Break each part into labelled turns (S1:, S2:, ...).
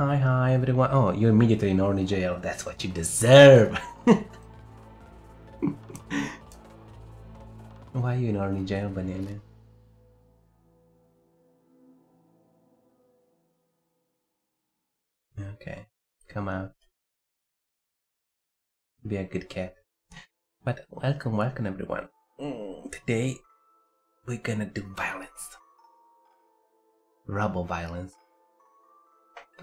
S1: Hi, hi, everyone. Oh, you're immediately in Orny jail. That's what you deserve. Why are you in Orny jail, Banana? Okay, come out. Be a good cat. But welcome, welcome, everyone. Mm, today, we're gonna do violence. Rubble violence.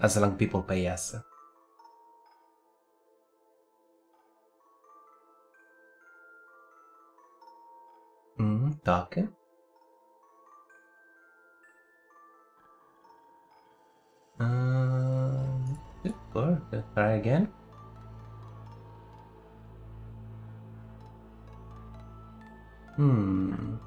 S1: As long people pay us. Mm, talking. Um, good. Let's try again. Hmm.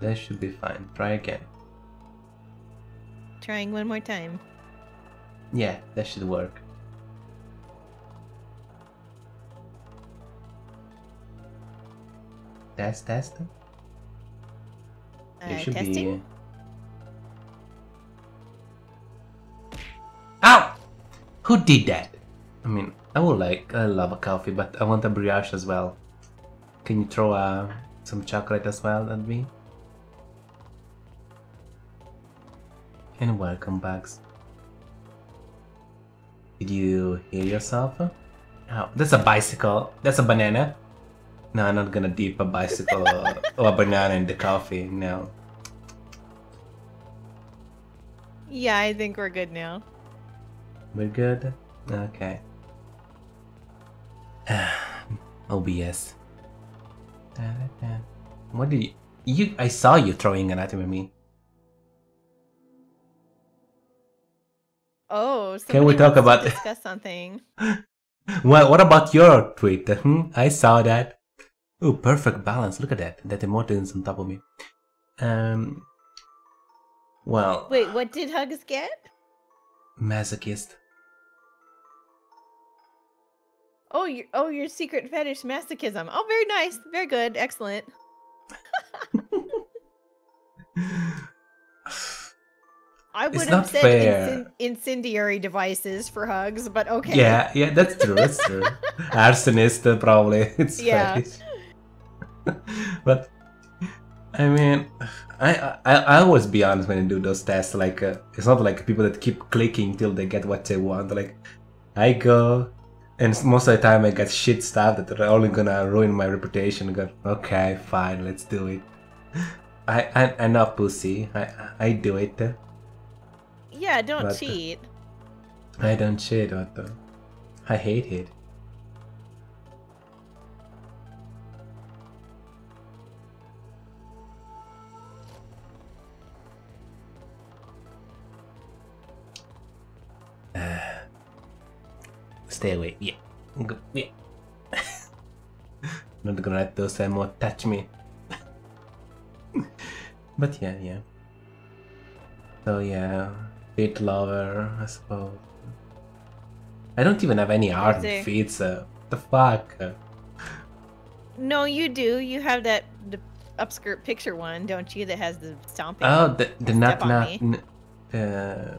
S1: That should be fine. Try again.
S2: Trying one more time.
S1: Yeah, that should work. Test, test.
S2: Uh,
S1: It should
S2: testing?
S1: be. Ow! Who did that? I mean, I would like, I love a coffee, but I want a brioche as well. Can you throw uh, some chocolate as well at me? And welcome, Bugs. Did you hear yourself? Oh, that's a bicycle. That's a banana. No, I'm not gonna dip a bicycle or, or a banana in the coffee. No.
S2: Yeah, I think we're good now.
S1: We're good? Okay. OBS. What did you... You... I saw you throwing an item at me.
S2: Oh,
S1: Can we talk about-
S2: discuss something?
S1: Well, what about your tweet? Hmm? I saw that. Oh, perfect balance. Look at that. That emoticons on top of me. Um... Well...
S2: Wait, what did Hugs get?
S1: Masochist.
S2: Oh, your oh your secret fetish masochism. Oh, very nice, very good, excellent. I
S1: It's
S2: would
S1: not
S2: have said
S1: fair.
S2: incendiary devices for Hugs, but okay.
S1: Yeah, yeah, that's true. That's true. Arsonist, uh, probably. It's
S2: Yeah.
S1: fetish. but I mean, I, I I always be honest when I do those tests. Like, uh, it's not like people that keep clicking till they get what they want. Like, I go, and most of the time I get shit stuff that are only gonna ruin my reputation. I go, okay, fine, let's do it. I I I'm not pussy. I I do it.
S2: Yeah, don't
S1: But-
S2: cheat.
S1: I don't cheat, but uh, I hate it. Stay away. Yeah. Go- Yeah. Not gonna let those ammo touch me. but yeah, yeah. So yeah, Pit lover, I suppose. I don't even have any art
S2: see.
S1: in feeds. Uh, the fuck?
S2: No, you do. You have that the upskirt picture one, don't you? That has the stomping.
S1: Oh, the the
S2: Step
S1: not not. Uh,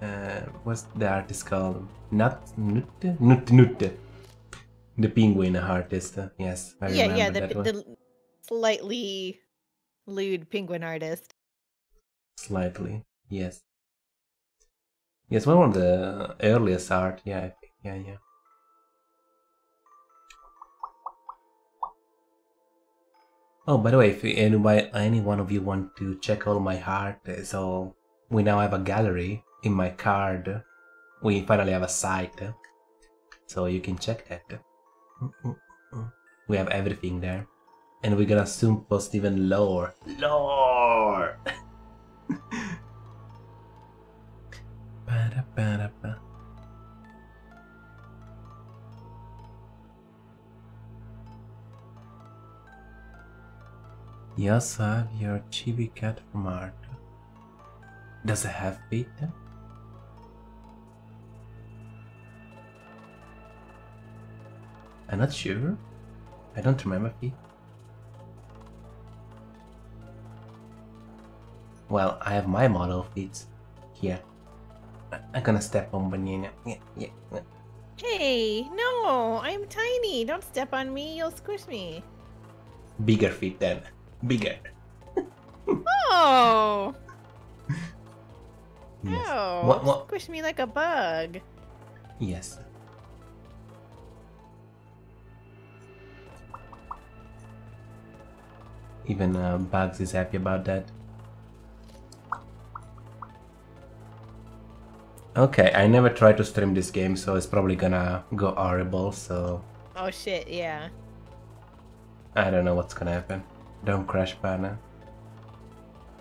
S1: uh, what's the artist called? Not Nutte? Nutte Nutte. The penguin artist. uh, yes, I
S2: yeah, yeah, the, the slightly lewd penguin artist.
S1: Slightly, yes. Yes, one of the earliest art. Yeah. Yeah, yeah. Oh, by the way, if anybody, any one of you want to check all my art, so we now have a gallery in my card. We finally have a site, uh, so you can check that. Mm. We have everything there, and we're gonna soon post even lore. Lore. Yes, I have your chibi cat from art. Does it have feet? I'm not sure. I don't remember feet. Well, I have my model feet here. I- I'm gonna step on banana. Yeah, yeah. yeah.
S2: Hey, no, I'm tiny. Don't step on me. You'll squish me.
S1: Bigger feet then. Bigger.
S2: Oh,
S1: Yes.
S2: no.
S1: What- what-
S2: Squish me like a bug.
S1: Yes. Even uh, Bugs is happy about that. Okay, I never tried to stream this game, so it's probably gonna go horrible, so
S2: Oh shit, yeah.
S1: I don't know what's gonna happen. Don't crash, partner.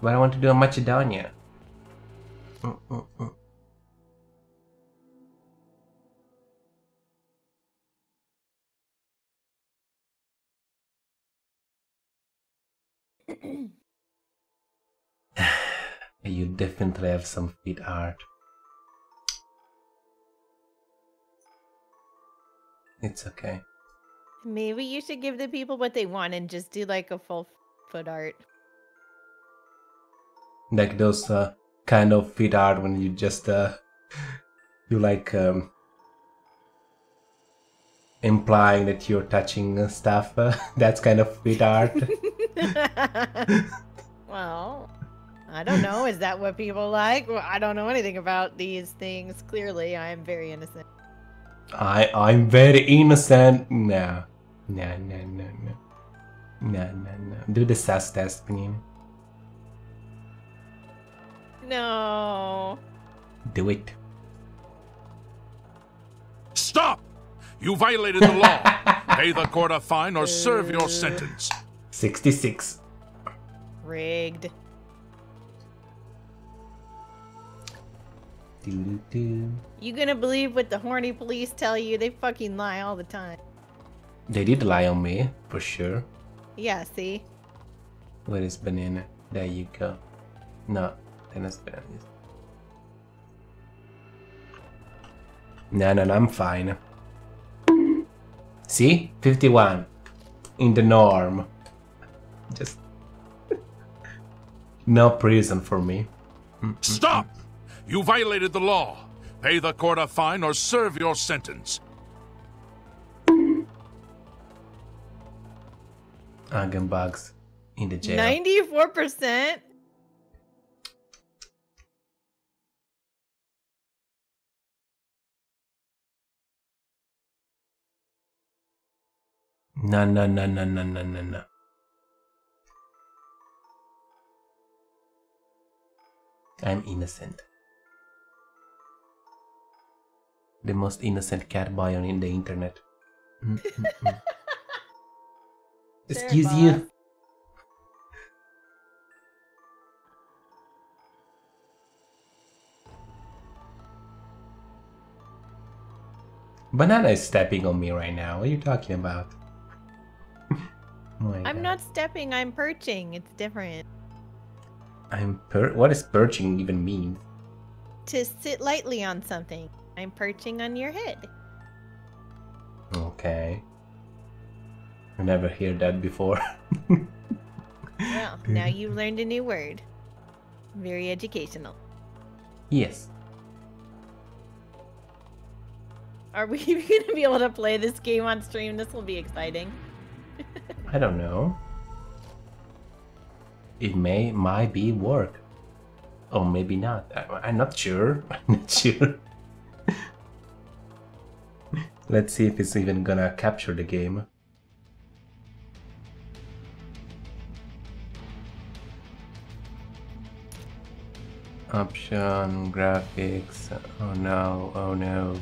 S1: But I want to do a Macedonia. Mm, mm, mm. you definitely have some feet art. It's okay.
S2: Maybe you should give the people what they want and just do like a full foot art.
S1: Like those uh, kind of feet art when you just uh, you like um, implying that you're touching uh, stuff. Uh, that's kind of feet art.
S2: well, I don't know. Is that what people like? Well, I don't know anything about these things. Clearly, I am very innocent.
S1: I I'm very innocent. No, no, no, no, no, no, no, no. Do the sus test, Panini.
S2: No.
S1: Do it.
S3: Stop! You violated the law. Pay the court a fine or serve your sentence.
S1: Sixty-six.
S2: Rigged.
S1: Doo-doo-doo.
S2: You gonna believe what the horny police tell you? They fucking lie all the time.
S1: They did lie on me for sure.
S2: Yeah, see?
S1: Where is banana? There you go. No, then it's banana. No, no, no, I'm fine. See? 51. In the norm. Just. no prison for me.
S3: Stop! You violated the law. Pay the court a fine or serve your sentence.
S1: Agen bugs in the jail.
S2: 94%?
S1: No, no, no, no, no, no, no, no. I'm innocent. The most innocent cat boy on in the internet. Mm, mm, mm. Excuse
S2: boss.
S1: you. Banana is stepping on me right now. What are you talking about? Oh
S2: I'm
S1: God.
S2: not stepping, I'm perching. It's different.
S1: I'm per. What does perching even mean?
S2: To sit lightly on something. I'm perching on your head.
S1: Okay. I never heard that before.
S2: Well, now you've learned a new word. Very educational.
S1: yes.
S2: Are we going to be able to play this game on stream? This will be exciting.
S1: I don't know. It may might be work. Or maybe not. I, I'm not sure. I'm not sure. Let's see if it's even gonna capture the game. Option, graphics. Oh no, oh no.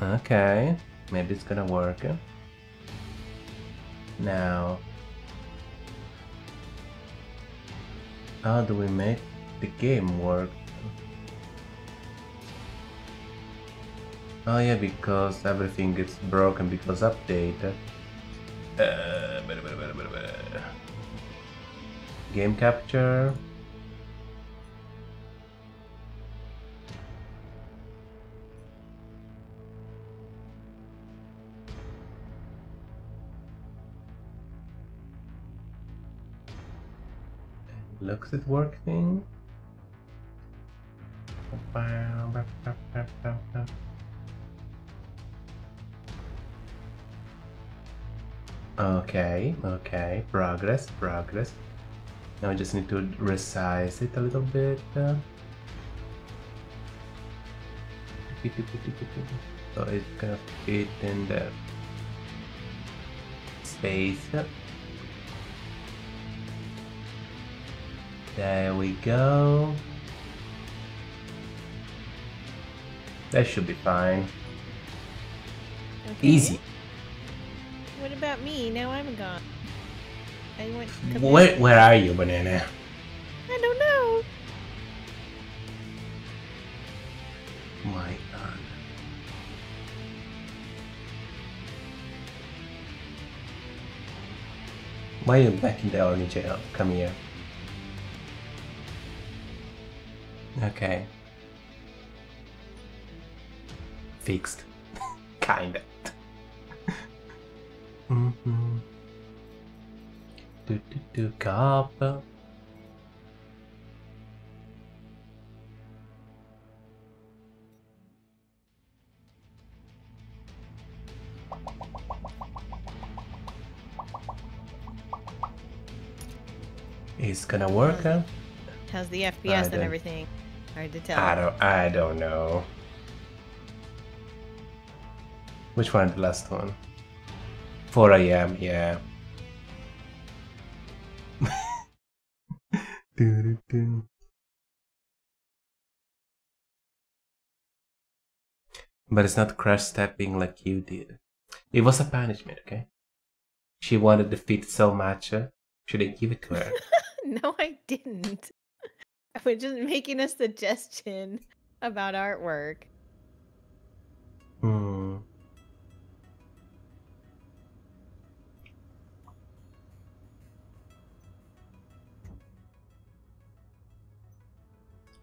S1: Okay, maybe it's gonna work. Now, how do we make the game work? Oh yeah, because everything gets broken because update. Uh. Game capture. Looks it working. Okay, okay, progress, progress. Now I just need to resize it a little bit. So it's gonna fit in the space. There we go. That should be fine.
S2: Okay.
S1: Easy.
S2: What about me? Now I'm gone. I went. to
S1: Where, where are you, banana?
S2: I don't know.
S1: My god. Why are you back in the orange jail? Come here. Okay. Fixed. Kinda. mm-hmm. Do do do copper. It's gonna work, huh?
S2: How's the FPS and everything? Hard to tell.
S1: I don't I don't know. Which one the last one? 4 AM, yeah. Doo-doo-doo. but it's not crash stepping like you did. It was a punishment, okay? She wanted the feet so much. Uh, should I give it to her?
S2: no, I didn't. I was just making a suggestion about artwork.
S1: Hmm.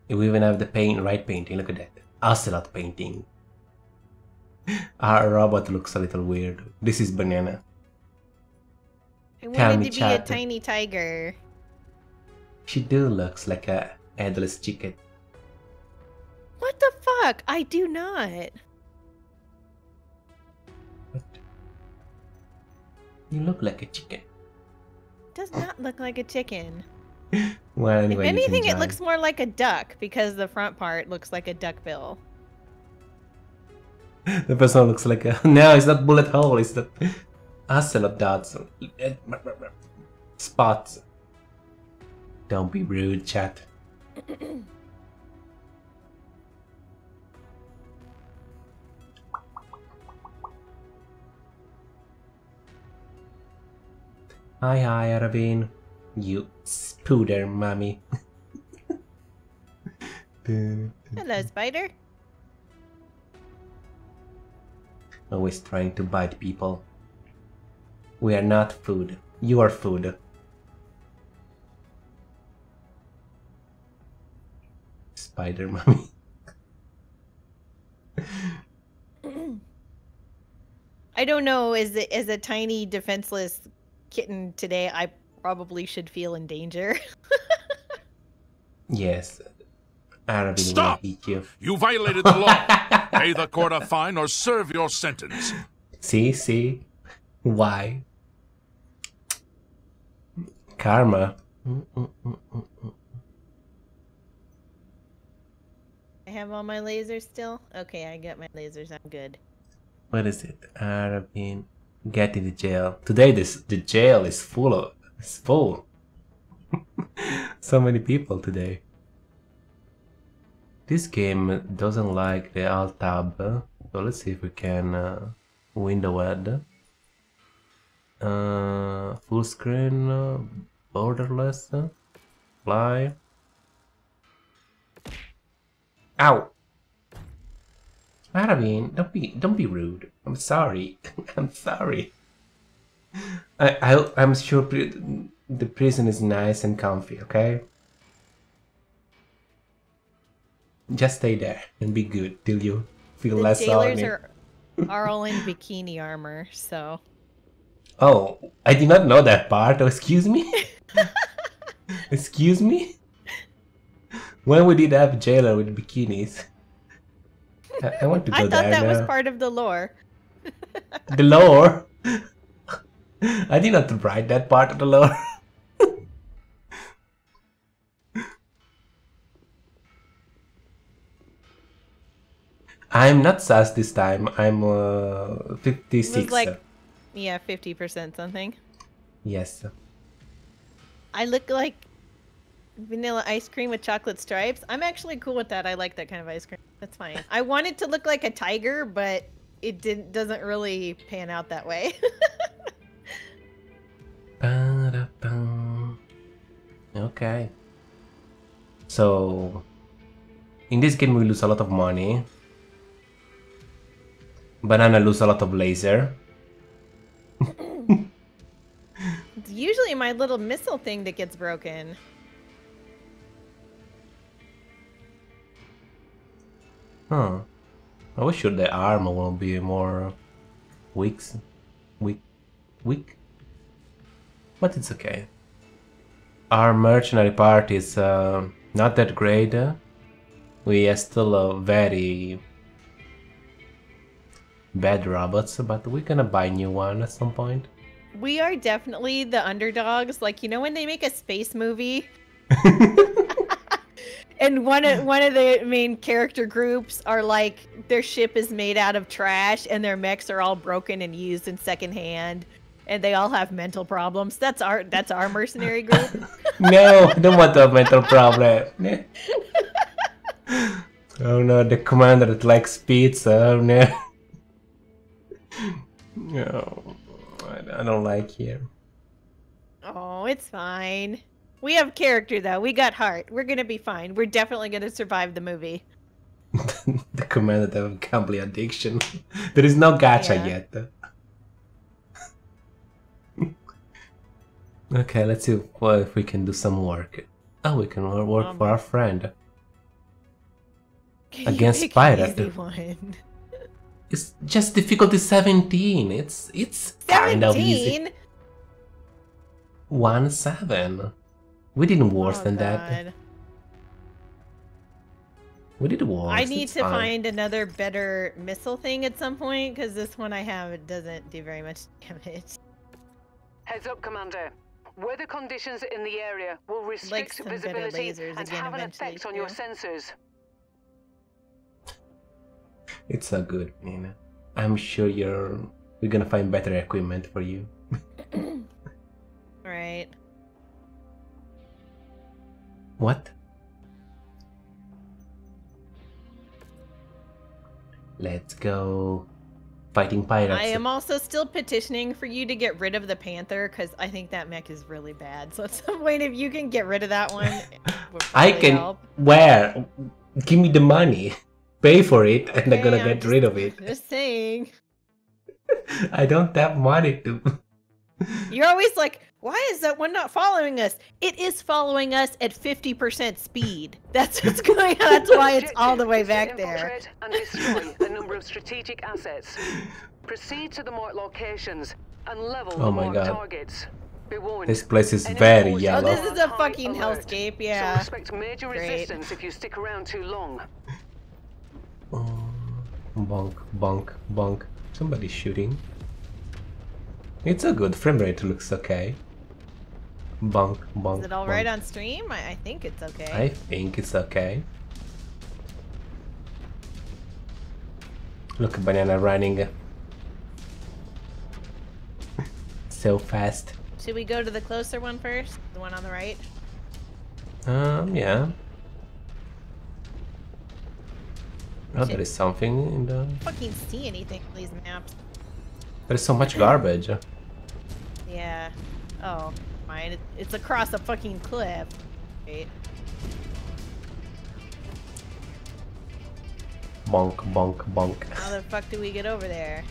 S1: We even have the paint, right painting. Look at that. Ocelot painting. Our robot looks a little weird. This is banana.
S2: I
S1: Tell
S2: wanted
S1: me,
S2: to be a tiny tiger.
S1: She do looks like a headless chicken.
S2: What the fuck? I do not.
S1: You look like a chicken.
S2: Does not look like a chicken.
S1: Well, anyway,
S2: if anything, it looks more like a duck because the front part looks like a duck bill.
S1: The person looks like a. No, it's not bullet hole. It's the ocelot dots. Eh, Spots. Don't be rude, chat. Hi, hi, Arabin. You spooder, mommy.
S2: Hello, spider.
S1: Always trying to bite people. We are not food. You are food. Spider mommy.
S2: I don't know. As a, as a tiny defenseless kitten today, I probably should feel in danger.
S1: Yes. Arabin
S3: Stop!
S1: will you.
S3: You violated the law. Pay the court a fine or serve your sentence.
S1: See, see? Why? Karma.
S2: I have all my lasers still. Okay, I got my lasers. I'm good.
S1: What is it? Arabin. Get in the jail. Today this the jail is full of it's full. so many people today. This game doesn't like the alt tab, uh, so let's see if we can uh, window add. Uh, full screen, uh, borderless, uh, fly. Ow! Arabin, don't be don't be rude. I'm sorry. I'm sorry. I, I I'm sure the prison is nice and comfy. Okay. Just stay there and be good till you feel
S2: The
S1: less
S2: jailers
S1: horny.
S2: are are all in bikini armor, so
S1: Oh, I did not know that part. Oh, excuse me. excuse me. When we did have jailer with bikinis. I, I want to go there.
S2: I thought that was part of the lore.
S1: The lore. I did not write that part of the lore. I'm not sus this time. I'm uh, 56.
S2: It was like yeah, fifty percent something.
S1: yes.
S2: I look like vanilla ice cream with chocolate stripes. I'm actually cool with that. I like that kind of ice cream. That's fine. I want it to look like a tiger, but it didn't doesn't really pan out that way.
S1: Okay. So, in this game, we lose a lot of money. Banana lose a lot of laser.
S2: it's usually my little missile thing that gets broken.
S1: Huh. I wish the armor will be more weak. Weak. Weak? But it's okay. Our mercenary part is uh, not that great. uh. We are still uh, very bad robots, but we're gonna buy new one at some point.
S2: We are definitely the underdogs. Like you know when they make a space movie, and one of one of the main character groups are like their ship is made out of trash and their mechs are all broken and used in secondhand, and they all have mental problems. That's our that's our mercenary group.
S1: no, don't want to have mental problem. oh no, the commander that likes pizza. Oh no. No, I I don't like here.
S2: oh, it's fine. We have character though. We got heart. We're gonna be fine. We're definitely gonna survive the movie.
S1: the commander have gambling addiction. there is no gacha
S2: Yeah.
S1: yet. okay, let's see what if we can do some work. Oh, we can work
S2: Um,
S1: for our friend.
S2: Can you
S1: Against pirate. It's just difficulty 17. It's it's kind of easy. One seven. We didn't oh, worse
S2: Oh,
S1: than that. We did worse.
S2: I need
S1: it's
S2: to
S1: fine.
S2: find another better missile thing at some point because this one I have doesn't do very much damage.
S4: Heads up, Commander. Weather conditions in the area will restrict
S2: some better
S4: visibility
S2: lasers
S4: and
S2: again
S4: have an
S2: eventually,
S4: effect on your
S2: too.
S4: sensors.
S1: It's so good, Nina. I'm sure you're we're gonna find better equipment for you.
S2: Right.
S1: What? Let's go. Fighting pirates.
S2: I am also still petitioning for you to get rid of the Panther because I think that mech is really bad. So at some point, if you can get rid of that one,
S1: I can.
S2: help.
S1: Where? Give me the money. Pay for it, and I'm gonna get
S2: I'm
S1: rid
S2: just-
S1: of it.
S2: Just saying.
S1: I don't have money to.
S2: You're always like, why is that one not following us? It is following us at 50% speed. That's what's going on. That's why it's all the way back there.
S4: and destroy a number of strategic assets. Proceed to the marked locations and level
S1: Oh
S4: the marked
S1: God.
S4: targets. Be warned.
S1: This place is
S4: enemy
S1: very
S4: forces
S2: Oh,
S1: yellow.
S2: this is a fucking
S4: alert,
S2: hellscape,
S4: So
S2: yeah.
S4: expect major
S2: Great.
S4: resistance if you stick around too long.
S1: Oh, bonk, bonk, bonk. Somebody's shooting. It's a good frame rate. Looks okay. Bonk, bonk.
S2: Is it all
S1: bonk.
S2: right on stream? I, I think it's okay.
S1: I think it's okay. Look, at banana running so fast.
S2: Should we go to the closer one first? The one on the right?
S1: Um, yeah. Oh, there is something in the.
S2: fucking see anything on these maps.
S1: There's so much garbage.
S2: Yeah. Oh, fine. It, it's across a fucking cliff. Wait.
S1: Bonk, bonk, bonk.
S2: How the fuck do we get over there?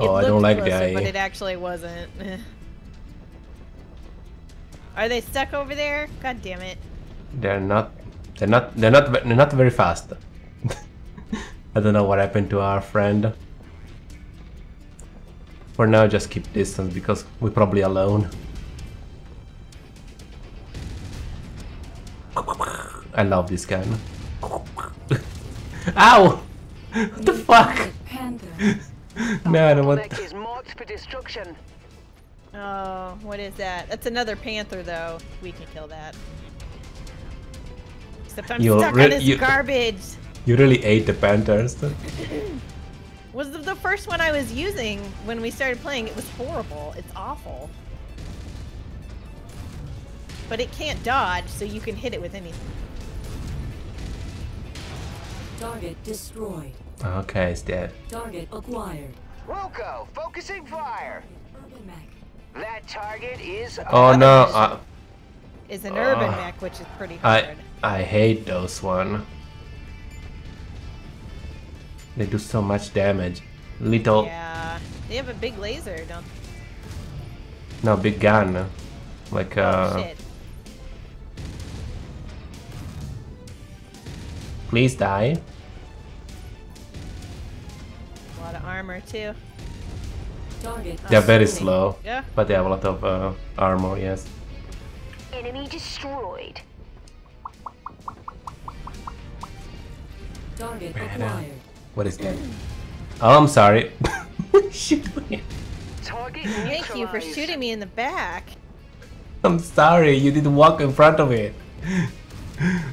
S1: Oh, I don't like the
S2: closer, But it actually wasn't. Are they stuck over there? God damn it.
S1: They're not. They're not. They're not. They're not very fast. I don't know what happened to our friend. For now, just keep distance because we're probably alone. I love this gun. Ow! What the fuck?
S5: Panther.
S1: No, I don't want.
S4: Is marked for destruction.
S2: Oh, what is that? That's another panther, though. We can kill that. Except I'm
S1: You
S2: stuck
S1: re-
S2: on this
S1: you-
S2: garbage.
S1: You really ate the panthers.
S2: Was the, the first one I was using when we started playing. It was horrible. It's awful. But it can't dodge, so you can hit it with anything.
S5: Target destroyed.
S1: Okay, it's dead.
S5: Target acquired.
S6: Roko, focusing fire.
S5: UrbanMech.
S6: That target is.
S1: Oh no, I,
S2: Is an urban ah.
S1: Ugh.
S2: mech, which is pretty hard.
S1: I I hate those one. They do so much damage. Little,
S2: Yeah, they have a big laser, don't? they?
S1: no big gun, like
S2: oh
S1: uh.
S2: shit!
S1: Please die.
S2: A lot of armor too.
S5: Target.
S1: They're very slow,
S2: Yeah.
S1: but they have a lot of uh, armor. Yes.
S7: Enemy destroyed.
S5: Target
S1: uh,
S5: acquired.
S1: What is that? Oh, I'm sorry. Shoot me.
S4: Target
S2: Thank you for shooting me in the back.
S1: I'm sorry. You didn't walk in front of it,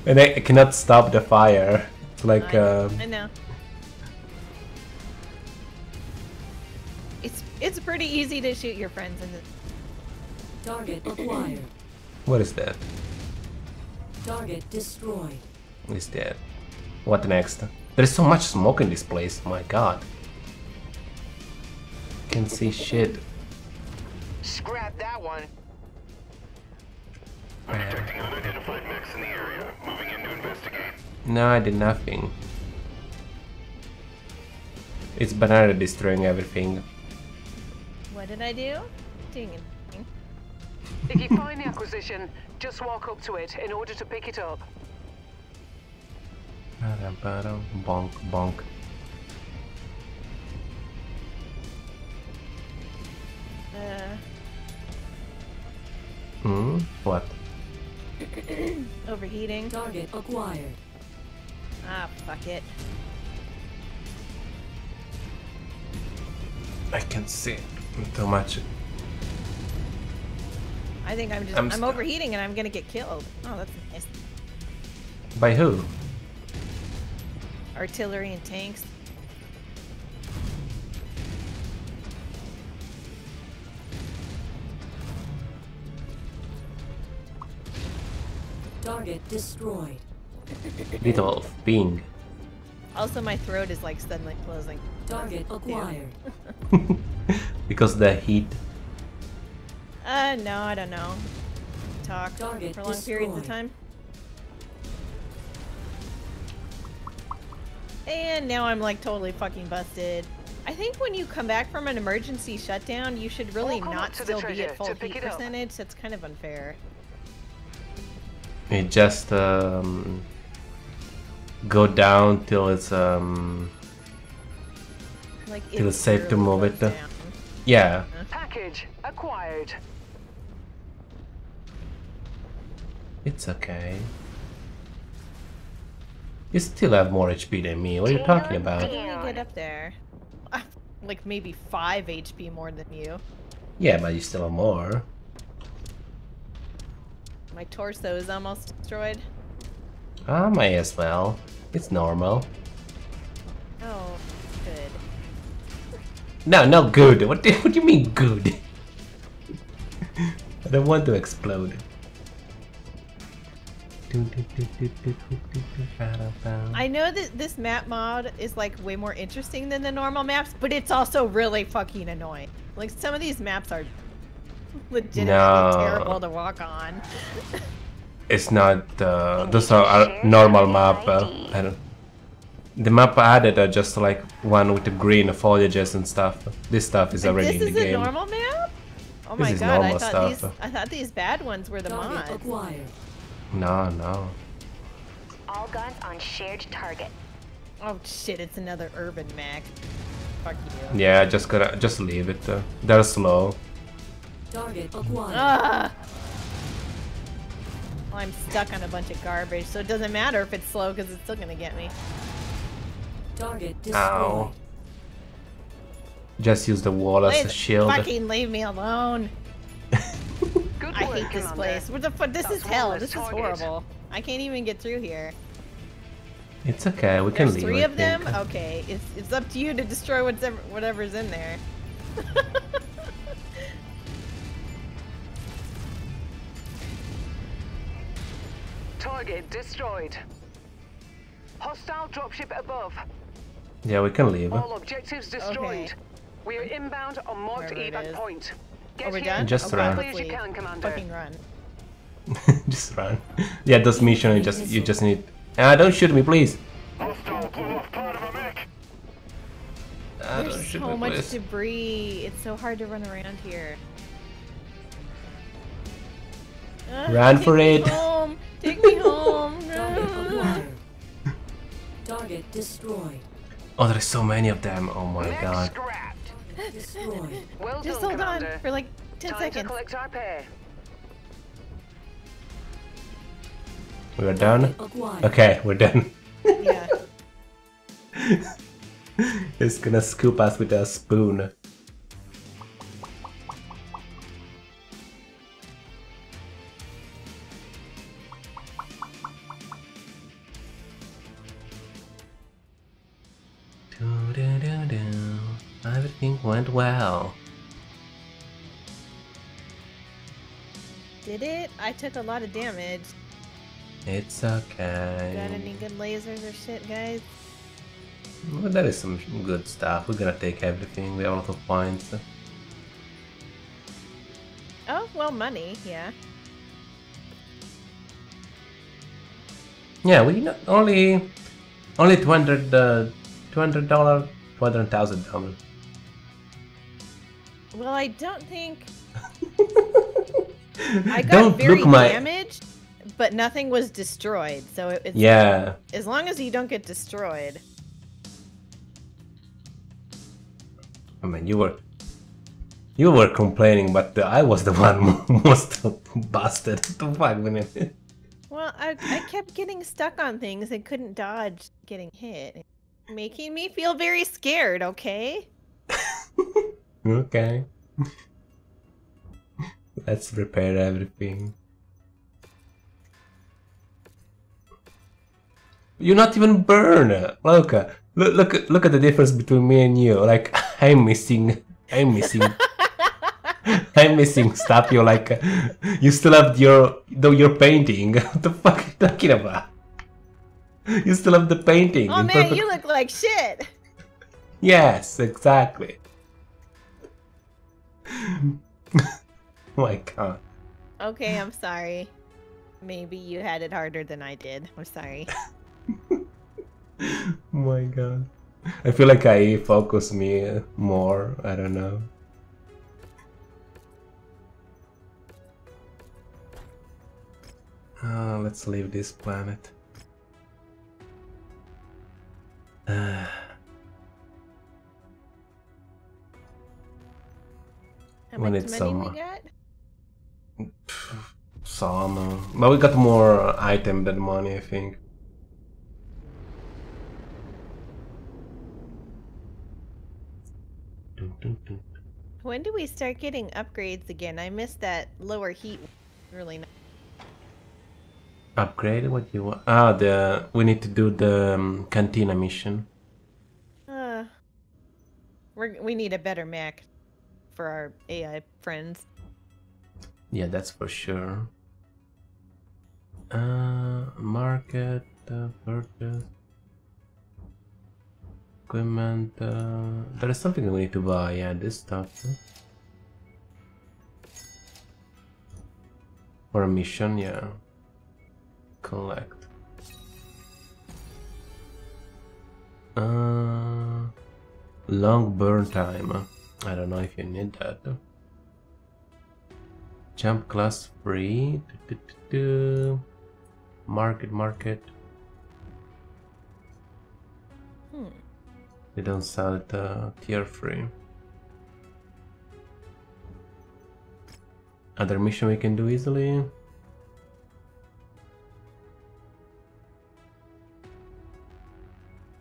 S1: and I cannot stop the fire. It's like
S2: I,
S1: um,
S2: I know. It's it's pretty easy to shoot your friends in the.
S5: Target acquired.
S1: what is that?
S5: Target destroyed.
S1: Is that? What next? There's so much smoke in this place. My God. Can't see shit.
S6: Scrap that one.
S1: No, I did nothing. It's banana destroying everything.
S2: What did I do? Doing anything.
S4: If you find the acquisition, just walk up to it in order to pick it up.
S1: Bonk, bonk.
S2: Uh,
S1: Hmm? What?
S2: overheating.
S5: Target acquired.
S2: Ah, fuck it.
S1: I can see too much.
S2: I think I'm just
S1: I'm
S2: I'm, overheating and I'm gonna get killed. Oh, that's nice.
S1: By who?
S2: Artillery and tanks.
S5: Target destroyed.
S1: Little Bing.
S2: Also, my throat is like suddenly closing.
S5: Target acquired.
S1: because the heat.
S2: Uh, no, I don't know. Talk
S5: Target
S2: for long periods of time. And now I'm like totally fucking busted. I think when you come back from an emergency shutdown, you should really
S4: Walk on
S2: not still be at full heat percentage. That's kind of unfair.
S1: It just um, go down till it's um,
S2: Like
S1: Feel
S2: it
S1: safe to move it,
S2: down.
S1: yeah.
S4: Package acquired.
S1: It's okay. You still have more HP than me. What are you talking
S2: How
S1: about?
S2: you get up there? Like maybe five HP more than you.
S1: Yeah, but you still have more.
S2: My torso is almost destroyed.
S1: Ah, may as well. It's normal.
S2: Oh, good.
S1: No, no good. What do, what do you mean good? I don't want to explode.
S2: I know that this map mod is like way more interesting than the normal maps, but it's also really fucking annoying. Like some of these maps are legitimately
S1: No.
S2: terrible to walk on.
S1: It's not. Uh, those are our normal map. Uh, I don't. the map added are just like one with the green foliages and stuff. This stuff is
S2: Like,
S1: already
S2: this
S1: in
S2: is
S1: the
S2: a
S1: game.
S2: normal map? Oh
S1: This
S2: my
S1: is
S2: god, I thought
S1: stuff.
S2: these I thought these bad ones were the
S5: Target
S2: mods.
S5: acquired.
S1: No, no.
S7: All guns on shared target.
S2: Oh shit, it's another UrbanMech. Fuck you.
S1: Yeah, just gotta just leave it. Uh, they're slow.
S5: Target acquired.
S2: Ah! Well, I'm stuck on a bunch of garbage, so it doesn't matter if it's slow because it's still gonna get me.
S5: Target destroyed.
S1: Ow. Just use the wall as a
S2: Please
S1: shield.
S2: fucking leave me alone.
S4: Good
S2: I hate this place. What the fuck? This
S4: That's
S2: is hell.
S4: one less
S2: This is horrible. I can't even get through here.
S1: It's okay, we can
S2: There's
S1: leave.
S2: three of them.
S1: think.
S2: Okay, it's it's up to you to destroy whatever whatever's in there.
S4: Target destroyed. Hostile dropship above.
S1: Yeah, we can leave.
S4: All objectives destroyed.
S2: Okay.
S4: We are inbound on marked
S2: Wherever it
S4: evac
S2: is.
S4: point.
S2: Are
S4: Get
S2: we done?
S1: Just
S2: okay,
S1: run.
S4: quickly you can,
S2: leave.
S4: Commander.
S2: Fucking run.
S1: just run. Yeah, those mission you just you just need. Ah, don't shoot me, please.
S3: Hostile blew off part of a mech.
S1: Ah,
S2: There's so
S1: me,
S2: much
S1: please.
S2: debris. It's so hard to run around here. Ah,
S1: Run
S2: take
S1: for
S2: me
S1: it.
S2: Home. Take me home.
S5: Target acquired. Destroyed.
S1: Oh, there's so many of them. Oh my
S6: Mech
S1: god.
S6: scrapped.
S5: Destroyed.
S4: Well
S2: Just
S4: done,
S2: hold on for like 10
S4: Time to
S2: seconds.
S4: collect our pay.
S1: We are done. Okay, we're done.
S2: Yeah.
S1: It's gonna scoop us with a spoon. Everything went well.
S2: Did it? I took a lot of damage.
S1: It's
S2: Got
S1: okay.
S2: any good lasers or shit, guys?
S1: Well, that is some good stuff. We're gonna take everything. We have a lot of points.
S2: Oh, well, money, yeah.
S1: Yeah, we not only only two hundred uh, two hundred dollar, two hundred thousand dollars.
S2: Well, I don't think I got
S1: Don't
S2: very
S1: my
S2: damaged, but nothing was destroyed. So it, it's
S1: yeah.
S2: as long as you don't get destroyed.
S1: I mean, you were you were complaining, but I was the one most busted. The fuck, man?
S2: Well, I, I kept getting stuck on things and couldn't dodge getting hit, making me feel very scared. Okay.
S1: Okay. Let's repair everything. You're not even burn. Look, look, look, look at the difference between me and you. Like I'm missing, I'm missing, I'm missing stuff. You're like, you still have your, though your painting. what the fuck are you talking about? You still have the painting.
S2: Oh man,
S1: perfect-
S2: you look like shit.
S1: Yes, exactly. my god.
S2: Okay, I'm sorry. Maybe you had it harder than I did. I'm sorry.
S1: Oh my god. I feel like I focus me uh, more. I don't know. Uh, let's leave this planet. Uh, When it's
S2: money
S1: summer.
S2: we got?
S1: some, uh, but we got more item than money, I think.
S2: When do we start getting upgrades again? I missed that lower heat. Really nice.
S1: Upgrade? What you want? Ah, the we need to do the um, cantina mission.
S2: Uh, we're, we need a better Mac for our AI friends.
S1: Yeah, that's for sure. Uh, market, uh, purchase, equipment. Uh, there is something we need to buy. Yeah, this stuff. For a mission, yeah. Collect. Uh, long burn time. I don't know if you need that. Jump class free. Du- du- du. Market, market.
S2: Hmm.
S1: They don't sell it uh, tier free. Other mission we can do easily.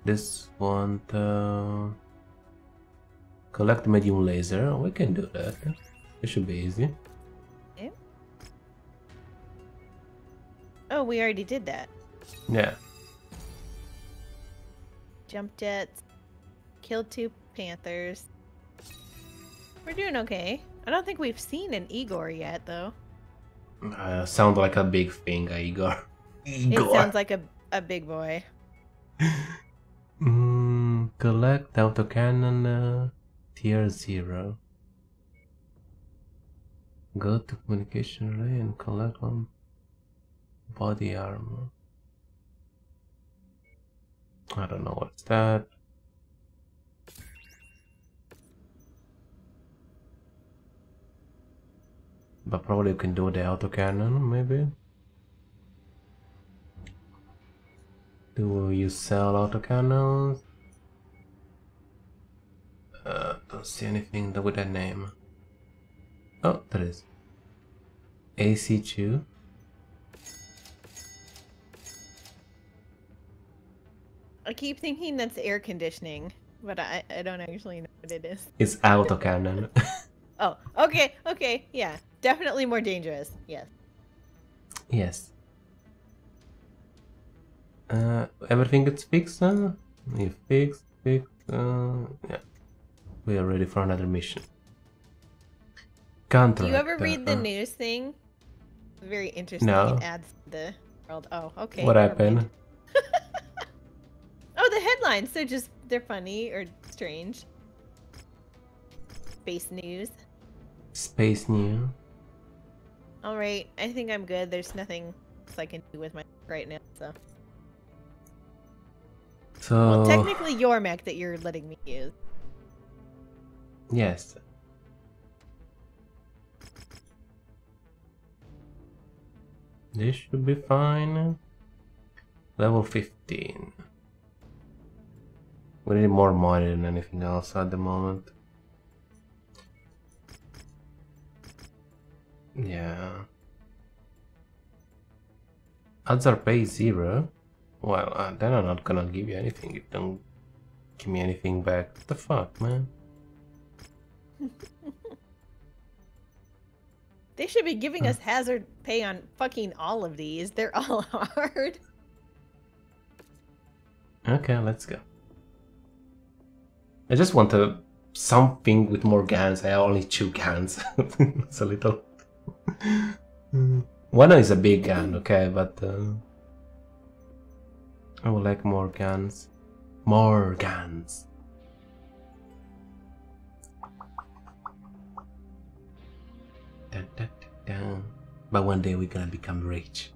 S1: This one, uh, collect medium laser. We can do that. It should be easy.
S2: Okay. Oh, we already did that.
S1: Yeah.
S2: Jump jets. Killed two panthers. We're doing okay. I don't think we've seen an Igor yet, though.
S1: Uh, sound like a big thing, uh, Igor.
S2: It sounds like a, a big boy.
S1: Mm, collect autocannon uh, tier 0. Go to communication relay and collect one body armor. I don't know what's that. But probably you can do the autocannon, maybe. Do you sell autocannons? Uh, don't see anything th- with that name. Oh, there is. AC2.
S2: I keep thinking that's air conditioning, but I, I don't actually know what it is.
S1: It's autocannon.
S2: Oh, okay, okay, yeah. Definitely more dangerous. Yes.
S1: yes. Uh, everything gets fixed, huh? You fixed, fixed, uh, yeah. We are ready for another mission. Contract.
S2: Do you ever read the
S1: uh,
S2: news thing? It's very interesting.
S1: No.
S2: It adds the world. Oh, okay.
S1: What happened?
S2: Oh, the headlines. They're just they're funny or strange. Space news.
S1: Space New.
S2: All right, I think I'm good. There's nothing else I can do with my right now. So,
S1: So
S2: well, technically your mech that you're letting me use.
S1: Yes. This should be fine. Level 15. We need more money than anything else at the moment. Yeah. Odds are pay zero. Well, uh, then I'm not gonna give you anything you don't give me anything back. What the fuck, man?
S2: They should be giving us hazard pay on fucking all of these. They're all hard.
S1: Okay, let's go. I just want a something with more guns. I have only two guns. it's a little. One is a big gun, okay, but uh, I would like more guns. More guns. Dun, dun, dun, dun. But one day we're gonna become rich.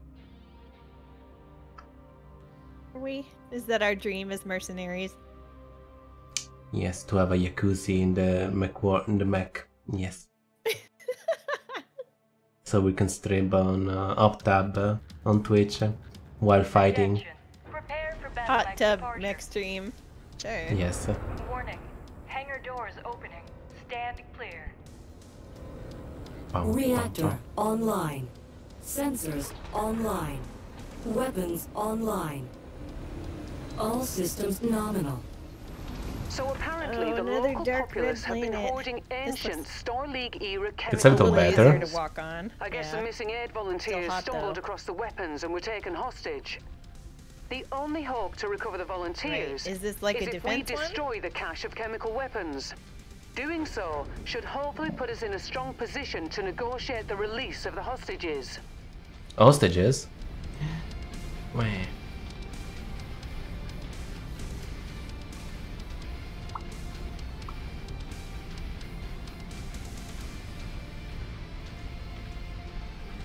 S2: Are we? Is that our dream as mercenaries?
S1: Yes, to have a jacuzzi in the mech war- in the Mac. Yes. so we can stream on uh, UpTab uh, on Twitch uh, while fighting.
S7: For
S2: Hot tub next stream. Sure.
S1: Yes.
S7: Warning. Hangar doors opening. Stand clear.
S1: Bum, bum,
S5: Reactor online. Sensors online. Weapons online. All systems nominal.
S4: So apparently
S2: Oh,
S4: the local populace have been hoarding
S2: This
S4: ancient
S2: looks-
S4: Star League era
S1: It's a little
S4: chemical
S2: little
S1: better.
S2: to walk on.
S4: I guess
S2: yeah.
S4: the missing aid volunteers
S2: hot,
S4: stumbled
S2: though.
S4: across the weapons and were taken hostage. The only hope to recover the volunteers
S2: Is this like
S4: is
S2: a
S4: if we
S2: defense one?
S4: destroy the cache of chemical weapons. Doing so should hopefully put us in a strong position to negotiate the release of the hostages.
S1: Hostages. Wait.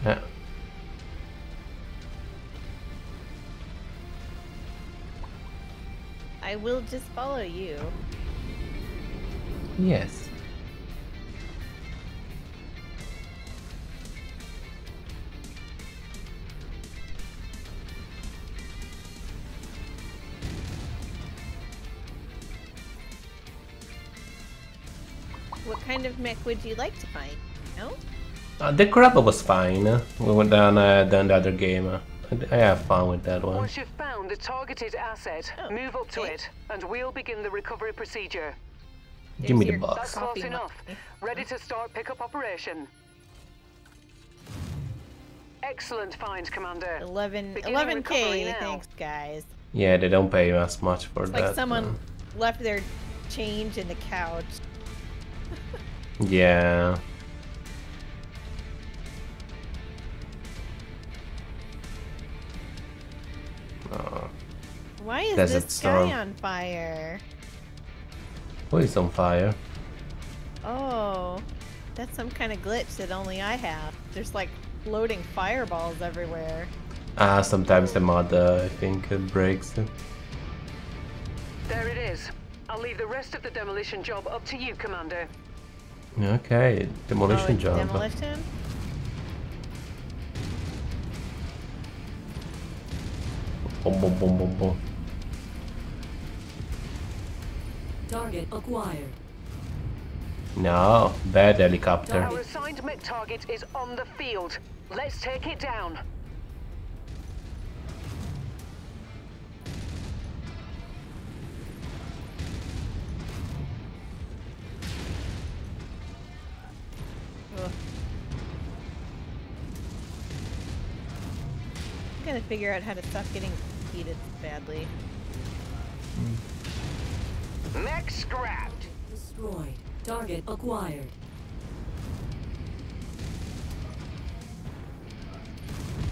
S1: Yeah.
S2: I will just follow you.
S1: Yes.
S2: What kind of mech would you like to find? No?
S1: Uh, the crab was fine. We went down uh, down the other game. Uh, I- I have fun with that one.
S4: Once you've found the targeted asset,
S2: Oh,
S4: move up to
S2: okay.
S4: it, and we'll begin the recovery procedure.
S1: Give me the
S2: your
S1: box.
S4: That's
S2: Coffee
S4: close enough. Ready to start pickup operation. Excellent find, Commander.
S2: 11
S4: Beginning
S2: 11k. Thanks, guys.
S1: Yeah, they don't pay us much for
S2: It's
S1: that.
S2: like someone
S1: uh,
S2: left their change in the couch.
S1: Yeah. Oh,
S2: Why is
S1: Desert
S2: this
S1: Storm.
S2: guy on fire?
S1: Who is on fire?
S2: Oh, that's some kind of glitch that only I have. There's like floating fireballs everywhere.
S1: Ah, sometimes the mod, uh, I think, uh, breaks.
S4: There it is. I'll leave the rest of the demolition job up to you, Commander.
S1: Okay,
S2: oh,
S1: demolition
S2: it's
S1: job.
S2: demolition?
S1: Boom, boom, boom, boom, boom.
S5: Target acquired.
S1: No, bad helicopter.
S4: Our assigned mech target is on the field. Let's take it down.
S2: Ugh. I'm gonna figure out how to stop getting heated badly. Hmm.
S6: Mech scrapped.
S5: Destroyed. Target acquired.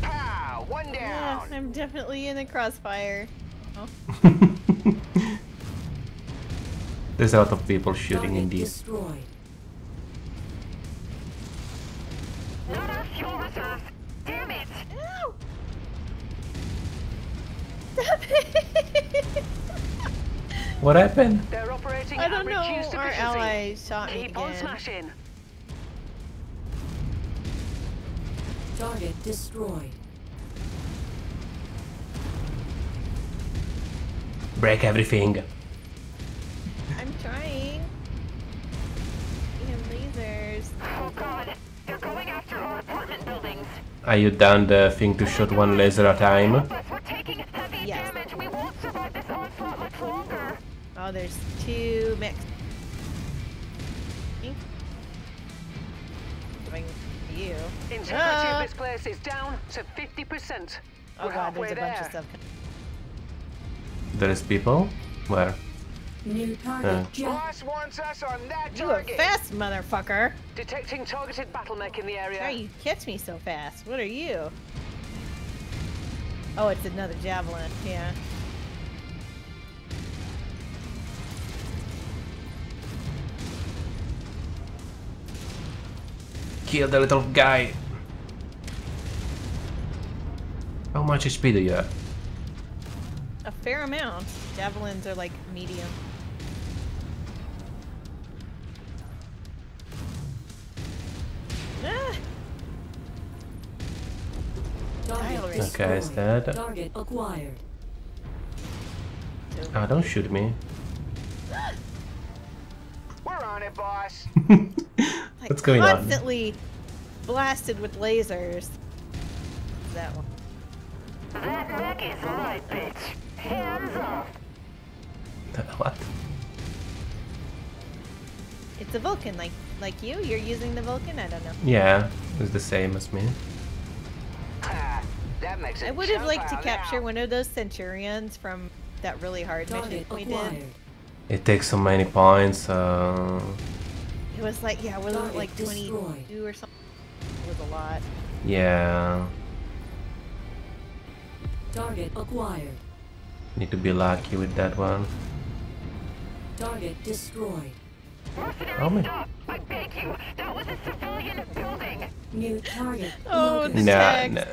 S6: Pow! One
S2: Yeah,
S6: down.
S2: I'm definitely in the crossfire. Oh,
S1: There's a lot of people shooting
S5: Target
S1: in these.
S5: destroyed.
S7: Not enough fuel reserves. Damn it!
S2: Ow! Stop it!
S1: What happened?
S4: They're operating
S2: I
S4: at
S2: don't know.
S4: reduced
S2: Our
S4: efficiency.
S2: ally shot me
S4: Keep on smashing.
S5: Target destroyed.
S1: Break everything.
S2: I'm trying. We have lasers.
S7: Oh god, they're going after our apartment buildings.
S1: Are you down the thing to shoot one laser at a time?
S7: But we're taking heavy
S2: Yes.
S7: damage. We won't survive this onslaught much longer.
S2: Oh, there's two mix. Going for you.
S4: Integrity
S2: Ah!
S4: of this place is down to 50%.
S2: Oh
S4: We're
S2: god,
S4: halfway
S2: there's a
S4: there.
S2: bunch of stuff.
S1: There is people? Where?
S5: New target jet.
S6: Boss wants us on that
S2: You are
S6: target.
S2: fast, motherfucker!
S4: Detecting targeted battle mech in the area.
S2: How you catch me so fast? What are you? Oh, it's another javelin. Yeah.
S1: Kill the little guy. How much HP do you have?
S2: A fair amount. Javelins are like medium. Ah!
S5: Target
S2: already.
S5: destroyed.
S1: Okay, is that-
S5: Target acquired.
S1: Ah, don't shoot me.
S6: We're on it, boss.
S2: Like,
S1: What's going on?
S2: Constantly blasted with lasers. That one.
S7: That wreck is right, bitch. Hands off.
S1: what?
S2: It's a Vulcan, like like you. You're using the Vulcan. I don't know.
S1: Yeah, it's the same as me.
S6: Ah, that makes a
S2: I would have liked to capture
S6: now.
S2: one of those Centurions from that really hard mission
S5: Target
S2: we did.
S1: It takes so many points. Uh,
S2: It was like yeah, was it like
S5: destroyed.
S2: 22 or something? It was a lot.
S1: yeah,
S5: Target acquired.
S1: need to be lucky with that one.
S5: Target destroyed.
S7: Mercenary,
S1: Oh, man.
S7: stop. I beg you. That was a civilian building.
S5: New target.
S2: Oh,
S5: located.
S2: the
S1: Nah,
S2: text.
S1: nah.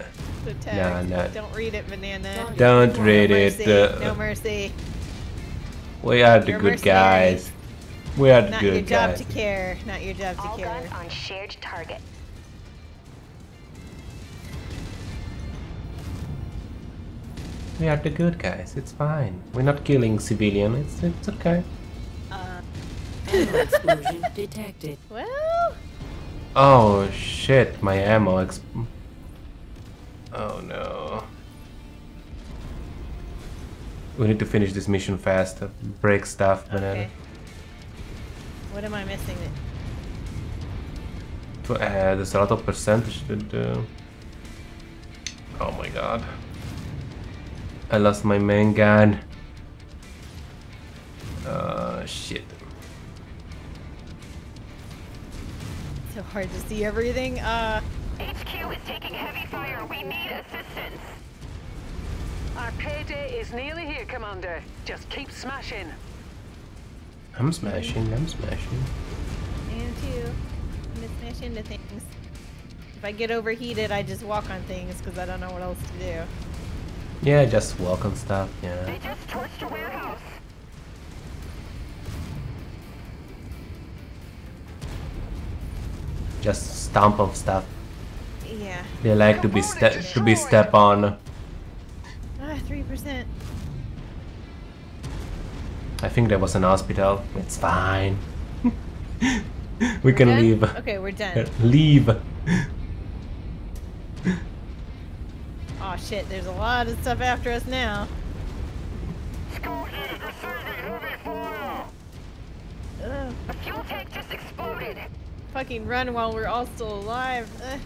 S2: The text.
S1: nah.
S2: Don't read it, banana.
S5: Target
S1: Don't read
S2: no
S1: it.
S2: mercy.
S1: uh,
S2: no mercy.
S1: We are the
S2: You're
S1: good
S2: mercenaries.
S1: guys. We are the
S2: Not your job
S1: guys.
S2: to care. Not your job to care.
S7: All
S2: care.
S7: guns on shared target.
S1: We are the good guys. It's fine. We're not killing civilian. It's it's okay.
S2: Uh,
S5: Ammo explosion detected.
S2: well,
S1: Oh shit! My ammo. Exp- oh no. We need to finish this mission fast. Break stuff, banana.
S2: okay. What am I missing?
S1: To- Uh, there's a lot of percentage to do. Oh my god. I lost my main gun. Uh, shit.
S2: So hard to see everything. Uh,
S7: HQ is taking heavy fire. We need assistance.
S4: Our payday is nearly here, Commander. Just keep smashing.
S1: I'm smashing, I'm smashing.
S2: and two. I'm gonna smash into things. If I get overheated, I just walk on things because I don't know what else to do.
S1: Yeah, just walk on stuff, yeah.
S7: They just torched a warehouse.
S1: Just stomp on stuff.
S2: Yeah.
S1: They like to be ste- to be step on.
S2: Ah, three percent.
S1: I think there was an hospital. It's fine. we can leave.
S2: Okay, we're done.
S1: leave.
S2: Oh shit, there's a lot of stuff after us now. Ugh,
S7: The fuel tank just exploded.
S2: fucking run while we're all still alive. Ugh.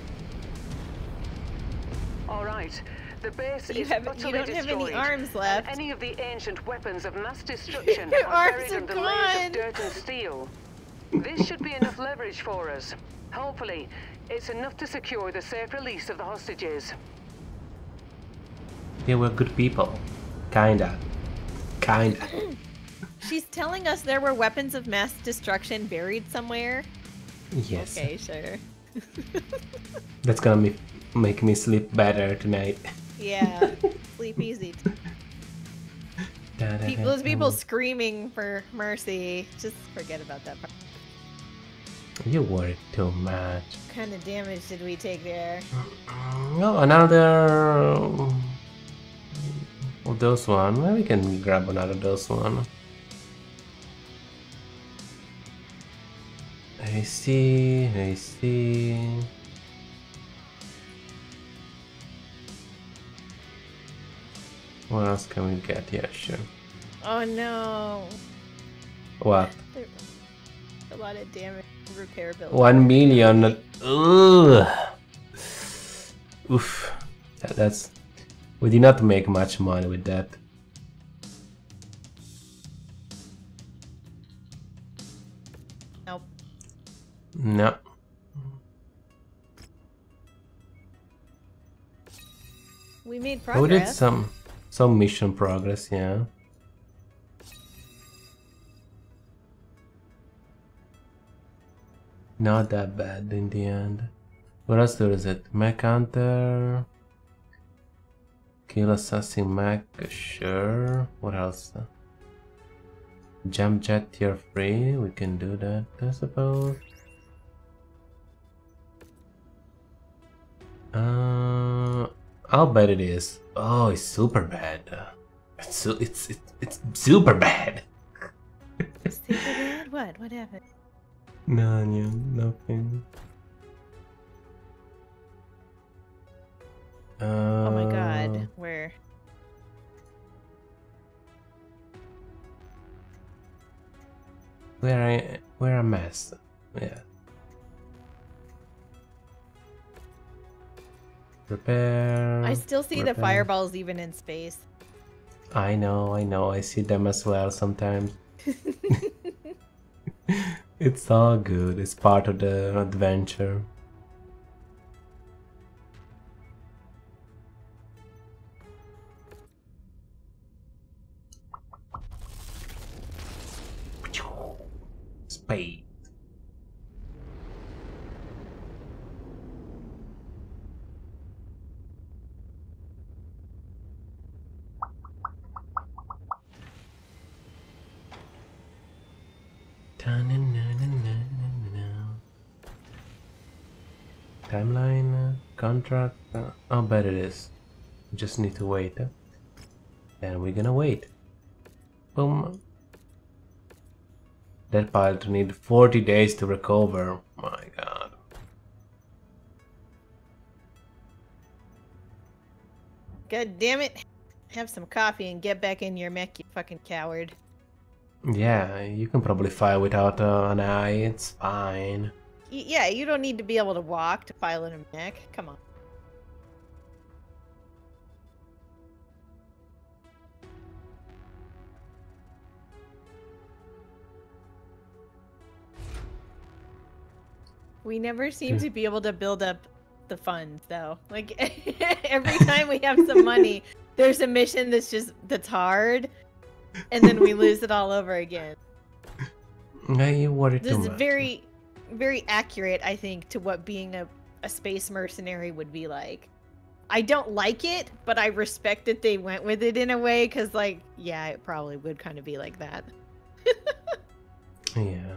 S4: All right. The base
S2: You
S4: is
S2: have- you don't have any
S4: destroyed,
S2: arms
S4: and
S2: left.
S4: Any of the ancient weapons of mass destruction
S2: Your
S4: are
S2: arms
S4: buried
S2: are
S4: under layers of dirt and steel. This should be enough leverage for us. Hopefully, it's enough to secure the safe release of the hostages.
S1: They were good people. Kinda. Kinda.
S2: She's telling us there were weapons of mass destruction buried somewhere.
S1: Yes.
S2: Okay, sure.
S1: That's gonna me- make me sleep better tonight.
S2: Yeah. Sleep easy. People, those people screaming for mercy. Just forget about that part.
S1: You worry too much.
S2: What kind of damage did we take there?
S1: Well, another of those one. Maybe we can grab another those one. I see. I see. What else can we get? Yeah, sure.
S2: Oh no.
S1: What?
S2: A lot of damage. Repair bill.
S1: One million. Ugh. Oof. That, that's. We did not make much money with that.
S2: Nope.
S1: No.
S2: We made progress.
S1: We did some some mission progress, yeah. Not that bad in the end. What else there is it? Mech Hunter. Kill Assassin Mech, sure. What else? Jump Jet tier 3, we can do that, I suppose. Uh, I'll bet it is. Oh, it's super bad. It's su- it's it's, it's super bad.
S2: Super bad? What? What happened?
S1: no, no, nothing. Uh,
S2: Oh my god. Where?
S1: Where I where a mess. Yeah. Repair.
S2: I still see the fireballs even in space.
S1: I know, I know. I see them as well sometimes. it's all good. It's part of the adventure. Spade. Timeline, contract. Uh, I'll bet it is. Just need to wait. And we're gonna wait. Boom. That pilot need 40 days to recover. My god.
S2: God damn it. Have some coffee and get back in your mech, you fucking coward.
S1: Yeah, you can probably fly without uh, an eye. It's fine.
S2: Y- yeah, you don't need to be able to walk to pilot a mech. Come on. We never seem to be able to build up the funds though. Like every time we have some money, there's a mission that's just that's hard and then we lose it all over again.
S1: Yeah, you worry
S2: This is
S1: much.
S2: very very accurate, I think, to what being a, a space mercenary would be like. I don't like it, but I respect that they went with it in a way because, like, yeah, it probably would kind of be like that.
S1: Yeah.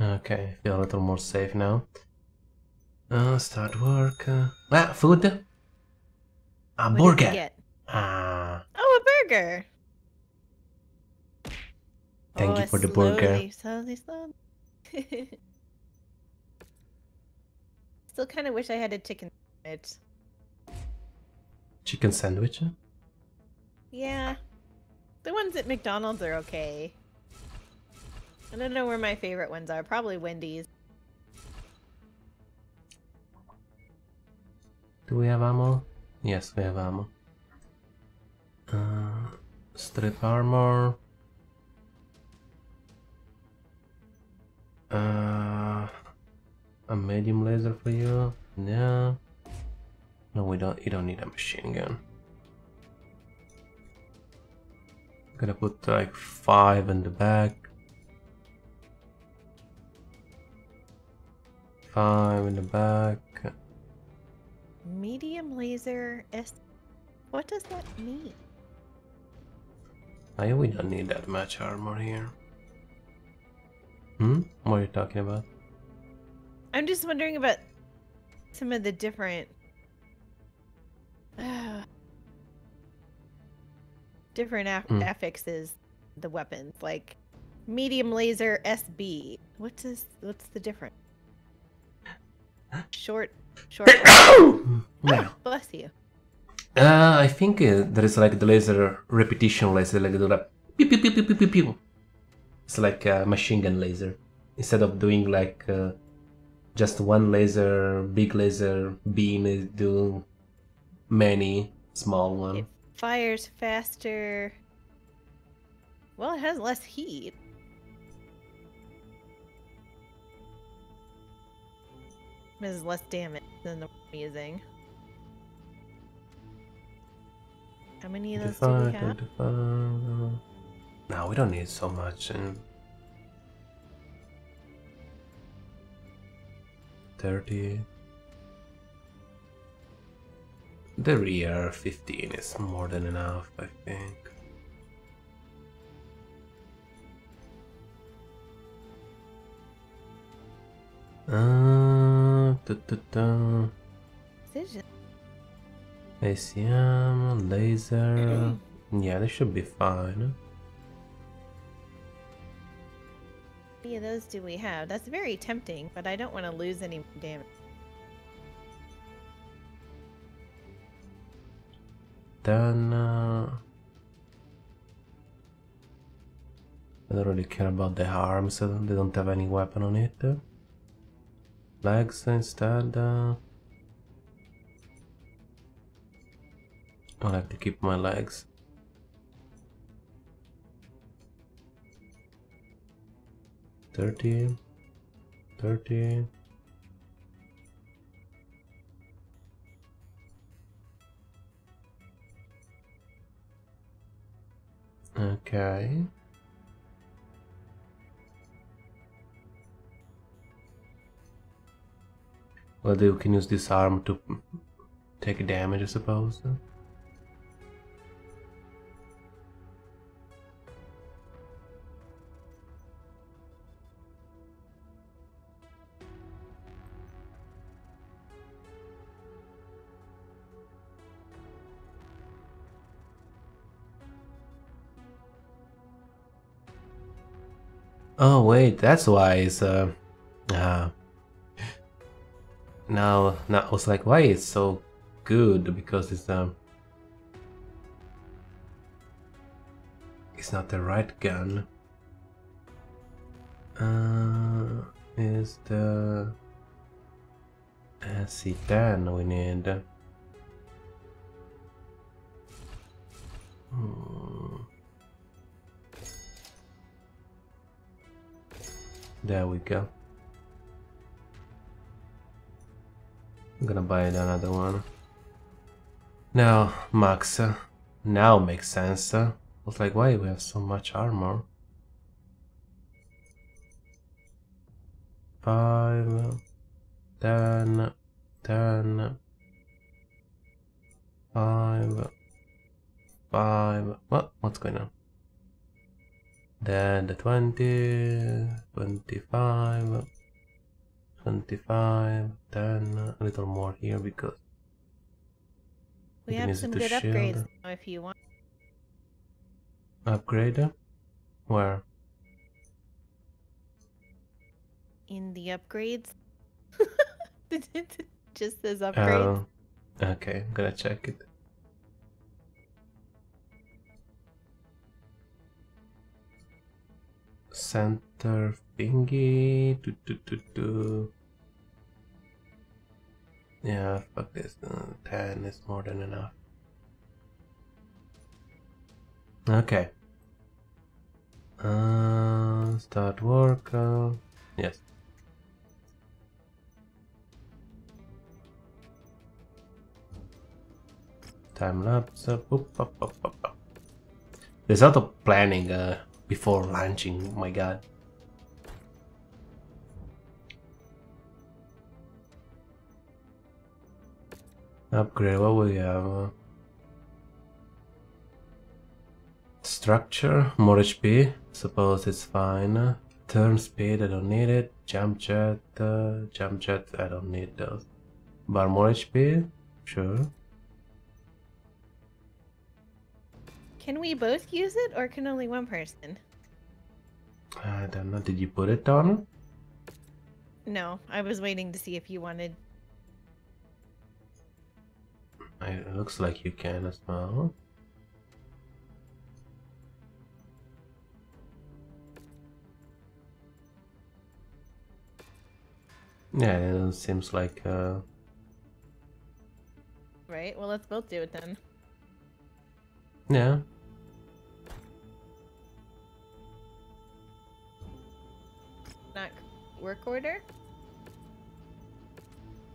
S1: Okay, feel a little more safe now. Uh, start work. Uh, ah, food. A
S2: What
S1: burger.
S2: get?
S1: Ah,
S2: Oh, a burger.
S1: Thank you
S2: Oh,
S1: for the burger.
S2: Slowly, slowly, slowly. Still kind of wish I had a chicken sandwich.
S1: chicken sandwich.
S2: Yeah. The ones at McDonald's are okay. I don't know where my favorite ones are. Probably Wendy's.
S1: Do we have ammo? Yes, we have ammo. Uh, strip armor. Uh, a medium laser for you. Yeah. No, we don't. You don't need a machine gun. Gonna put like five in the back. Five in the back.
S2: Medium laser S. What does that mean?
S1: Yeah, we don't need that much armor here. Hmm? What are you talking about?
S2: I'm just wondering about some of the different. different aff-
S1: Hmm.
S2: affixes, the weapons like medium laser SB. What's this? What's the difference? Short, short. Oh, bless you.
S1: Uh, I think uh, there is like the laser repetition laser, like the like, pew pew pew pew pew pew pew. It's like a machine gun laser. Instead of doing like uh, just one laser, big laser beam, is do many small one.
S2: It fires faster. Well, it has less heat. It has less damage than the one I'm using. How many of those do we have?
S1: Define. No, we don't need so much. And 30. The rear 15 is more than enough, I think. Uh, da, da, da.
S2: Precision.
S1: ACM, laser. yeah, they should be fine.
S2: Many of those do we have? That's very tempting, but I don't want to lose any damage.
S1: Then uh, I don't really care about the arms. They don't have any weapon on it. Legs instead. Uh, I like to keep my legs. 30, 30. Okay. Well, they can use this arm to take damage, I suppose. Oh wait, that's why it's uh, uh now now I was like why it's so good because it's um it's not the right gun. Uh is the SC10 we need. Hmm. There we go. I'm gonna buy another one. Now, Max. uh, Now makes sense. uh. Was like, why we have so much armor? Five, ten, ten, five, five. What? What's going on? Then the 20, 25, 25, then a little more here because
S2: We have some good
S1: shield.
S2: upgrades now if you want.
S1: upgrade. Where?
S2: In the upgrades. it just says oh, upgrades.
S1: Oh, okay, I'm gonna check it. Center thingy. Do, do, do, do. Yeah, fuck this. Uh, 10 is more than enough. Okay. Uh, start work. Uh, yes. Time lapse. Uh, boop, boop, boop, boop, boop. There's a lot of planning uh, before launching. Oh my god. Upgrade. What we have? Structure. More HP. Suppose it's fine. Turn speed. I don't need it. Jump jet. Uh, jump jet. I don't need those. Bar more HP. Sure.
S2: Can we both use it or can only one person?
S1: I don't know. Did you put it on?
S2: No, I was waiting to see if you wanted.
S1: It looks like you can as well. Yeah, it seems like uh,
S2: Right? Well, let's both do it then.
S1: Yeah.
S2: Not work order?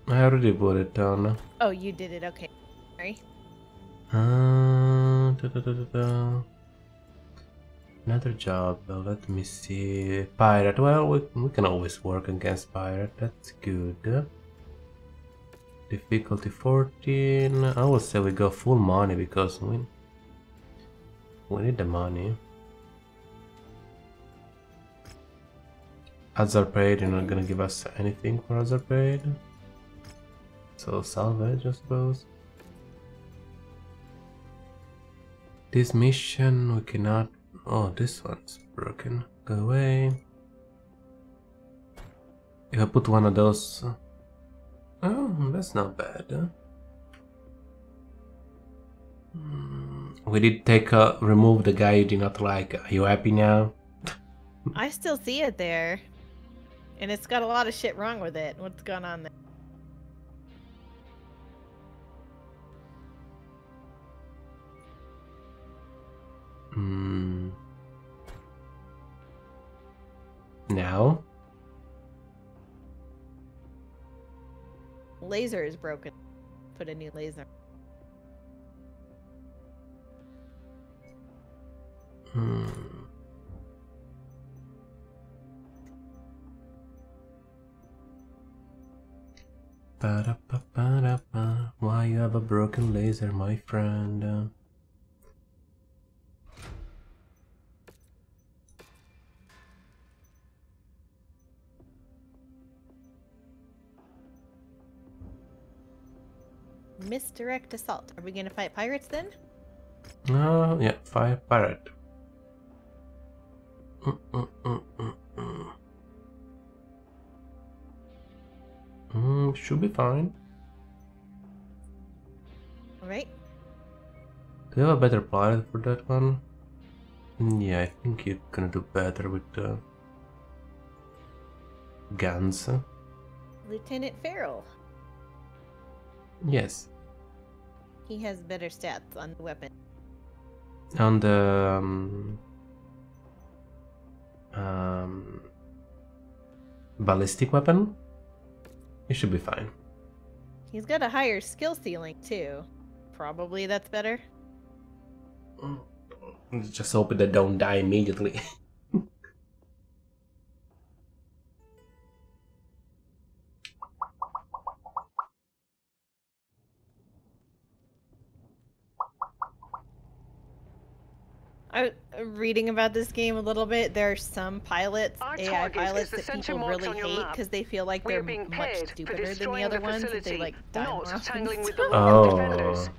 S1: I already put it on.
S2: Oh, you did it. Okay. Sorry.
S1: Uh, da, da, da. Another job. Let me see. Pirate. Well, we, we can always work against pirate. That's good. Difficulty 14. I would say we go full money because we we need the money. Odds are paid. You're not gonna give us anything for odds are paid. So salvage, I suppose. This mission we cannot. Oh, this one's broken. Go away. If I put one of those. Oh, that's not bad. Huh? We did take a, remove the guy you did not like. Are you happy now?
S2: I still see it there. And it's got a lot of shit wrong with it. What's going on there?
S1: Hmm. Now?
S2: Laser is broken. Put a new laser.
S1: Hmm. Why you have a broken laser, my friend? Uh,
S2: Misdirect assault. Are we gonna fight pirates then?
S1: Oh, yeah, fire pirate. Mm, mm, mm, mm, should be fine.
S2: Alright.
S1: Do you have a better pilot for that one? Yeah, I think you're gonna do better with the guns.
S2: Lieutenant Farrell.
S1: Yes,
S2: He has better stats on the weapon.
S1: on the um, um, ballistic weapon, it should be fine.
S2: He's got a higher skill ceiling too. Probably that's better.
S1: Just hope they don't die immediately.
S2: I reading about this game a little bit. There are some pilots,
S4: Our
S2: AI pilots that people really hate because they feel like they're
S4: being
S2: much stupider than the other
S4: the
S2: ones. that
S4: facility,
S2: They like die more
S4: not
S2: often.
S4: tangling with the
S2: So-
S4: local
S1: Oh,
S4: defenders.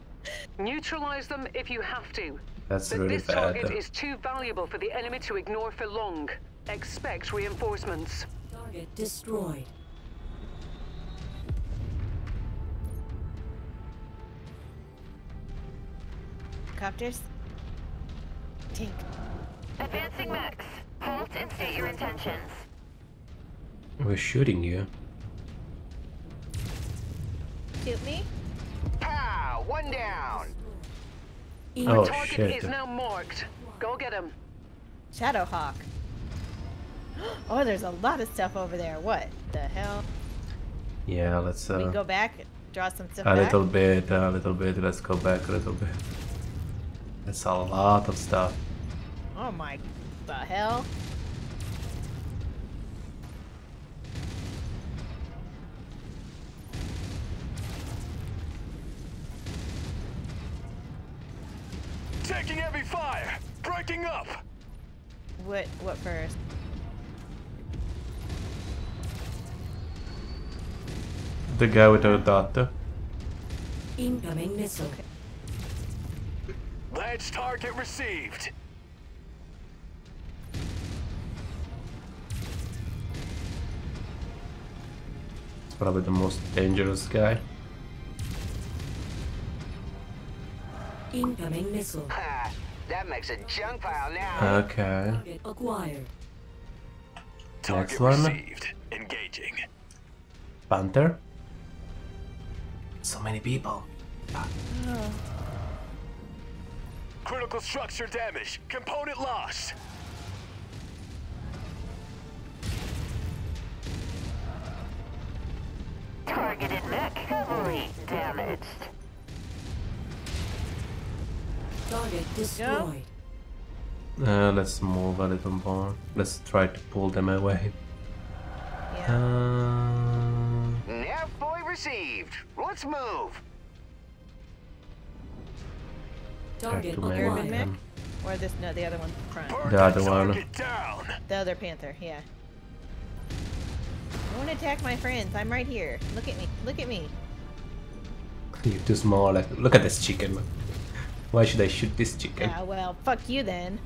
S4: Neutralize them if you have to.
S1: that's
S4: But
S1: really
S4: this
S1: bad.
S4: target is too valuable for the enemy to ignore for long. Expect reinforcements.
S5: Target destroyed.
S2: Copters. Tank.
S7: Advancing mechs. Halt and state your intentions.
S1: We're shooting you.
S2: Shoot me.
S6: Pow! One down.
S1: Oh
S4: Target
S1: shit.
S4: is now marked. Go get him.
S2: Shadowhawk. Oh, there's a lot of stuff over there. What the hell?
S1: Yeah, let's
S2: we
S1: uh,
S2: go back, draw some stuff
S1: a
S2: back.
S1: little bit, a little bit. Let's go back a little bit. That's a lot of stuff.
S2: Oh my, the hell?
S3: Taking heavy fire! Breaking up!
S2: What? What first?
S1: The guy with the daughter.
S5: Incoming missile.
S3: Ledge target received.
S1: It's probably the most dangerous guy.
S5: Incoming missile.
S6: Ha! That makes a junk pile now.
S1: Okay.
S5: Target acquired.
S1: Next one.
S3: received. Engaging.
S1: Panther. So many people. Oh.
S3: Critical structure damage. Component lost.
S7: Targeted mech heavily damaged.
S5: Target destroyed.
S1: Uh, let's move a little more. Let's try to pull them away.
S2: Yeah.
S1: Uh,
S6: Nav boy received. Let's move.
S5: Target
S1: to marry
S2: Urban
S5: acquired.
S2: mech?
S1: them.
S2: Or this? No, the other one. Front.
S1: The other one.
S3: Target.
S2: The other panther. Yeah. Don't attack my friends. I'm right here. Look at me. Look at me.
S1: You're too small. Like, look at this chicken. Why should I shoot this chicken?
S2: Yeah. Well, fuck you then.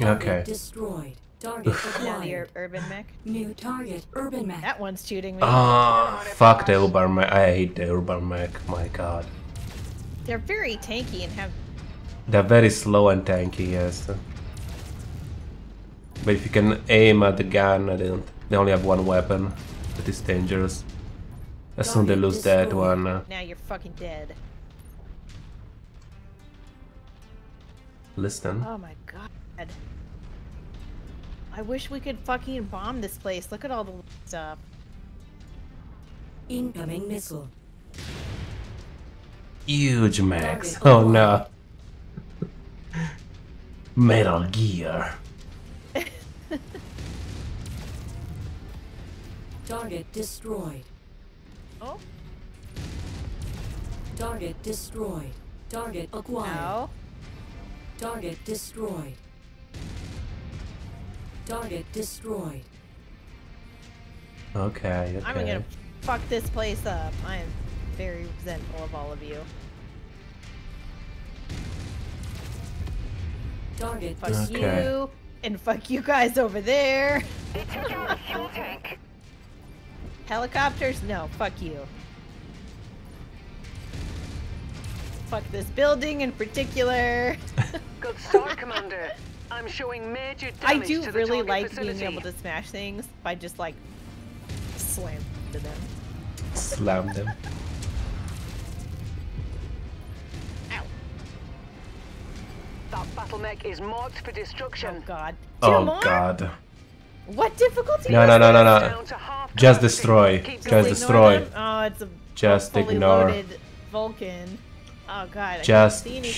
S1: Okay.
S5: Destroyed. Target
S2: Now ur- UrbanMech.
S5: New target. UrbanMech.
S2: That one's shooting me.
S1: Ah, fuck the UrbanMech. I hate the UrbanMech. My god.
S2: They're very tanky and have.
S1: They're very slow and tanky, yes. But if you can aim at the gun, they don't. They only have one weapon. That is dangerous. As soon as they lose that one. Uh,
S2: Now you're fucking dead.
S1: listen.
S2: Oh my god. I wish we could fucking bomb this place. Look at all the stuff.
S5: Incoming missile.
S1: Huge max.
S5: Target
S1: Oh no. Metal Gear.
S5: Target destroyed.
S2: Oh,
S5: Target destroyed. Target acquired.
S2: no.
S5: Target destroyed. Target destroyed.
S1: Okay,
S2: I'm gonna fuck this place up. I am very resentful of all of you.
S5: Target
S2: Fuck
S5: destroyed.
S1: Okay.
S2: you, and fuck you guys over there.
S7: They took out a fuel tank.
S2: Helicopters? No, fuck you. Fuck this building in particular.
S4: Good start, Commander. I'm showing major
S2: I do
S4: to the
S2: really like
S4: facility.
S2: being able to smash things by just like slam to them.
S1: Slam them.
S4: That battle mech is marked for
S2: Oh
S4: destruction.
S2: god. Oh, Two
S1: Oh
S2: more?
S1: god.
S2: What difficulty?
S1: No, no, no, no, no.
S4: Down to half
S1: Just destroy. Just destroy.
S2: Oh, it's a
S1: Just
S2: fully
S1: ignore.
S2: loaded Vulcan. Oh god. I
S1: Just
S2: can't see anything.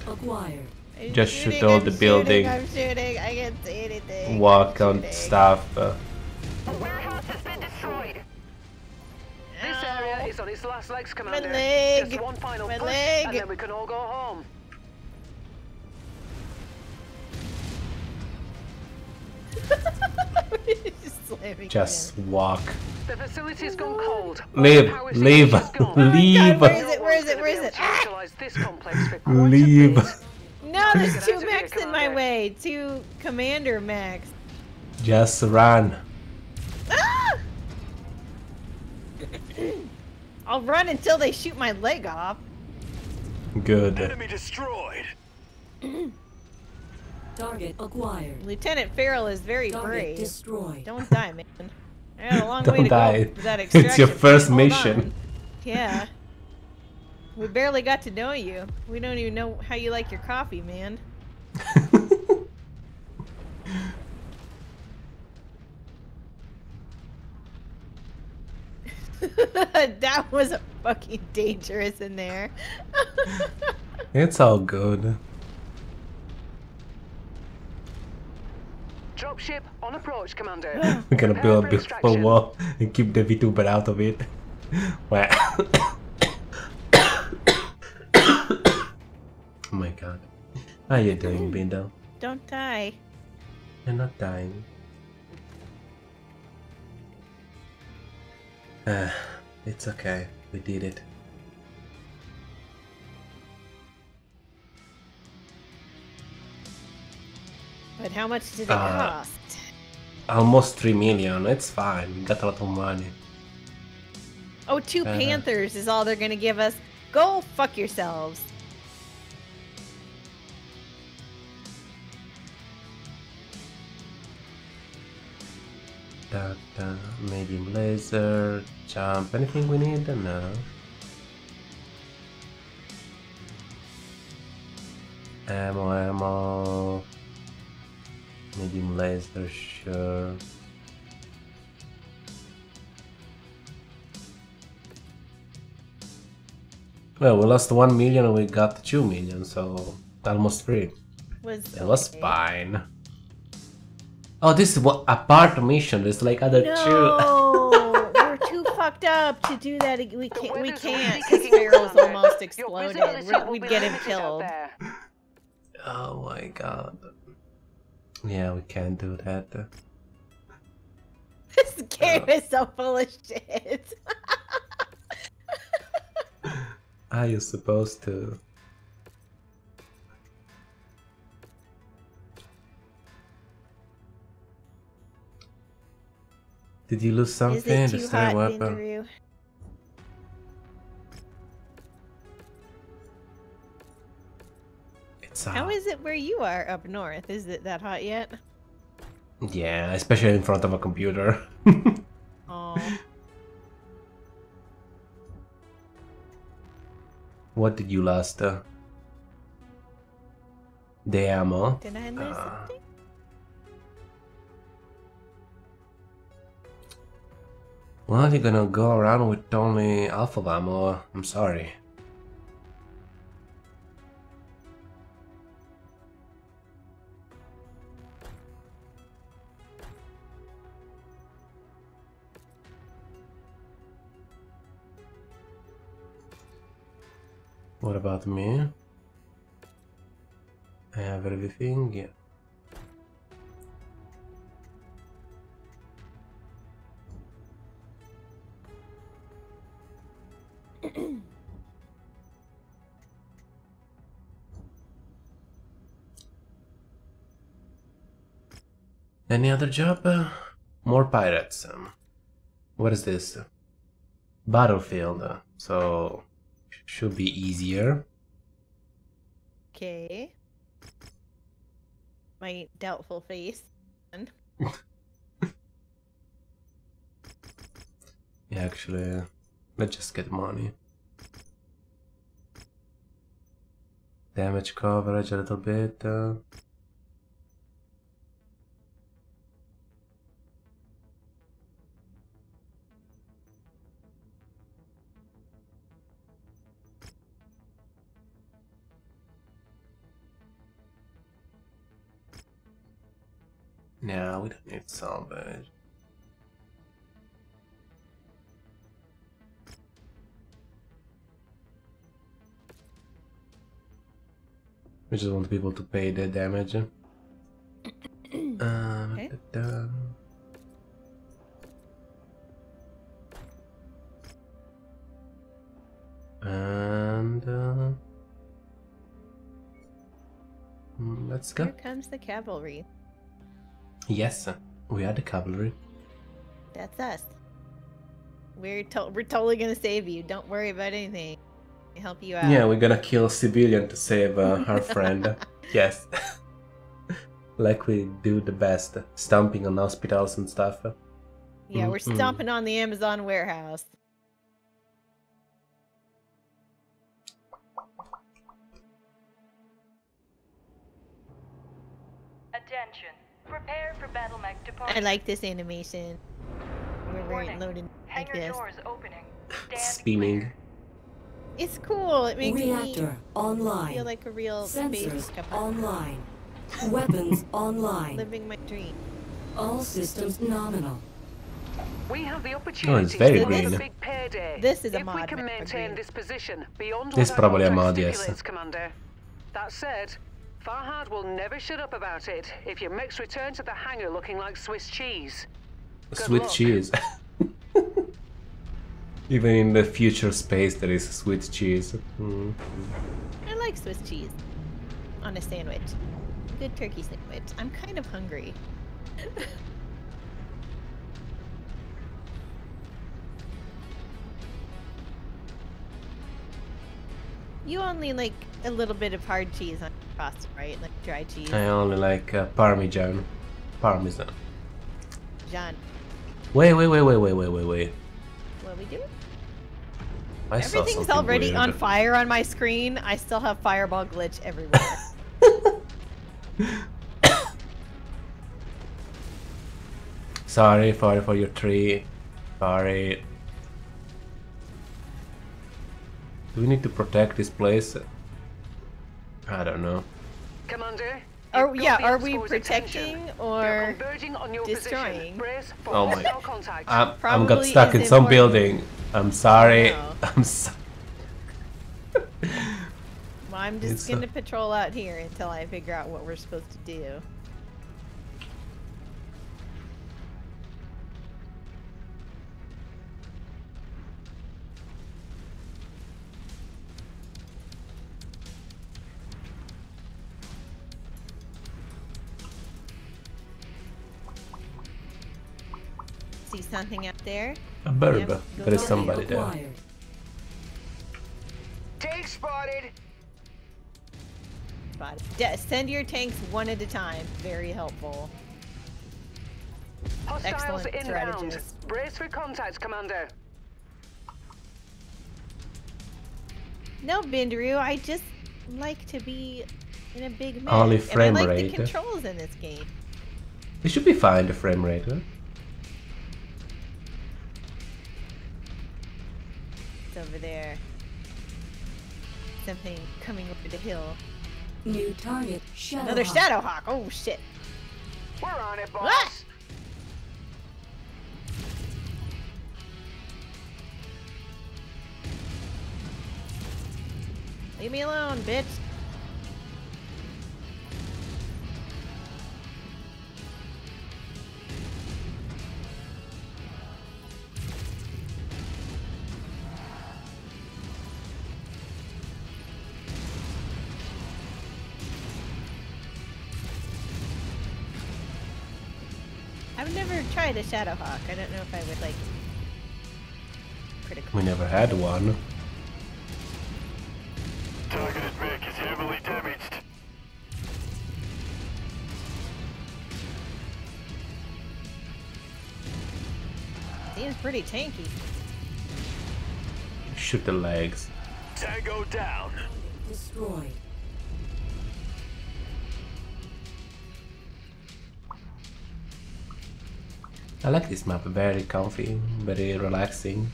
S1: shoot.
S5: Acquired.
S2: I'm
S1: just shoot all
S2: I'm
S1: the
S2: shooting,
S1: building.
S2: I'm shooting. I can't see anything.
S1: Walk
S2: I'm
S1: on
S2: shooting.
S1: stuff. Uh,
S7: The warehouse has been destroyed.
S4: This area is on its last legs, Commander.
S2: leg.
S4: Just one final
S2: My
S4: push,
S2: leg.
S4: and then we can all go home.
S2: just
S1: just walk.
S4: The facility's gone cold.
S1: Leave,
S4: Power
S1: leave,
S4: signature's
S1: leave,
S2: Where is it? Where is it? Where is it?
S4: gonna
S2: Ah!
S4: to utilize this complex for quite a
S1: leave.
S4: Bit.
S2: No, there's two
S4: out
S2: mechs in my way. Two commander mechs.
S1: Just run.
S2: Ah! I'll run until they shoot my leg off.
S1: Good.
S6: Enemy destroyed.
S5: Target acquired.
S2: Lieutenant Farrell is very
S5: Target
S2: brave.
S5: destroyed.
S2: Don't die, man. I got a long way
S1: Don't
S2: to
S1: die.
S2: go that
S1: It's your first mission.
S2: Yeah. We barely got to know you. We don't even know how you like your coffee, man. that was fucking dangerous in there.
S1: It's all good.
S4: Dropship on approach, Commander.
S1: We're gonna
S4: Prepare
S1: build a big
S4: extraction.
S1: wall and keep the VTuber out of it. Wow. oh my god. How you doing, Bindo?
S2: don't die.
S1: You're not dying. Uh, it's okay. We did it.
S2: But how much did it
S1: Uh,
S2: cost?
S1: Almost 3 million. It's fine. We got a lot of money.
S2: Oh, two
S1: uh,
S2: Panthers is all they're gonna give us. Go fuck yourselves.
S1: Da, da, medium laser, jump. Anything we need? No. Ammo, ammo. Medium laser, sure. Well, we lost 1 million and we got 2 million, so almost free.
S2: Was
S1: It was fine. Oh, this is what a part mission. There's like other two.
S2: No, we're too fucked up to do that. We can't. We can't.
S4: really
S2: Because
S4: kicking in,
S2: almost
S4: Your
S2: exploded. We're-
S4: will
S2: We'd get him killed.
S1: Oh my god. Yeah, we can't do that.
S2: This game is so full of shit.
S1: Are you supposed to? Did you lose something? The
S2: too
S1: weapon. It's
S2: How
S1: hot.
S2: is it where you are up north? Is it that hot yet?
S1: Yeah, especially in front of a computer.
S2: Oh,
S1: what did you last? Uh, the ammo.
S2: did I lose
S1: Uh,
S2: something?
S1: Well, you're gonna go around with only alpha ammo. I'm sorry. What about me? I have everything, yeah. Any other job? Uh, more pirates. Um, what is this? Battlefield. uh, So should be easier.
S2: Okay. My doubtful face.
S1: Yeah, actually, let's just get money. Damage coverage a little bit. Uh, no, we don't need salvage. We just want people to pay the damage. Uh,
S2: Okay.
S1: da-da. And uh, mm, let's go.
S2: Here comes the cavalry.
S1: Yes, we are the cavalry.
S2: That's us. We're to- we're totally gonna save you. Don't worry about anything. We help you out.
S1: Yeah, we're gonna kill a civilian to save uh, our friend. yes. like we do the best, stomping on hospitals and stuff.
S2: Yeah, we're
S1: Mhm.
S2: stomping on the Amazon warehouse.
S7: Attention. Prepare for battle mech departure.
S2: I like this animation. We're very
S7: Warning.
S2: loaded like
S7: Hangar
S2: this.
S7: doors opening. Stand
S1: Spinning.
S7: clear.
S2: It's cool. It makes
S5: Reactor
S2: me
S5: online.
S2: feel like a real space
S5: Sensors
S2: couple
S5: online. Weapons online.
S2: living my dream.
S5: All systems nominal.
S4: We have the opportunity oh,
S1: very
S4: to win
S2: green.
S4: a big payday.
S2: This is a
S4: if we
S2: mod
S4: can
S2: map for
S4: maintain
S2: green.
S4: this position beyond
S1: This
S4: what
S1: probably
S4: our
S1: a
S4: contract
S1: mod, yes.
S4: Commander. That said, Fahad will never shut up about it if your mechs return to the hangar looking like Swiss cheese. Good
S1: Sweet
S4: luck.
S1: cheese. Even in the future space, there is sweet cheese. Mm.
S2: I like Swiss cheese on a sandwich. Good turkey sandwich. I'm kind of hungry. you only like a little bit of hard cheese on your pasta, right? Like dry cheese.
S1: I only like uh, Parmesan. Parmesan.
S2: John,
S1: Wait, wait, wait, wait, wait, wait, wait, wait.
S2: what are we do?
S1: I
S2: Everything's already
S1: weird.
S2: on fire on my screen. I still have fireball glitch everywhere.
S1: Sorry, sorry for your tree. Sorry. Do we need to protect this place? I don't know.
S4: Commander.
S2: Are- yeah, are we
S4: Outscore's attention.
S2: protecting or
S4: converging on your
S2: destroying?
S4: position.
S1: Oh my- I'm, I'm got stuck in
S2: is
S1: some building. I'm sorry.
S2: Oh.
S1: I'm
S2: Well, I'm just
S1: It's,
S2: gonna patrol out here until I figure out what we're supposed to do. See something up there?
S1: a burb.
S2: Yep,
S1: There is somebody there.
S5: acquired.
S6: Take spotted.
S2: Spot. Yeah, send your tanks one at a time. Very helpful.
S4: Hostiles
S2: excellent
S4: inbound.
S2: strategist.
S4: Brace for contact, Commander.
S2: No, Bindaru, I just like to be in a big map.
S1: Only
S2: and I
S1: frame
S2: like
S1: rate.
S2: the controls in this game.
S1: It should be fine, the frame rate. Huh?
S2: Over there. Something coming over the hill.
S5: New target. Shadow
S2: Another
S5: Hawk.
S2: Shadowhawk. Oh shit.
S6: We're on it, boss.
S2: What? Leave me alone, bitch. I've never tried Shadowhawk. I don't know if I would like critical.
S1: We never had one.
S8: Targeted mech is heavily damaged.
S2: Seems pretty tanky.
S1: Shoot the legs.
S8: Tango down.
S5: Destroyed.
S1: I like this map. Very comfy, very relaxing.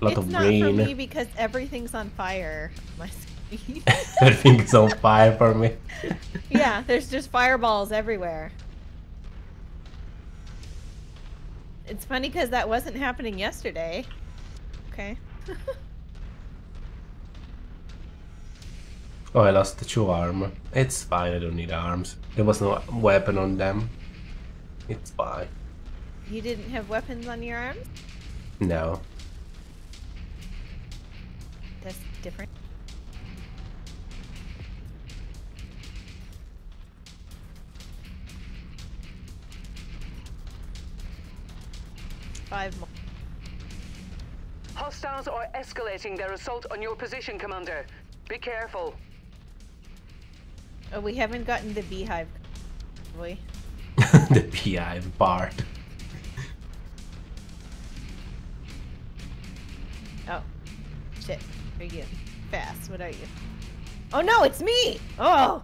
S1: A lot
S2: it's
S1: of
S2: not for me because everything's on fire. on My screen.
S1: Everything is on fire for me.
S2: yeah, there's just fireballs everywhere. It's funny because that wasn't happening yesterday. Okay.
S1: Oh, I lost the two armor. It's fine. I don't need arms. There was no weapon on them. It's fine.
S2: You didn't have weapons on your arms?
S1: No.
S2: That's different. Five more.
S4: Hostiles are escalating their assault on your position, Commander. Be careful.
S2: Oh, we haven't gotten the beehive. have we?
S1: the PI part.
S2: Shit. Are you fast? What are you? Oh no, it's me! Oh!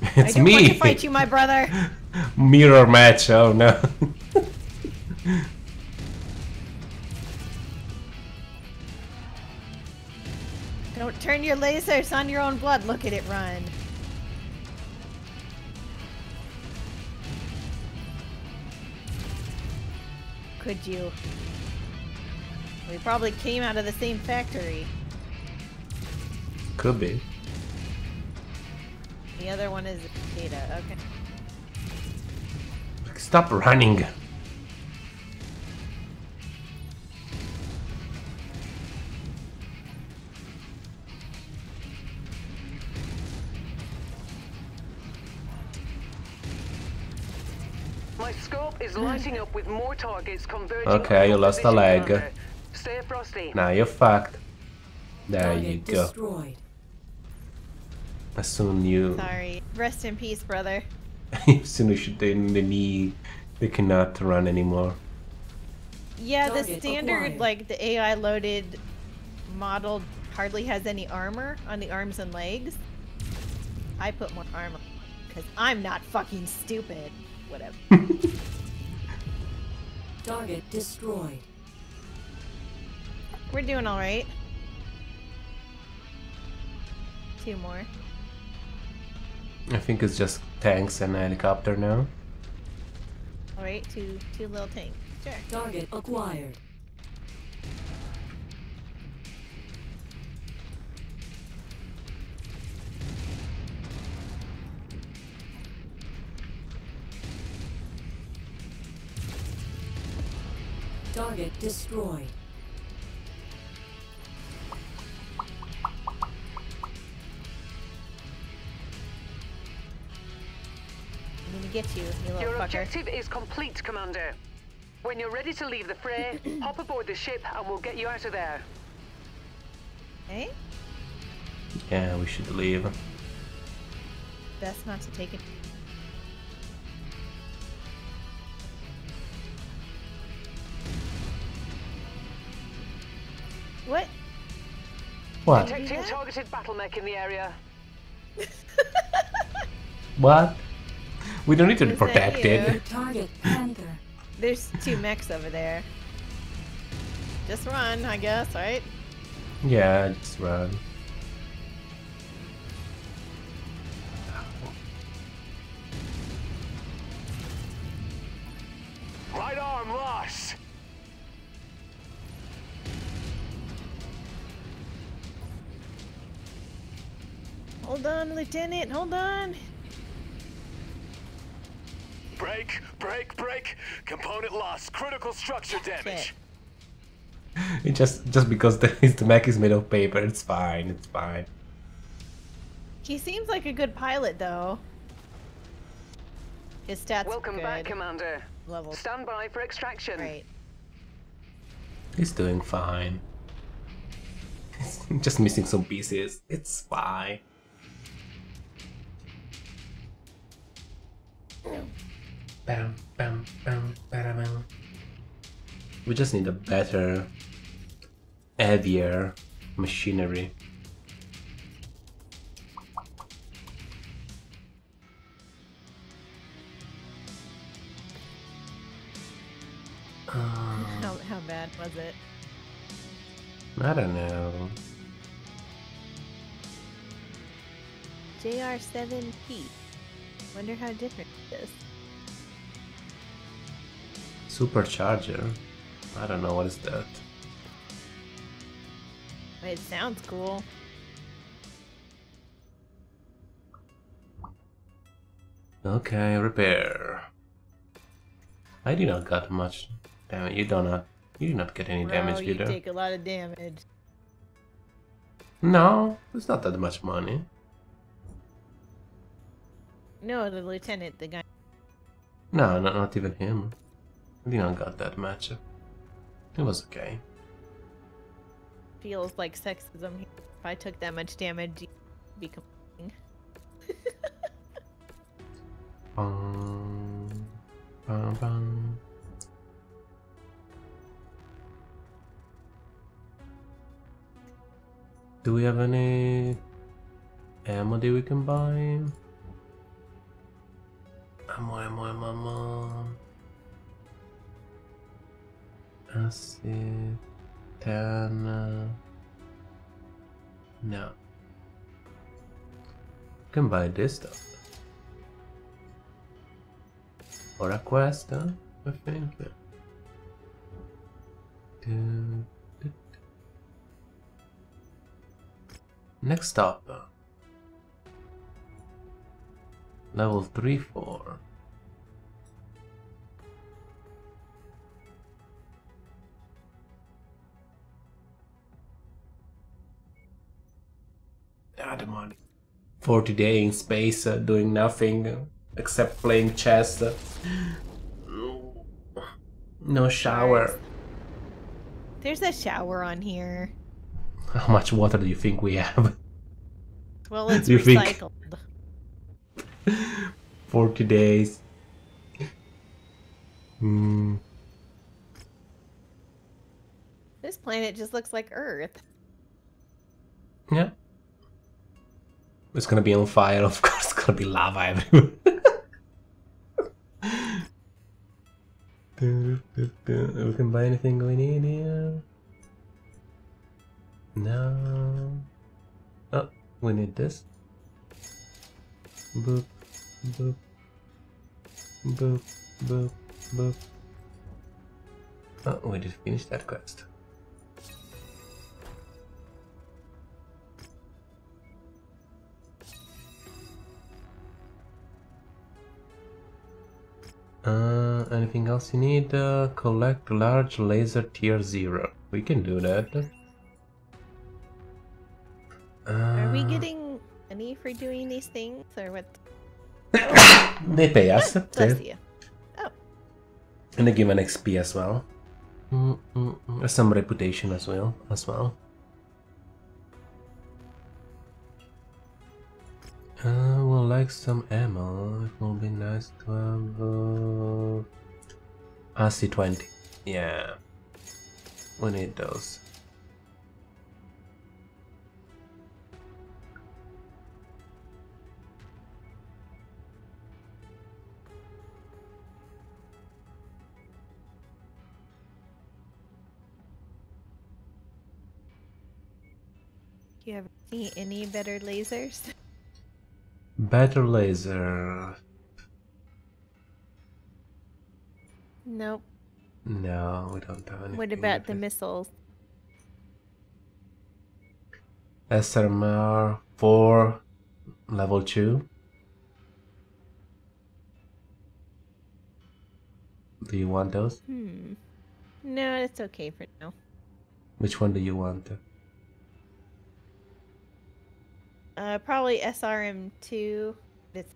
S1: It's
S2: I
S1: me.
S2: want to fight you, my brother!
S1: Mirror match. Oh no.
S2: Don't turn your lasers on your own blood. Look at it run. Could you? We probably came out of the same factory.
S1: Could be.
S2: The other one is data. Okay.
S1: Stop running.
S4: My scope is lighting up with more targets converging.
S1: Okay, you lost a leg.
S4: Commander. Stay frosty.
S1: Now you're fucked. There
S5: Target
S1: you go.
S5: destroyed.
S1: As soon you,
S2: Sorry. Rest in peace, brother.
S1: as soon as you in the knee, they cannot run anymore.
S2: Yeah, the standard,
S5: acquired.
S2: like the AI loaded model hardly has any armor on the arms and legs. I put more armor because I'm not fucking stupid. Whatever.
S5: Target destroyed.
S2: We're doing all right. Two more.
S1: I think it's just tanks and a helicopter now.
S2: All right, two two little tanks. Sure.
S5: Target acquired. Target destroyed.
S2: I'm gonna get you, you little
S4: Your
S2: fucker.
S4: objective is complete, Commander. When you're ready to leave the fray, hop aboard the ship and we'll get you out of there.
S2: Hey,
S1: Yeah, we should leave.
S2: best not to take it. What?
S1: What?
S4: Detecting
S2: Yeah.
S4: targeted battle mech in the area.
S1: What? We don't need to be
S2: Was that
S1: protected.
S2: you?
S5: Target Panther.
S2: There's two mechs over there. Just run, I guess, right?
S1: Yeah, just run.
S8: Right arm lost.
S2: Hold on, Lieutenant. Hold on.
S8: Break, break, break. Component loss, Critical structure damage.
S2: Shit.
S1: It just just because the, the mech is made of paper, it's fine. It's fine.
S2: He seems like a good pilot, though. His stats
S4: Welcome
S2: good.
S4: back, Commander.
S2: Level.
S4: Stand by for extraction.
S2: Right.
S1: He's doing fine. He's just missing some pieces. It's fine. Bam, bam, bam, bam, bam. We just need a better, heavier machinery.
S2: How, how bad was it?
S1: I don't know.
S2: JR7P. Wonder how different it is.
S1: Supercharger? I don't know what is that.
S2: It sounds cool.
S1: Okay, repair. I do not got much damage. You do not. You do not get any
S2: Bro,
S1: damage
S2: you
S1: either.
S2: take a lot of damage.
S1: No, it's not that much money.
S2: No, the lieutenant, the guy.
S1: No, not, not even him. Not got that much. It was okay.
S2: feels like sexism. If I took that much damage, you'd be complaining.
S1: Bum, bum, bum. Do we have any ammo that we can buy? Ammo, ammo, ammo, ammo. Acid, ten. uh, No. Can buy this stuff. Or a quest, huh? I think. Yeah. Next stop. uh, Level 3 4. Ah, the money. 40 day in space uh, doing nothing except playing chess. no shower.
S2: There's a shower on here.
S1: How much water do you think we have?
S2: Well, it's
S1: Do you think-
S2: recycled.
S1: 40 days. Hmm.
S2: This planet just looks like Earth.
S1: Yeah. It's gonna be on fire, of course. It's gonna be lava everywhere. we can buy anything we need here. No. Oh, we need this. Boop, boop, boop, boop, boop. Oh, we did finish that quest. Uh, anything else you need? Uh, collect large laser tier 0. We can do that. Uh,
S2: Are we getting money for doing these things, or what?
S1: They pay us.
S2: Bless you. Oh,
S1: And they give an XP as well. Mm, mm, mm. Some reputation as well. As well. Uh, like some ammo. It will be nice to have. Uh, AC20. Yeah. We need those.
S2: Do you ever see any better lasers?
S1: Better laser.
S2: Nope.
S1: No, we don't have anything.
S2: What about the missiles?
S1: SMR 4 level 2. Do you want those?
S2: Hmm. No, it's okay for now.
S1: Which one do you want?
S2: Uh, probably SRM two. It's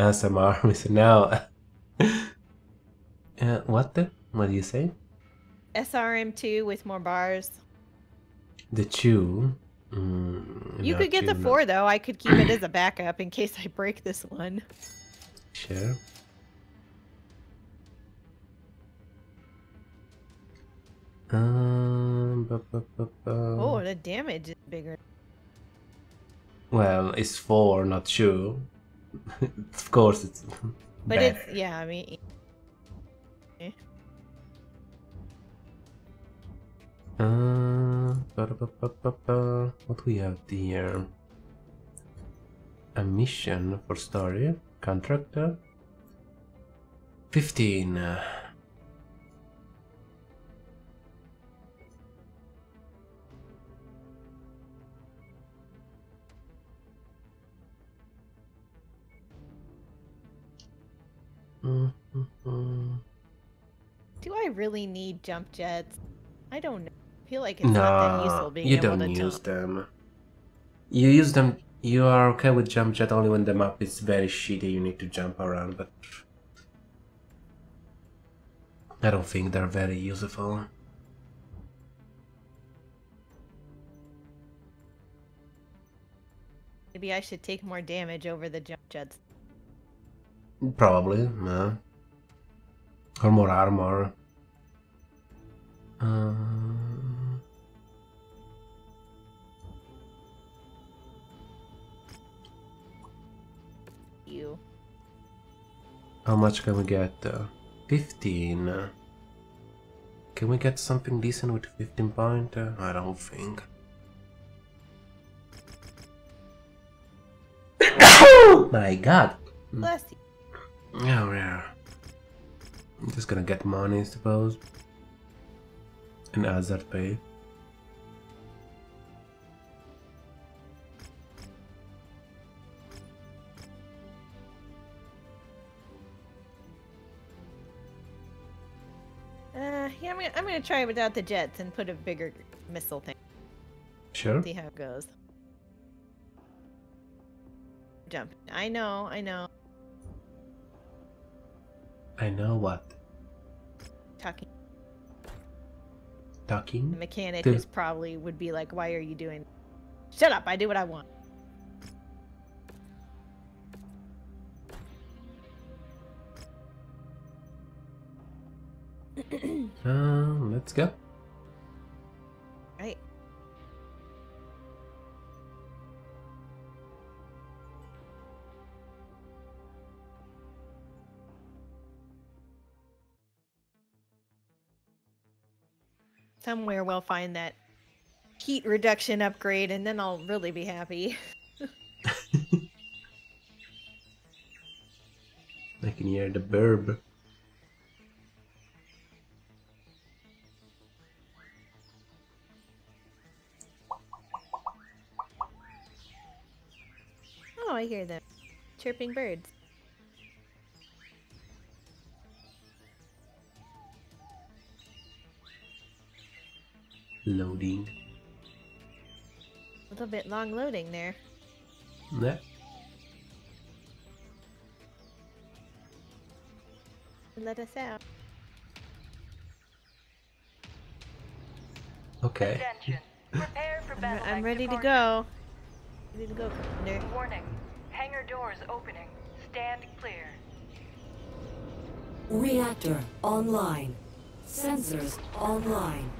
S1: SMR we said now. uh, what the? What do you say?
S2: SRM two with more bars.
S1: The two. Mm,
S2: You could get the four though. I could keep it as a backup in case I break this one.
S1: Sure. Um, bu- bu- bu-
S2: Oh, the damage is bigger.
S1: Well, it's four, not two. of course, it's.
S2: But
S1: better.
S2: it's yeah. I mean.
S1: Uh, ba-da-ba-ba-ba-ba. What we have here? A mission for story. Contractor. 15.
S2: Do I really need jump jets? I don't know. I feel like it's not that useful being
S1: you
S2: able
S1: don't
S2: to
S1: use
S2: jump.
S1: them. You use them. You are okay with jump jet only when the map is very shitty. You need to jump around, but I don't think they're very useful.
S2: Maybe I should take more damage over the jump jets.
S1: Probably, yeah. Or more armor. Uh,
S2: You.
S1: how much can we get? Uh, 15. Can we get something decent with 15 point? Uh, I don't think. My god.
S2: Bless you.
S1: Oh yeah. I'm just gonna get money, I suppose. And as Azar pay.
S2: Uh, yeah, I'm gonna, I'm gonna try without the jets and put a bigger missile thing.
S1: Sure.
S2: See how it goes. Jump. I know, I know.
S1: I know what.
S2: Talking
S1: Talking?
S2: the mechanic
S1: Dude.
S2: is probably would be like, "Why are you doing?" Shut up! I do what I want.
S1: Um, let's go.
S2: Somewhere we'll find that heat reduction upgrade, and then I'll really be happy.
S1: I can hear the burb.
S2: Oh, I hear them. Chirping birds.
S1: Loading.
S2: A little bit long loading there.
S1: Yeah.
S2: Let us out.
S1: Okay.
S7: Prepare for
S2: I'm,
S7: battle.
S2: I'm ready to go. Ready to go, Commander.
S7: Warning. Hangar doors opening. Stand clear.
S5: Reactor online. Sensors online.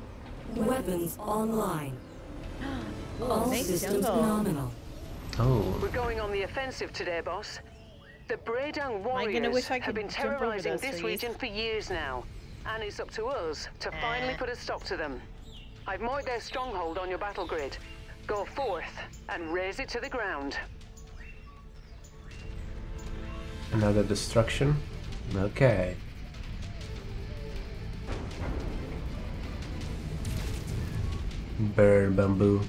S5: Weapons online. All systems nominal.
S1: Oh.
S4: We're going on the offensive today, boss. The Braydang warriors
S2: wish I
S4: have been terrorizing this
S2: trees.
S4: region for years now, and it's up to us to finally
S2: Ah.
S4: put a stop to them. I've marked their stronghold on your battle grid. Go forth and raze it to the ground.
S1: Another destruction. Okay. Burn bamboo.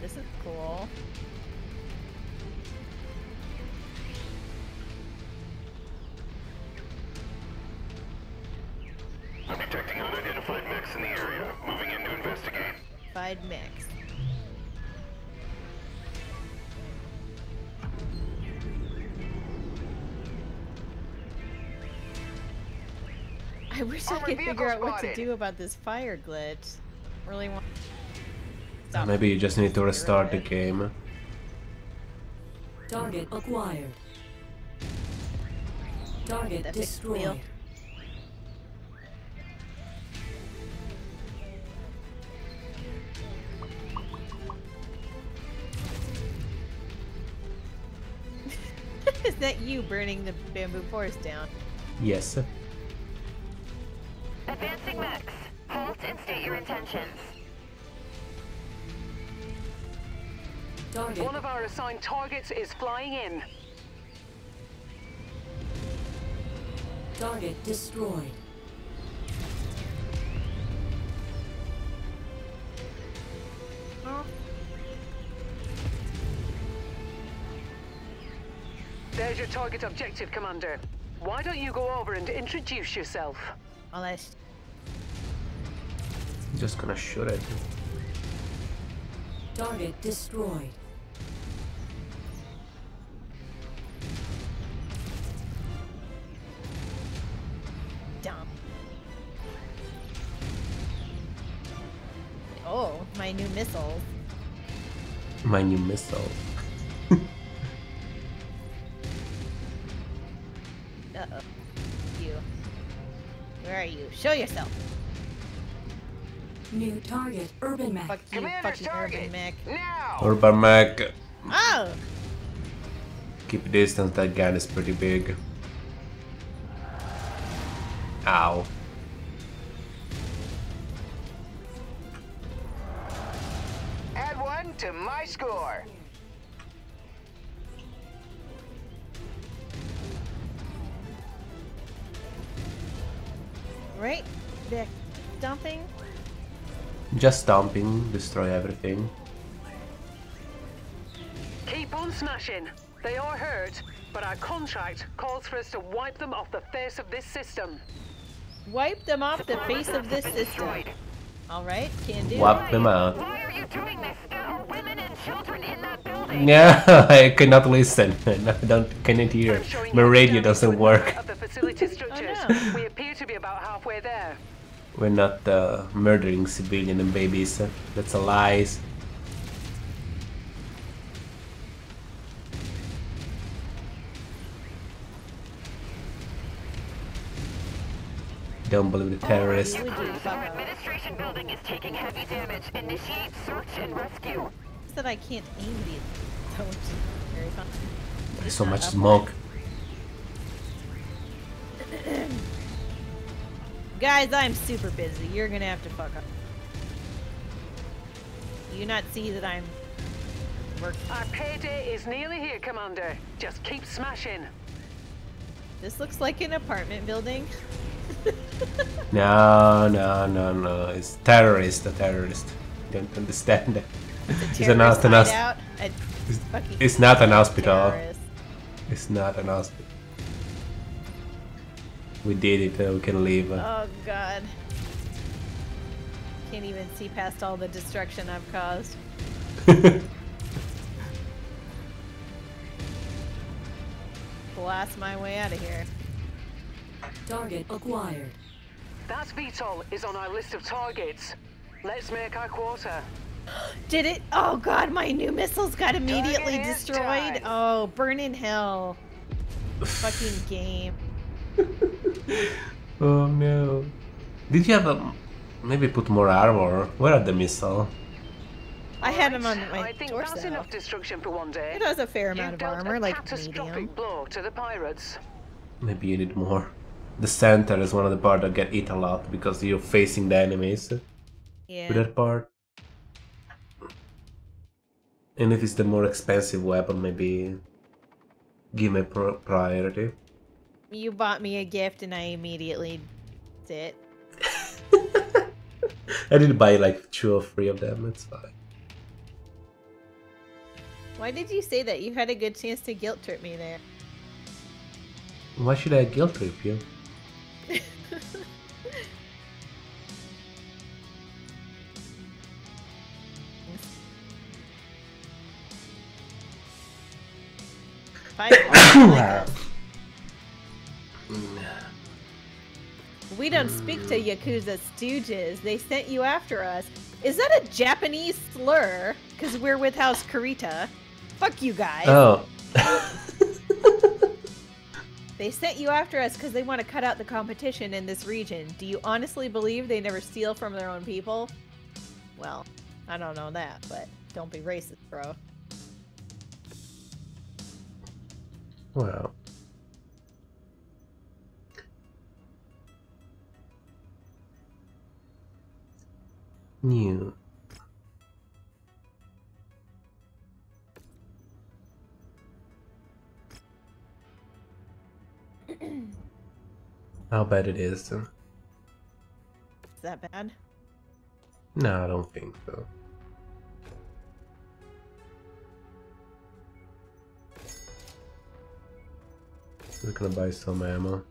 S2: This is cool.
S8: I'm detecting an unidentified mechs in the area. Moving in to investigate.
S2: Fied mix. I wish I
S6: Armored
S2: could figure out what to do about this fire glitch. Really want. Uh, Stop.
S1: Maybe you just need to restart the game.
S5: Target acquired. Target
S2: That fixed the wheel.
S5: destroyed.
S2: Is that you burning the bamboo forest down?
S1: Yes.
S7: Advancing Max. Halt and state your intentions.
S5: Target
S4: One of our assigned targets is flying in.
S5: target destroyed.
S4: There's your target objective, Commander. Why don't you go over and introduce yourself?
S2: All that. sh-
S1: Just gonna shoot it.
S5: Target destroyed.
S2: Dumb. Oh, my new missiles.
S1: My new missile.
S2: Uh oh. You. Where are you? Show yourself.
S5: New target UrbanMech.
S2: Fuck you,
S6: Commander's
S2: fucking
S6: target.
S2: UrbanMech.
S6: Now!
S1: UrbanMech.
S2: Oh!
S1: Keep distance, that gun is pretty big. Ow.
S6: Add one to my score.
S2: Right? Back dumping?
S1: Just stomping, destroy everything.
S4: Keep on smashing. They are hurt, but our contract calls for us to wipe them off the face of this system.
S2: Wipe them off the face of this system. Alright, can do.
S1: Wipe them out.
S7: Why are you doing this? There are women and children in that building.
S1: Yeah, I cannot listen. I don't cannot hear. My radio doesn't work.
S4: number Of the facility oh, structures.
S2: no.
S4: We appear to be about halfway there.
S1: We're not uh, murdering civilian and babies. That's a lie. Don't believe the terrorists.
S2: You would do,
S7: Our administration building is taking heavy damage. Initiate search and rescue.
S2: That I can't aim these. So which very fun.
S1: There's so much smoke.
S2: Guys, I'm super busy. You're gonna have to fuck up. Do you not see that I'm working?
S4: Our payday is nearly here, Commander. Just keep smashing.
S2: This looks like an apartment building.
S1: No, no, no, no. It's terrorist, a terrorist. Don't understand that. It's, an,
S2: Terrorist
S1: it's, an, hos-
S2: hideout. A
S1: it's not an hospital.
S2: terrorist.
S1: It's not an hospital. We did it, uh, we can leave. uh.
S2: Oh god. Can't even see past all the destruction I've caused. Blast my way out of here.
S5: Target acquired.
S4: That VTOL is on our list of targets. Let's make our quota.
S2: Did it? Oh god, my new missiles got immediately destroyed.
S6: time.
S2: Oh, burn in hell. Fucking game.
S1: oh no. Did you have a. Maybe put more armor? Where are the missile?
S2: I had him on my
S4: I think
S2: torso.
S4: that's enough destruction for one day.
S2: It has a fair
S4: You've
S2: amount of armor,
S4: a
S2: like
S4: catastrophic
S2: medium.
S4: blow to the pirates.
S1: Maybe you need more. the center is one of the part that get hit a lot because you're facing the enemies
S2: Yeah.
S1: with that part. And if it's the more expensive weapon, maybe give me priority.
S2: You bought me a gift and I immediately did it.
S1: I didn't buy like two or three of them. It's fine.
S2: Why did you say that? You had a good chance to guilt trip me there.
S1: Why should I guilt trip you?
S2: Five We don't speak to Yakuza stooges. They sent you after us. Is that a Japanese slur? Because we're with House Kurita. Fuck you guys.
S1: Oh.
S2: They sent you after us because they want to cut out the competition in this region. Do you honestly believe they never steal from their own people? Well, I don't know that, but don't be racist, bro.
S1: wow. New. How bad it is?
S2: Is that bad?
S1: No, I don't think so. We're gonna buy some ammo.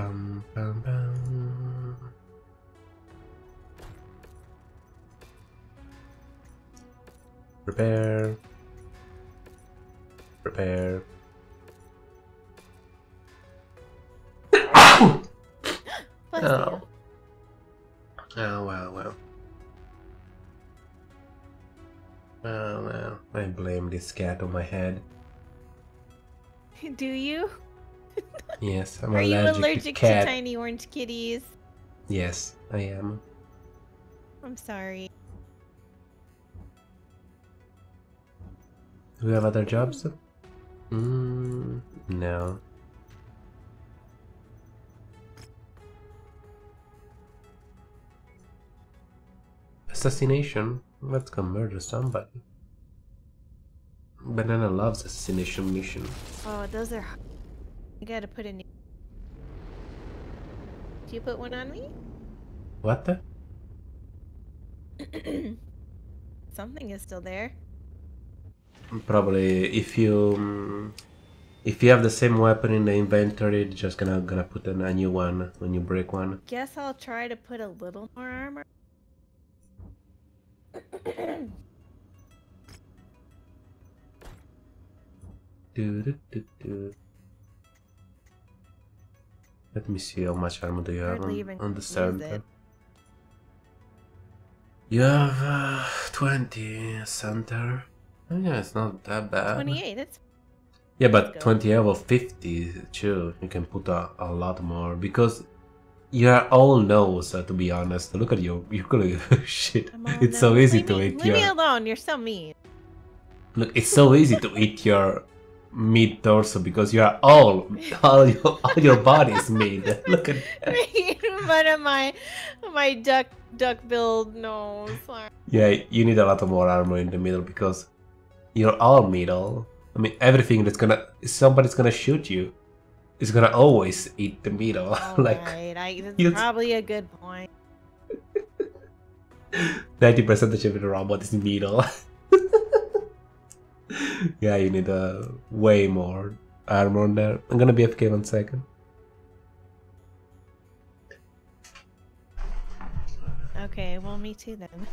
S1: Bum, bum, bum. Prepare. Prepare.
S2: Bless
S1: Oh. Oh, well, well. Well, well. I blame this cat on my head.
S2: Do you?
S1: Yes, I'm
S2: Are you
S1: allergic,
S2: allergic
S1: to
S2: to tiny orange kitties?
S1: Yes, I am.
S2: I'm sorry.
S1: Do we have other jobs? Mm, no. Assassination? Let's go murder somebody. Banana loves assassination mission.
S2: Oh, those are. I gotta put a new. Do you put one on me?
S1: What the?
S2: Something is still there.
S1: Probably if you if you have the same weapon in the inventory, just gonna gonna put in a new one when you break one.
S2: Guess I'll try to put a little more armor.
S1: Do, do, do, do. Let me see how much armor do you have on, on the center. You have uh, 20 center. Oh, yeah, it's not that bad.
S2: 28. That's
S1: Yeah, but
S2: go.
S1: 20 level 50 too. You can put a, a lot more because you're all nose. Uh, to be honest, look at you. You could shit. It's so easy
S2: Leave
S1: to
S2: me,
S1: eat
S2: Leave me alone. You're so mean.
S1: look. It's so easy to eat your mid torso because you are all all your all your body is made. Look at that.
S2: but of my my duck duck billed nose.
S1: Yeah, you need a lot of more armor in the middle because you're all middle. I mean, everything that's gonna somebody's gonna shoot you is gonna always eat the middle. like
S2: Alright, I, that's
S1: you-
S2: probably a good point.
S1: Ninety percent of the robot is middle. yeah, you need uh, way more armor on there. I'm gonna be AFK one second.
S2: Okay, well, me too then.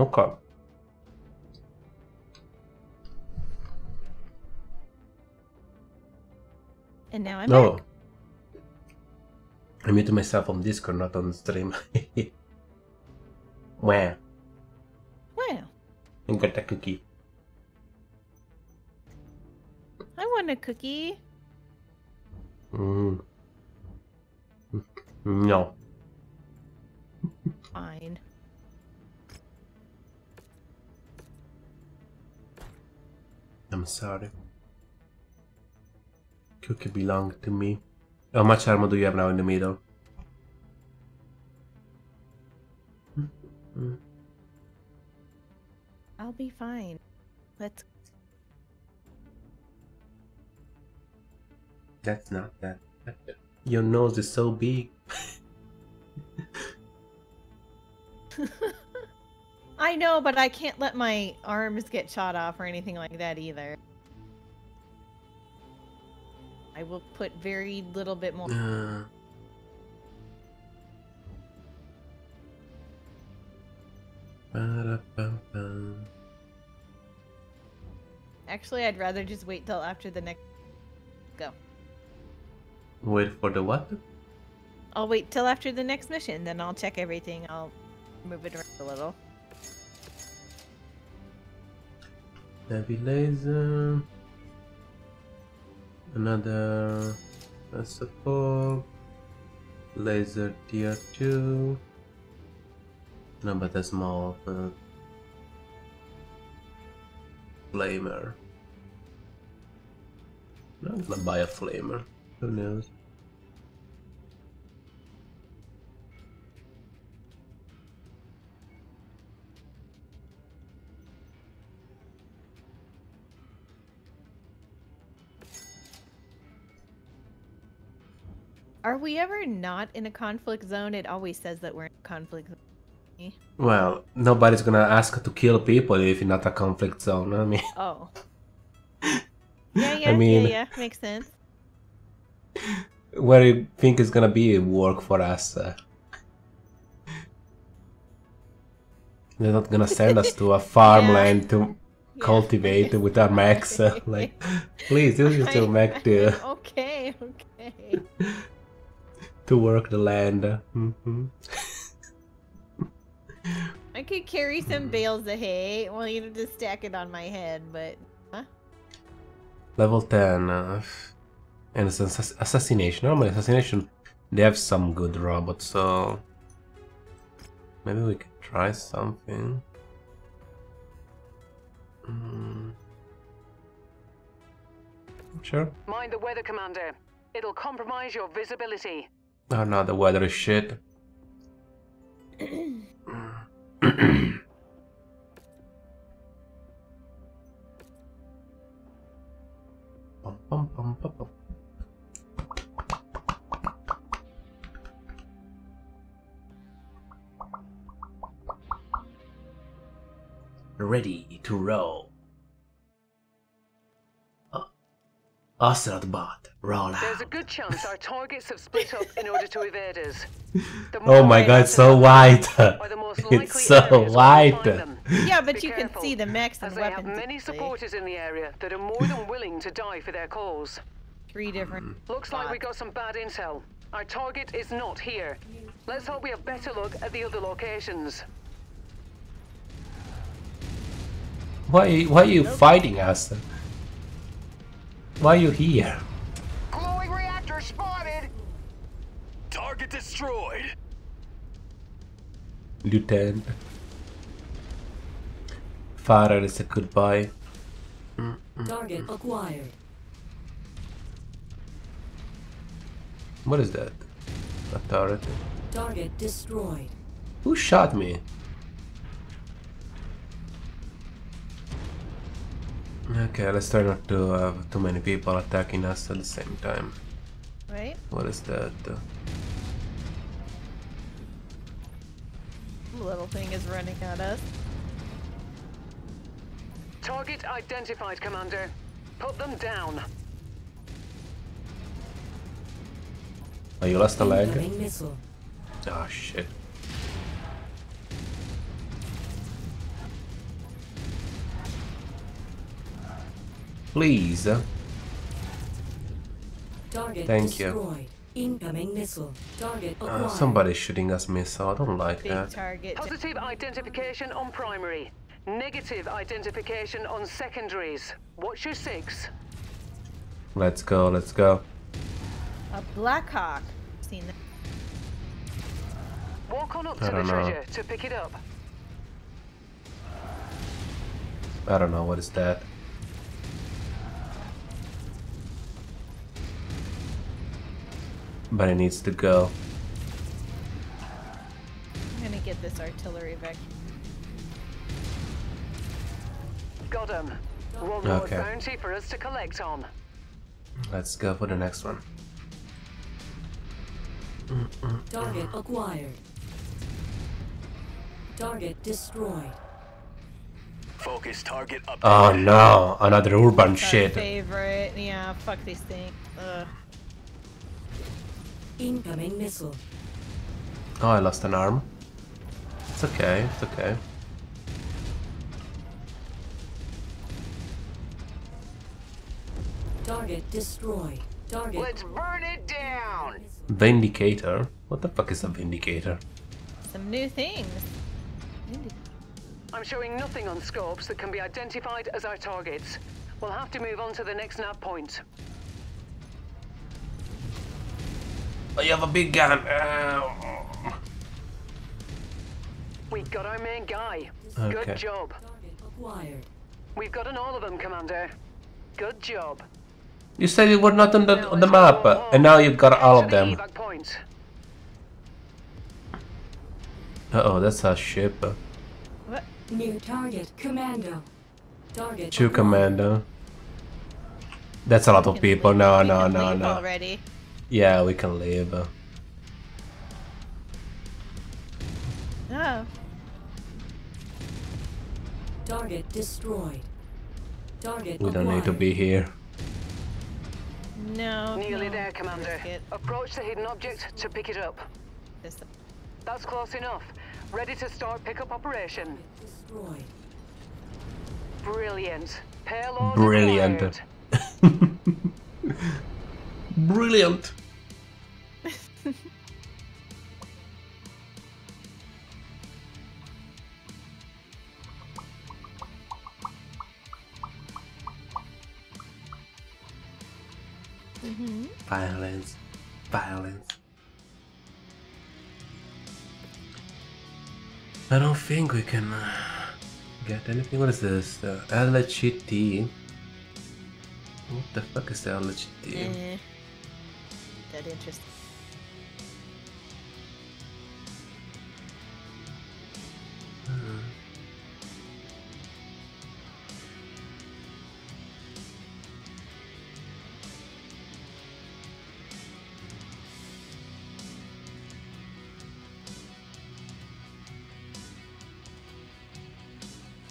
S1: Okay.
S2: And now I'm
S1: No.
S2: back.
S1: I muted myself on Discord, not on the stream. Where?
S2: Well,
S1: And got a cookie.
S2: I want a cookie.
S1: Mm. No.
S2: Fine.
S1: I'm sorry. Cookie belong to me. How much armor do you have now in the middle?
S2: I'll be fine. Let's.
S1: That's not that. Your nose is so big.
S2: I know, but I can't let my arms get shot off or anything like that either. I will put very little bit more.
S1: Uh.
S2: Actually, I'd rather just wait till after the next. Go.
S1: Wait for the what?
S2: I'll wait till after the next mission, then I'll check everything. I'll move it around a little.
S1: Heavy laser. Another support. Laser tier 2. Uh, no, but that's more of a flamer. I'm gonna buy a flamer. Who knows?
S2: Are we ever not in a conflict zone? It always says that we're in a conflict zone.
S1: Well, nobody's gonna ask to kill people if you're not a conflict zone. I mean,
S2: Oh. Yeah, yeah,
S1: mean-
S2: yeah, yeah. Makes sense.
S1: where do you think is gonna be work for us? Uh, they're not gonna send us to a farmland to
S2: Yeah.
S1: cultivate with our mechs. uh, like, please use your
S2: I-
S1: mech to
S2: Okay, okay.
S1: To work the land. Mm -hmm.
S2: I could carry some bales of hay. Well, you know, just stack it on my head, but huh?
S1: Level ten, uh, and it's ass- assassination. Normally, assassination they have some good robots, so maybe we could try something. Mm. Sure.
S4: Mind the weather, Commander. It'll compromise your visibility.
S1: Oh no, the weather is shit. Ready to roll. Uh, bot, roll out.
S4: There's a good chance our targets have split up in order to evade us.
S1: Oh my god,
S4: have
S1: it's
S4: to
S1: so
S4: know
S1: white.
S4: are the most likely
S1: It's so
S4: areas where we
S1: white.
S4: find them.
S2: Yeah, but
S4: Be
S2: you
S4: careful,
S2: can see the mechs and
S4: As they have
S2: weapons.
S4: many supporters in the area that are more than willing to die for their cause.
S2: Three different. Hmm.
S4: Looks like we got some bad intel. Our target is not here. Let's hope we have better luck at the other locations.
S1: Why, why are you fighting us? Why are you here?
S6: Glowing reactor spotted!
S8: Target destroyed.
S1: Lieutenant. Farah is a goodbye.
S5: Target acquired.
S1: What is that? A Authority.
S5: Target destroyed.
S1: Who shot me? Okay, let's try not to have too many people attacking us at the same time.
S2: Right?
S1: What is that?
S2: Little thing is running at us.
S4: Target identified, Commander. Put them down.
S1: Oh, you lost a leg?
S5: Incoming missile.
S1: Oh shit. Please.
S5: Target
S1: Thank you.
S5: Incoming missile. Target
S1: Uh,
S5: acquired.
S1: somebody's shooting us missile. I don't like
S2: Big
S1: that.
S2: target.
S4: Positive identification on primary. Negative identification on secondaries. Watch your six?
S1: Let's go, let's go.
S2: A Blackhawk. Seen that.
S4: Walk on up
S1: I
S4: to the
S1: don't know.
S4: treasure to pick it up.
S1: I don't know, what is that? But it needs to go.
S2: I'm gonna get this artillery back.
S4: Got him. One more
S1: Okay.
S4: bounty for us to collect on.
S1: Let's go for the next one.
S5: Target acquired. Target destroyed.
S8: Focus target up.
S1: Oh no, another urban
S2: Our
S1: shit.
S2: favorite. Yeah, fuck these things. Ugh.
S5: Incoming missile.
S1: Oh, I lost an arm. It's okay, it's okay.
S5: Target destroyed. Target.
S6: Let's burn it down.
S1: Vindicator? What the fuck is a Vindicator?
S2: Some new things.
S4: I'm showing nothing on scopes that can be identified as our targets. We'll have to move on to the next nav point.
S1: Oh, you have a big gun. Ow.
S4: We got our main guy.
S1: Okay.
S4: Good job. We've gotten all of them, Commander. Good job.
S1: You said you were not on the
S4: Now
S1: on the map,
S4: go home.
S1: and now you've got all of them. Uh oh, that's a ship.
S2: What?
S5: New target. Commando. Target.
S1: Two
S5: acquired.
S1: commando. That's a lot of people.
S2: leave-
S1: No, no, no, no.
S2: Already.
S1: Yeah, we can leave. uh.
S2: Oh.
S5: Target destroyed. Target
S1: We don't need to be here.
S2: No.
S4: Nearly
S2: no,
S4: there, Commander. Approach the hidden object to pick it up. That's close enough. Ready to start pickup operation.
S5: Destroyed.
S4: Brilliant. Payload
S1: Brilliant.
S4: acquired.
S1: Brilliant. Violence. Violence. I don't think we can uh, get anything. What is this? Uh, LHT. What the fuck is the LHT?
S2: Eh. That interesting.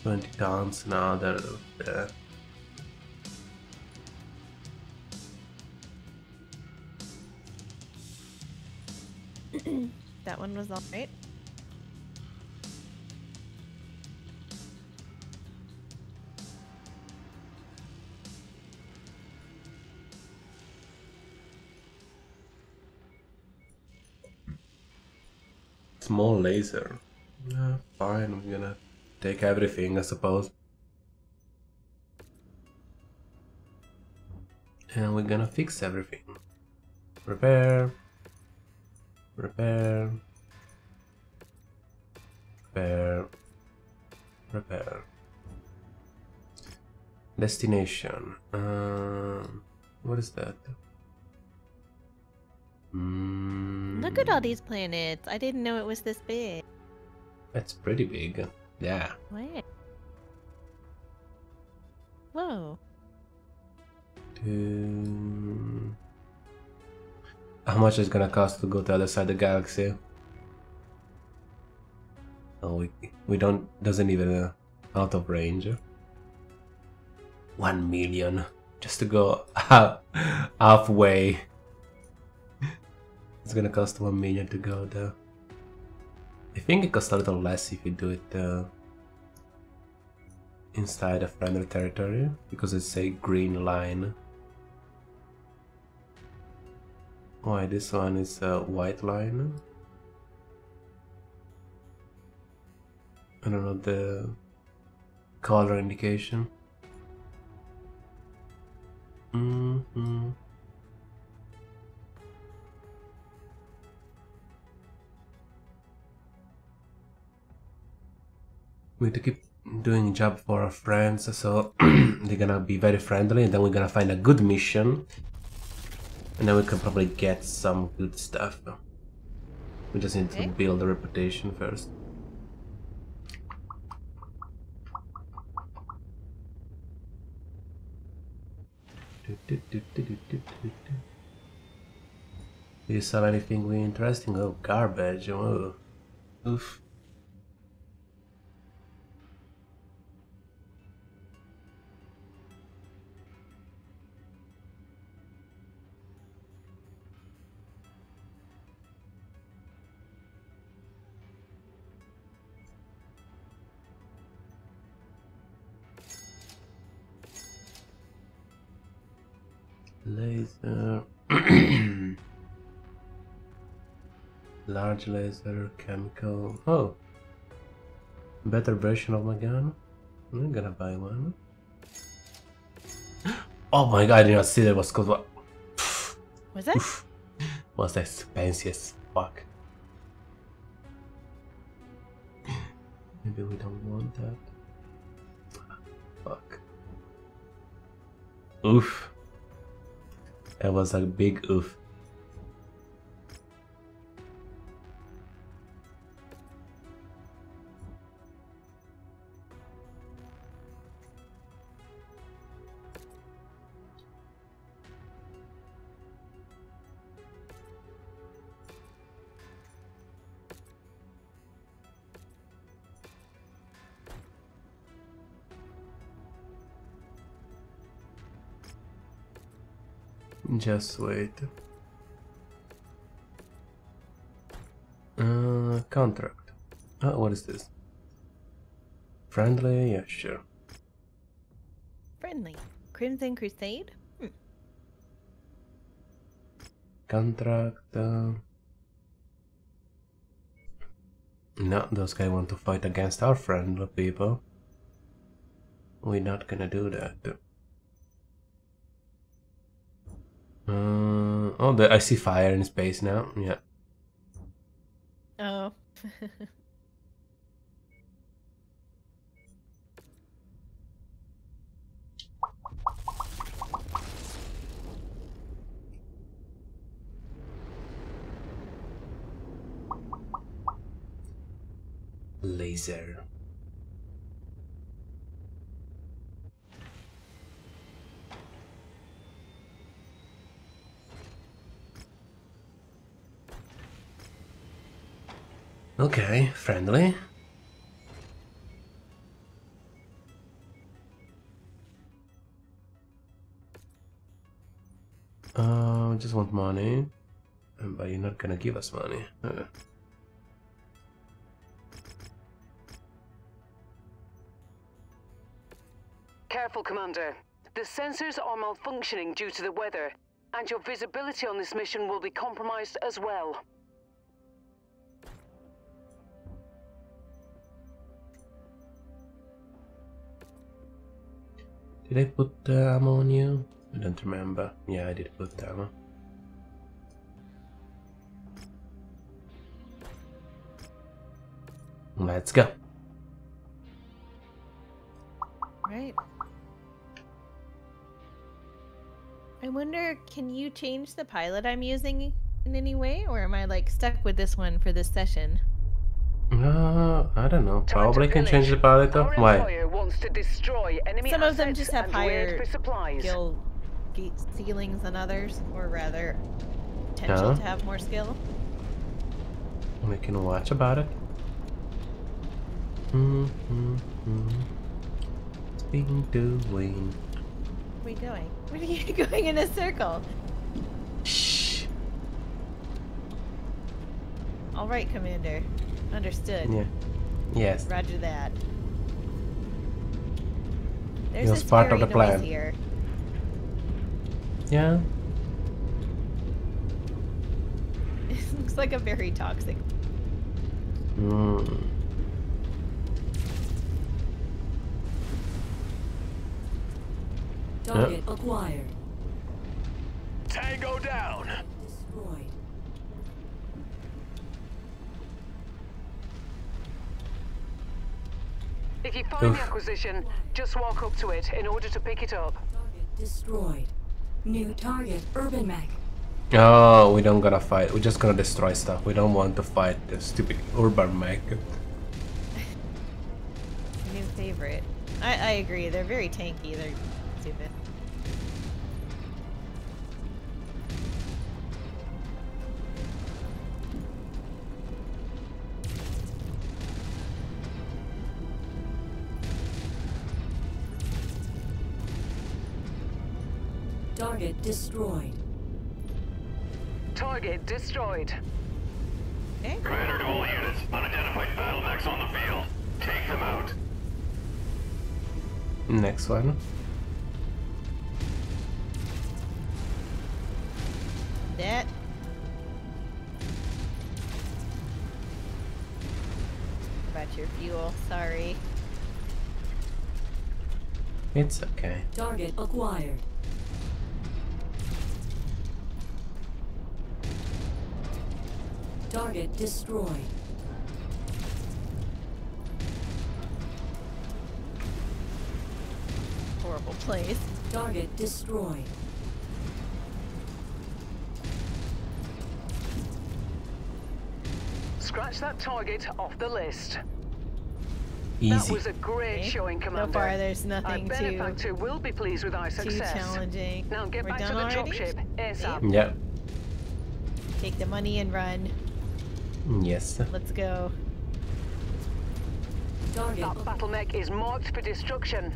S1: Twenty tons now. They're there.
S2: That one was alright.
S1: Small laser. Yeah, fine. I'm gonna take everything, I suppose. And we're gonna fix everything. Repair. Repair. Repair. Repair. Destination. Um, what is that? Mm,
S2: Look at all these planets. I didn't know it was this big.
S1: That's pretty big. Yeah.
S2: Where? Whoa.
S1: Um, how much is it gonna cost to go to the other side of the galaxy? Oh, we we don't doesn't even uh, out of range. One million just to go half, halfway. It's gonna cost one million to go there. I think it costs a little less if you do it uh, inside a friendly territory because it's a green line. Why this one is a white line? I don't know the color indication. Mm hmm We have to keep doing job for our friends, so they're gonna be very friendly, and then we're gonna find a good mission, and then we can probably get some good stuff. We just need to build a reputation first. Do you sell anything really interesting? Oh, garbage. Oh. Oof. Laser. Large laser, chemical. Oh! Better version of my gun? I'm gonna buy one. Oh my god, I did not see that was called what?
S2: Was that?
S1: Was expensive as fuck. Maybe we don't want that. Fuck. Oof. That was a big oof. Just wait. Uh, contract. Uh, what is this? Friendly? Yeah, sure.
S2: Friendly. Crimson Crusade? Hmm.
S1: Contract. Uh... No, those guys want to fight against our friendly people. We're not gonna do that. Uh, oh, the, I see fire in space now. Yeah.
S2: Oh.
S1: Laser. Okay, friendly. Uh, just want money. Um, But you're not gonna give us money. Uh.
S4: Careful, Commander. The sensors are malfunctioning due to the weather, and your visibility on this mission will be compromised as well.
S1: Did I put the ammo on you? I don't remember. Yeah, I did put the ammo. Let's go.
S2: Right. I wonder, can you change the pilot I'm using in any way, or am I like stuck with this one for this session?
S1: Uh, I don't know.
S4: Time
S1: Probably can change the palette.
S4: Our
S1: Why?
S4: wants to destroy enemy
S2: Some of them just have
S4: and
S2: higher skill ceilings than others, or rather, potential
S1: Yeah.
S2: to have more skill.
S1: We can watch about it. Mm -hmm. It's being doing.
S2: Where are we doing? Where are you going in a circle? All right, Commander. Understood.
S1: Yeah. Yes.
S2: Roger that. There's
S1: was part of the plan.
S2: here.
S1: Yeah.
S2: It looks like a very toxic.
S1: Mm.
S5: Target acquired.
S8: Tango down.
S4: If you find the acquisition, just walk up to it in order to pick it up.
S5: Destroyed. New target, UrbanMech.
S1: Oh, we don't gonna fight. We're just gonna destroy stuff. We don't want to fight the stupid UrbanMech.
S2: New favorite. I, I agree. They're very tanky. They're stupid.
S5: Target destroyed.
S4: Target destroyed.
S2: Okay.
S8: Commander to all units. Unidentified battle mechs on the field. Take them out.
S1: Next one.
S2: That. About your fuel. Sorry.
S1: It's okay.
S5: Target acquired. Target destroyed.
S2: Horrible place.
S5: Target destroyed.
S4: Scratch that target off the list. That
S1: Easy.
S4: was a great
S2: Okay.
S4: showing,
S2: So
S4: Commander.
S2: far, there's
S4: Our
S2: nothing too
S4: benefactor will be pleased with our
S2: too
S4: success.
S2: challenging.
S4: Now get
S2: We're
S4: back to
S2: done
S4: the
S2: already?
S4: dropship ASAP.
S1: Yeah.
S2: Take the money and run.
S1: Yes.
S2: Let's go.
S5: Target
S4: That battle mech is marked for destruction.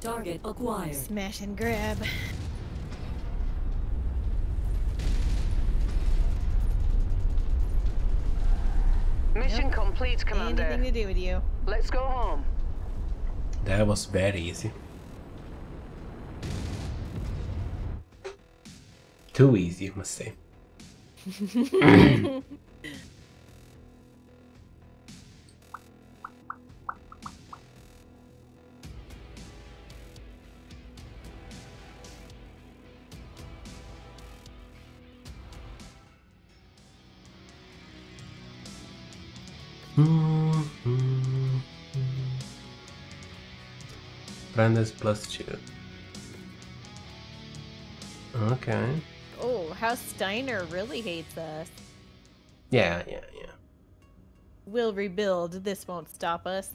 S5: target acquired.
S2: Smash and grab.
S4: Mission complete, Commander.
S2: Anything to do with you.
S4: Let's go home.
S1: That was very easy. Too easy, you must say. Hmm. Brandes plus two. Okay.
S2: Oh, how Steiner really hates us.
S1: Yeah, yeah, yeah.
S2: We'll rebuild. This won't stop us.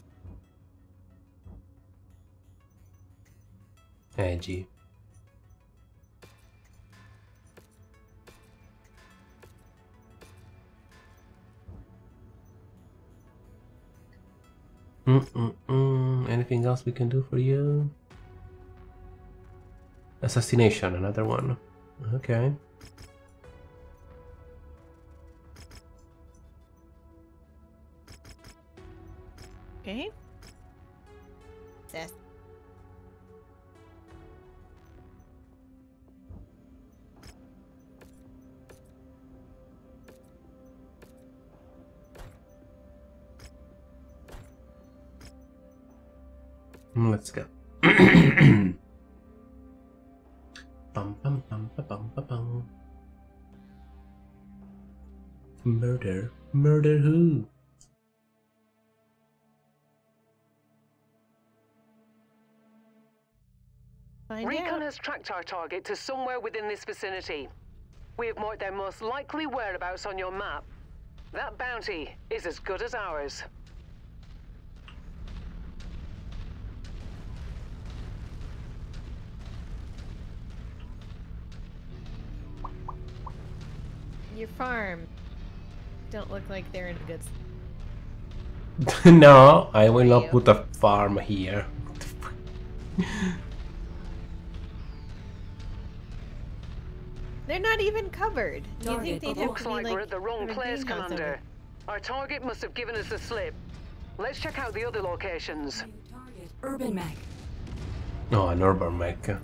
S1: Edgy. Mm-mm-mm. Anything else we can do for you? Assassination, another one. Okay.
S2: Okay. Sass.
S1: Mm, let's go. bum, bum, bum, ba, bum, ba, bum. Murder. Murder who?
S4: Recon has tracked our target to somewhere within this vicinity. We have marked their most likely whereabouts on your map. That bounty is as good as ours.
S2: Your farm. Don't look like they're in a good.
S1: no, I will not
S2: you.
S1: put a farm here. What the fuck?
S2: They're not even covered. Do
S5: you
S2: think they'd have
S4: Looks
S2: to be
S4: like
S2: like
S4: we're at the wrong place, Commander. Our target must have given us the slip. Let's check out the other locations.
S5: UrbanMech.
S1: Oh, an UrbanMech.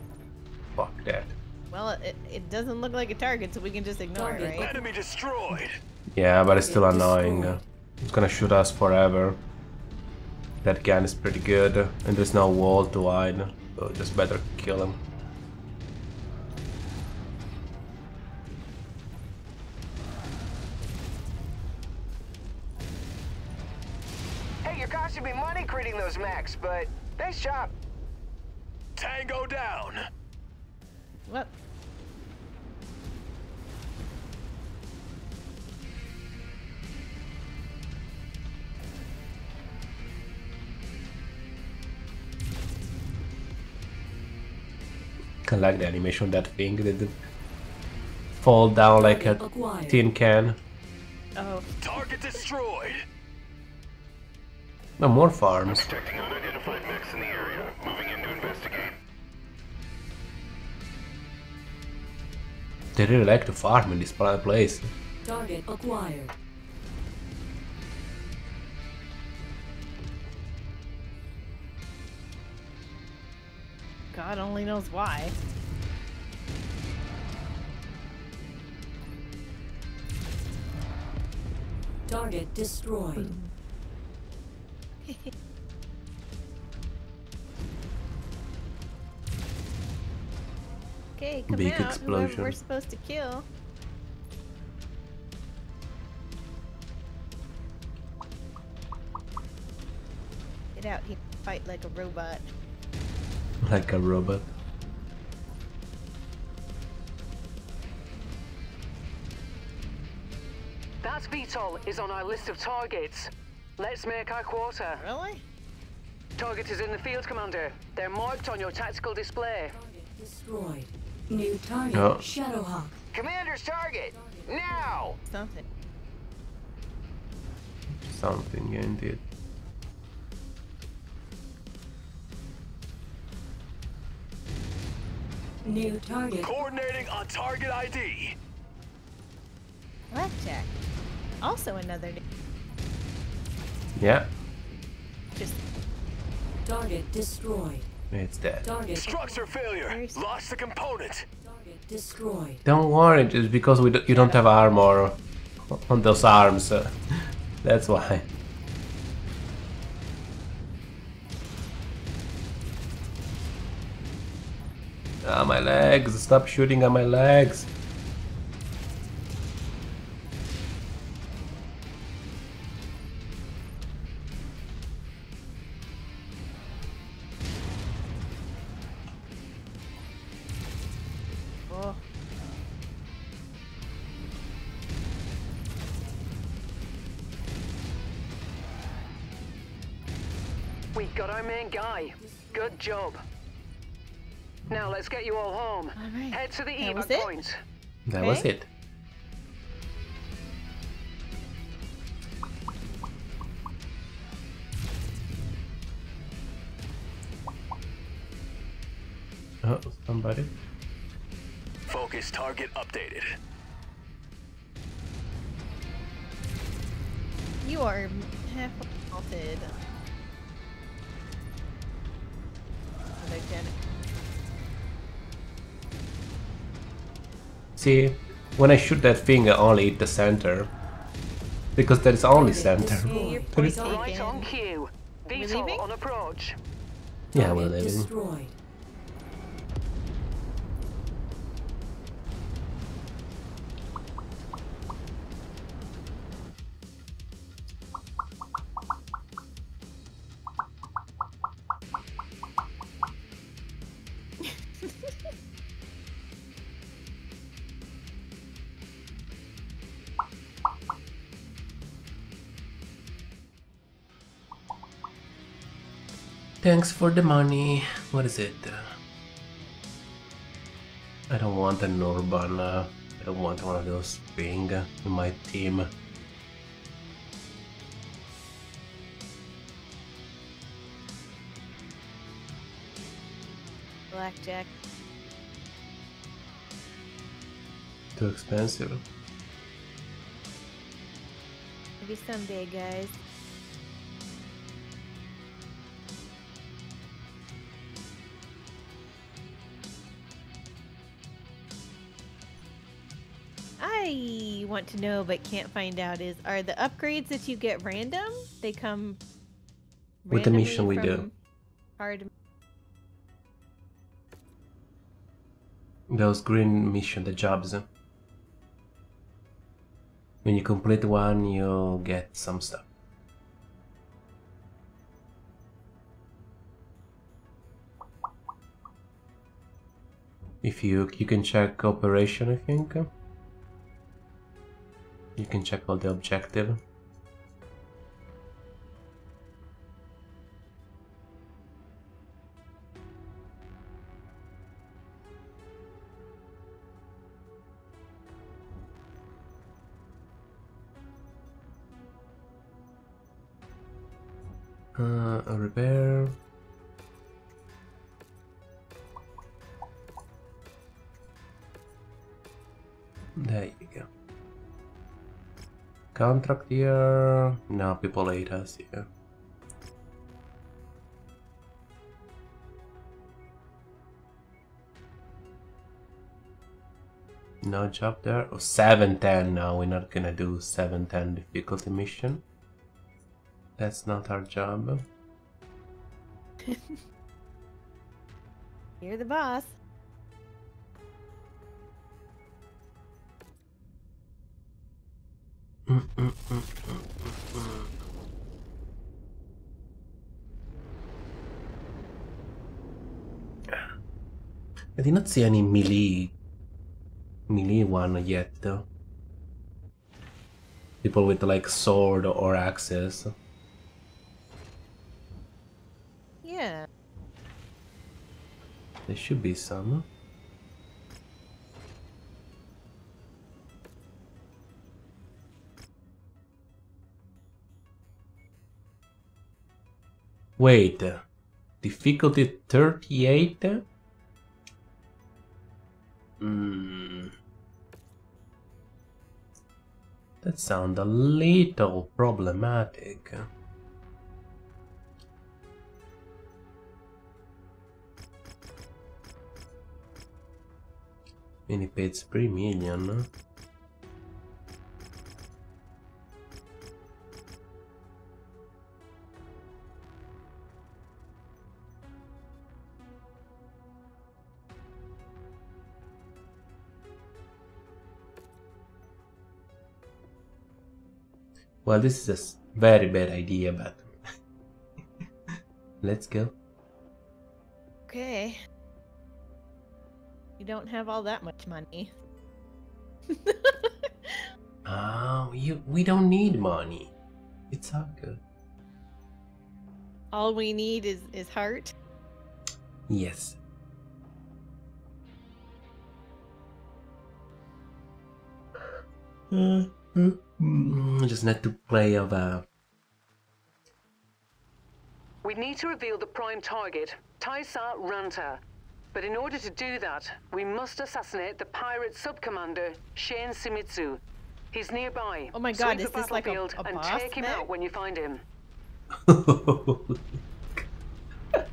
S1: Fuck that.
S2: Well, it, it doesn't look like a target, so we can just ignore it, right?
S8: Enemy destroyed.
S1: Yeah, but it's still
S5: Target
S1: annoying.
S5: destroyed.
S1: It's gonna shoot us forever. That gun is pretty good, and there's no wall to hide, so just better kill him.
S6: Hey, you're costing me money creating those mechs, but nice job.
S8: Tango down.
S2: What?
S1: I like the animation of that thing. Did fall down like a
S5: Acquired.
S1: tin can?
S2: Oh,
S8: Target destroyed.
S1: No more farms.
S9: Detecting unidentified mechs in the area. Moving in to investigate.
S1: They really like to farm in this pla- place.
S5: Target acquired.
S2: God only knows why.
S5: Target destroyed.
S2: Okay, come
S1: Big
S2: out. Whoever
S1: explosion.
S2: we're supposed to kill. Get out here, fight like a robot.
S1: Like a robot.
S4: That VTOL is on our list of targets. Let's make our quarter.
S2: Really?
S4: Target is in the field, Commander. They're marked on your tactical display.
S5: Target destroyed. New target.
S1: Oh.
S5: Shadowhawk.
S6: Commander's target, now!
S2: Something.
S1: Something indeed.
S5: New target.
S8: Coordinating on target ID.
S2: Blackjack. Also another. d-
S1: Yeah,
S2: Just
S5: Target destroyed.
S1: It's dead.
S5: Target.
S8: Structure failure. Lost the component.
S5: Target destroyed.
S1: Don't worry, just because we do, you don't have armor on those arms. uh, that's why. Ah, my legs! Stop shooting at my legs!
S4: Job. Now let's get you all home.
S2: All right.
S4: Head to the
S2: That was
S4: evac
S2: it?
S4: point.
S1: That was it. Oh, somebody.
S8: Focus target updated.
S2: you are half melted. Lieutenant.
S1: See, when I shoot that thing, I only hit the center. Because there is only center.
S5: destroyed.
S1: There is-
S2: Taken.
S4: Right on cue.
S2: leaving?
S4: VTOL on approach.
S1: Yeah, we're
S5: Target
S1: living.
S5: destroyed.
S1: thanks for the money. What is it? I don't want a Norban. I don't want one of those being in my team.
S2: Blackjack.
S1: Too expensive.
S2: Maybe someday, guys. Want to know but can't find out is are the upgrades that you get random? They come
S1: With the mission we do.
S2: Hard
S1: Those green mission, the jobs. When you complete one, you'll get some stuff. If you you can check operation, I think. You can check all the objective. Uh, a repair. There. Contract here. Now people hate us here. No job there. Oh, 710 now. We're not gonna do 710 difficulty mission. That's not our job.
S2: You're the boss.
S1: I did not see any melee melee one yet though. People with like sword or axes.
S2: Yeah.
S1: There should be some. Wait, difficulty 38? Hmm. That sounds a little problematic. He paid 3 million. Well, this is a very bad idea, but let's go.
S2: Okay. You don't have all that much money.
S1: Oh, you we don't need money. It's all good.
S2: all we need is is heart.
S1: Yes. Mm, Mm, just need to play of a
S4: We need to reveal the prime target, Taisa Ranta. But in order to do that, we must assassinate the pirate sub-commander, Shane Simitsu. He's nearby.
S2: Oh my God,
S4: Sweep
S2: is this like a-
S4: battlefield
S2: a
S4: and
S2: boss
S4: take him
S2: mech?
S4: out when you find him.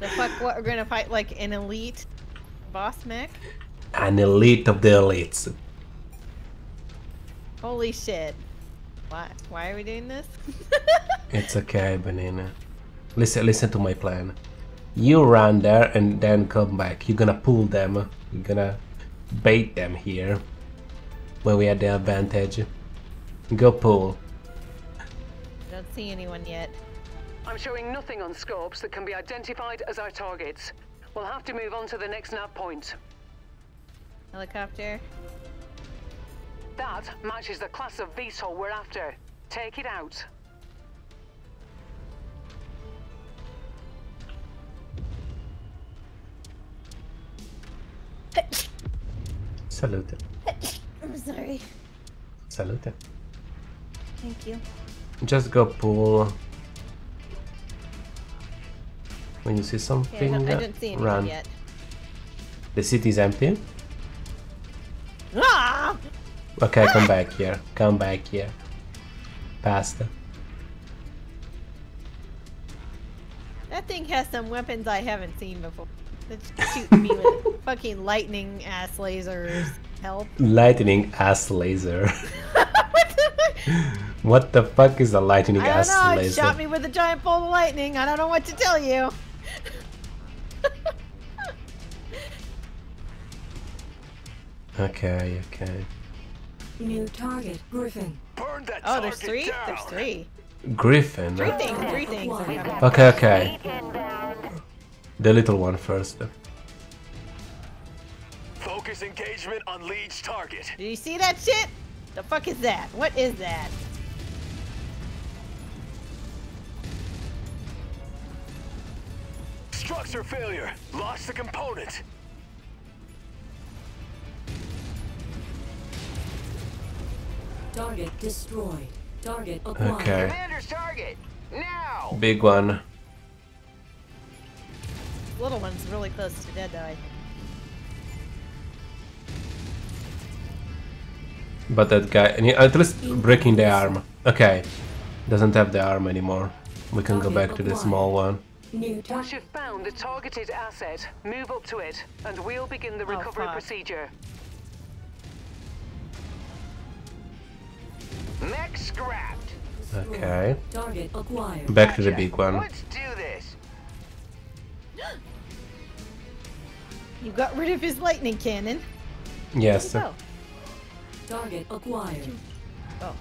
S2: The fuck what we're gonna fight like an elite boss mech?
S1: an elite of the elites.
S2: Holy shit. Why why are we doing this?
S1: It's okay, Banana. Listen, listen to my plan. You run there and then come back. You're gonna pull them. You're gonna bait them here. When we had the advantage. Go pull.
S2: I Don't see anyone yet.
S4: I'm showing nothing on scopes that can be identified as our targets. We'll have to move on to the next nav point.
S2: Helicopter.
S4: That matches the class of VTOL we're after. Take it out.
S1: Salute.
S2: I'm sorry.
S1: Salute.
S2: Thank you.
S1: Just go pull. When you see
S2: Okay, I,
S1: something,
S2: don't- I didn't see anything
S1: run.
S2: yet.
S1: The city's empty.
S2: Ah!
S1: Okay, come back here. Come back here. Pasta.
S2: That thing has some weapons I haven't seen before. It's shooting me with fucking lightning ass lasers. Help.
S1: Lightning ass laser. what the fuck is a lightning
S2: I don't
S1: ass
S2: know. It shot me with a giant bolt of lightning. I don't know what to tell you.
S1: Okay, okay.
S5: New target, Griffin.
S8: Burn that
S2: Oh, there's three.
S8: down.
S2: There's three.
S1: Griffin.
S2: Three things. Three things.
S1: Okay, okay. The little one first.
S8: Focus engagement on Leech target.
S2: Do you see that shit? The fuck is that? What is that?
S8: Structure failure. Lost the component.
S5: Target destroyed. Target acquired.
S1: Okay.
S6: Commander's target! Now!
S1: Big one.
S2: Little one's really close to dead though. I think.
S1: But that guy, at least breaking the arm. Okay. Doesn't have the arm anymore. We can go back to the small one.
S4: Once you've found the targeted asset, move up to it, and we'll begin the
S2: Oh,
S4: recovery
S2: fuck.
S4: procedure.
S6: Mech scrapped!
S1: Okay.
S5: Target acquired.
S1: Back to the big one.
S6: Let's do this!
S2: You got rid of his lightning cannon.
S1: Yes.
S5: Target acquired.
S2: Oh.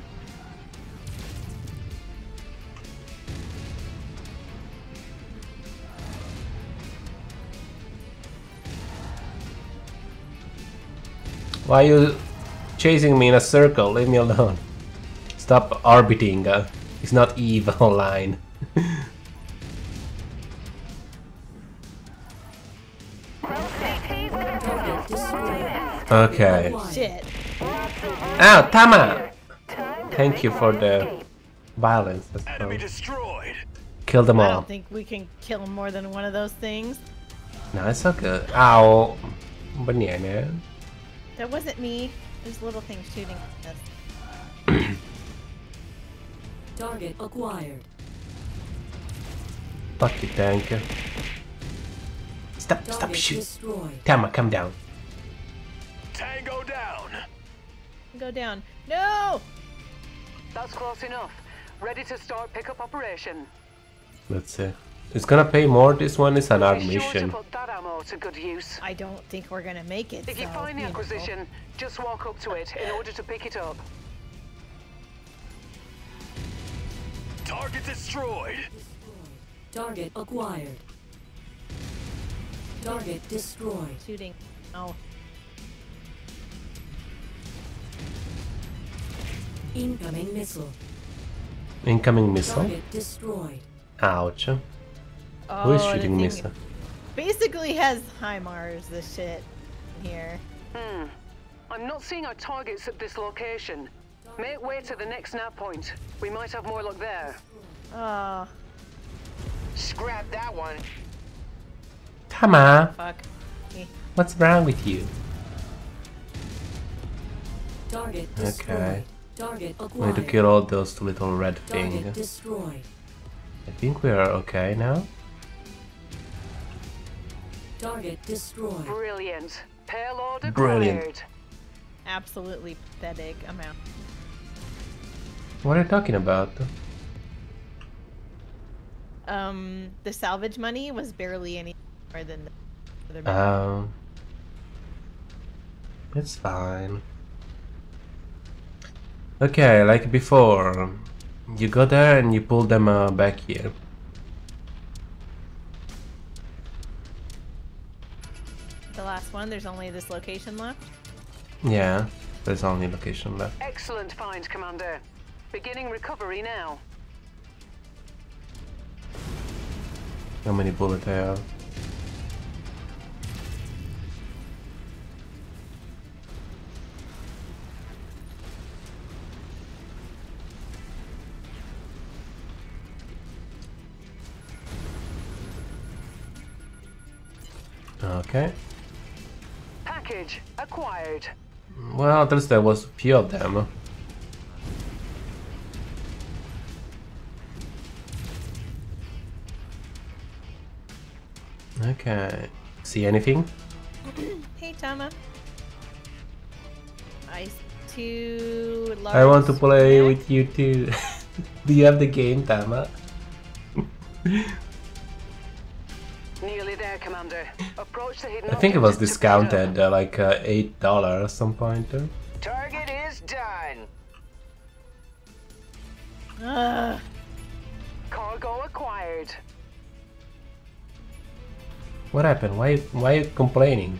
S1: Why are you chasing me in a circle? Leave me alone. Stop orbiting. Uh, it's not Eve online. Okay.
S5: Acquired.
S2: Shit.
S1: Ow, Tama! Thank you for the violence.
S8: Enemy destroyed.
S1: Kill them all.
S2: I don't think we can kill more than one of those things.
S1: No, it's okay. Ow. Banana.
S2: That wasn't me. There's little things shooting at us.
S5: Target acquired.
S1: Fuck you, tank. Stop, stop
S5: Target
S1: shooting. Tama, come down.
S8: Tango down.
S2: Go down. No!
S4: That's close enough. Ready to start pickup operation.
S1: Let's see. It's gonna pay more. This one is an armed
S4: Be sure to
S1: mission.
S4: put that ammo to good use.
S2: I don't think we're gonna make it.
S4: If you find the
S2: know.
S4: acquisition, just walk up to it in order to pick it up.
S8: Target destroyed.
S5: Target acquired. Target destroyed.
S2: Shooting. Oh.
S5: Incoming missile.
S1: Incoming missile.
S5: Target destroyed.
S1: Ouch. Who
S2: Oh,
S1: is
S2: the
S1: shooting
S2: thing
S1: missile?
S2: Basically has HIMARS, this shit. Here.
S4: Hmm. I'm not seeing our targets at this location. Make way to the next nav point. We might have more luck there.
S2: Oh,
S6: Scrap that one.
S1: Tama,
S2: fuck.
S1: What's wrong with you?
S5: Target destroyed.
S1: Okay.
S5: Target
S1: We need
S5: acquired.
S1: to kill all those little red
S5: Target
S1: things.
S5: destroyed.
S1: I think we are okay now.
S5: Target destroyed.
S4: Brilliant. Payload acquired.
S1: Brilliant.
S2: Absolutely pathetic amount.
S1: What are you talking about?
S2: Um, the salvage money was barely any more than the other money.
S1: Um, it's fine. Okay, like before, you go there and you pull them uh, back here.
S2: the last one, there's only this location left.
S1: Yeah, there's only location left.
S4: Excellent find, Commander. Beginning recovery now.
S1: How many bullets I have? Okay.
S4: package acquired.
S1: Well, at least there was a few of them. Okay. See anything?
S2: Hey, Tama. Ice two large.
S1: I want to play
S2: snack.
S1: with you too. Do you have the game, Tama?
S4: Nearly there, Commander. Approach the hidden
S1: I think it was
S4: object to pick it up.
S1: discounted uh, like uh, eight dollar at some point. uh.
S6: Target is done.
S2: Ugh.
S4: Cargo acquired.
S1: What happened? Why why are you complaining?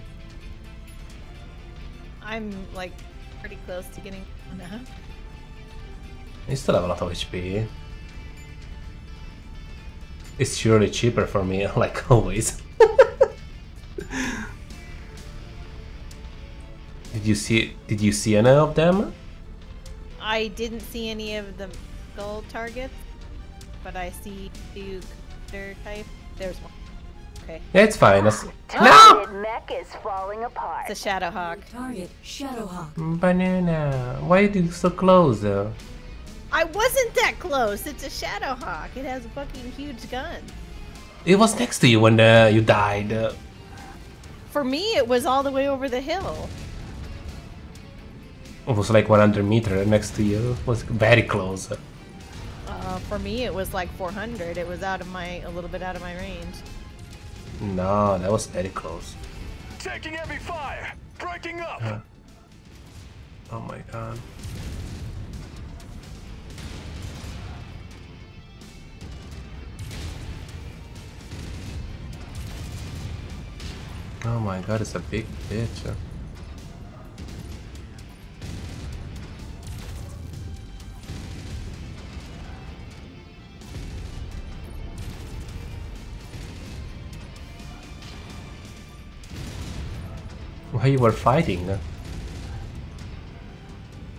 S2: I'm like pretty close to getting. Uh-huh.
S1: You still have a lot of HP. It's surely cheaper for me, like always. did you see did you see any of them?
S2: I didn't see any of the gold targets, but I see two computer type. There's one. Okay.
S1: It's fine. That's...
S10: Target mech is falling apart.
S2: It's a Shadowhawk.
S5: Target Shadowhawk.
S1: Banana. Why are you so close? though?
S2: I wasn't that close. It's a Shadowhawk. It has a fucking huge gun.
S1: It was next to you when uh, you died. uh.
S2: For me, it was all the way over the hill.
S1: It was like 100 meter next to you. It was very close.
S2: Uh, for me, it was like 400. It was out of my a little bit out of my range.
S1: No, that was very close.
S8: Taking heavy fire. Breaking up.
S1: Uh, oh my god. Oh my god, it's a big bitch. Why you were fighting?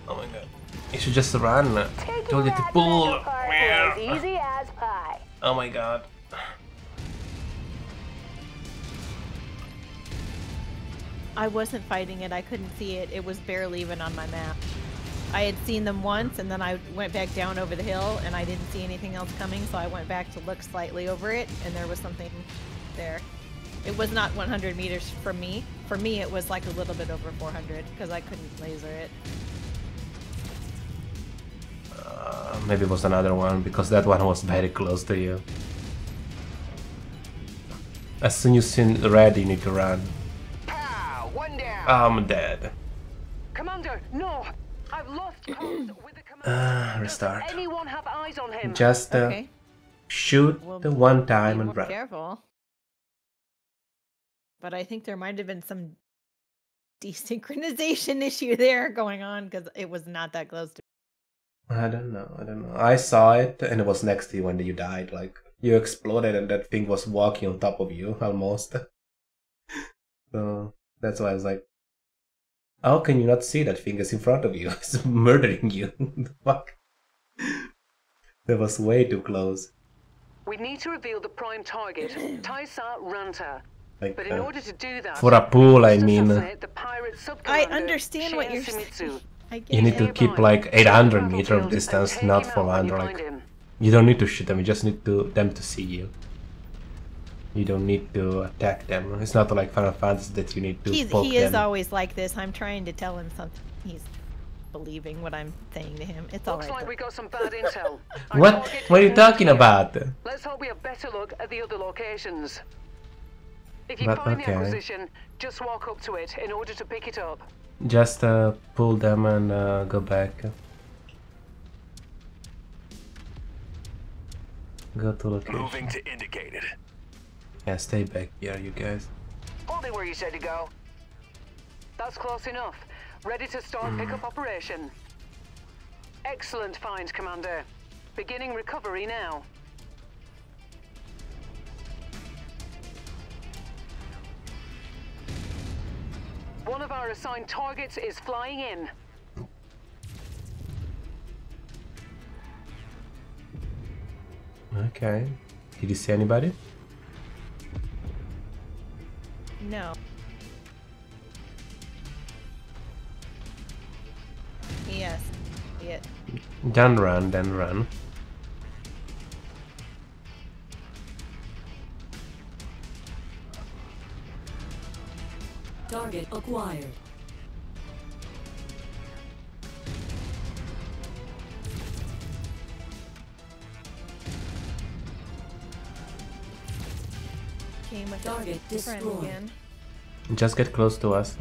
S1: Oh my god. You should just run. Told you to pull.
S10: As easy as pie.
S1: Oh my god.
S2: I wasn't fighting it. I couldn't see it. It was barely even on my map. I had seen them once, and then I went back down over the hill, and I didn't see anything else coming, so I went back to look slightly over it, and there was something there. It was not 100 meters from me. For me, it was like a little bit over 400, because I couldn't laser it.
S1: Uh, maybe it was another one because that one was very close to you. As soon as you see red, you need to run.
S6: Pow! One down.
S1: I'm dead.
S4: Commander, no! I've lost comms with the commander.
S1: Uh, restart.
S4: Anyone have eyes on him?
S1: Just uh,
S2: Okay.
S1: shoot
S2: Well,
S1: the one time and run.
S2: careful. But I think there might have been some desynchronization issue there going on because it was not that close to.
S1: I don't know. I don't know. I saw it and it was next to you when you died. Like you exploded and that thing was walking on top of you almost. so that's why I was like, how can you not see that thing is in front of you? It's murdering you. the fuck. That was way too close.
S4: We need to reveal the prime target, Taisa Ranta.
S1: Like
S4: But in
S1: uh,
S4: order to do that,
S1: for a pool, I mean, uh,
S4: assassinate the pirate
S2: I understand what you're saying. I
S1: you need to keep like 800 meter of distance, not 400. Like you don't need to shoot them. You just need to them to see you. You don't need to attack them. It's not like Final Fantasy that you need to
S2: He's,
S1: poke
S2: he is
S1: them.
S2: always like this. I'm trying to tell him something. He's believing what I'm saying to him. It's all
S4: Looks
S2: right.
S4: like
S2: though.
S4: we got some bad intel.
S1: What? What are you talking about?
S4: Let's hope we have better look at the other locations. If you
S1: But
S4: find
S1: okay.
S4: the acquisition, just walk up to it in order to pick it up.
S1: Just uh, pull them and uh, go back. Go to location.
S8: Moving to indicated.
S1: Yeah, stay back here, you guys.
S6: Holding where you said to go.
S4: That's close enough. Ready to start pickup operation. Excellent find, Commander. Beginning recovery now. One of our assigned targets is flying in.
S1: Okay. Did you see anybody?
S2: No. Yes. Yeah.
S1: Done run, done run.
S5: Target acquired.
S2: Came with
S5: Target
S2: a
S5: destroyed.
S2: again.
S1: Just get close to us.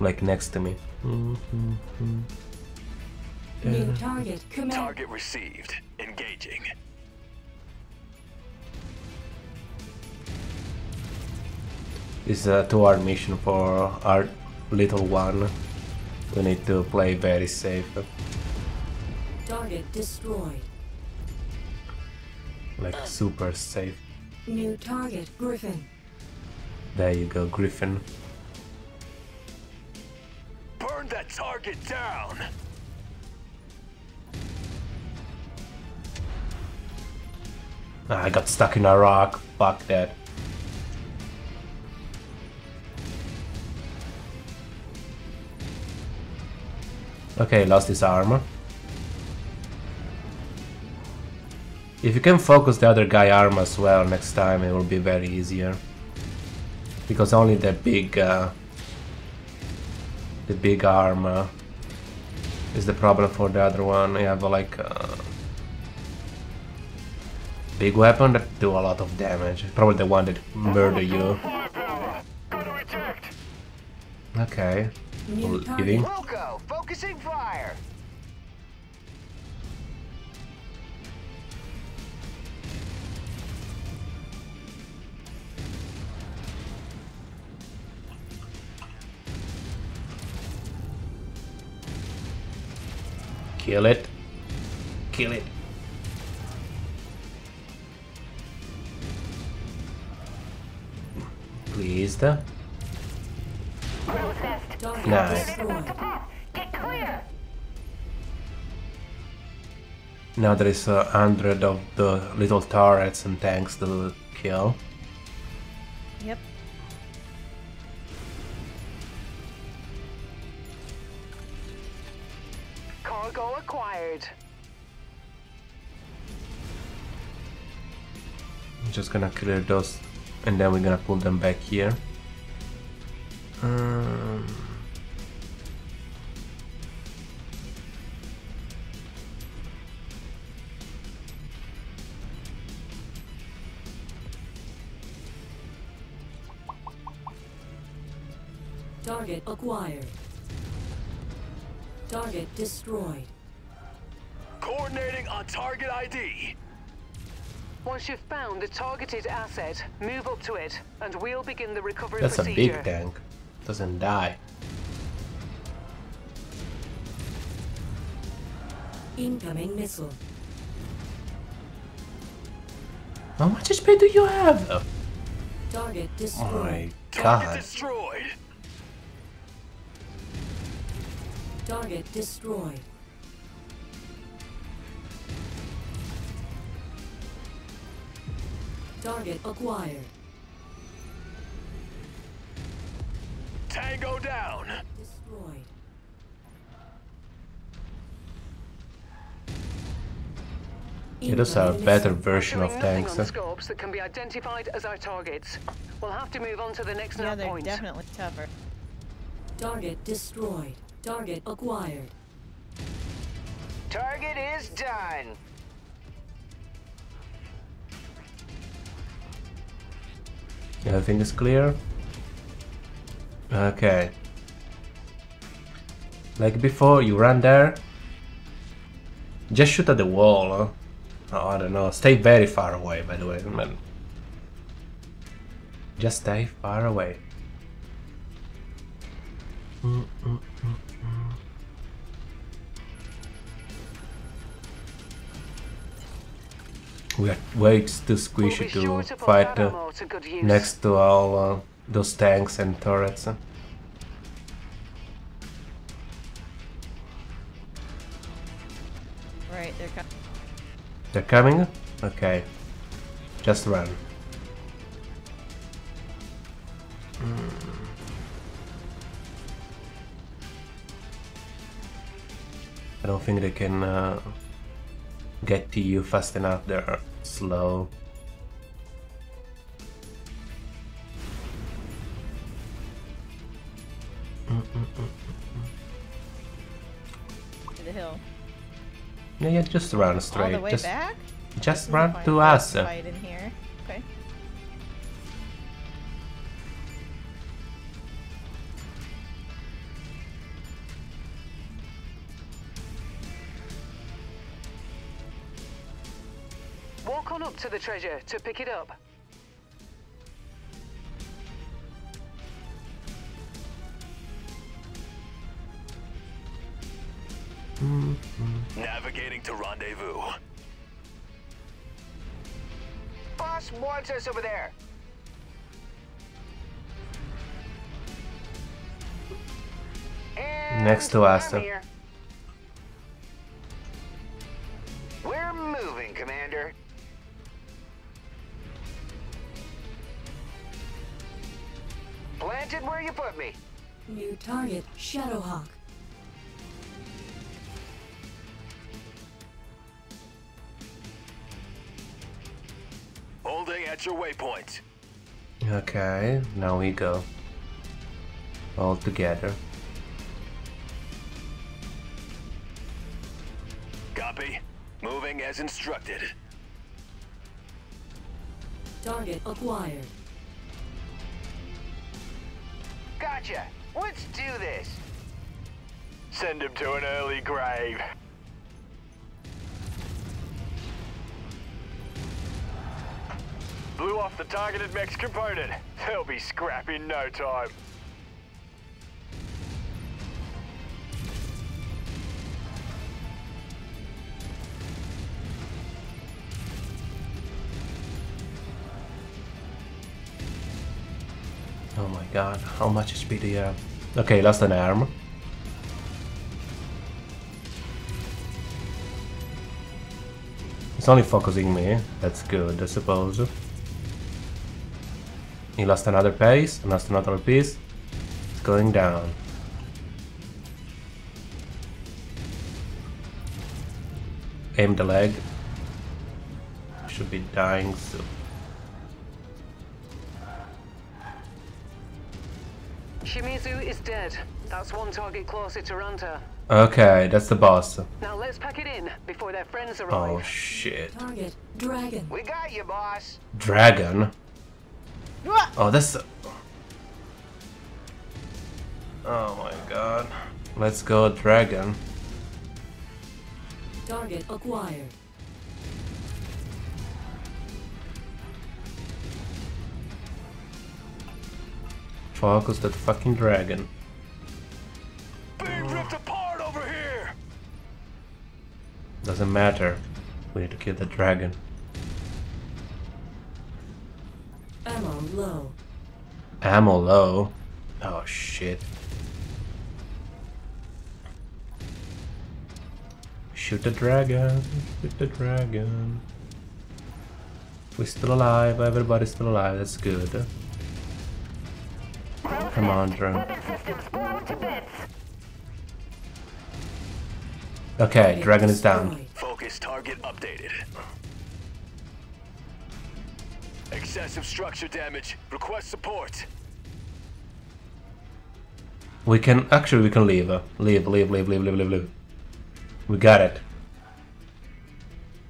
S1: Like next to me. Mm-hmm.
S5: New target command.
S8: Target received. Engaging.
S1: It's a two-hour mission for our little one. We need to play very safe.
S5: Target destroyed.
S1: Like super safe.
S5: New target Griffin.
S1: There you go, Griffin.
S8: Burn that target down.
S1: Ah, I got stuck in a rock. Fuck that. Okay, lost his armor. If you can focus the other guy arm as well next time, it will be very easier. Because only the big, uh, the big arm uh, is the problem for the other one. You have like uh, big weapon that do a lot of damage. Probably the one that murder you. Okay.
S5: New
S1: Leaving.
S5: target.
S6: Wilco, focusing fire.
S1: Kill it. Kill it. Pleased.
S5: Target
S1: Nice. Now there is a hundred of the little turrets and tanks to kill.
S2: Yep.
S4: Cargo acquired.
S1: I'm just gonna clear those and then we're gonna pull them back here. Um,
S5: Target acquired. Target destroyed.
S8: Coordinating on target ID.
S4: Once you've found the targeted asset, move up to it, and we'll begin the recovery
S1: that's a big tank. Doesn't die.
S5: Incoming missile.
S1: How much HP do you have? Oh.
S5: Target
S1: Oh
S5: destroyed.
S1: my
S8: Target destroyed.
S5: Target destroyed. Target acquired.
S8: Tango down.
S5: Destroyed.
S1: It is a better version of tanks.
S4: on scopes that can be identified as our targets. We'll have to move on to the next
S2: Yeah, they're
S4: point.
S2: definitely tougher.
S5: Target destroyed. Target acquired.
S6: Target is done.
S1: Everything is clear? Okay. Like before, you run there. Just shoot at the wall. Huh? Oh, I don't know. Stay very far away, by the way. Man. Just stay far away. Mm, mm, mm, mm. We are way too
S4: We'll
S1: squishy to
S4: to
S1: fight uh,
S4: to
S1: next to all uh, those tanks and turrets.
S2: Right, they're coming.
S1: They're coming? Okay. Just run. I don't think they can uh, get to you fast enough. They're slow.
S2: To the hill.
S1: Yeah, yeah, just run
S2: All
S1: straight.
S2: the way
S1: just,
S2: back?
S1: just
S2: We'll
S1: run to us.
S2: Fight in here. Okay.
S4: Walk on up to the treasure to pick it up.
S8: Navigating to rendezvous.
S6: Boss wants us over there. And
S1: Next to us.
S6: We're moving, Commander. Planted where you put me.
S5: New target, Shadowhawk.
S8: Holding at your waypoint.
S1: Okay, now we go. All together.
S8: Copy. Moving as instructed.
S5: Target acquired.
S6: Gotcha. Let's do this.
S8: Send him to an early grave. Blew off the targeted mech's component. They'll be scrap in no time.
S1: Oh my god, how much HP do you have? Okay, lost an arm. It's only focusing me, that's good, I suppose. He lost another piece, lost another piece. It's going down. Aim the leg. Should be dying soon.
S4: Shimizu is dead. That's one target closer to Ranta.
S1: Okay, that's the boss.
S4: Now let's pack it in before their friends arrive.
S1: Oh shit.
S5: Target, Dragon.
S6: We got you, boss.
S1: Dragon?
S2: Wha-
S1: Oh, that's. Oh my god. Let's go, dragon.
S5: Target acquired.
S1: Focus that fucking dragon.
S8: Being ripped apart over here!
S1: Doesn't matter. We need to kill the dragon.
S5: Ammo low.
S1: Ammo low. Oh shit. Shoot the dragon. Shoot the dragon. We're still alive. Everybody's still alive. That's good. Come on, drone. Okay, dragon is down.
S8: Focus target updated. Excessive structure damage. Request support.
S1: We can actually we can leave. uh, Leave, leave, leave, leave, leave, leave, leave. We got it.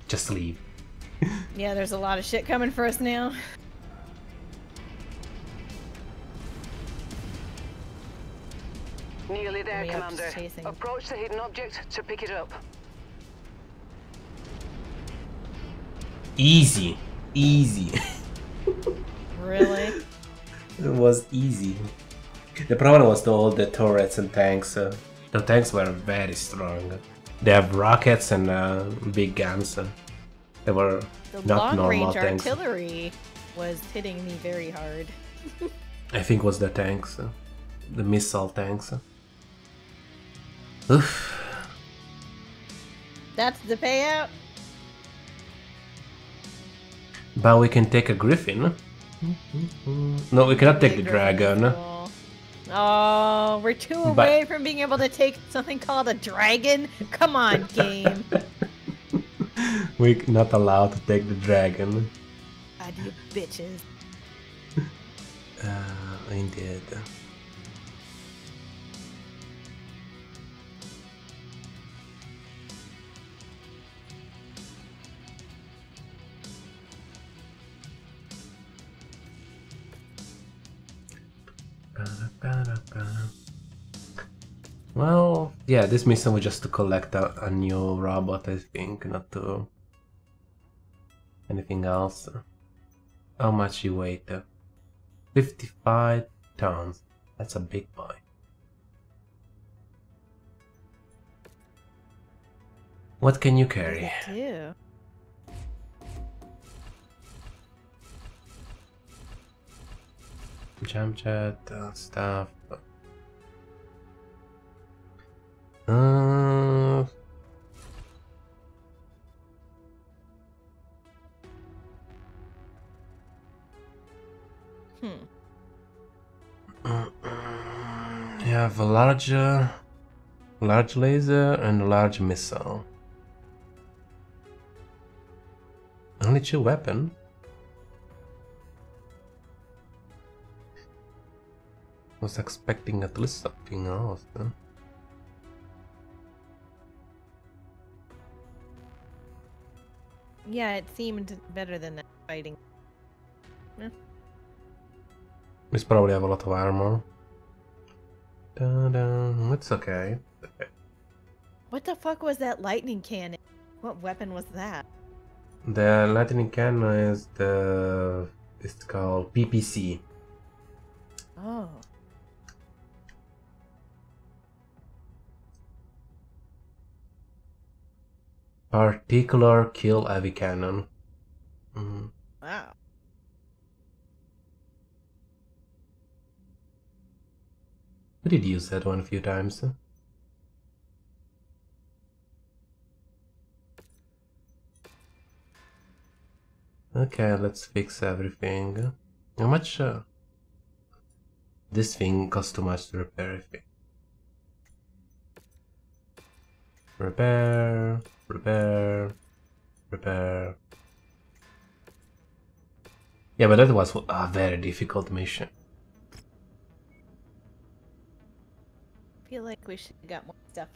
S1: Just leave.
S2: Yeah, there's a lot of shit coming for us now.
S4: Nearly there,
S2: Hurry
S4: Commander. Approach the hidden object to pick it up.
S1: Easy, easy.
S2: Really?
S1: it was easy. The problem was all the turrets and tanks. Uh, the tanks were very strong. They have rockets and uh, big guns. Uh, they were
S2: The
S1: not long-range
S2: artillery was hitting me very hard.
S1: I think was the tanks, uh, the missile tanks. Oof.
S2: That's the payout.
S1: But we can take a griffin. No, we cannot take the
S2: dragon. Oh, we're too
S1: But-
S2: away from being able to take something called a dragon. Come on, game.
S1: We're not allowed to take the dragon.
S2: God, you bitches.
S1: Uh, indeed. Well, yeah, this mission was just to collect a, a new robot, I think, not to anything else. How much you weigh? though? 55 tons. That's a big boy. What can you carry?
S2: Ew.
S1: Jump jet, uh, stuff. Uh,
S2: Hmm.
S1: you have a large, uh, large laser and a large missile. Only two weapon. Was expecting at least something else. Huh?
S2: Yeah, it seemed better than that fighting.
S1: We probably have a lot of armor. Da-da. It's okay.
S2: What the fuck was that lightning cannon? What weapon was that?
S1: The lightning cannon is the it's called PPC.
S2: Oh.
S1: Particular kill heavy cannon. Mhm.
S2: Wow.
S1: We did use that one a few times. Okay, let's fix everything. How much? Uh, this thing costs too much to repair, I think. Repair, repair, repair. Yeah, but that was a very difficult mission.
S2: I feel like we should have got more stuff.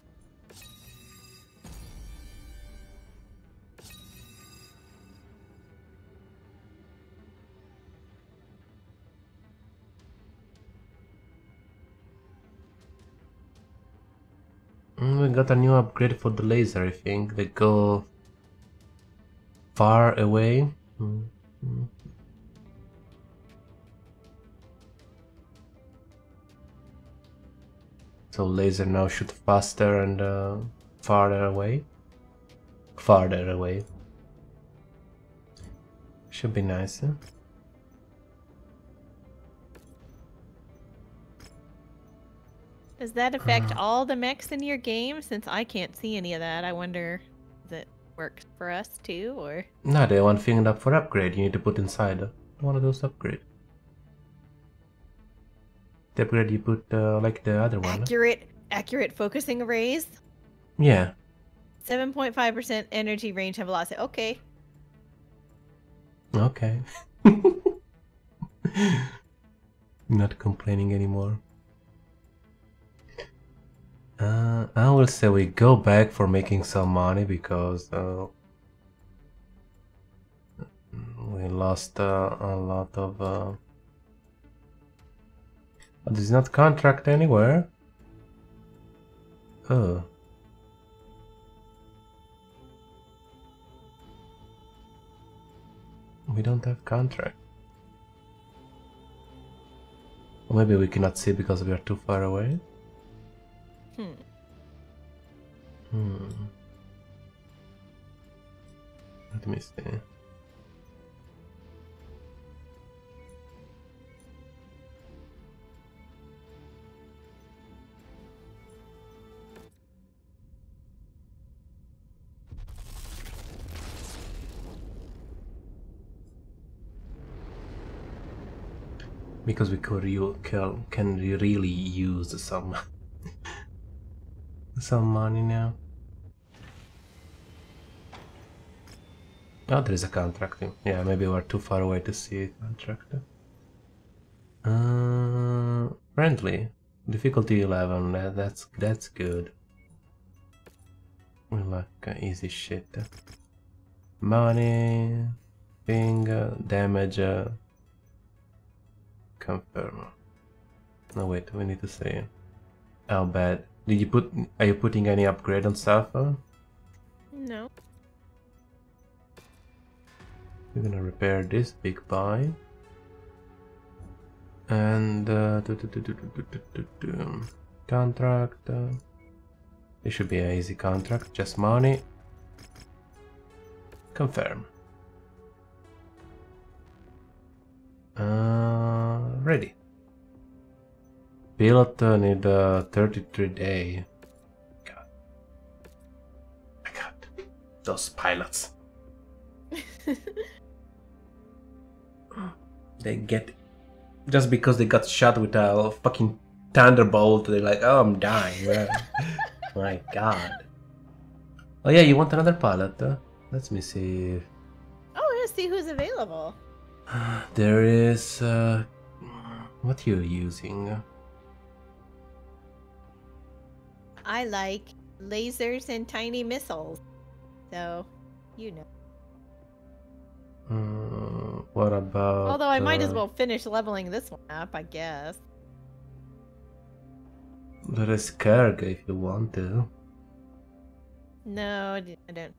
S1: We got a new upgrade for the laser, I think. They go far away. Mm, mm. So laser now shoot faster and uh, farther away. Farther away. Should be nice. Huh?
S2: Does that affect all the mechs in your game? Since I can't see any of that, I wonder if it works for us too, or
S1: No, the one thing up for upgrade you need to put inside one of those upgrade. The upgrade you put uh, like the other one.
S2: accurate accurate focusing arrays.
S1: Yeah.
S2: Seven point five percent energy range and velocity. Okay.
S1: Okay. Not complaining anymore. Uh, I will say we go back for making some money because uh, we lost uh, a lot of. Uh... But not contract anywhere. Oh. We don't have contract. Maybe we cannot see because we are too far away.
S2: Hmm.
S1: Hmm. Let me see. because we could can, can really use some some money now. Oh, there is a contract. Yeah, maybe we're too far away to see a contract. Uh, friendly, difficulty eleven. That, that's that's good. We like uh, easy shit. Money, uh, damage. Confirm. No wait, we need to say how bad. Did you put? Are you putting any upgrade on stuff?
S2: No.
S1: We're gonna repair this big buy. And uh, do, do, do, contract. It this should be an easy contract. Just money. Confirm. Uh, ready. Pilot need uh, 33 day. God. My God. Those pilots. they get just because they got shot with a fucking thunderbolt they're like oh i'm dying my god oh yeah you want another pilot uh? let me see
S2: oh let's see who's available
S1: there is uh what you're using
S2: i like lasers and tiny missiles so you know
S1: uh, what about?
S2: Although I might
S1: uh,
S2: as well finish leveling this one up, I guess.
S1: There is Kerg if you want to.
S2: No, I don't.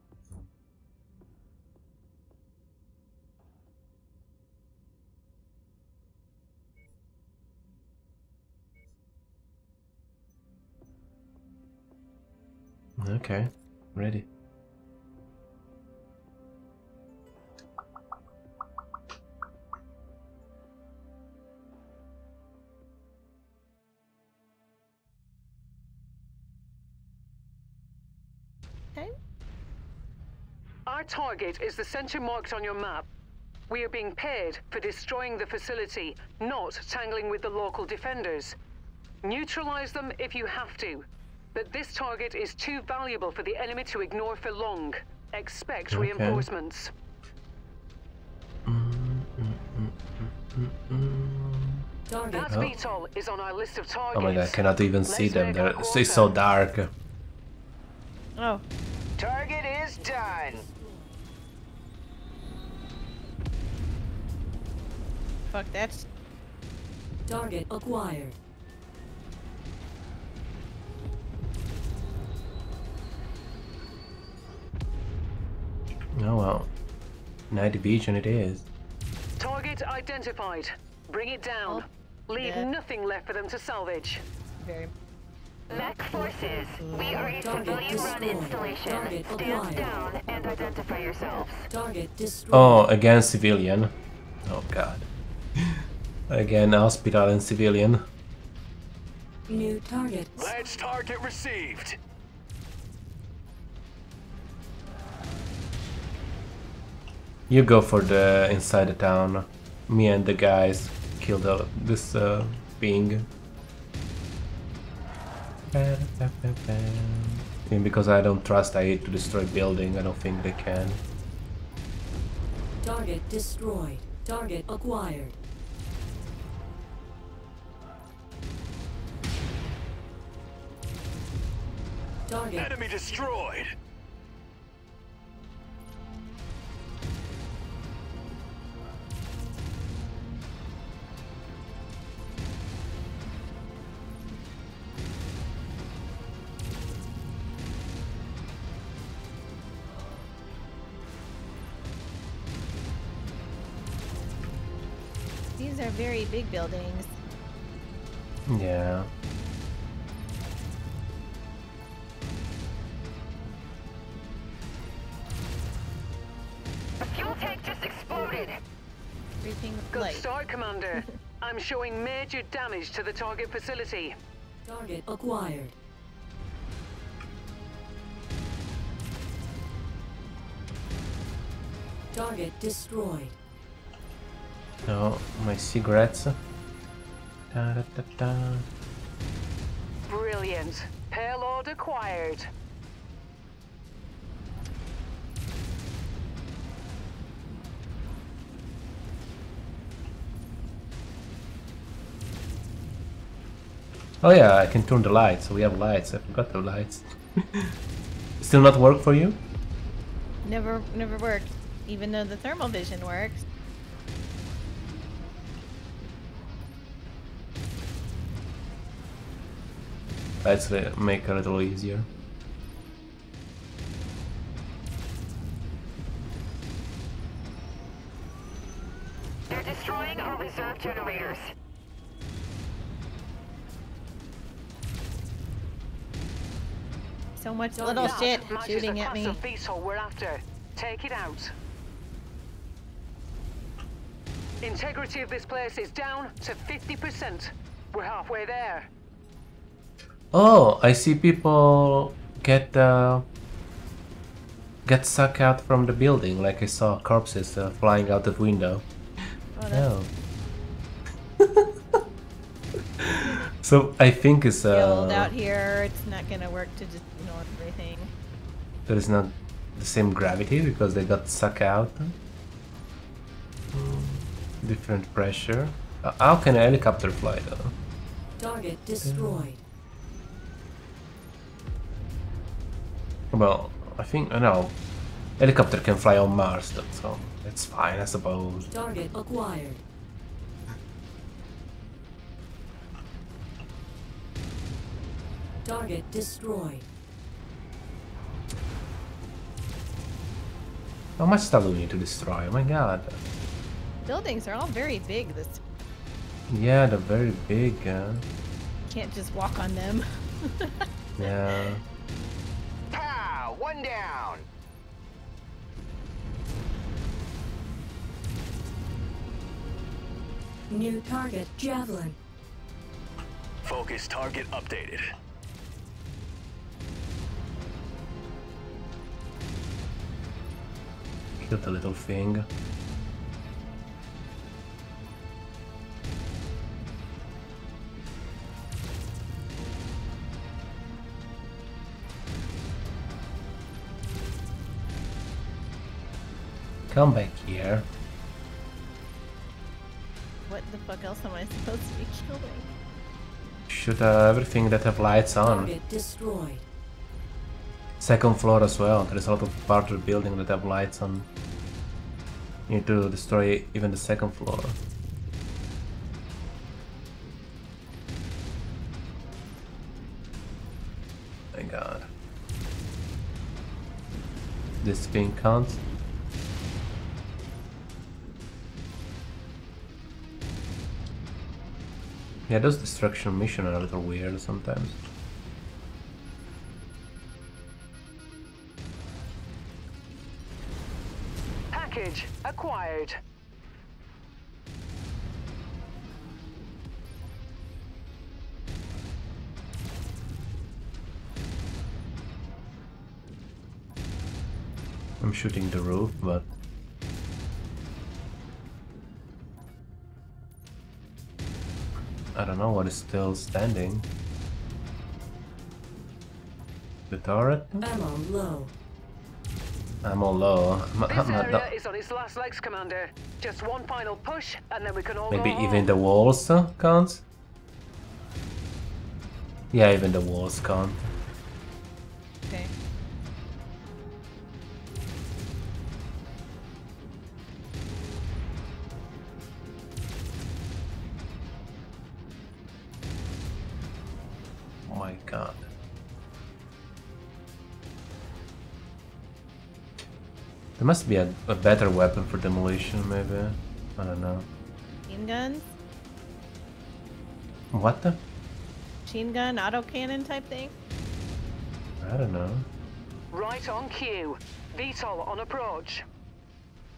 S1: Okay, ready.
S4: Our target is the center marked on your map. We are being paid for destroying the facility, not tangling with the local defenders. Neutralize them if you have to. But this target is too valuable for the enemy to ignore for long. Expect
S1: Okay.
S4: reinforcements. That
S1: Oh.
S4: VTOL is on our list of targets.
S1: Oh my god, I cannot even see
S4: Let's
S1: them. They're
S4: our
S1: it's so dark.
S2: Oh,
S6: Target is done.
S2: fuck, that's.
S5: Target acquired.
S1: Oh well. Night vision it is.
S4: Target identified. Bring it down. Oh. Leave
S2: yeah.
S4: nothing left for them to salvage.
S2: Very.
S10: Mech forces, we are a
S5: Target
S10: civilian-run
S5: destroyed.
S10: installation.
S5: Target
S10: Stand
S5: acquired.
S10: down and identify yourselves.
S5: Target destroyed.
S1: Oh, again civilian. Oh god. Again hospital and civilian.
S5: New target.
S8: Ledge target received.
S1: You go for the inside the town. Me and the guys kill the this uh, being. And because I don't trust I to destroy building, I don't think they can.
S5: Target destroyed. Target acquired. Target.
S8: Enemy destroyed.
S2: Very big buildings.
S1: Yeah.
S10: The fuel tank just exploded.
S2: Everything
S4: Good
S2: light.
S4: start, Commander. I'm showing major damage to the target facility.
S5: Target acquired. Target destroyed.
S1: Oh, my cigarettes. Da, da, da, da.
S4: Brilliant. Payload acquired.
S1: Oh yeah, I can turn the lights. So we have lights. I forgot the lights. Still not work for you?
S2: Never, never worked. Even though the thermal vision works.
S1: Let's make it a little easier.
S10: They're destroying our reserve generators.
S2: So much
S5: Don't
S2: little shit shooting at me.
S4: of VTOL we're after. Take it out. Integrity of this place is down to 50%. We're halfway there.
S1: Oh, I see people get uh, get sucked out from the building. Like I saw corpses uh, flying out the window.
S2: Oh, that's
S1: Oh. so I think it's
S2: killed
S1: uh,
S2: out here. It's not gonna work to just ignore everything.
S1: there is not the same gravity because they got sucked out. Hmm, Different pressure. Uh, how can a helicopter fly though?
S5: Target destroyed.
S1: Well, I think I know. Helicopter can fly on Mars, though, so it's fine, I suppose.
S5: Target acquired. Target destroyed.
S1: How much stuff do we need to destroy? Oh my god.
S2: Buildings are all very big. This
S1: Yeah, they're very big. Uh,
S2: can't just walk on them.
S1: yeah.
S6: Pow! One down.
S5: New target Javelin.
S8: Focus target updated.
S1: Kill the little thing. Come back here.
S2: what the fuck else am I supposed to be killing?
S1: Shoot uh, everything that have lights on.
S5: Target destroyed.
S1: Second floor as well. There's a lot of parts of the building that have lights on. You need to destroy even the second floor. My god. This thing counts. Yeah, those destruction missions are a little weird sometimes.
S4: Package acquired.
S1: I'm shooting the roof, but I don't know what is still standing. The turret?
S5: Ammo low.
S1: I'm all low. I'm-
S4: This
S1: I'm not-
S4: area is on its last legs, Commander. Just one final push, and then we can all
S1: Maybe
S4: go
S1: even
S4: home.
S1: the walls uh, count? Yeah, even the walls count.
S2: Okay.
S1: There must be a, a better weapon for demolition, maybe. I don't know.
S2: Machine guns?
S1: What the?
S2: Machine gun, autocannon type thing?
S1: I don't know.
S4: Right on cue. VTOL on approach.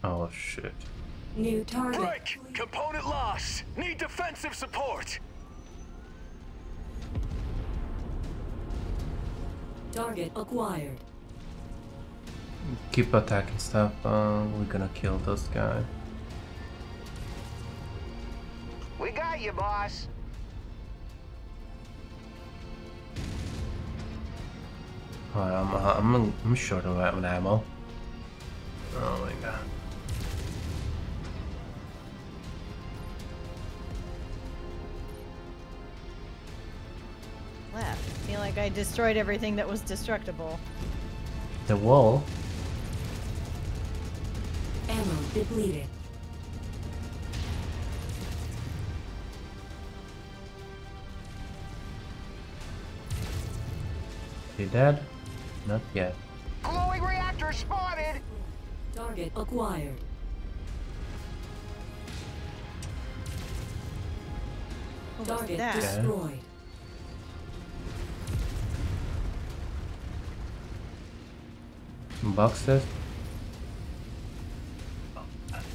S1: Oh shit.
S5: New target.
S8: Break! Component lost! Need defensive support!
S5: Target acquired
S1: keep attacking stuff. Uh, we're gonna kill this guy.
S6: We got you, boss.
S1: Oh, I'm, I'm, I'm short of ammo. Oh my god.
S2: Left. I feel like I destroyed everything that was destructible.
S1: The wall?
S5: Ammo depleted.
S1: He dead? Not yet.
S6: Glowing reactor spotted!
S5: Target acquired.
S2: What
S5: Target
S2: that?
S5: destroyed.
S1: Boxes?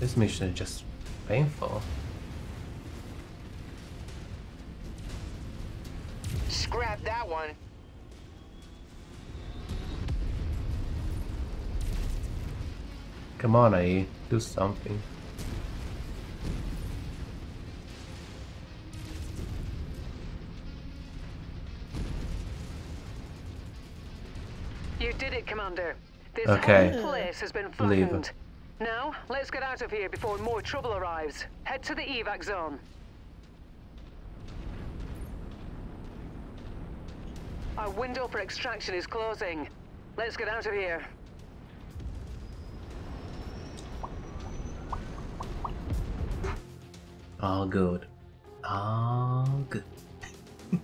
S1: This mission is just painful.
S6: Scrap that one.
S1: Come on, AE, do something.
S4: You did it, Commander. This
S1: Okay.
S4: whole place has been flattened. Now, let's get out of here before more trouble arrives. Head to the evac zone. Our window for extraction is closing. Let's get out of here.
S1: All good. All good.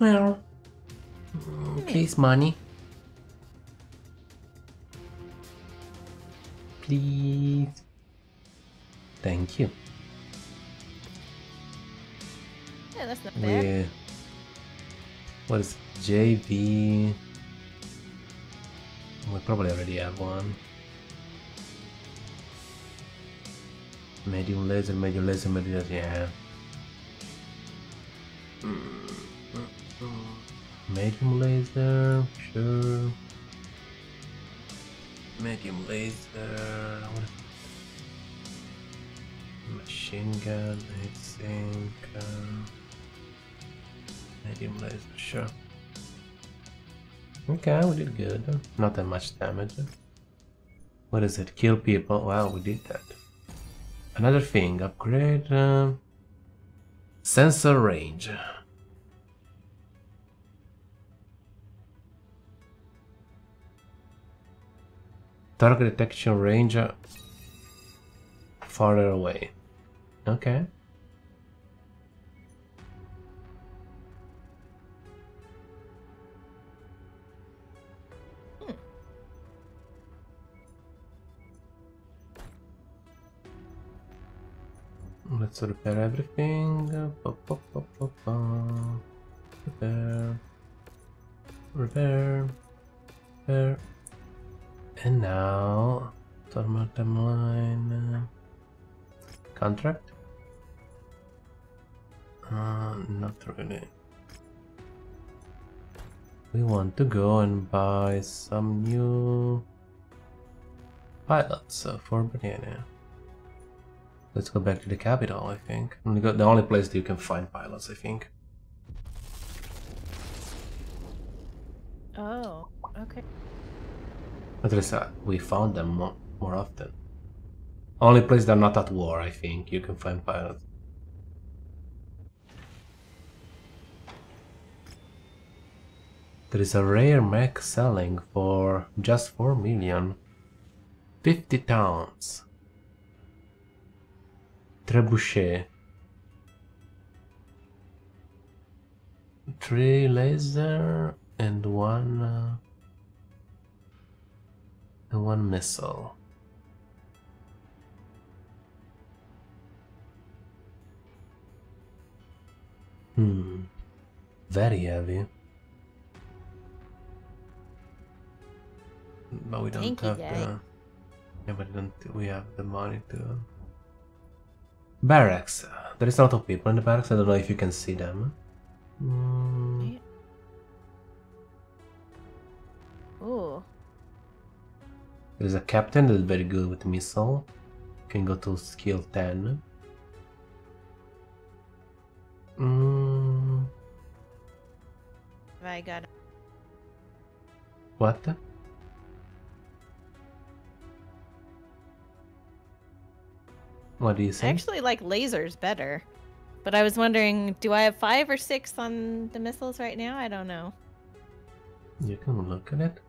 S1: well, please, money. Please. Thank you.
S2: Yeah, that's not bad.
S1: We. What is JV? We probably already have one. Medium laser, medium laser, medium laser, yeah. Mm, mm, mm. Medium laser, sure. Medium laser. what is- Machine gun, I think. Uh, medium laser, sure. Okay, we did good. Not that much damage. What is it? Kill people. Wow, we did that. Another thing, upgrade uh, sensor range. Target detection range farther away. Okay. Let's repair everything. Pa, pa, pa. Repair. Repair. Repair. And now, thermal timeline. Contract? Uh, not really. We want to go and buy some new pilots uh, for Britannia. Let's go back to the capital, I think. The only place that you can find pilots, I think.
S2: Oh, okay.
S1: At least uh, we found them more, more often. Only place they're not at war, I think. You can find pilots. There is a rare mech selling for just 4 million. 50 towns. Trebuchet. Three laser and one uh, and one missile. Hmm. Very heavy. But we don't
S2: Tanky
S1: have the. Yeah, but don't we have the money to. Barracks. There is a lot of people in the barracks. I don't know if you can see them. Hmm.
S2: Ooh.
S1: There's a captain that is very good with missile. Can go to skill 10. Mm,
S2: I got
S1: what? What do you
S2: I actually like lasers better. But I was wondering, do I have five or six on the missiles right now? I don't know.
S1: You can look at it.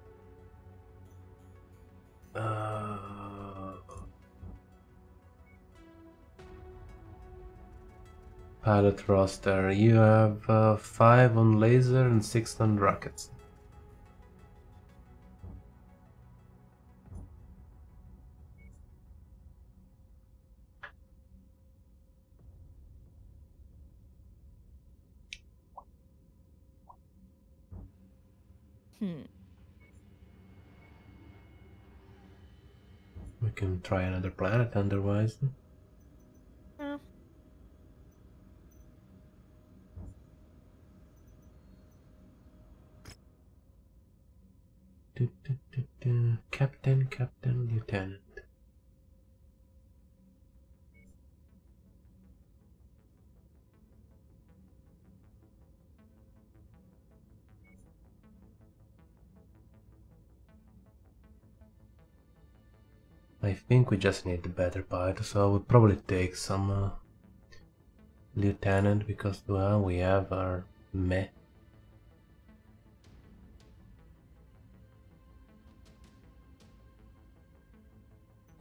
S1: Uh, pilot roster. You have uh, five on laser and six on rockets.
S2: Hmm.
S1: We can try another planet otherwise.
S2: Well,
S1: Du- du- du- du. Captain, Captain, Lieutenant. I think we just need the better pilot, so I would probably take some uh, lieutenant because well we have our meh.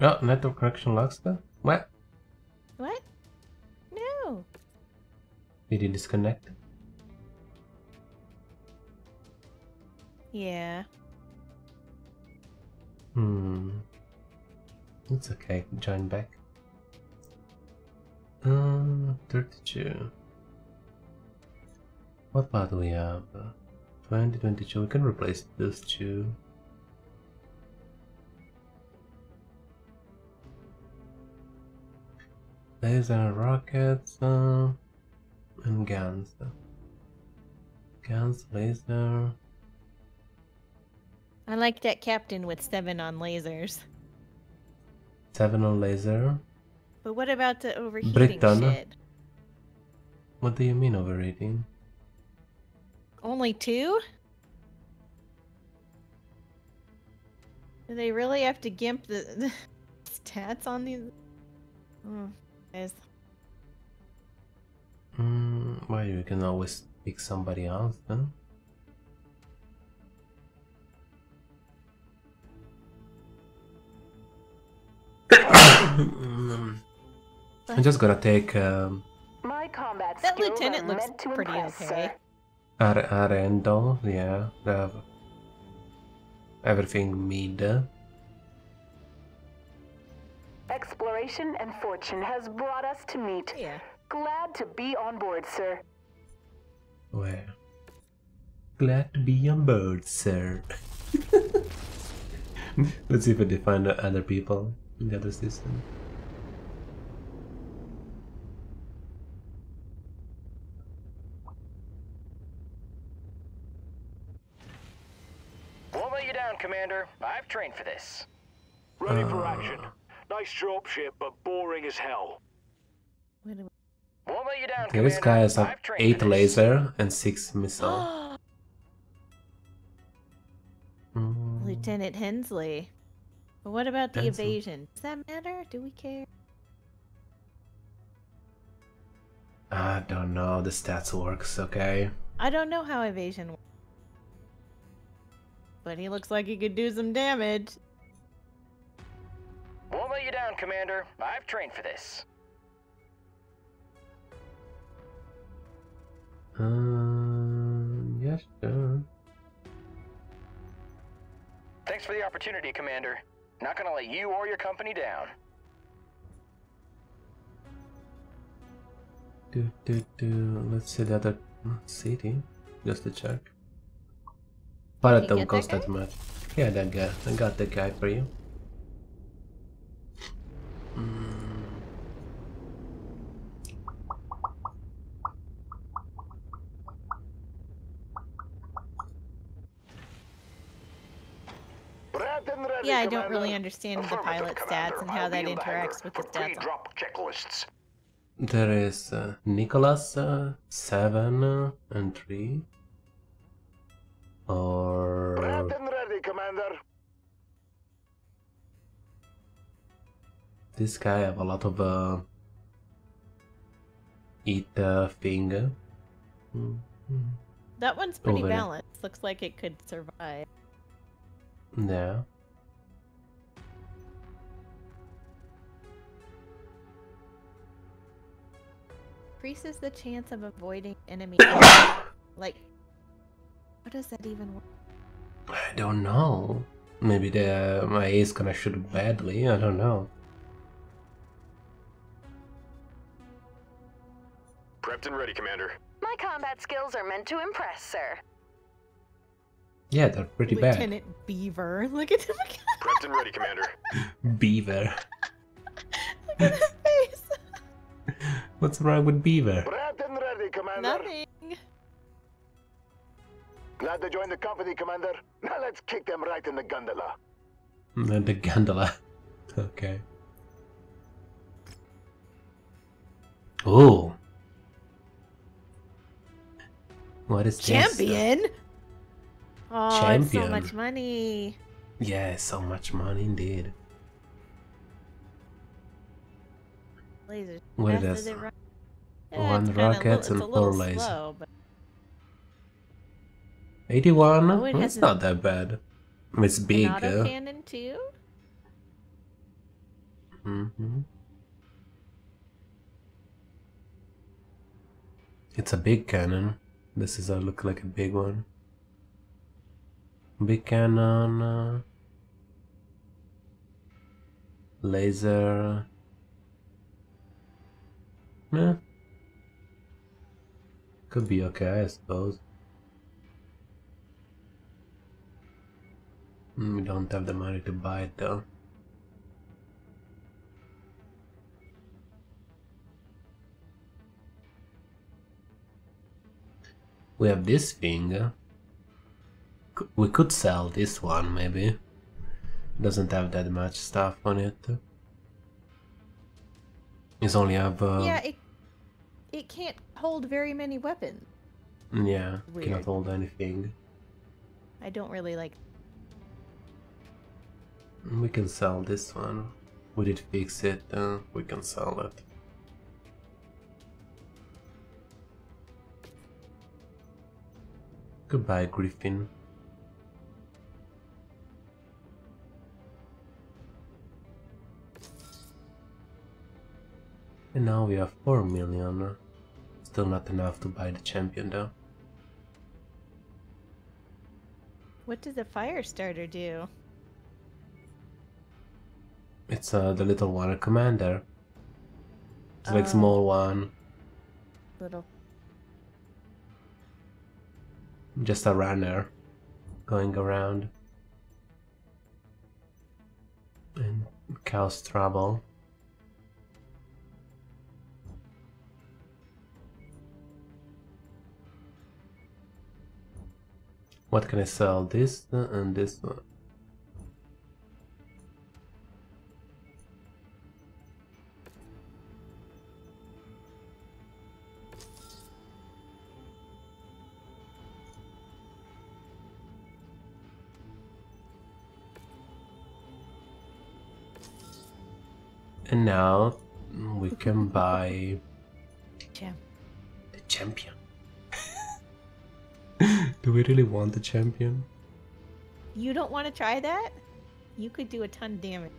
S1: Oh, network connection lost. there? What?
S2: what? No.
S1: Did you disconnect?
S2: Yeah.
S1: Hmm. It's okay. Join back. Um, 32. What part do we have? Uh, 2022. We can replace those two. Laser rockets uh, and guns. Guns, laser.
S2: I like that captain with seven on lasers.
S1: Seven on laser.
S2: But what about the overheating
S1: Britain.
S2: shit?
S1: What do you mean overrating?
S2: Only two? Do they really have to gimp the, the stats on these? Oh, guys.
S1: Mm, well, you can always pick somebody else then. I'm just gonna take um,
S10: My combat
S2: That lieutenant looks
S10: meant to
S2: pretty
S10: impress,
S2: okay.
S10: sir.
S1: Ar- Arendo, yeah, they have everything mid.
S10: Exploration and fortune has brought us to meet.
S2: Yeah.
S10: Glad to be on board, sir.
S1: Where? Glad to be on board, sir. Let's see if they find other people in the other system.
S6: Won't let you down, Commander. I've trained for this.
S8: Ready for action. Nice dropship, but boring as hell.
S2: What do
S6: Won't let you down,
S1: Okay, this guy has
S6: Commander.
S1: like
S6: I've trained
S1: eight
S6: for this.
S1: laser and six missile. Mm,
S2: Lieutenant Hensley. But what about the
S1: Hensley.
S2: evasion? Does that matter? Do we care?
S1: I don't know. The stats works okay.
S2: I don't know how evasion works. But he looks like he could do some damage.
S6: Won't let you down, Commander. I've trained for this.
S1: Um, yes, sir.
S6: Thanks for the opportunity, Commander. Not gonna let you or your company down.
S1: Do, do, do. Let's see the other city, just to check. But
S2: you
S1: don't
S2: get that
S1: cost that much. Yeah, that guy. I got the guy for you. Mm,
S2: Yeah, I don't really understand the pilot stats and how that interacts with the stats.
S8: Drop checklists.
S1: there is uh, Nicholas uh, seven uh, and three, or
S8: Prepped and ready, Commander.
S1: this guy have a lot of uh, eat uh, thing. Mhm.
S2: That one's pretty
S1: Over
S2: balanced. Looks like it could survive.
S1: Yeah.
S2: Increases the chance of avoiding enemy. like, what does that even? work?
S1: I don't know. Maybe the my ace is gonna shoot badly. I don't know.
S9: Prepped and ready, Commander.
S10: My combat skills are meant to impress, sir.
S1: Yeah, they're pretty bad.
S2: Lieutenant Beaver. Look at him.
S9: Prepped and ready, Commander.
S1: Beaver. What's wrong with Beaver?
S8: Prepped and ready, Commander.
S2: Nothing.
S8: Glad to join the company, Commander. Now let's kick them right in the gondola.
S1: And the gondola. Okay. Oh. What is this?
S2: Champion. Oh, it's so much money.
S1: Yeah, so much money indeed.
S2: Lasers.
S1: What
S2: Fast
S1: it
S2: as
S1: is?
S2: they run.
S1: One
S2: it's
S1: rockets and
S2: it's
S1: four lasers.
S2: but
S1: 81?
S2: Oh, it a-
S1: not that bad. It's big.
S2: an
S1: Uh,
S2: autocannon too.
S1: hmm It's a big cannon. This is a look like a big one. Big cannon. Uh, laser. Yeah. Could be okay, I suppose. Mm, We don't have the money to buy it though. We have this thing. We could sell this one maybe. Doesn't have that much stuff on it. It's only have uh,
S2: yeah, it it can't hold very many weapons.
S1: yeah,
S2: Weird.
S1: cannot hold anything.
S2: I don't really like.
S1: We can sell this one. We did fix it, uh, we can sell it. Goodbye, Griffin. And now we have 4 million. Still not enough to buy the champion though.
S2: What does a Firestarter do?
S1: It's uh, the little a commander. It's like
S2: Oh.
S1: small one,
S2: Little.
S1: just a runner going around. And cause trouble. What can I sell? This and this one. And now we can buy
S2: Champ.
S1: the champion. Do we really want the champion?
S2: You don't want to try that? You could do a ton of damage.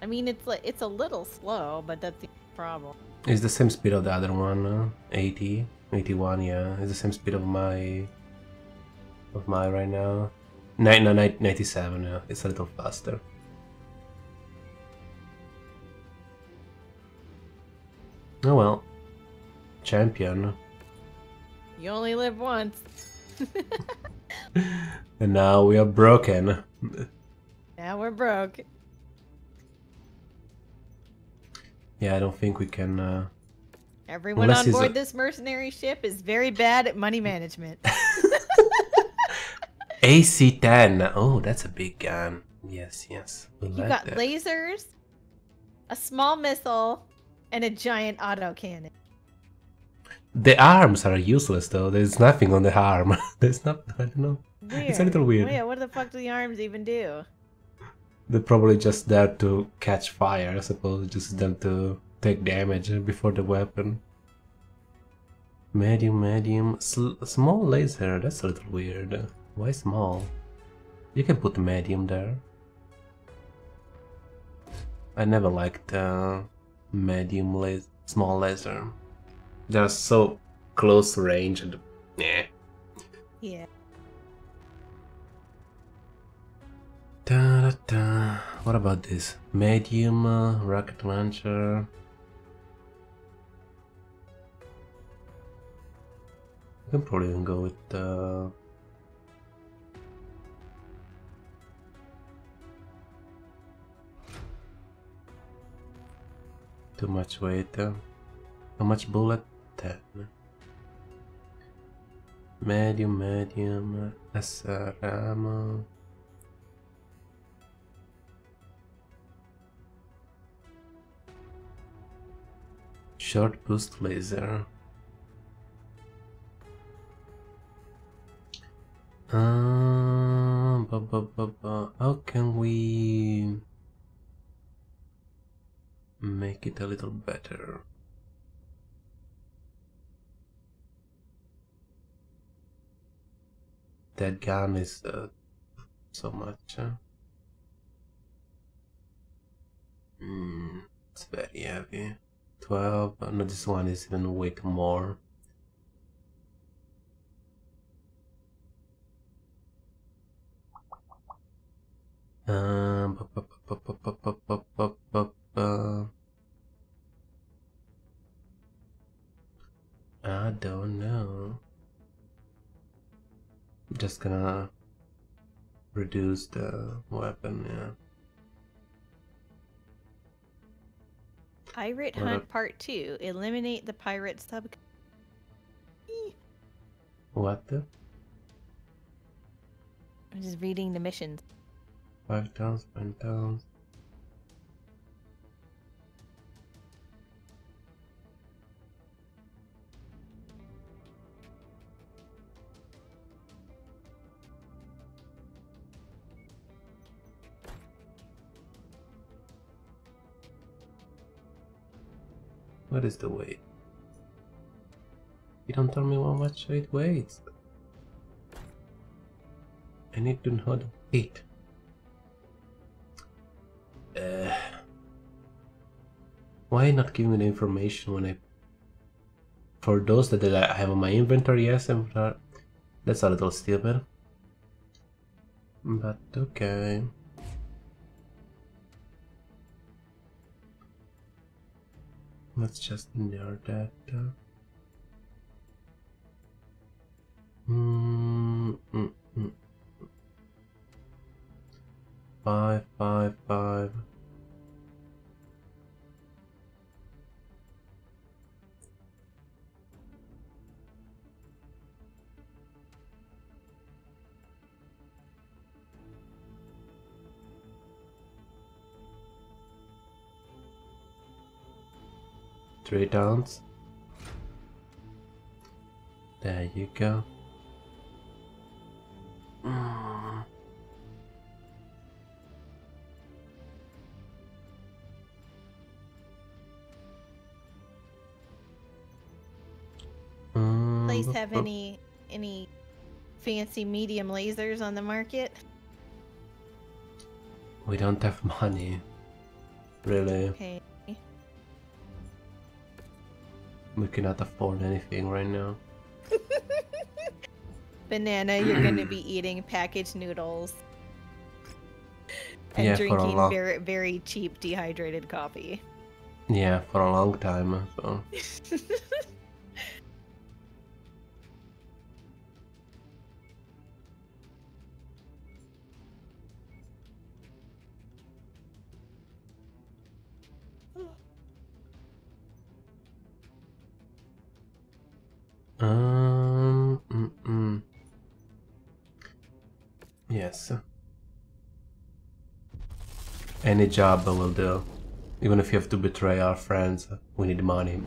S2: I mean, it's like it's a little slow, but that's the problem.
S1: It's the same speed of the other one, uh, 80, 81, yeah. It's the same speed of my of my right now. Nine, no, nine- 97, yeah. It's a little faster. Oh well. Champion.
S2: You only live once.
S1: And now we are broken.
S2: Now we're broke.
S1: Yeah, I don't think we can uh
S2: Everyone
S1: Unless
S2: on board
S1: a-
S2: this mercenary ship is very bad at money management.
S1: AC10. Oh, that's a big gun. Yes, yes. We
S2: you
S1: like
S2: got
S1: that.
S2: lasers, a small missile, and a giant autocannon.
S1: The arms are useless though. There's nothing on the arm. There's not. I don't know.
S2: Weird.
S1: It's a little weird.
S2: Yeah, what the fuck do the arms even do?
S1: They're probably just there to catch fire, I suppose. Just them to take damage before the weapon. Medium, medium, sl small laser. That's a little weird. Why small? You can put medium there. I never liked uh, medium laser, small laser. They're so close range and yeah.
S2: Yeah.
S1: Da, da, da. What about this? Medium uh, rocket launcher. I can probably even go with uh, too much weight. Uh, how much bullet? 10. Medium, medium, SR ammo. Short boost laser. Ah, ba. How can we make it a little better? that gun is uh, so much. Huh? Mm, it's very heavy. 12, no, this one is even weight more. I don't know. I'm just gonna reduce the weapon, yeah.
S2: Pirate
S1: What
S2: Hunt
S1: up?
S2: Part 2. Eliminate the pirate sub.
S1: What the?
S2: I'm just reading the missions.
S1: Five towns, five towns. What is the weight? You don't tell me how much it weighs. I need to know the weight. Uh, why not give me the information when I... For those that I have on my inventory, yes, that's a little stupid. But okay. Let's just narrow that down. Mm, mm, mm. Five, five, five. Three downs. There you go. Mm. Mm,
S2: Please have any any fancy medium lasers on the market?
S1: We don't have money. Really.
S2: Okay.
S1: We cannot afford anything right now.
S2: Banana, you're going to be eating packaged noodles and
S1: Yeah,
S2: drinking
S1: long-
S2: very very cheap dehydrated coffee.
S1: Yeah, for a long time. So Any job will do. Even if you have to betray our friends, we need money.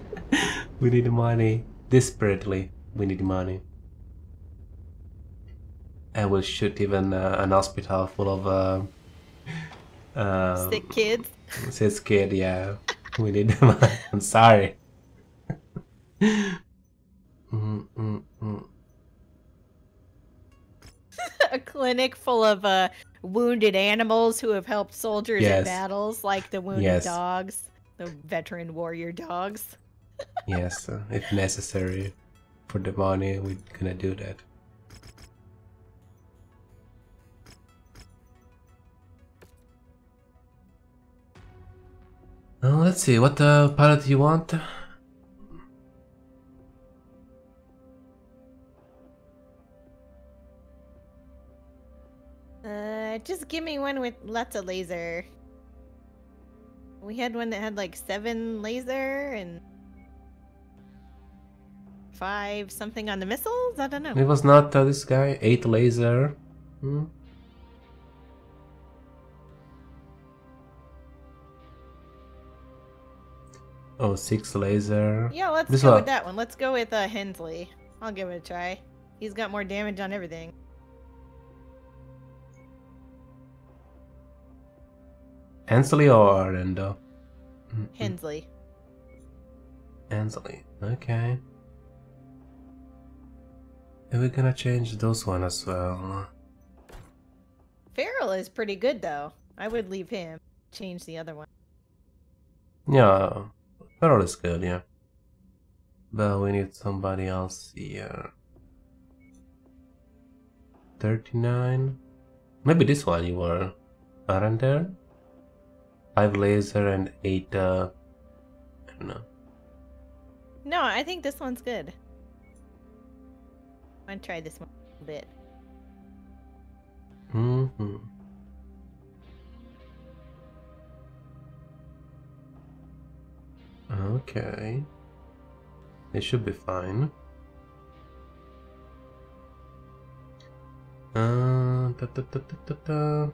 S1: we need money. Desperately, we need money. I will shoot even uh, an hospital full of uh, uh,
S2: Sick kids.
S1: sick kid. Yeah, we need money. I'm sorry. Mm, mm, mm.
S2: a clinic full of uh, wounded animals who have helped soldiers in battles, like the wounded
S1: Yes.
S2: dogs, the veteran warrior dogs.
S1: Yes, uh, if necessary for the money, we're gonna do that. Uh, let's see, what uh, pilot you want?
S2: Uh, just give me one with lots of laser. We had one that had like seven laser and five something on the missiles. I don't know.
S1: It was not uh, this guy, 8 laser. Hmm? Oh, six laser.
S2: Yeah, let's
S1: This
S2: go
S1: one.
S2: with that one. Let's go with uh, Hensley. I'll give it a try. He's got more damage on everything.
S1: Hensley or Arendo? Mm,
S2: Hensley.
S1: Hensley, okay. And we're gonna change those one as well.
S2: Farrell is pretty good though. I would leave him. Change the other one.
S1: Yeah, Farrell is good, yeah. But we need somebody else here. 39? Maybe this one you were, aren't there? 5 laser and 8, uh, I don't know.
S2: No, I think this one's good. I'm gonna try this one a little bit.
S1: hmm Okay. It should be fine. Uh, da, da, da.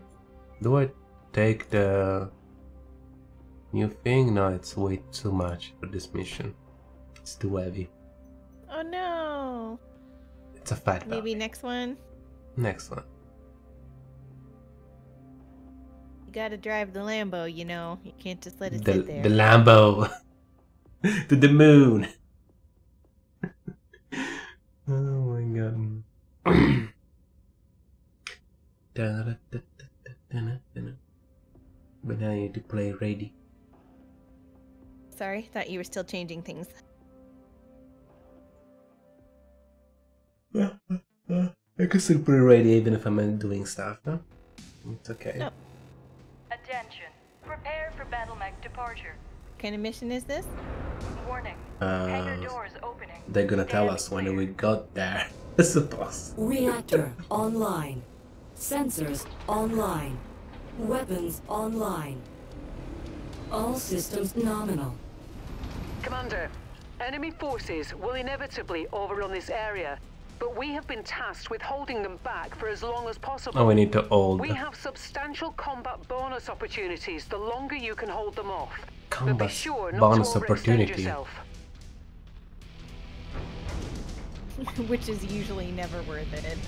S1: Do I take the new thing? No, it's way too much for this mission. It's too heavy.
S2: Oh no.
S1: It's a fat dog.
S2: Maybe next one.
S1: Next one.
S2: You gotta drive the Lambo, you know. You can't just let it
S1: The,
S2: sit there.
S1: the Lambo to the moon. oh my god. But now you need to play ready.
S2: Sorry, thought you were still changing things.
S1: I can still play ready even if I'm not doing stuff, no? It's okay.
S2: No.
S7: Attention. Prepare for battle mech departure.
S2: What kind of mission is this?
S7: Warning.
S1: Uh,
S7: Hangar doors opening.
S1: They're gonna tell
S7: Stand
S1: us when we got there. I suppose.
S5: Reactor online. Sensors online. Weapons online. All systems nominal.
S4: Commander, enemy forces will inevitably overrun this area, but we have been tasked with holding them back for as long as possible.
S1: Oh, we need to hold.
S4: We have substantial combat bonus opportunities the longer you can hold them off. but be
S1: Combat
S4: sure not
S1: bonus
S4: to overextend
S1: opportunity.
S4: yourself.
S2: Which is usually never worth it.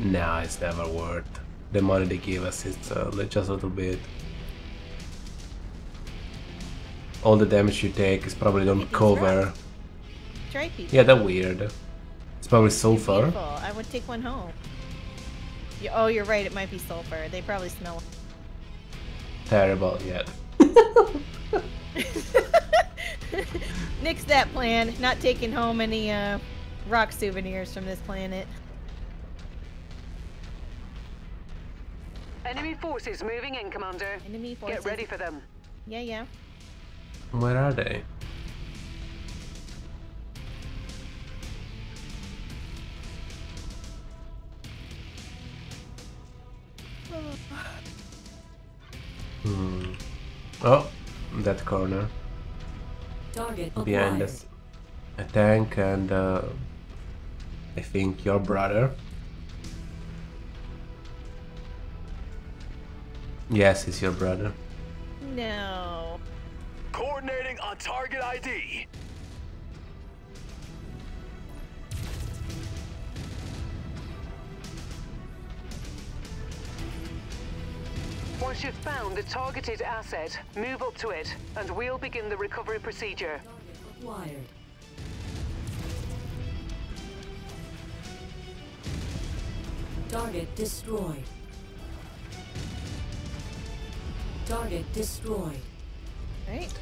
S1: Nah, it's never worth the money they give us. is uh, just a little bit. All the damage you take is probably don't cover.
S2: Try people.
S1: Yeah, that weird. It's probably sulfur.
S2: Beautiful. I would take one home. Y- Oh, you're right. It might be sulfur. They probably smell.
S1: Terrible, yeah.
S2: Nix that plan. Not taking home any uh, rock souvenirs from this planet.
S4: Enemy forces moving in, Commander.
S2: Enemy forces.
S4: Get ready for them.
S2: Yeah, yeah.
S1: Where are they? Hmm. Oh, that corner.
S5: Target
S1: Behind
S5: acquired.
S1: us. A tank and uh, I think your brother. Yes, it's your brother.
S2: No.
S8: Coordinating on target ID.
S4: Once you've found the targeted asset, move up to it, and we'll begin the recovery procedure.
S5: Acquired. Target destroyed. Target destroyed.
S2: Right?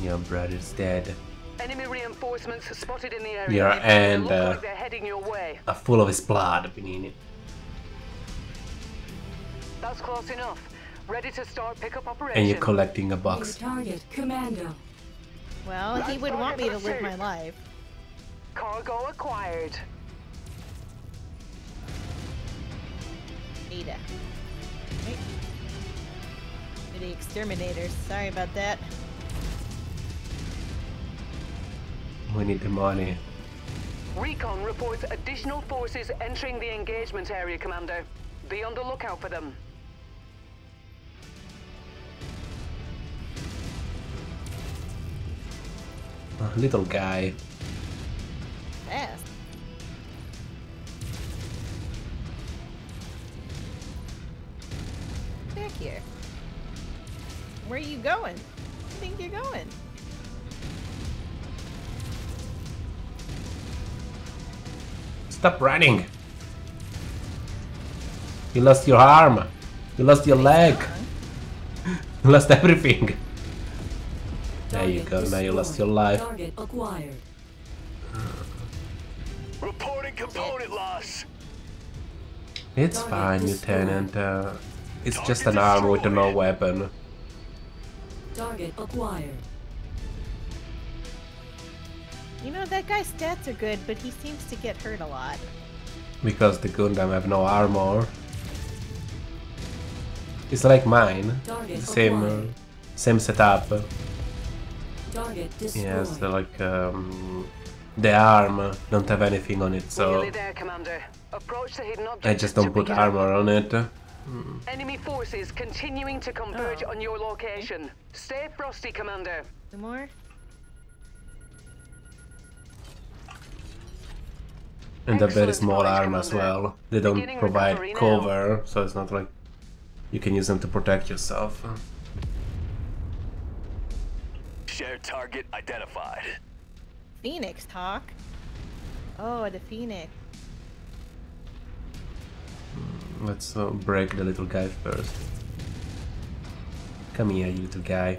S1: Your brother's dead.
S4: Enemy reinforcements spotted in the area.
S1: Yeah, and uh,
S4: like they're heading your way.
S1: are full of his blood beneath it.
S4: That's close enough. Ready to start pickup operation.
S1: And you're collecting a
S5: New
S1: box.
S5: target commando.
S2: Well, he would want me to live my life.
S4: Cargo acquired.
S2: Ada. Right. To the exterminators. Sorry about that.
S1: We need the money.
S4: Recon reports additional forces entering the engagement area, Commander. Be on the lookout for them.
S1: Oh, little guy.
S2: Fast. Back here. Where are you going? I think you're going.
S1: Stop running. You lost your arm. You lost your leg. You lost everything. There you
S5: Target
S1: go. Now you lost your life.
S5: Target acquired.
S8: Reporting component loss.
S1: It's
S5: Target
S1: fine,
S5: destroyed.
S1: Lieutenant. Uh, it's
S8: Target
S1: just an arm with no weapon.
S5: Target acquired.
S2: You know, that guy's stats are good, but he seems to get hurt a lot.
S1: Because the Gundam have no armor. It's like mine.
S5: Target
S1: same, uh, same setup. Yes, like um, the arm don't have anything on it, so
S4: there, Commander. Approach the hidden object.
S1: I just don't put armor on it.
S4: Enemy forces continuing to converge oh, on your location. Stay frosty, Commander.
S2: No more?
S1: And a very small
S4: knowledge,
S1: arm as well. They don't
S4: Beginning
S1: provide
S4: recovery now.
S1: cover, so it's not like you can use them to protect yourself.
S8: Shared target identified.
S2: Phoenix Hawk. Oh, the Phoenix.
S1: Let's uh, break the little guy first. Come here, you little guy.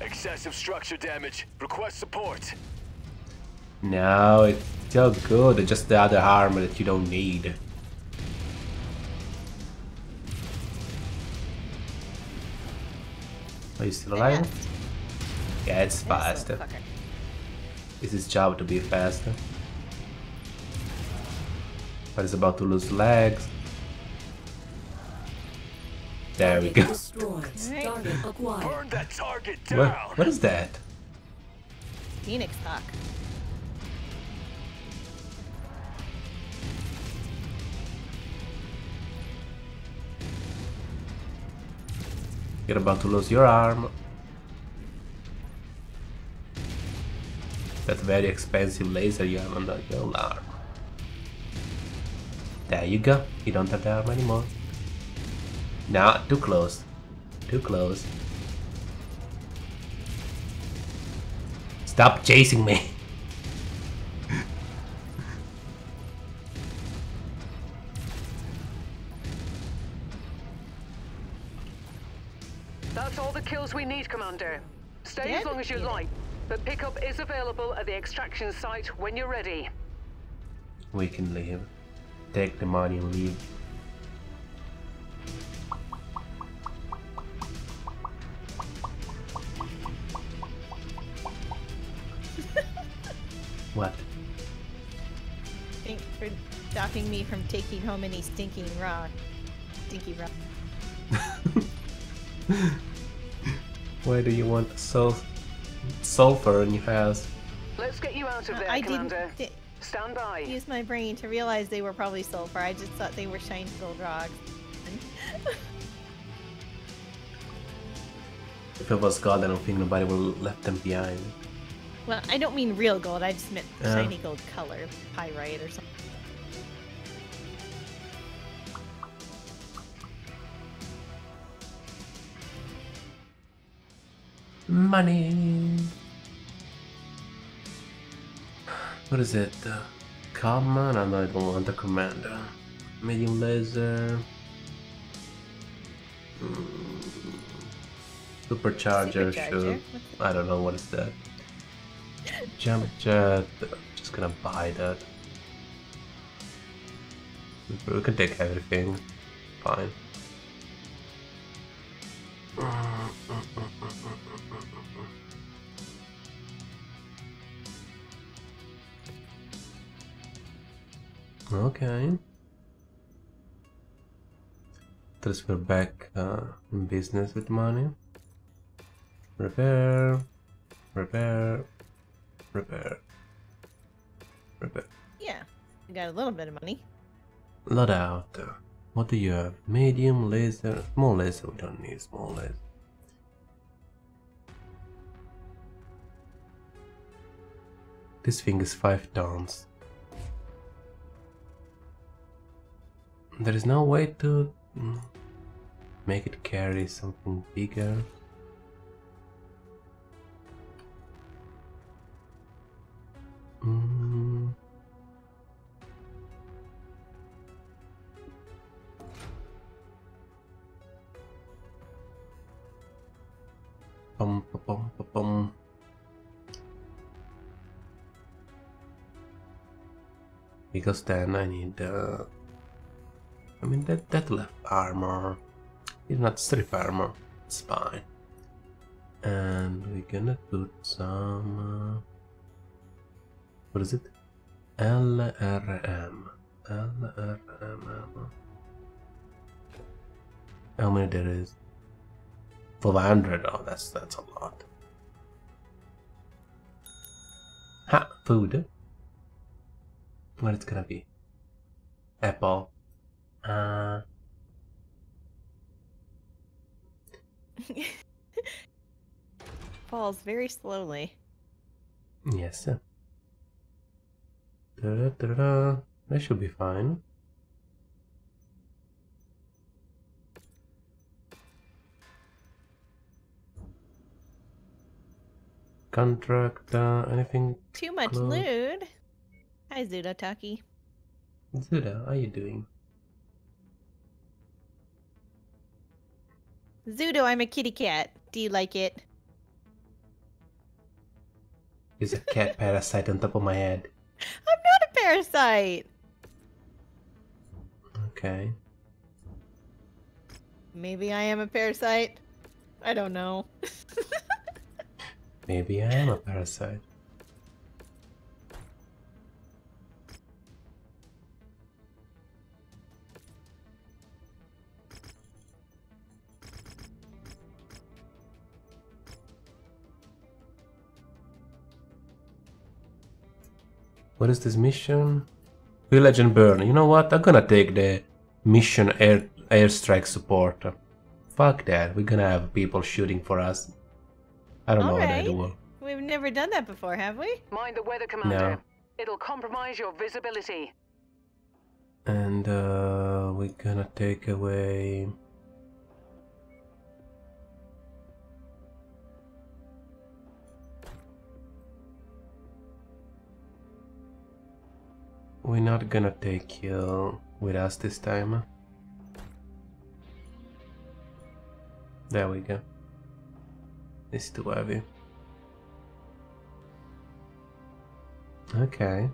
S8: Excessive structure damage. Request support.
S1: No, it's still good. It's just the other armor that you don't need. Are you still alive?
S2: Fast.
S1: Yeah, it's
S2: Fast
S1: faster.
S2: Little fucker.
S1: It's his job to be faster. But he's about to lose legs. There we go.
S5: Destroyed.
S2: Alright.
S5: Target acquired.
S8: Burn that target down.
S1: What, what is that?
S2: Phoenix Hawk.
S1: You're about to lose your arm. That very expensive laser you have on the, your arm. There you go. You don't have the arm anymore. Now, too close. Too close. Stop chasing me.
S4: That's all the kills we need, Commander. Stay as long as you like, but pickup is available at the extraction site when you're ready.
S1: We can leave. Take the money and leave. what?
S2: Thanks for stopping me from taking home any stinking rock. Stinky rock.
S1: Why do you want sul sulfur in your house?
S4: Let's get you out of
S2: Uh,
S4: there,
S2: I didn't.
S4: Commander.
S2: thi-
S4: Stand by.
S2: Use my brain to realize they were probably sulfur. I just thought they were shiny gold rocks.
S1: If it was God, I don't think nobody would left them behind.
S2: well, I don't mean real gold. I just meant
S1: Yeah.
S2: shiny gold color, pyrite or something.
S1: Money. What is it? Uh, common? I don't want the commander. Medium laser. Mm, Supercharger,
S2: Supercharger?
S1: should. I don't know what is that. Jump jet. Just gonna buy that. We can take everything. Fine. Mm, mm, mm, Okay. Transfer back uh, in business with money. Repair. Repair. Repair. Repair.
S2: Yeah, I got a little bit of money.
S1: Load out. What do you have? Medium laser, small laser. We don't need small laser. This thing is five tons. There is no way to mm, make it carry something bigger. Mm. Pum, pum, pum. Because then I need uh, I mean that that left armor is not strip armor, it's fine. And we're gonna put some uh, what is it? LRM. LRM. How many there is? 400. Oh, that's that's a lot. Ha! Food. What it's gonna be? Apple. Uh.
S2: Falls very slowly.
S1: Yes. sir. Da-da-da-da. That should be fine. Contract, uh, anything?
S2: Too much
S1: Close.
S2: loot. Hi, Zudotaki.
S1: Zuda, how are you doing?
S2: Zudo, I'm a kitty cat. Do you like it?
S1: There's a cat parasite on top of my head.
S2: I'm not a parasite.
S1: Okay.
S2: Maybe I am a parasite. I don't know.
S1: Maybe I am a parasite. What is this mission? Village and burn. You know what? I'm gonna take the mission air airstrike support. Fuck that. We're gonna have people shooting for us. I don't know what I do.
S2: We've never done that before, have we?
S4: Mind the weather commander. No. It'll compromise your visibility.
S1: And uh, we're gonna take away. We're not gonna take you with us this time. There we go. It's too heavy. Okay.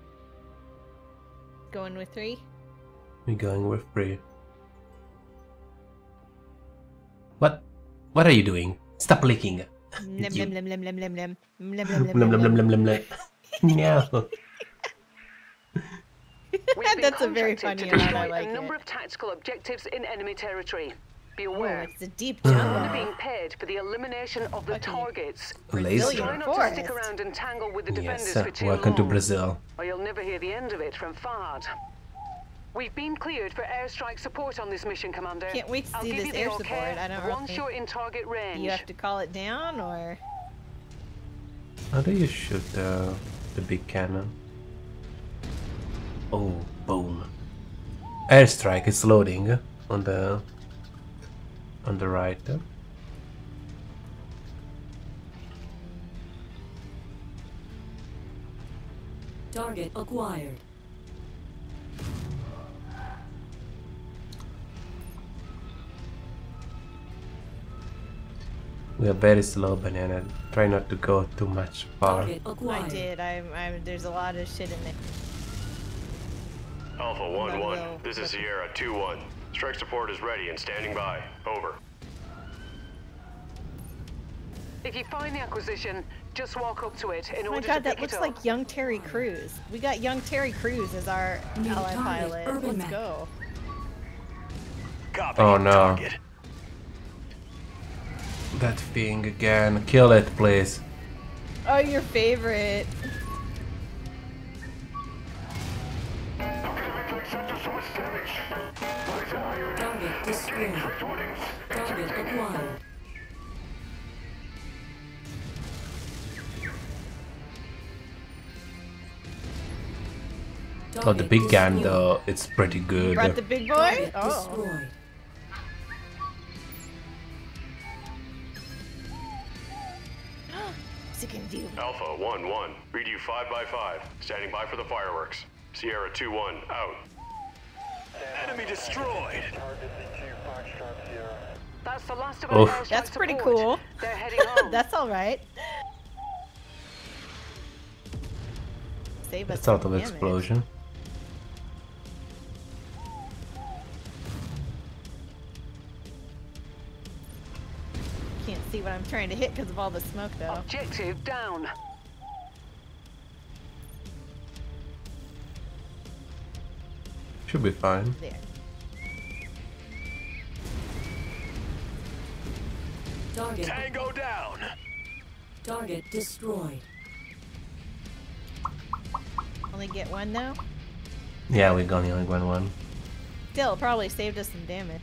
S2: Going with three?
S1: We're going with three. What? What are you doing? Stop licking.
S2: Lem lem lem lem lem lem lem lem lem
S1: lem lem lem lem. nom,
S4: We've been
S2: That's a very
S4: contracted
S2: funny
S4: to
S2: amount.
S4: destroy
S2: I like
S4: a number
S2: it.
S4: of tactical objectives in enemy territory. Be
S2: Oh,
S4: aware.
S2: it's a deep
S4: We're
S2: jungle.
S4: being paid for the elimination of the
S2: Okay.
S4: targets.
S1: Laser.
S4: Try not to stick around and tangle with the
S1: Yes,
S4: defenders
S1: sir.
S4: for too
S1: welcome to Brazil.
S4: or you'll never hear the end of it from Fahad. We've been cleared for airstrike support on this mission, Commander.
S2: Can't wait to
S4: I'll
S2: see
S4: give
S2: this
S4: you the
S2: air
S4: okay
S2: support. I don't
S4: once
S2: really-
S4: you're in target range.
S2: You have to call it down, or
S1: How do you shoot the, uh, the big cannon? Oh, boom. Airstrike is loading on the on the right.
S5: Target acquired.
S1: We are very slow, banana. Try not to go too much far.
S5: Target
S2: I did. I'm. I'm. There's a lot of shit in there.
S9: Alpha
S2: But
S9: 1 1.
S2: we'll-
S9: This is Sierra 2 1. Strike support is ready and standing by. Over.
S4: If you find the acquisition, just walk up to it in
S2: Oh
S4: order
S2: god,
S4: to
S2: that
S4: pick
S2: looks
S4: it up.
S2: My god, that looks like young Terry Crews. We got young Terry Crews as our
S5: New
S2: ally pilot.
S5: Urban
S2: Let's
S5: Mech.
S2: go.
S8: Copy.
S1: Oh, no.
S8: Target.
S1: That thing again. Kill it, please.
S2: Oh, your favorite.
S5: Target destroyed. Target acquired.
S1: Oh, the big gun though, it's pretty good.
S2: Brought the big boy. Oh,
S5: destroyed.
S2: what's he?
S9: Alpha 1 1. Read you 5 by 5. Standing by for the fireworks. Sierra 2 1. Out.
S8: Enemy destroyed.
S4: That's the last of our airstrike
S2: That's pretty
S4: support.
S2: cool.
S4: They're heading home.
S2: That's all right. Save us
S1: It's out of
S2: damage.
S1: explosion.
S2: Can't see what I'm trying to hit because of all the smoke, though.
S4: Objective down.
S1: Should be fine.
S2: There.
S5: Target.
S8: Tango down.
S5: Target destroyed.
S2: Only get one though.
S1: Yeah, we got only one one.
S2: Still, probably saved us some damage.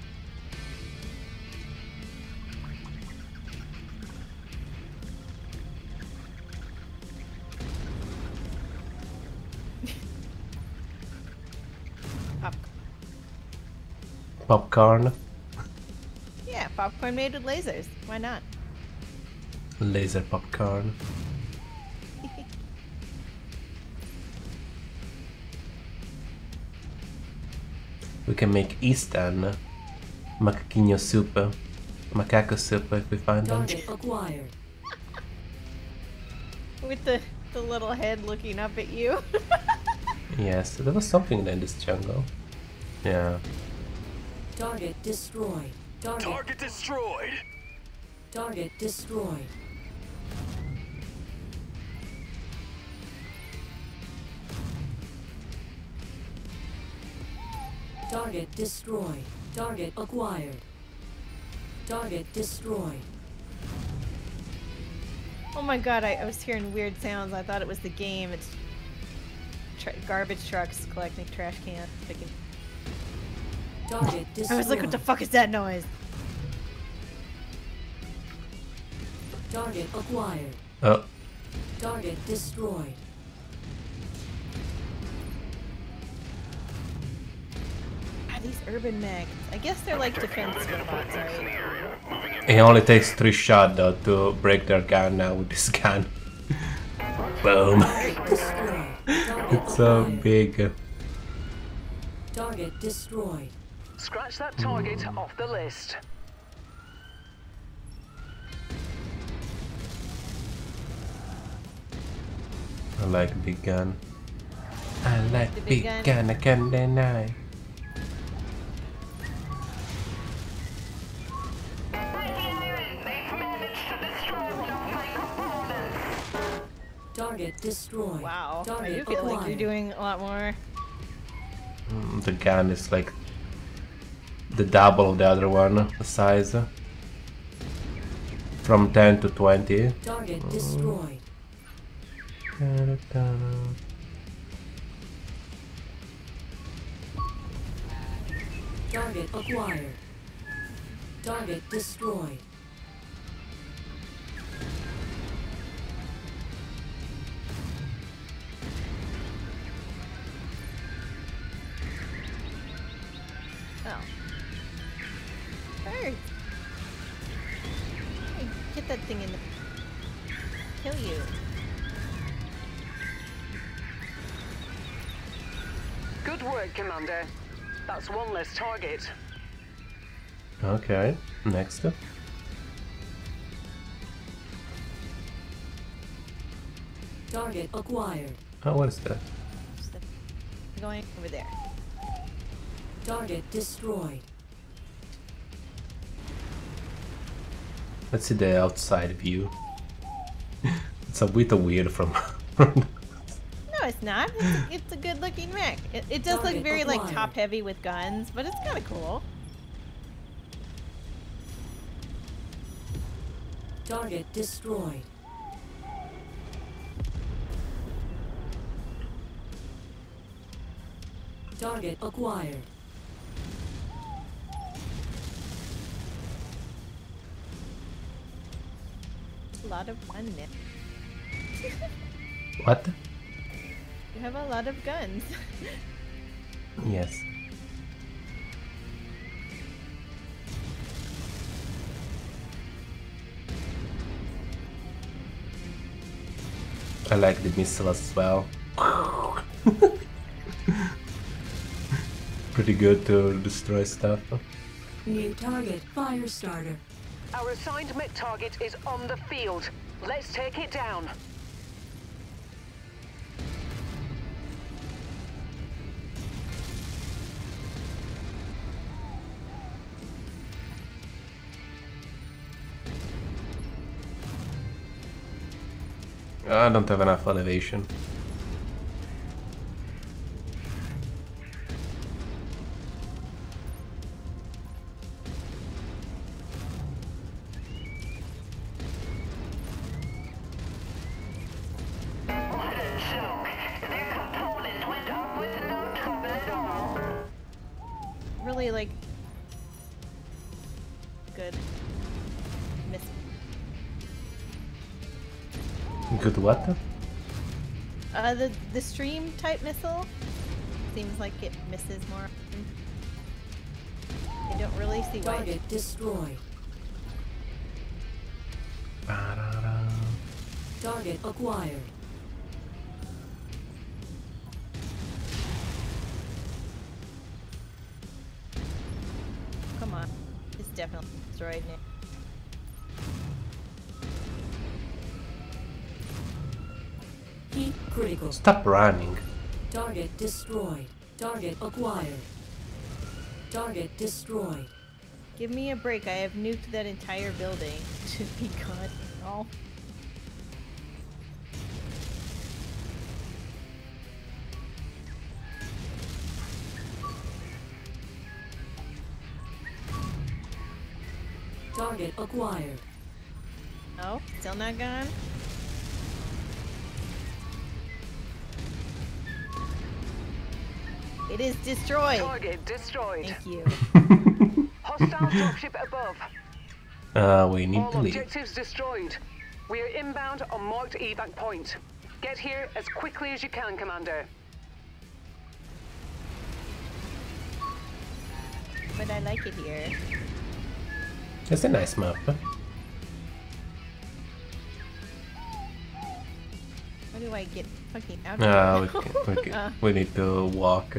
S1: Popcorn,
S2: yeah, popcorn made with lasers. Why not?
S1: laser popcorn. We can make Easton macaquinho soup, macaco soup if we find them.
S5: Target acquired.
S2: With the the little head looking up at you.
S1: Yes, there was something in this jungle. Yeah.
S5: Target destroyed. Target.
S8: Target destroyed.
S5: Target destroyed. Target destroyed. Target acquired. Target destroyed.
S2: oh my god, I, I was hearing weird sounds. I thought it was the game. It's tra- garbage trucks collecting trash cans. Picking.
S5: Target
S2: I was like, what the fuck is that noise?
S5: Target acquired.
S1: Oh,
S5: Target destroyed.
S2: God, these urban mechs. I guess they're like defense robots, right?
S1: it only takes three shots though to break their gun now with this gun. Boom.
S5: Target destroyed.
S1: It's so big.
S5: Target destroyed.
S4: Scratch that target off the list.
S1: I like big gun. I like
S2: The
S1: big,
S2: big gun.
S1: gun. I can't deny.
S5: Target destroyed.
S2: Wow. I
S5: Target
S2: do feel like you're doing a lot more.
S1: Mm, The gun is like the double of the other one, size. From 10 to 20.
S5: Target destroyed. Target acquired. Target destroyed.
S2: Oh. Bird! Hey, Get that thing in the... Kill you.
S4: Good work, Commander. That's one less target.
S1: Okay, next. Up.
S5: Target acquired.
S1: Oh, what is that?
S2: Going over there.
S5: Target destroyed.
S1: Let's see the outside view. it's a bit weird from.
S2: No, it's not. It's a, it's a good looking mech. It, it does look
S5: Target
S2: very like
S5: acquired.
S2: top heavy with guns, but it's kind of cool.
S5: Target destroyed. Target acquired.
S2: Lot of gun
S1: what?
S2: You have a lot of guns.
S1: Yes. I like the missile as well. Pretty good to destroy stuff.
S5: New target Firestarter.
S4: Our assigned mech target is on the field. Let's take it down.
S1: I don't have enough elevation. What?
S2: Uh, the the stream type missile seems like it misses more. often. I don't really see why.
S5: Target destroyed.
S1: Ba-da-da.
S5: Target acquired.
S1: Stop running.
S5: Target destroyed. Target acquired. Target destroyed.
S2: Give me a break. I have nuked that entire building to be gone. Oh.
S5: Target acquired.
S2: Oh, still not gone? It is destroyed.
S4: Target destroyed.
S2: Thank you.
S4: Hostile dropship above.
S1: Uh, we need
S4: All
S1: to leave.
S4: objectives destroyed. We are inbound on marked evac point. Get here as quickly as you can, Commander.
S2: But I like it here.
S1: It's a nice map.
S2: How do I get fucking out of
S1: Uh, we,
S2: here?
S1: can, we, can,
S2: Uh,
S1: we need to walk.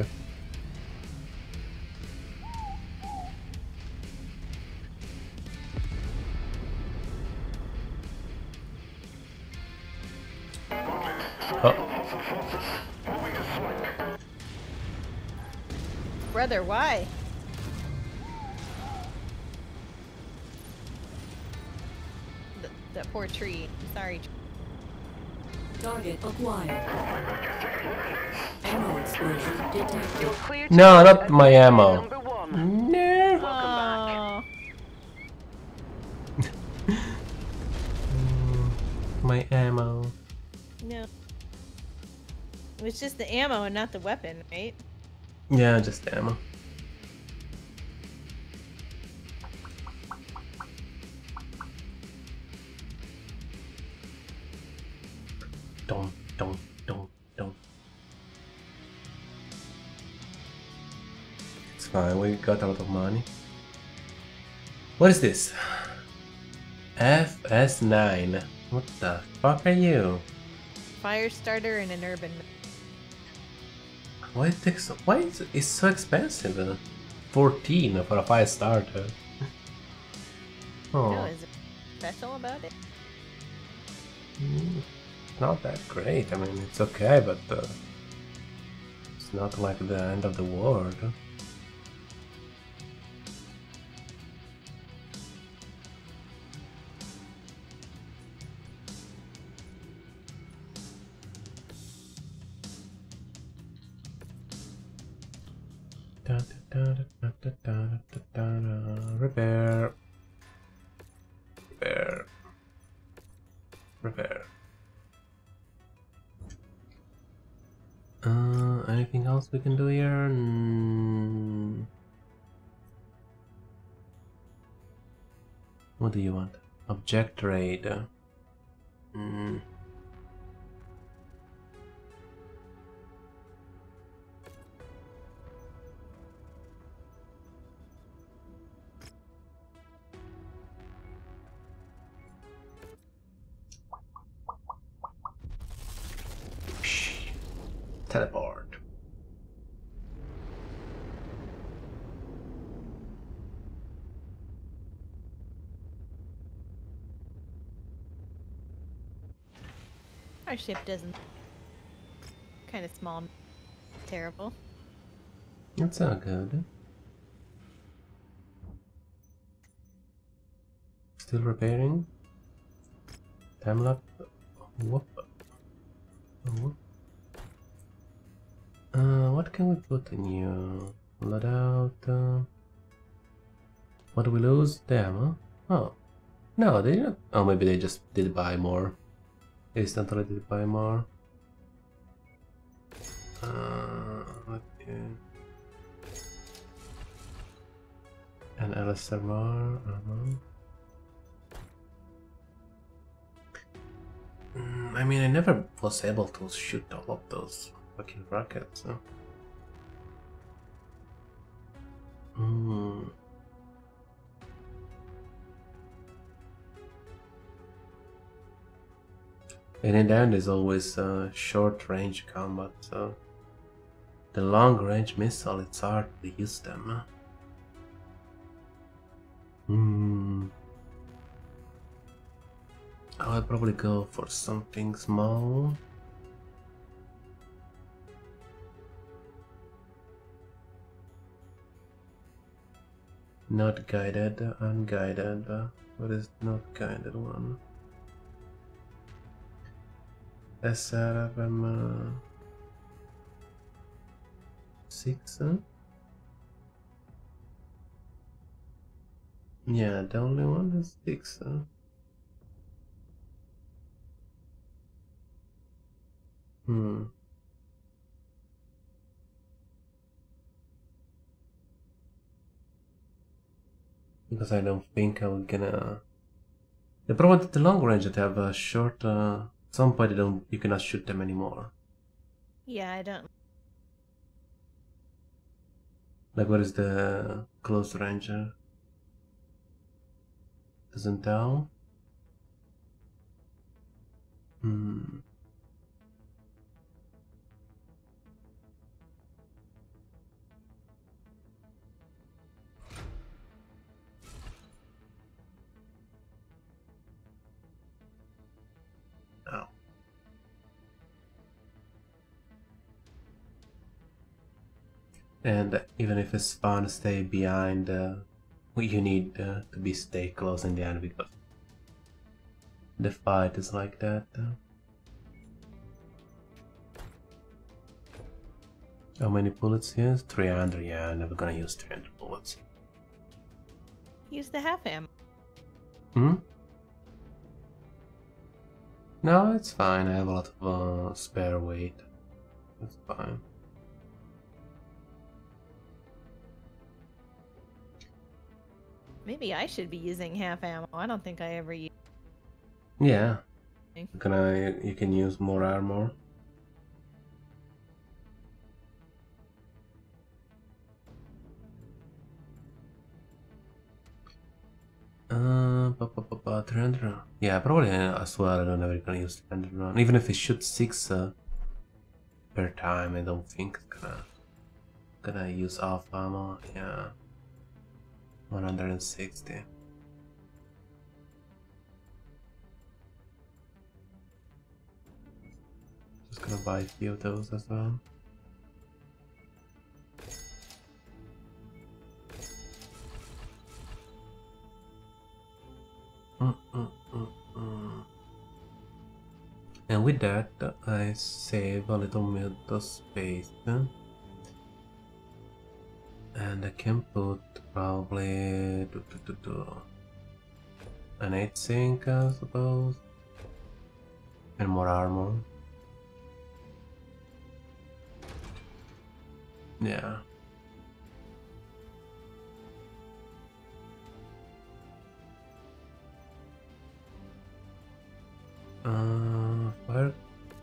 S5: Acquired. Ammo explosion detected.
S4: You're clear to
S1: No, not my ammo. No.
S2: Oh,
S1: My ammo.
S2: no. It was just the ammo and not the weapon, right?
S1: Yeah, just the ammo. Got a lot of money. What is this? FS9. What the fuck are you?
S2: Firestarter and an urban.
S1: Why it takes so, why is it so expensive? Uh, 14 for a Firestarter.
S2: Oh.
S1: Oh,
S2: is it special about it?
S1: mm, not that great. I mean, it's okay, but uh, it's not like the end of the world.
S2: Jack ship doesn't. Kind of small. Terrible.
S1: That's not good. Still repairing. Time lapse. Whoop. Whoop. Uh, what can we put in you? Loadout. Uh, what do we lose? Them, huh? Oh. No, they didn't. Oh, maybe they just did buy more. They instantly did buy more. Uh, okay. An LSMR. Uh-huh. Mm, I mean, I never was able to shoot all of those fucking rockets. So. Hmm. And in the end, is always uh, short range combat, so the long range missile, it's hard to use them. Hmm. I'll probably go for something small. Not guided, unguided. uh, What is not guided one? SRFM uh, 6 huh? Yeah, the only one is 6 huh? Hmm. Because I don't think I'm gonna. The problem with the long range that have a short. Uh, some point don't. You cannot shoot them anymore.
S2: Yeah, I don't.
S1: Like what is the close ranger? Doesn't tell. Hmm. And even if it's fun, stay behind. Uh, you need uh, to be stay close in the end because the fight is like that. Uh. How many bullets here? 300. Yeah, I'm never gonna use 300 bullets.
S2: Use the half ammo.
S1: Hmm? No, it's fine. I have a lot of uh, spare weight. It's fine.
S2: Maybe I should be using half ammo. I don't think I ever use.
S1: Yeah. Can I? You can use more armor. Uh, ba, ba, ba, ba, trend run. Yeah, probably as well. I don't ever gonna use trend run. Even if it shoots six uh, per time, I don't think it's gonna gonna use off ammo. Yeah. 160. Just gonna buy a few of those as well. Mm, mm, mm. And with that, I save a little bit of space. huh? And I can put probably do, do, do, do, an 8 sync, I suppose. And more armor. Yeah. Uh, fire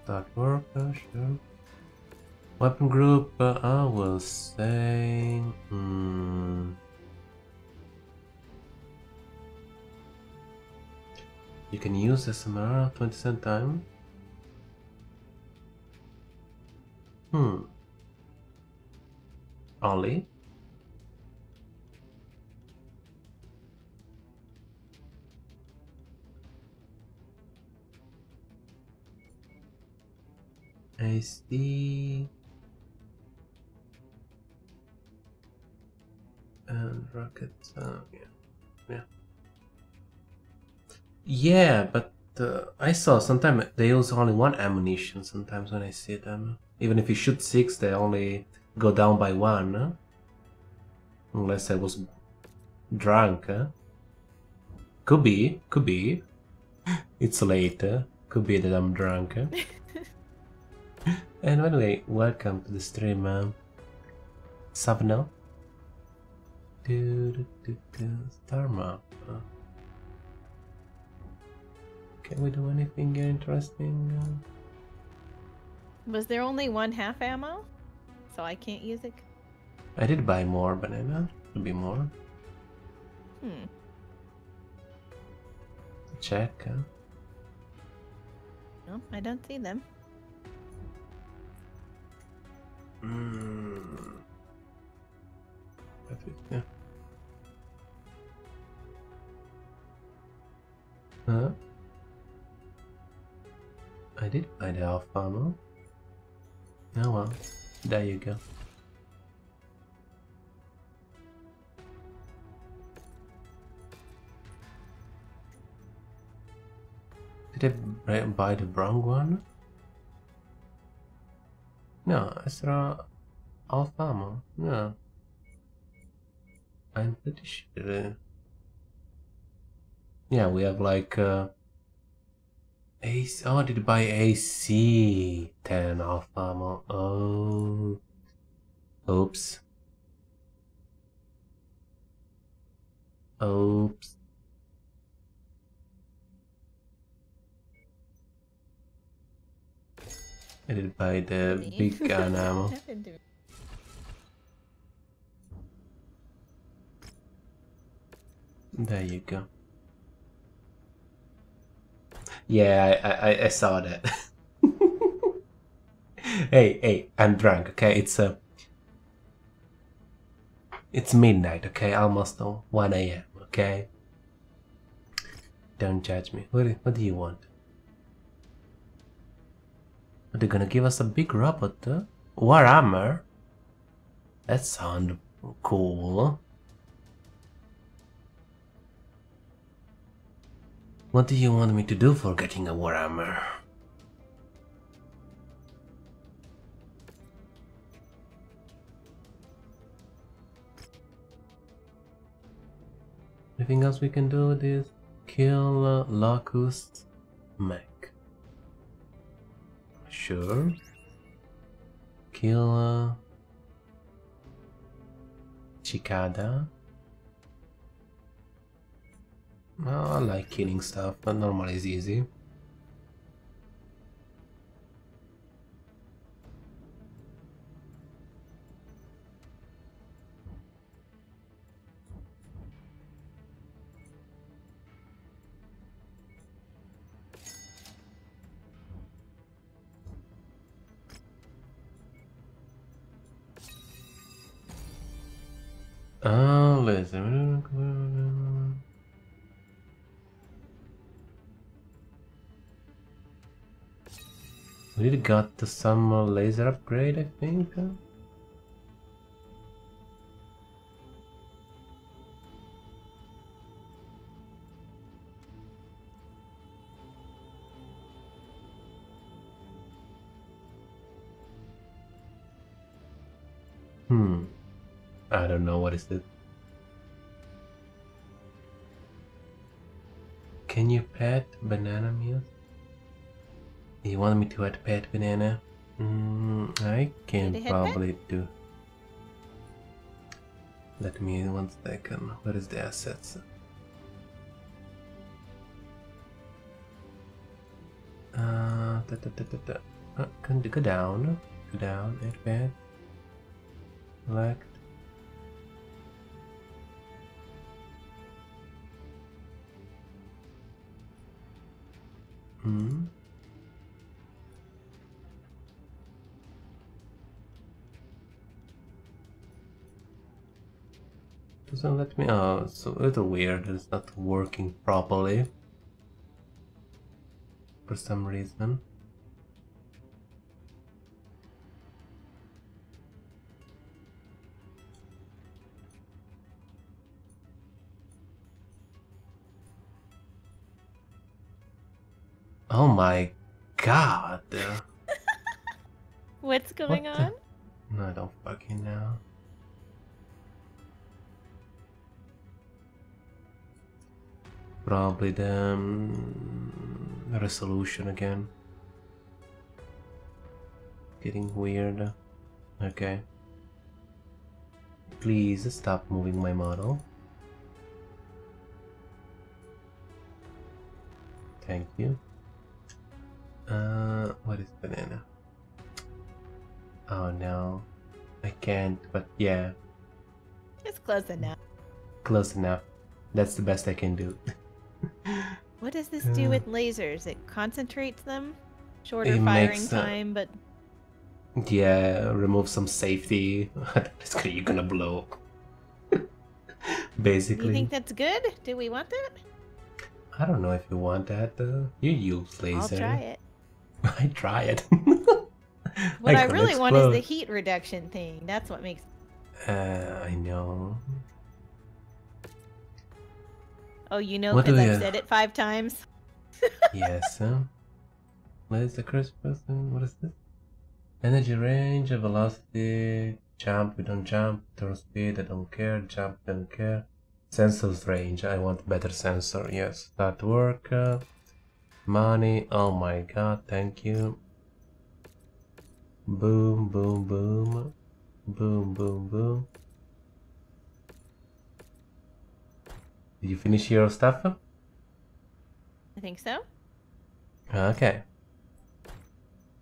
S1: that work, uh, sure. Weapon group, uh, I will say. Hmm. You can use SMR 20 cent time. Hmm. Only? I see. And rockets. Oh, yeah. Yeah. Yeah, but uh, I saw sometimes they use only one ammunition sometimes when I see them. Even if you shoot six, they only go down by one. huh? Unless I was drunk. Huh? Could be, could be. It's late. huh? Could be that I'm drunk. And by the way, welcome to the stream, Savno. Do, do, do, Star map. Can we do anything interesting?
S2: Was there only one half ammo? So I can't use it?
S1: I did buy more banana. Could be more.
S2: Hmm.
S1: Check. Huh?
S2: No, I don't see them.
S1: Mm. That's it, yeah. Huh? I did buy the alpha ammo. Oh well, there you go. Did I buy the wrong one? No, Astra Alpha ammo. No. I'm pretty sure. Yeah, we have like uh AC oh did buy AC ten alpha ammo? Oh Oops. Oops. I did buy the big gun ammo.
S2: Happened to me.
S1: There you go. Yeah, I, I, I saw that. hey, hey, I'm drunk, okay? It's uh, it's midnight, okay? Almost uh, 1 a.m., okay? Don't judge me. What what do you want? Are they gonna give us a big robot? Uh? Warhammer? That sounds cool. What do you want me to do for getting a Warhammer? Anything else we can do this? Kill uh, Locust Mech. Sure. Kill uh, Cicada. Well, I like killing stuff, but normal is easy. Oh, listen. We got some laser upgrade, I think. Hmm. I don't know what is it. Can you pet banana meal? You want me to add pet banana? Mm, I can
S2: Did it hit
S1: probably do. Let me one second. Where is the assets? Uh, da, da, da, da, da. Uh, can go down, go down, add pet. Select. Hmm. Doesn't let me. Oh, it's a little weird. It's not working properly. For some reason. Oh my god.
S2: What's going
S1: What
S2: on?
S1: No, I don't fucking know. Probably the um, resolution again. Getting weird. Okay. Please stop moving my model. Thank you. Uh, what is banana? Oh no, I can't. But yeah,
S2: It's close enough.
S1: close enough. That's the best I can do.
S2: What does this do with lasers? It concentrates them? Shorter
S1: It
S2: firing
S1: makes, uh,
S2: time, but
S1: Yeah, remove some safety. You're gonna blow. Basically,
S2: you think that's good? Do we want that?
S1: I don't know if you want that. though. you use laser.
S2: I'll try it.
S1: I try it.
S2: What I,
S1: gonna
S2: really want is the heat reduction thing. That's what makes.
S1: Uh, I know.
S2: Oh, you know, because I've said it five times.
S1: yes. Uh, the crisp person. What is this? Energy range, velocity, jump. We don't jump. Turn speed. I don't care. Jump. I Don't care. Sensors range. I want better sensor. Yes, that work. Uh, money. Oh my god. Thank you. Boom, boom, boom. Boom, boom, boom. Did you finish your stuff?
S2: I think so.
S1: Okay.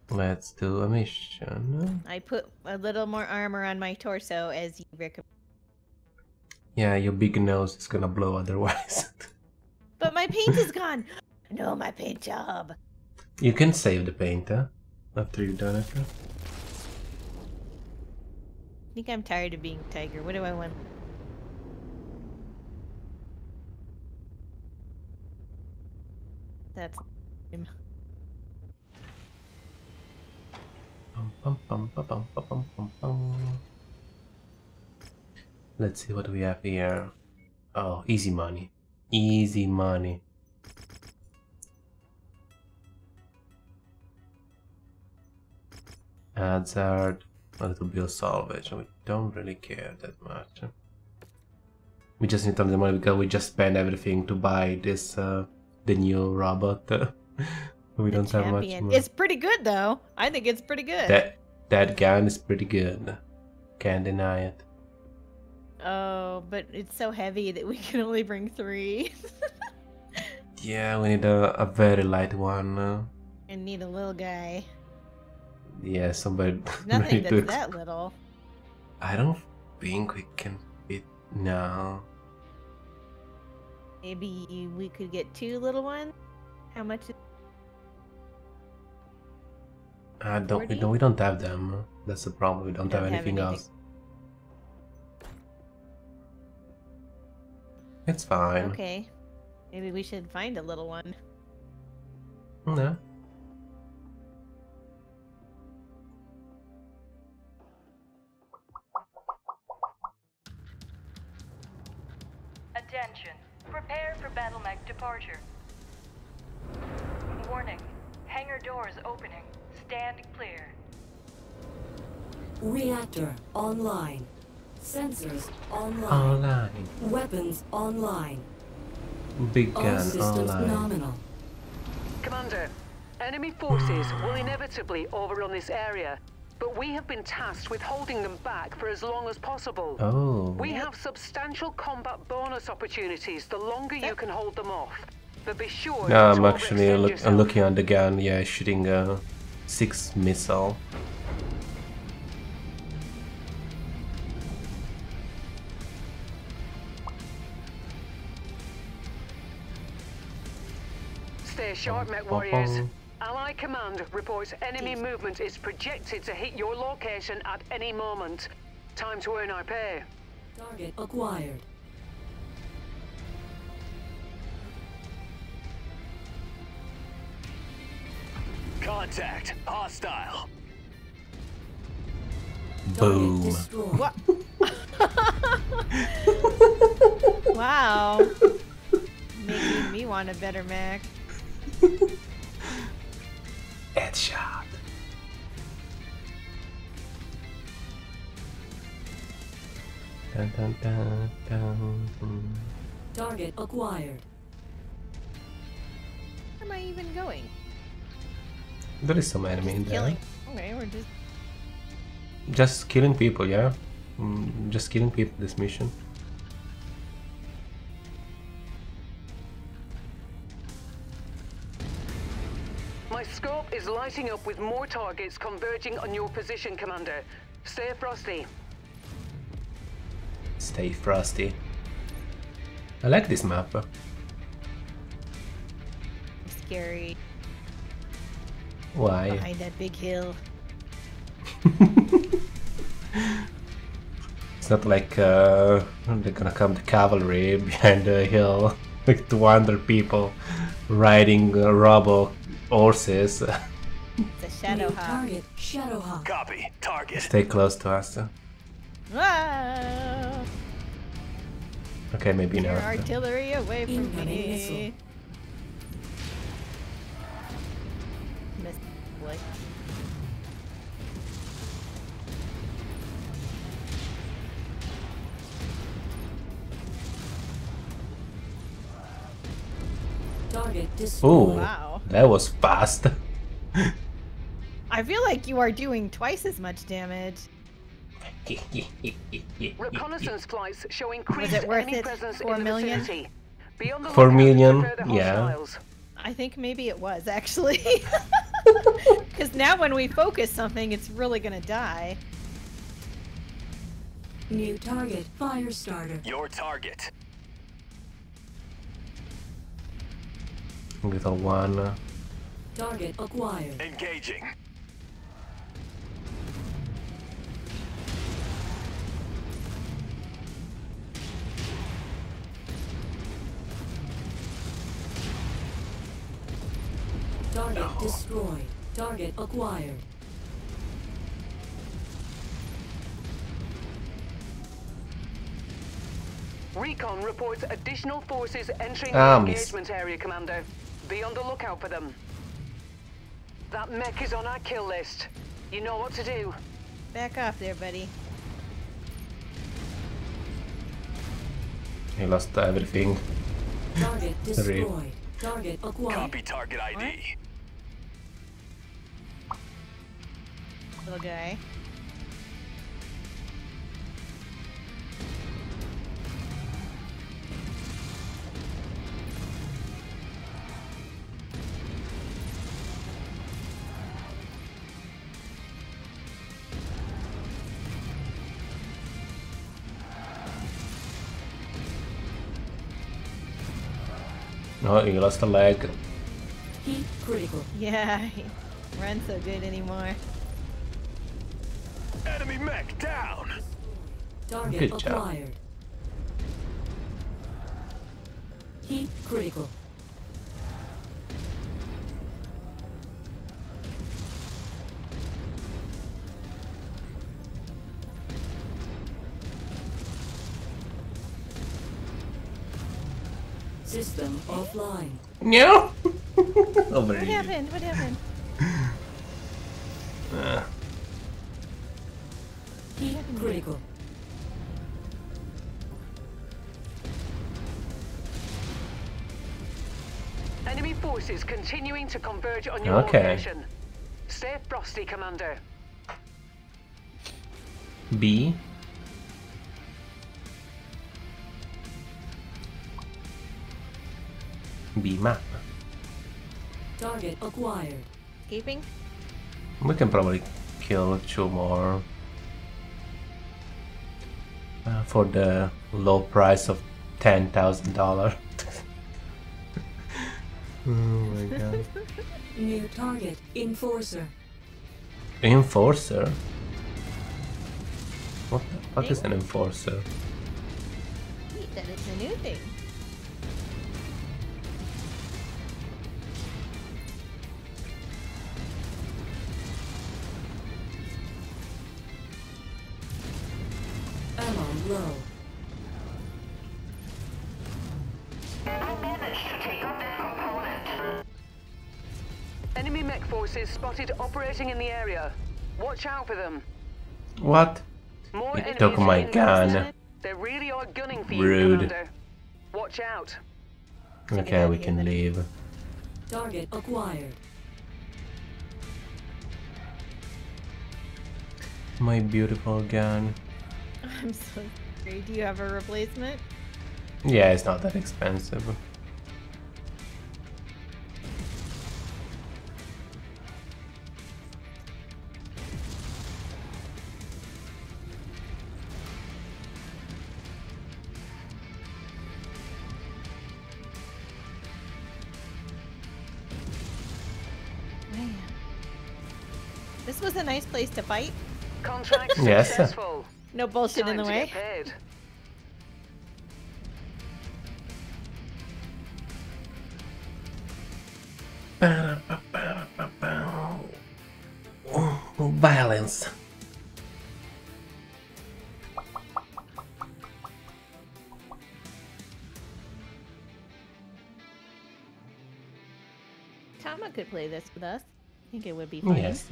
S1: Let's do a mission.
S2: I put a little more armor on my torso as you recommend.
S1: Yeah, your big nose is gonna blow otherwise.
S2: But my paint is gone. No, my paint job.
S1: you can save the paint, huh? After you've done it.
S2: I think I'm tired of being tiger. What do I want? That's lame.
S1: Bum, bum, bum, ba, bum, ba, bum, bum, bum. Let's see what we have here. Oh, easy money. Easy money. Hazard, a little bit of salvage. We don't really care that much. We just need tons of the money because we just spend everything to buy this, uh, the new robot. we don't have much money.
S2: It's pretty good though. I think it's pretty good.
S1: That that gun is pretty good. Can't deny it.
S2: Oh, but it's so heavy that we can only bring three.
S1: Yeah, we need a, a very light one. Uh,
S2: and need a little guy.
S1: yeah, somebody
S2: Nothing that's that little.
S1: I don't think we can fit now.
S2: Maybe we could get two little ones. How much? Is...
S1: I don't. We
S2: 40?
S1: don't. We don't have them. That's the problem. We don't,
S2: Don't
S1: have
S2: have
S1: anything
S2: anything.
S1: else. It's fine.
S2: Okay. Maybe we should find a little one.
S1: No.
S7: Attention. Prepare for battle mech departure. Warning. Hangar doors opening. Stand clear.
S5: Reactor online. Sensors online.
S1: Online.
S5: Weapons online.
S1: Big
S5: All systems
S1: online.
S5: nominal.
S4: Commander, enemy forces will inevitably overrun this area, but we have been tasked with holding them back for as long as possible.
S1: Oh.
S4: We have substantial combat bonus opportunities the longer you can hold them off. But be sure
S1: No, I'm actually look. I'm looking at the gun. Yeah, shooting a six missile.
S4: Stay sharp, Mech Warriors. Ally Command reports enemy movement is projected to hit your location at any moment. Time to earn our pay.
S5: Target acquired.
S8: Contact. Hostile.
S1: Boom.
S2: What? wow. Making me want a better mech.
S1: Headshot. Dun, dun, dun, dun.
S5: Target acquired.
S2: Where am I even going?
S1: There is some enemy in there.
S2: Killing. Okay, we're just.
S1: Just killing people, yeah? Mm, just killing people this mission.
S4: My scope is lighting up with more targets converging on your position, Commander. Stay frosty.
S1: Stay frosty. I like this map.
S2: Scary.
S1: Why?
S2: Behind that big hill.
S1: It's not like uh, they're gonna come the cavalry behind the hill, like 200 people riding uh, robo horses.
S2: It's a shadow
S5: New
S2: hawk.
S5: target Shadowhawk.
S8: Copy. Target.
S1: Stay close to us.
S2: Ah,
S1: Okay, maybe
S2: your
S1: not.
S2: artillery away from
S5: Incoming
S2: me.
S5: missile.
S2: Missed.
S5: Target destroyed.
S1: Ooh,
S2: Wow.
S1: That was fast.
S2: I feel like you are doing twice as much damage.
S4: Reconnaissance flights show increased
S2: it worth
S4: enemy
S2: it?
S4: presence
S2: Four
S4: in the
S2: million?
S4: vicinity. Be on the
S1: Four
S4: lookout
S1: million?
S4: for
S1: Yeah.
S4: hostiles.
S2: I think maybe it was actually. Because now when we focus something, it's really gonna die.
S5: New target Fire Firestarter.
S8: Your target.
S1: Little one. uh,
S5: Target acquired.
S8: Engaging.
S5: Target destroyed. Target acquired.
S4: Recon reports additional forces entering
S1: Ah,
S4: the engagement area, Commander. Be on the lookout for them. That mech is on our kill list. You know what to do.
S2: Back off there, buddy.
S1: He lost everything.
S5: Target destroyed. Target acquired.
S8: Copy target ID.
S2: Little guy.
S1: No, he lost a leg.
S5: Heat critical.
S2: Yeah, he run so good anymore.
S8: Enemy mech down.
S5: Target
S1: Good job.
S5: acquired. Heat critical. System offline.
S1: No.
S2: What happened? What happened?
S1: Uh,
S5: Heat critical.
S4: Enemy forces continuing to converge on your
S1: Okay.
S4: location. Stay frosty, Commander.
S1: B. B map.
S5: Target acquired.
S2: Escaping?
S1: We can probably kill two more. Uh, for the low price of ten thousand dollar. oh my god.
S5: New target. Enforcer.
S1: Enforcer? What the fuck is an enforcer?
S2: Neat that it's a new thing.
S4: Operating in the area. Watch out for them.
S1: What?
S4: More
S1: You
S4: enemies
S1: took my gun.
S4: They really are gunning for you,
S1: Rude.
S4: Commander. Watch out.
S1: Okay, we can leave.
S5: Target acquired.
S1: My beautiful gun.
S2: I'm so sorry. Do you have a replacement?
S1: Yeah, it's not that expensive.
S2: Place to fight.
S4: Contract
S1: Yes.
S4: successful.
S2: No bullshit
S4: Time
S2: in the
S4: to
S2: way.
S4: get paid.
S1: Violence.
S2: Tama could play this with us. I think it would be fun.
S1: Yes.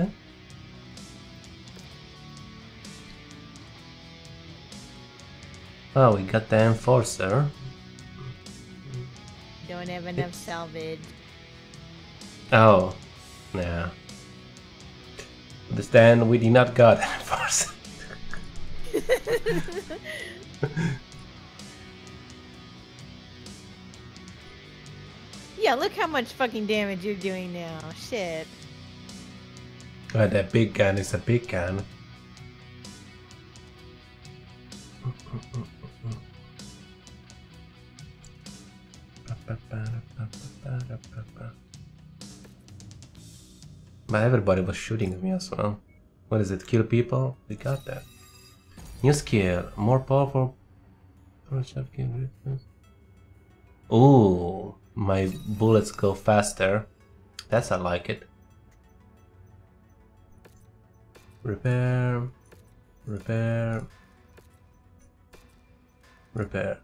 S1: Oh, we got the enforcer.
S2: Don't have enough salvage.
S1: Oh, yeah. Understand? We did not got enforcer.
S2: Yeah, look how much fucking damage you're doing now. Shit.
S1: But that big gun is a big gun. But everybody was shooting me as well. What is it? Kill people? We got that. New skill. More powerful. Ooh, my bullets go faster. That's I like it. Repair. Repair. Repair.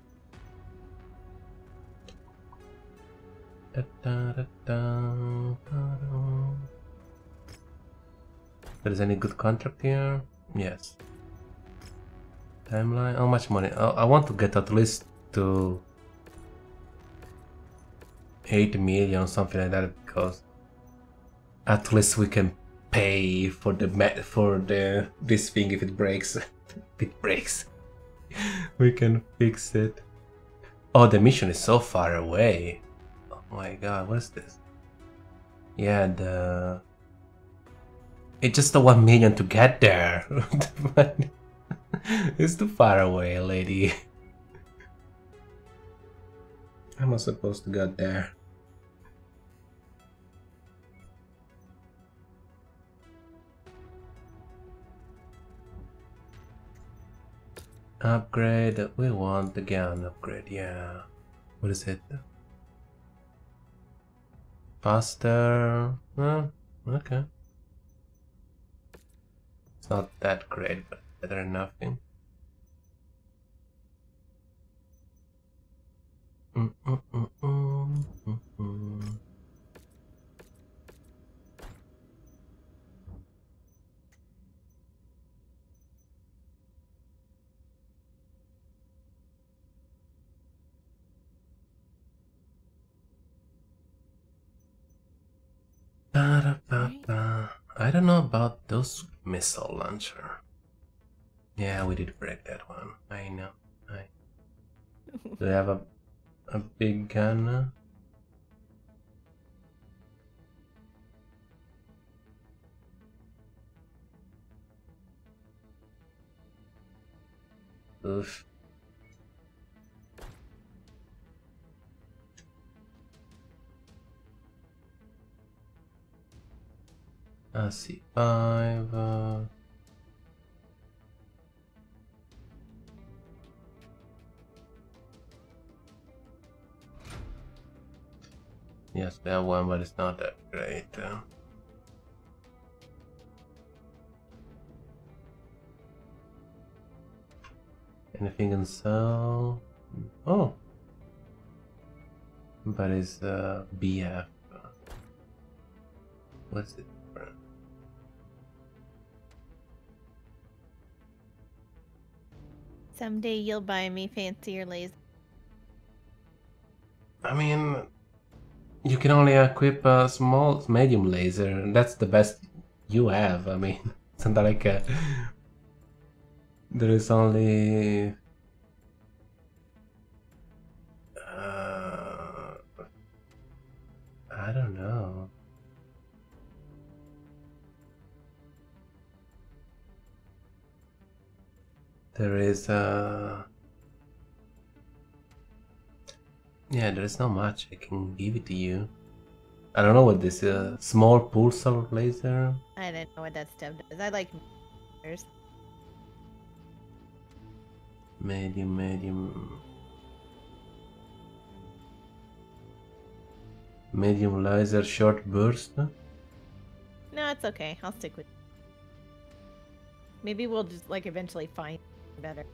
S1: Da, da, da. There is any good contract here? Yes. Timeline. How much money? Oh, I want to get at least to 8 million, something like that, because at least we can pay for the for the this thing if it breaks. if it breaks, we can fix it. Oh, the mission is so far away. Oh my god, what's this? Yeah, the it's just the one million to get there. it's too far away, lady. How am I supposed to get there? Upgrade. We want the gun upgrade. Yeah. What is it? Faster. Well, okay. Not that great, but better than nothing. Mm -mm -mm -mm -mm. Ba-da-ba-ba. I don't know about those missile launcher. Yeah, we did break that one. I know. I. Do they have a a big gun? Oof. Uh, C5. Uh... Yes, that one, but it's not that great. Uh... Anything can sell? Oh! But it's uh, BF. What's it?
S2: Someday you'll buy me fancier laser.
S1: I mean, you can only equip a small, medium laser. And that's the best you have. I mean, it's not like a, there is only. There is uh Yeah, there is not much I can give it to you. I don't know what this uh, small pulsar laser.
S2: I don't know what that stuff does. I like lasers.
S1: Medium, medium. Medium laser short burst.
S2: No, it's okay. I'll stick with. Maybe we'll just like eventually find better.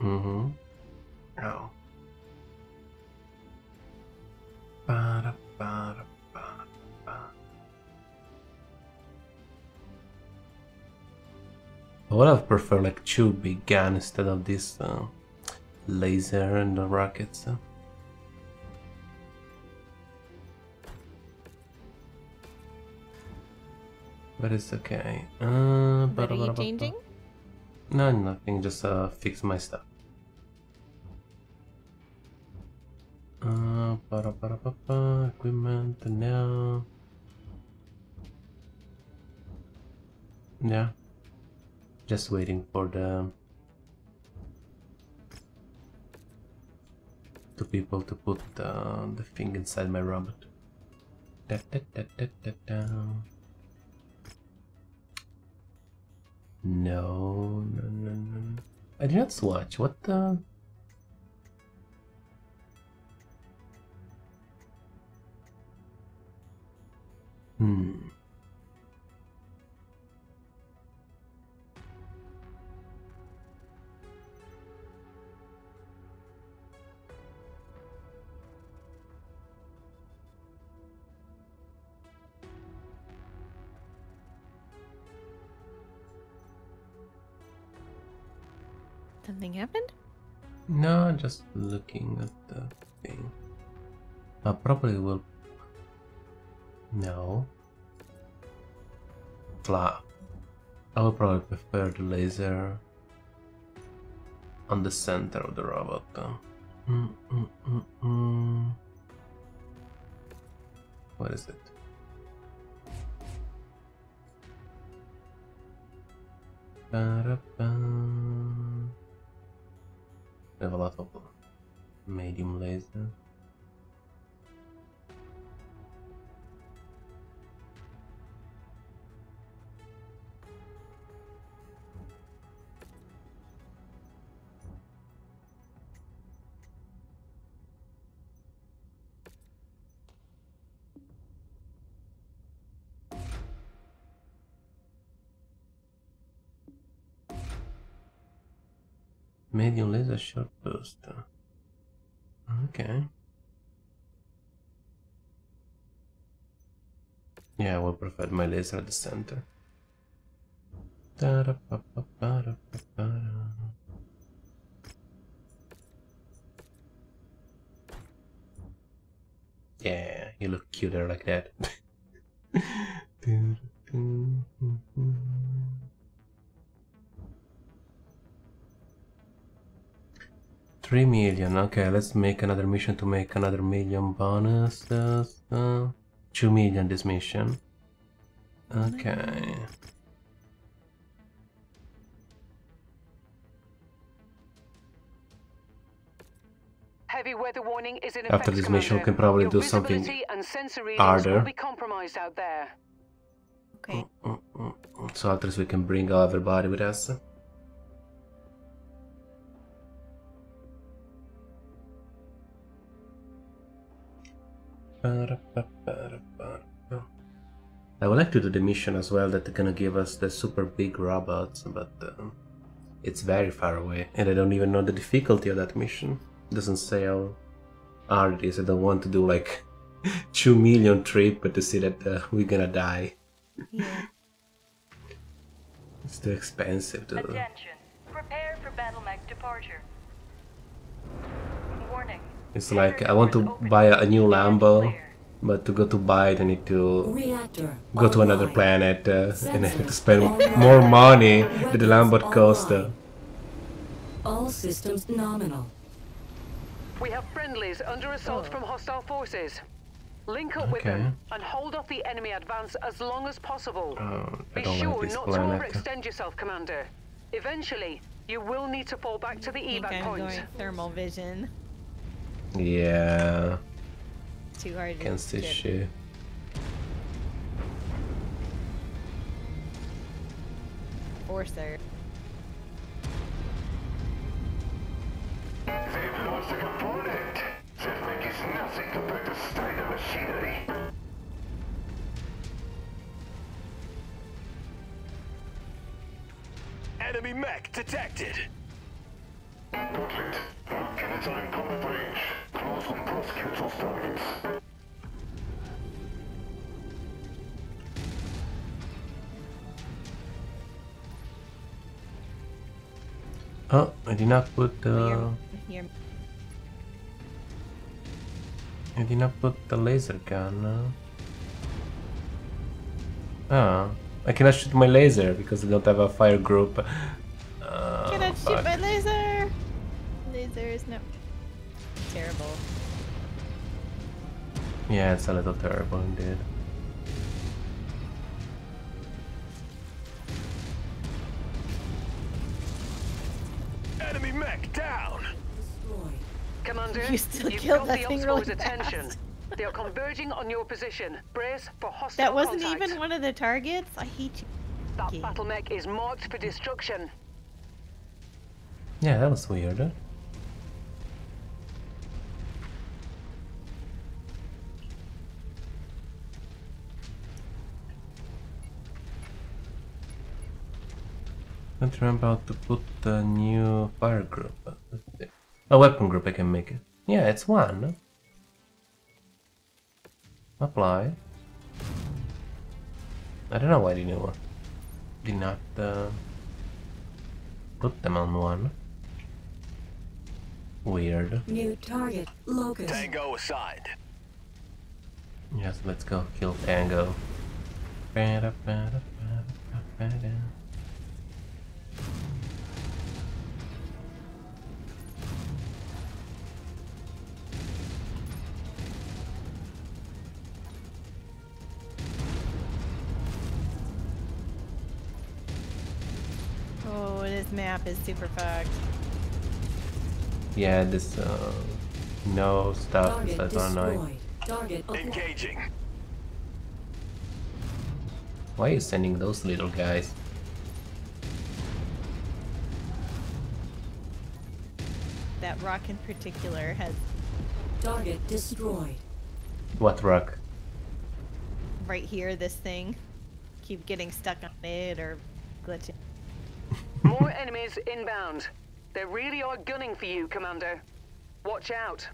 S1: Mm-hmm. Oh. I would have preferred like two big guns instead of this uh, laser and the rockets. Uh. But it's okay. Uh,
S2: What are you changing?
S1: No, nothing. Just uh, fix my stuff. Uh, para para pa pa equipment now. Yeah. Just waiting for the two people to put uh, the thing inside my robot. Da, da, da, No, no, no, no. I did not swatch. What the? Hmm.
S2: Happened?
S1: No, just looking at the thing. I probably will. No. Flat. I would probably prefer the laser on the center of the robot. Mm, mm, mm, mm. What is it? Ba-da-ba. We have a lot of medium laser. Medium laser short burst. Okay. Yeah, I will prefer my laser at the center. Yeah, you look cuter like that. Three million. Okay, let's make another mission to make another million bonus. Uh, two million this mission. Okay.
S4: Heavy weather warning is in
S1: After this mission, we can probably
S4: Your
S1: do something
S4: visibility and sensor
S1: harder.
S4: be compromised out there.
S2: Okay.
S1: Mm, mm, mm, so at least we can bring everybody with us. I would like to do the mission as well that they're gonna give us the super big robots, but um, it's very far away, and I don't even know the difficulty of that mission. It doesn't say how hard it is. I don't want to do like two million trip, but to see that uh, we're gonna die.
S2: Yeah.
S1: It's too expensive to.
S7: Attention. Prepare for battle mech departure. Warning.
S1: It's like I want to buy a new Lambo, but to go to buy it, I need to go to another planet uh, and I have to spend more money that the Lambo
S5: Weapons
S1: cost. Uh.
S5: All systems nominal.
S4: We have friendlies under assault from hostile forces. Link up with
S1: Okay.
S4: them and hold off the enemy advance as long as possible.
S1: Oh, I
S4: Be
S1: don't
S4: sure
S1: like this
S4: not
S1: planet.
S4: to overextend yourself, Commander. Eventually, you will need to fall back to the
S2: I think
S4: evac
S2: I'm
S4: point.
S2: going thermal vision.
S1: Yeah,
S2: Too hard to
S1: can see
S2: get-
S1: shit.
S8: They've lost a component. This mech is nothing compared to Steiner machinery. Enemy mech detected. Noted. Anytime combat range. Close and prosecute those targets.
S1: Oh, I did not put the. I did not put the laser gun. Ah, I cannot shoot my laser because I don't have a fire group. Uh,
S2: Can I shoot my laser? Laser is no terrible.
S1: Yeah, it's a little terrible indeed.
S8: Enemy mech down.
S5: Destroyed.
S4: Commander,
S2: You still
S4: you've
S2: killed that
S4: the
S2: thing
S4: Oxbows'
S2: really
S4: attention.
S2: fast.
S4: They are converging on your position. Brace for hostile
S2: That wasn't
S4: contact.
S2: even one of the targets. I hate you.
S4: That battle mech is marked for destruction.
S1: Yeah, that was weird. Huh? Don't remember how to put the new fire group. but let's see. A weapon group I can make it. Yeah, it's one. Apply. I don't know why they didn't, did not uh, put them on one. Weird.
S5: New target. Locust.
S8: Tango aside.
S1: Yes, let's go kill Tango.
S2: Oh, this map is super fucked.
S1: Yeah, this uh, no stuff is
S5: Target
S1: so annoying.
S5: destroyed. Target.
S8: Engaging.
S1: Why are you sending those little guys?
S2: That rock in particular has
S5: Target destroyed.
S1: What rock?
S2: right here this thing. Keep getting stuck on it or glitching.
S4: More enemies inbound. They really are gunning for you, Commander. Watch out.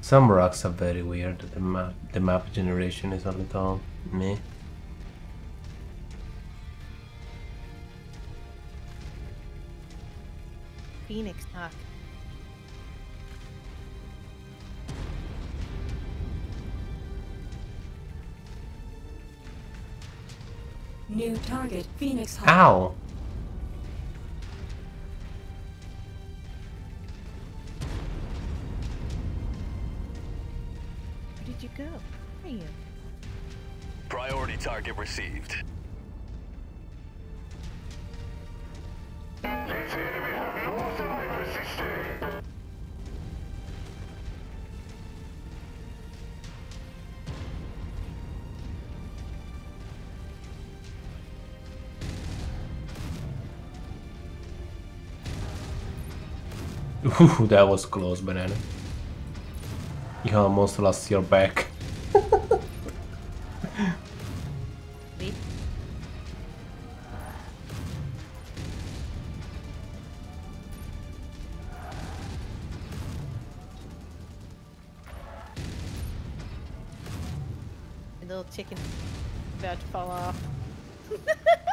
S1: Some rocks are very weird. The map, the map generation is a little meh.
S2: Phoenix Hawk.
S5: New target, Phoenix Hawk.
S1: Ow!
S2: Where did you go? Where are you?
S8: Priority target received. These enemy
S1: Ooh, that was close, banana. You almost lost your back.
S2: Little chicken about to fall off.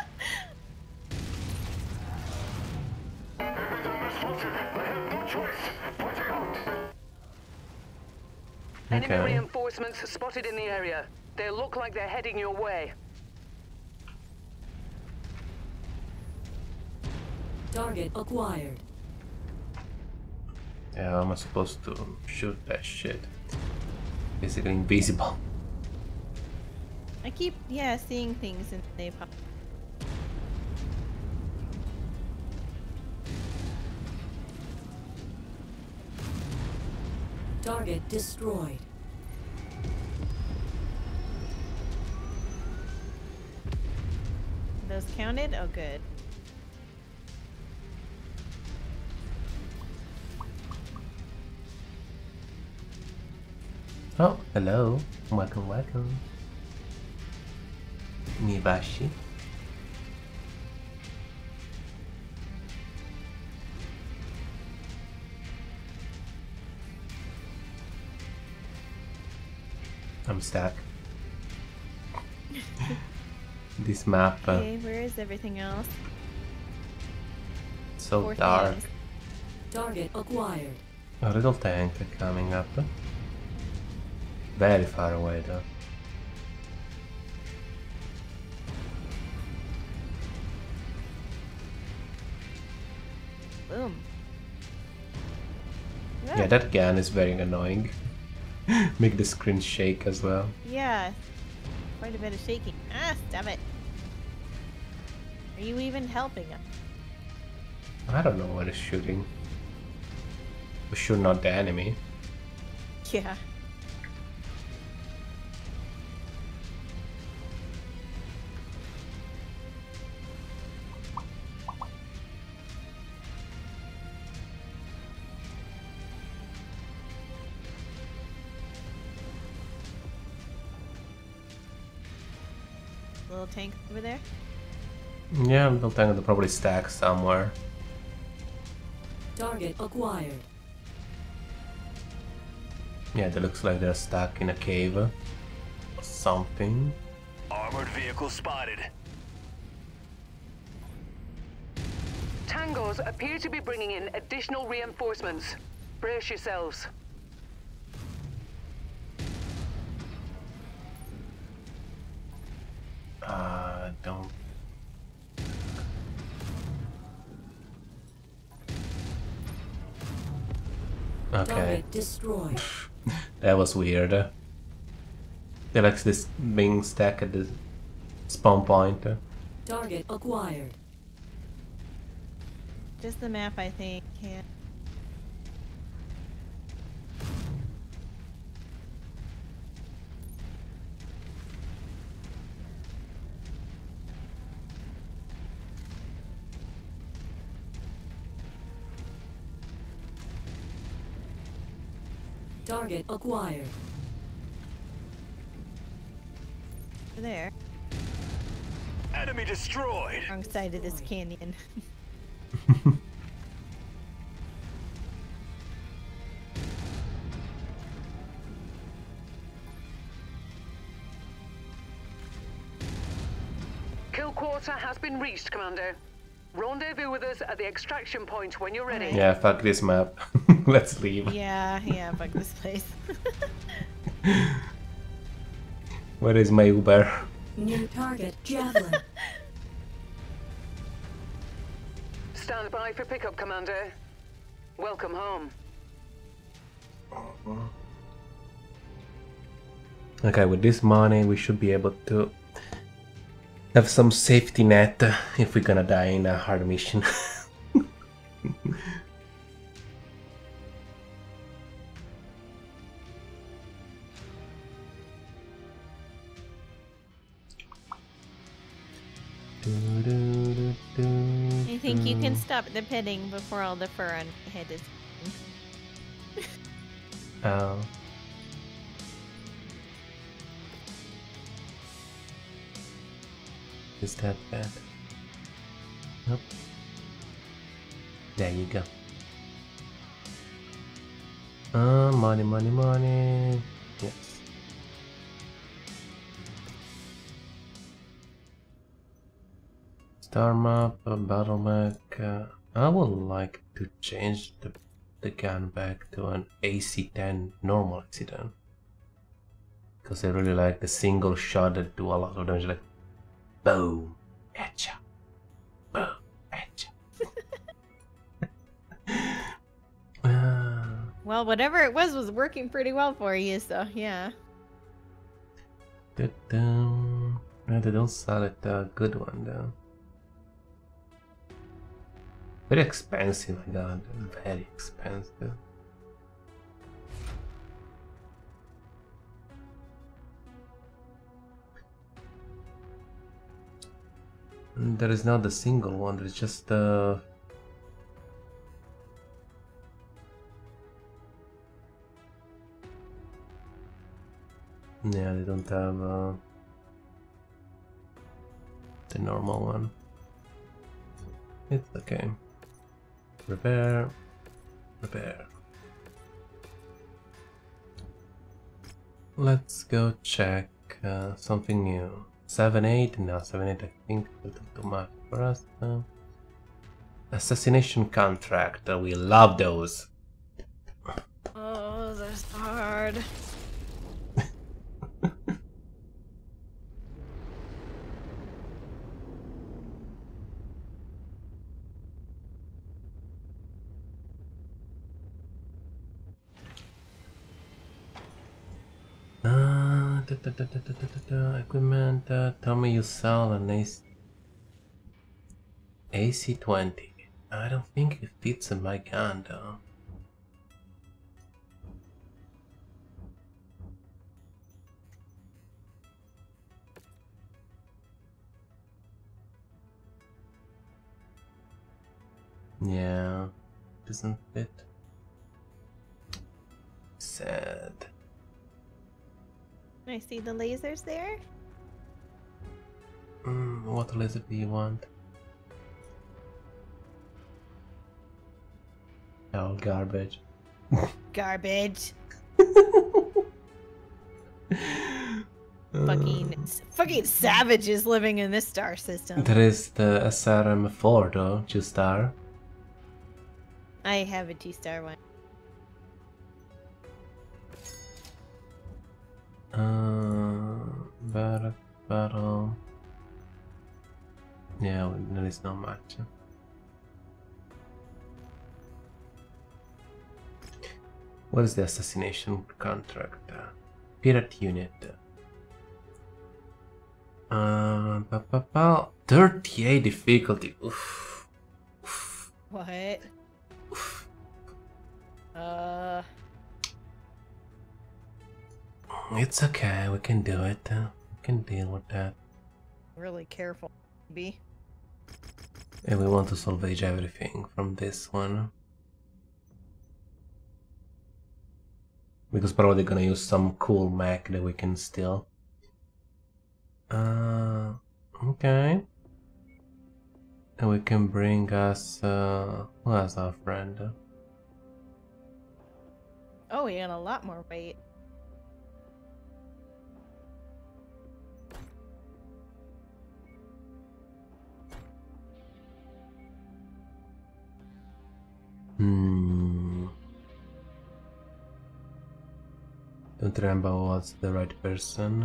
S4: Enemy
S1: Okay.
S4: reinforcements spotted in the area. They look like they're heading your way.
S5: Target acquired.
S1: Yeah, how am I supposed to shoot that shit? Basically invisible.
S2: I keep, yeah, seeing things and they pop.
S5: Target destroyed.
S2: Those counted? Oh, good.
S1: Oh, hello. Welcome, welcome. Mibashi. I'm stuck. This map, uh,
S2: Okay, where is everything else?
S1: so
S2: Four
S1: dark.
S2: things.
S5: Target acquired.
S1: A little tank coming up. Very far away though.
S2: Boom.
S1: Yeah, that gun is very annoying. Make the screen shake as well.
S2: Yeah. Quite a bit of shaking. Ah, stop it. Are you even helping him?
S1: I don't know what is shooting. For sure not the enemy.
S2: Yeah.
S1: Yeah, little tank will probably stack somewhere.
S5: Target acquired.
S1: Yeah, they looks like they're stuck in a cave. Or something.
S8: Armored vehicle spotted.
S4: Tangos appear to be bringing in additional reinforcements. Brace yourselves.
S5: Destroyed.
S1: that was weird. They like this being stacked at the spawn point.
S5: Target acquired.
S2: Just the map, I think. Yeah.
S5: Target acquired.
S2: There.
S8: Enemy destroyed.
S2: Wrong side of this canyon.
S4: Kill quarter has been reached, Commander. Rendezvous with us at the extraction point when you're ready.
S1: Yeah, fuck this map. Let's leave.
S2: yeah, yeah, fuck this place.
S1: Where is my Uber?
S5: New target, Javelin.
S4: Stand by for pickup, Commander. Welcome home. Uh-huh.
S1: Okay, with this money, we should be able to have some safety net if we're gonna die in a hard mission.
S2: I think you can stop the petting before all the fur on head is.
S1: Oh. Is that bad? Nope. There you go. Uh, money, money, money. Yes. Star map, battle mech. Uh, I would like to change the, the gun back to an AC-10 normal AC-10. Because I really like the single shot that do a lot of damage. Like, boom, etcha, boom, etcha. Uh,
S2: Well, whatever it was was working pretty well for you, so yeah.
S1: da-dum. No, they don't sell it a good one though. Very expensive, my god, very expensive. There is not the single one, there's just uh Yeah, they don't have uh, the normal one. It's okay. Repair, repair. Let's go check uh, something new. 7-8? No, 7-8 I think a little too much for us. Assassination contract, we love those.
S2: Oh, that's hard.
S1: da, da, da, equipment. Uh, tell me you sell an AC, AC 20. I don't think it fits in my gun though. Yeah, doesn't fit. Sad.
S2: I see the lasers there.
S1: Mm, what laser do you want? Oh, garbage.
S2: Garbage. fucking, fucking savages living in this star system.
S1: There is the SRM4 though, two star.
S2: I have a two-star one.
S1: Uh, battle, battle. Yeah, well, there is not much. What is the assassination contract? Uh, pirate unit. Uh, ba. 38 difficulty. Oof.
S2: What? Uh,
S1: It's okay, we can do it. Uh, we can deal with that.
S2: really careful, be.
S1: And we want to salvage everything from this one. Because probably gonna use some cool mech that we can steal. Uh, Okay. And we can bring us. Uh, who has our friend?
S2: Oh, he got a lot more weight.
S1: Hmm. Don't remember what's the right person.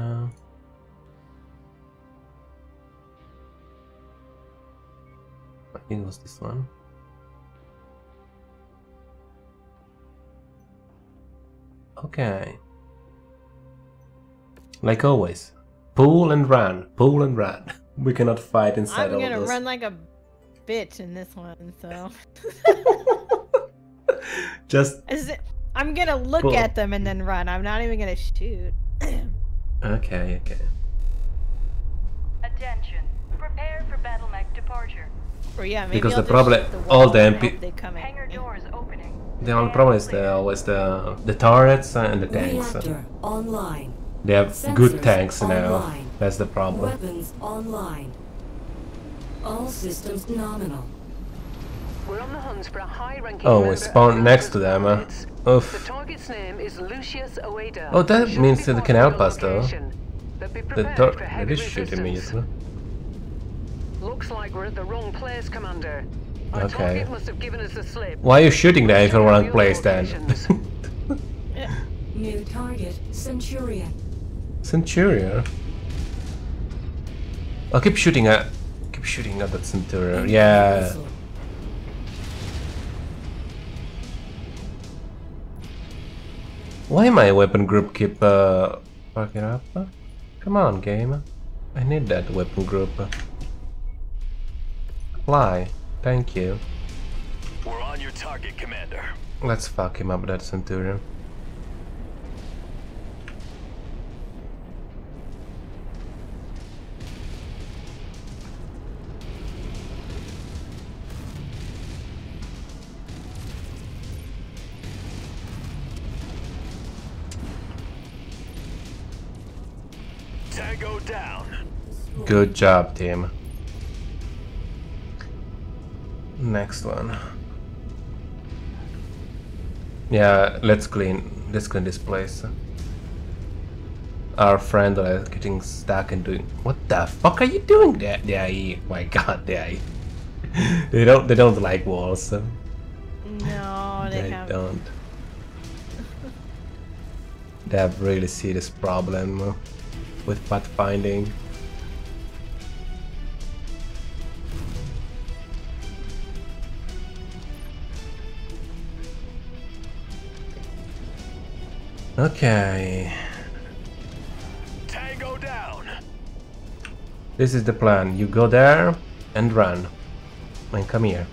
S1: I think it was this one. Okay. Like always. Pull and run. Pull and run. We cannot fight inside
S2: I'm
S1: all
S2: gonna run like a bitch in this one, so.
S1: Just
S2: Is it- I'm gonna look
S1: Pull.
S2: at them and then run. I'm not even gonna shoot.
S1: okay, okay.
S7: Attention. Prepare for battle mech departure.
S2: Or yeah, maybe
S1: Because
S2: I'll
S1: the problem-
S2: the
S1: all the
S2: and
S1: MP
S2: they come in.
S7: Hangar doors opening.
S1: The only problem is the always the the turrets and the tanks.
S5: Reactor online.
S1: They have good
S5: Sensors
S1: tanks now.
S5: online.
S1: That's the problem.
S5: Weapons online. All systems nominal.
S4: We're on the hunt for a high-ranking
S1: Oh, we spawned next to them, huh?
S4: Bandits.
S1: Oof.
S4: The target's name is Lucius Oeda.
S1: Oh, that
S4: Should
S1: means
S4: be
S1: that they can help us, though.
S4: location, but be
S1: The
S4: prepared
S1: tor-
S4: for
S1: they did shoot immediately.
S4: Looks like we're at the wrong place, Commander. Our
S1: Okay.
S4: target must have given us the slip.
S1: Why are you shooting there if you're wrong place then?
S5: New target Centurion.
S1: Centurion. I'll keep shooting at keep shooting at that Centurion. Yeah. Why my weapon group keep uh fucking up? Come on, game. I need that weapon group. Fly. Thank you.
S9: We're on your target, Commander.
S1: Let's fuck him up, that Centurion.
S9: Tango down.
S1: Good job, team. Next one. Yeah, let's clean. Let's clean this place. Our friend are getting stuck and doing. What the fuck are you doing there? They, my god, they. they don't. They don't like walls.
S2: No, they,
S1: They don't. They have really serious problem with pathfinding. Okay,
S9: Tango down.
S1: this is the plan. You go there and run. And come here.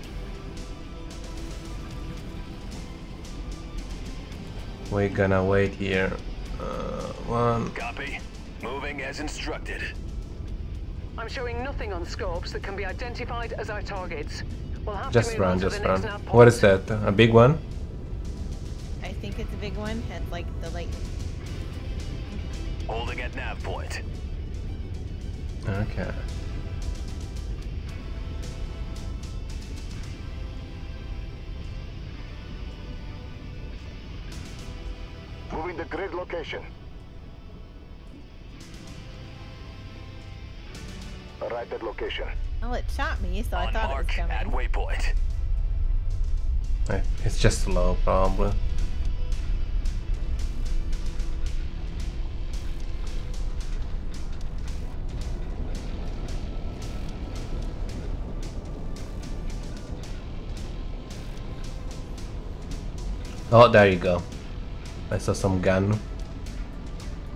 S1: We're gonna wait here. Uh, one.
S9: Copy. Moving as instructed.
S4: I'm showing nothing on scopes that can be identified as our targets. We'll have
S1: Just
S4: to
S1: run, just
S4: the
S1: run.
S4: next nav
S1: What
S4: point.
S1: is that? A big one?
S2: I think it's a big one. Had like the lightning.
S9: Holding at nav point.
S1: Okay.
S8: Moving the grid location. Arrived at location.
S2: Well, it shot me, so I
S9: On
S2: thought
S9: mark
S2: it was
S9: at waypoint.
S1: It's just slow, probably. Oh, there you go. I saw some gun.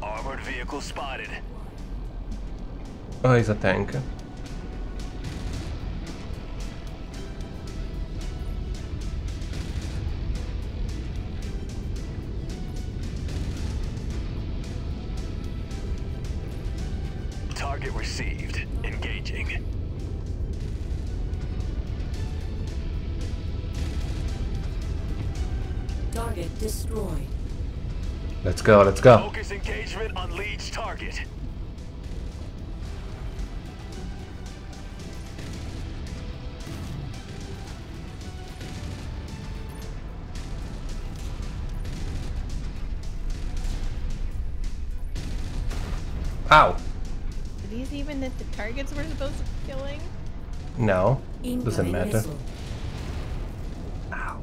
S9: Armored vehicle spotted.
S1: Oh, it's a tank.
S9: Target received. Engaging.
S5: Target destroyed.
S1: Let's go, let's go.
S9: Focus engagement on Leech target.
S1: Ow!
S2: Are these even the the targets we're supposed to be killing?
S1: No. Doesn't matter. Ow.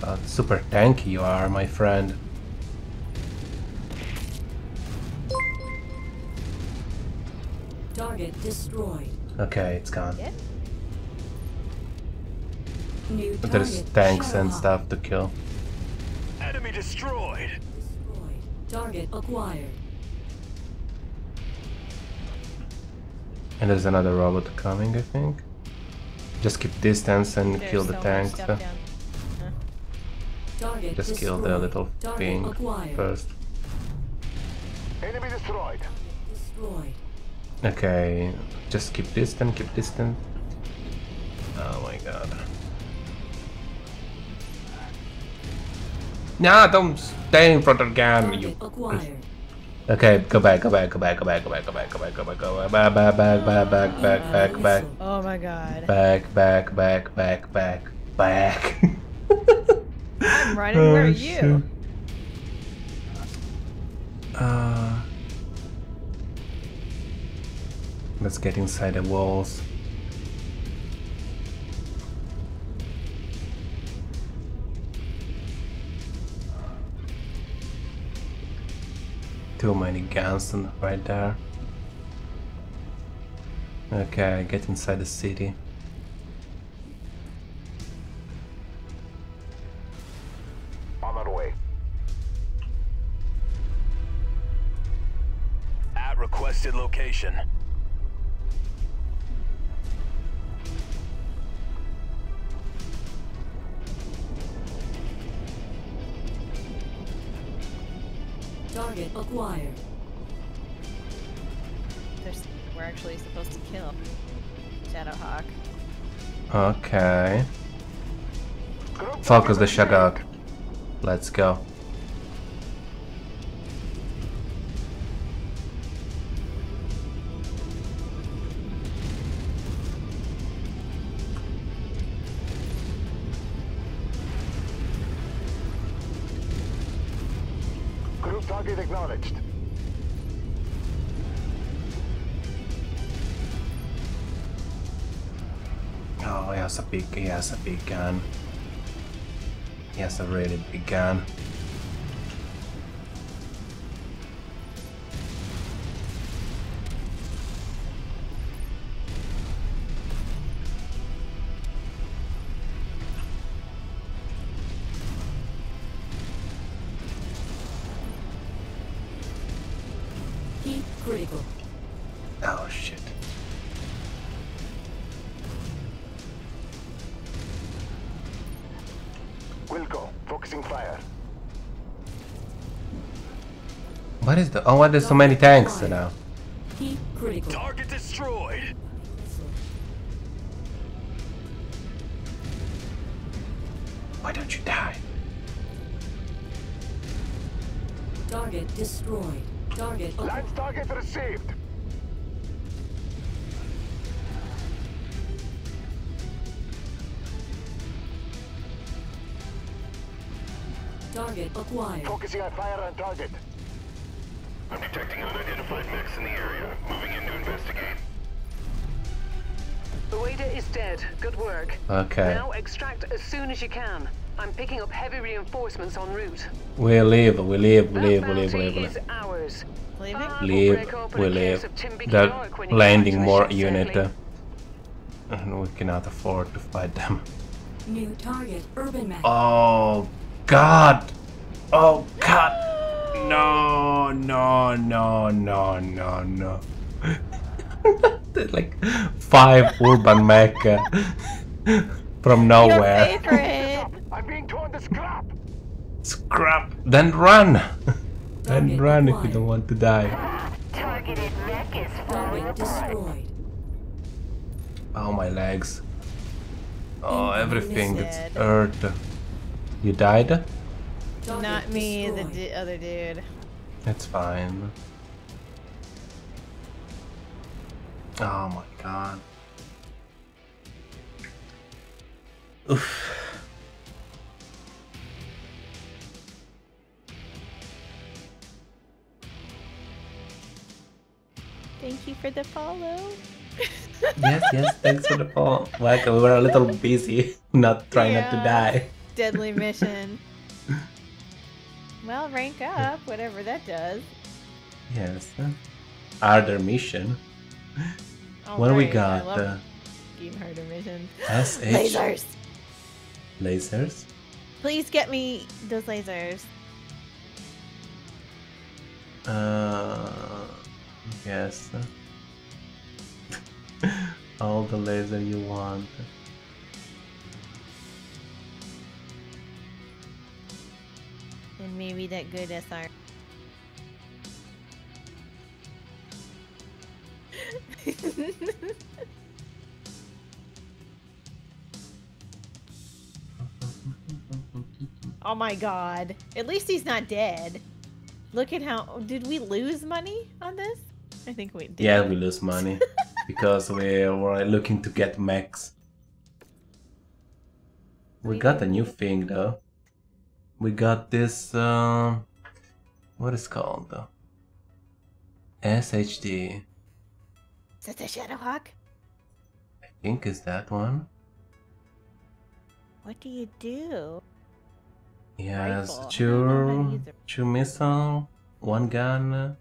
S1: God, super tanky you are, my friend.
S5: Destroyed.
S1: Okay, it's gone.
S2: Yeah.
S5: New
S1: But there's tanks and stuff to kill.
S9: Enemy destroyed.
S5: Destroyed. Target acquired.
S1: And there's another robot coming, I think. Just keep distance and
S2: There's
S1: kill the
S2: much
S1: tanks.
S2: stuff
S1: uh,
S2: down.
S5: Target
S1: Just kill the little
S5: Target
S1: thing
S5: acquired.
S1: first.
S8: Enemy destroyed.
S5: Destroyed.
S1: Okay, just keep distant, keep distant. Oh my god. Nah, don't stay in front of the gun, you. Okay, go back, go back, go back, go back, go back, go back, go back, go back, go back, back, back, back, back, back, back, back,
S2: Oh my god.
S1: back, back, back, back, back, back.
S2: I'm running. Where are
S1: Oh,
S2: you?
S1: Uh, let's get inside the walls. Too many guns right there. Okay, get inside the city.
S8: On our way.
S9: At requested location.
S5: Acquired.
S2: There's, we're actually supposed to kill Shadowhawk.
S1: Okay. Focus the
S8: target
S1: Shadowhawk. Let's go. Big, he has a big gun. He has a really big gun. Oh, why there's so many tanks now?
S5: Heat.
S9: Target destroyed.
S1: Why don't you die?
S5: Target destroyed. Target acquired.
S8: Lance target received.
S5: Target acquired.
S8: Focusing on fire on target.
S9: I'm detecting unidentified mechs in the area. Moving in to investigate.
S4: Ueda is dead. Good work.
S1: Okay.
S4: Now extract as soon as you can. I'm picking up heavy reinforcements en route.
S1: We leave, we leave, we
S4: That
S1: leave, we leave, we
S4: bounty
S1: leave, we
S4: is
S1: leave.
S4: ours.
S2: Leaving?
S4: We'll
S1: Leave, we
S4: a case
S1: leave.
S4: of
S1: They're
S4: York when you get back
S1: landing
S4: to
S1: more unit. uh, And we cannot afford to fight them.
S5: New target. UrbanMech.
S1: Oh god! Oh god! No, no, no, no, no, no. There's like five UrbanMechs from
S2: Your
S1: nowhere.
S2: favorite.
S8: I'm being torn to scrap.
S1: Scrap! Then run! then
S5: Target
S1: run if you don't want to die.
S10: Targeted mech is falling
S5: destroyed.
S1: Oh, my legs. Oh, everything
S2: missile.
S1: gets hurt. You died?
S5: Target
S2: Not me, the
S5: destroyed.
S2: d- other dude.
S1: It's fine. Oh my god. Oof.
S2: Thank you for the follow.
S1: yes, yes, thanks for the follow. Welcome, we were a little busy, not trying not to die.
S2: Deadly mission. well, rank up, whatever that does.
S1: Yes. Harder mission.
S2: All
S1: what do we
S2: right,
S1: got? Uh,
S2: Game harder mission.
S1: SH.
S2: Lasers.
S1: Lasers?
S2: Please get me those lasers.
S1: Uh, yes. All the laser you want.
S2: And maybe that good SR. oh my god. At least he's not dead. Look at how. Did we lose money on this? I think we did.
S1: Yeah, we lose money because we were looking to get max. We got a new thing though. We got this. Um, what is called? though? SHD.
S2: Is that the Shadowhawk?
S1: I think is that one.
S2: What do you do?
S1: Yes,
S2: Rifle. I don't know how to
S1: two two missile, one gun,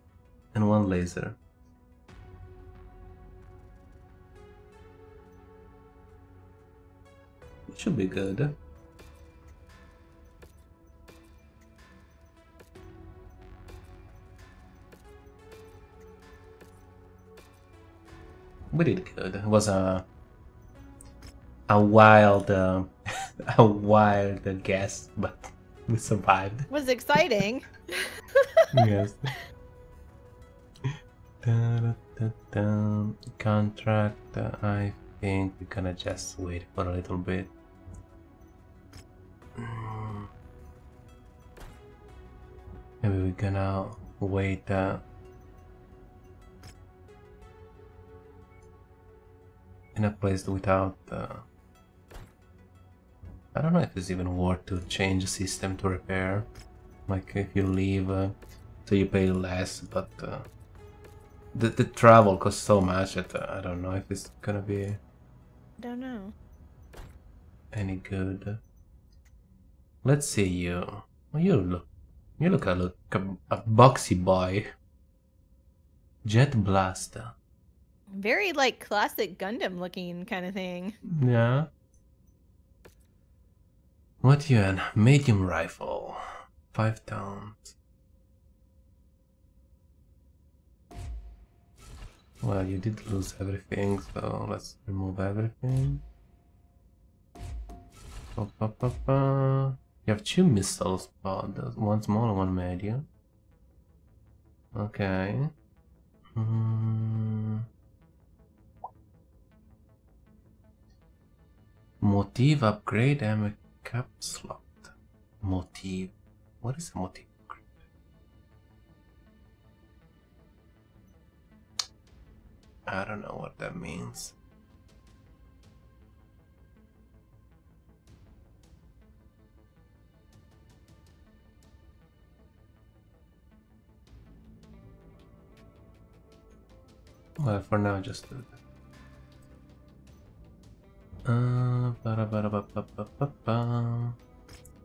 S1: and one laser. It should be good. We did good. It was a a wild uh, a wild guess, but we survived.
S2: It Was exciting.
S1: yes. Da-da-da-da. Contract. uh, I think we're gonna just wait for a little bit. Mm. Maybe we're gonna wait. Uh, in a place without. Uh, I don't know if it's even worth to change the system to repair. Like if you leave, uh, so you pay less, but uh, the the travel costs so much that uh, I don't know if it's gonna be
S2: Don't know.
S1: any good. Let's see you. Well, you look, you look a look a, a boxy boy. Jet blaster.
S2: Very like classic Gundam looking kind of thing.
S1: Yeah. What you an medium rifle, five towns. Well, you did lose everything, so let's remove everything. Pa, pa, pa, pa. You have two missiles, but one small one medium. Okay. Hmm. Motive upgrade and a cap slot. Motive. What is a motive upgrade? I don't know what that means. Well, for now, just do Uh.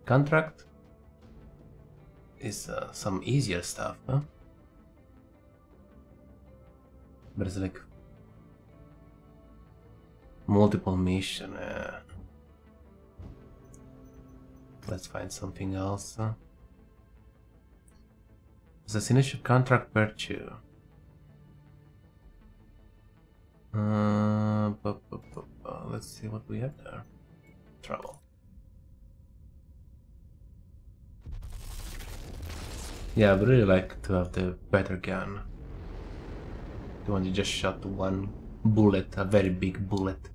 S1: Contract is uh, some easier stuff, huh? But it's like multiple mission. Uh, let's find something else. Huh? Assassination contract virtue. Uh, bu- let's see what we have there. Trouble. Yeah, I would really like to have the better gun. The one you just shot one bullet, a very big bullet.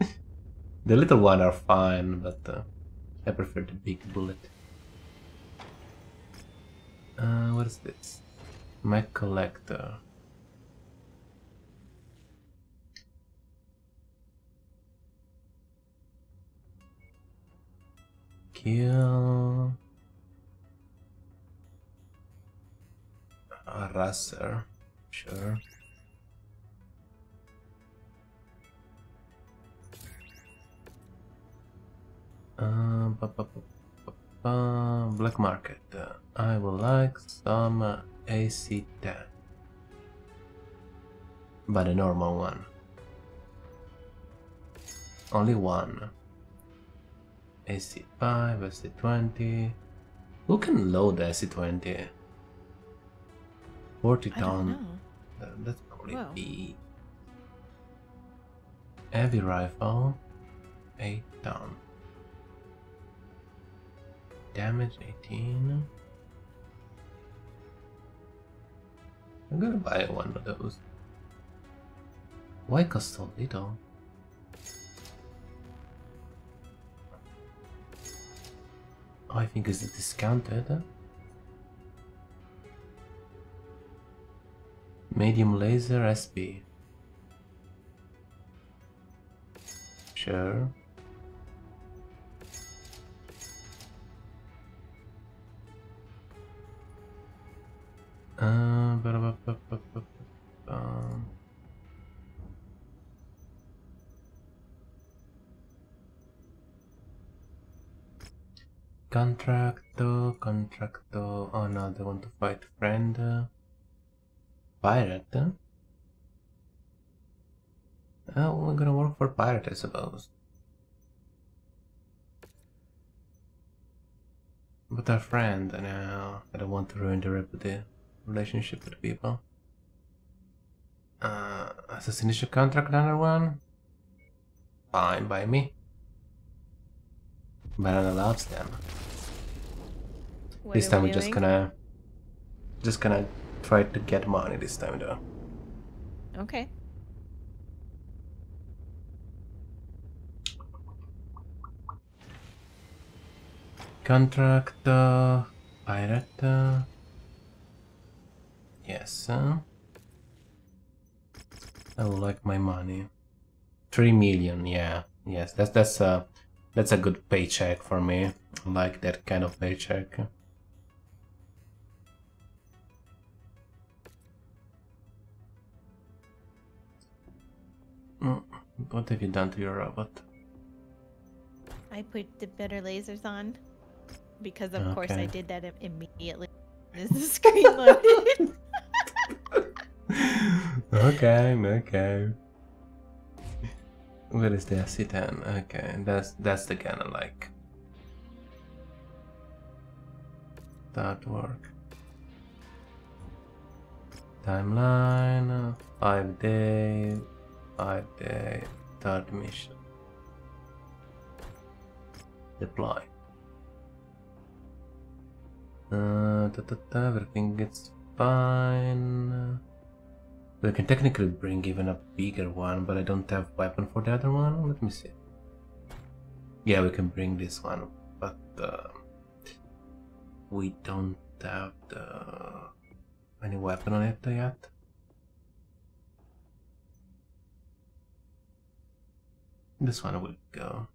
S1: the little one are fine, but uh, I prefer the big bullet. Uh, what is this? Mech collector. Kill. A racer. Sure. Uh, ba, ba, ba, black market. Uh, I would like some uh, AC10. But a normal one. Only one. AC5, AC20. Who can load the AC20? 40 ton. That- That's probably
S2: Whoa.
S1: B. Heavy rifle. 8 ton. Damage 18. I'm gonna buy one of those. Why cost so little? I think it's discounted. Medium laser SP. Sure. Uh. Contracto, contracto. Oh no, they want to fight friend. uh, Pirate. huh? Oh, we're gonna work for pirate, I suppose. But our friend, now I don't want to ruin the relationship with people. Uh, assassination contract, another one. Fine by me. Banana loves them.
S2: What
S1: this time
S2: we
S1: we're just gonna, just gonna try to get money this time though.
S2: Okay.
S1: Contract, uh, pirate. uh, Yes. uh, I would like my money. Three million. Yeah. Yes. That's that's a that's a good paycheck for me. I like that kind of paycheck. Mm, what have you done to your robot?
S2: I put the better lasers on because, of course, I did that immediately as the screen loaded.
S1: okay, okay. Where is the C10? Okay, that's that's the gun I like. That work. Timeline, five day, five day, third mission. Deploy. Uh, ta -ta -ta, everything gets fine. We can technically bring even a bigger one, but I don't have weapon for the other one. Let me see. Yeah, we can bring this one, but uh, we don't have the any weapon on it yet. This one will go.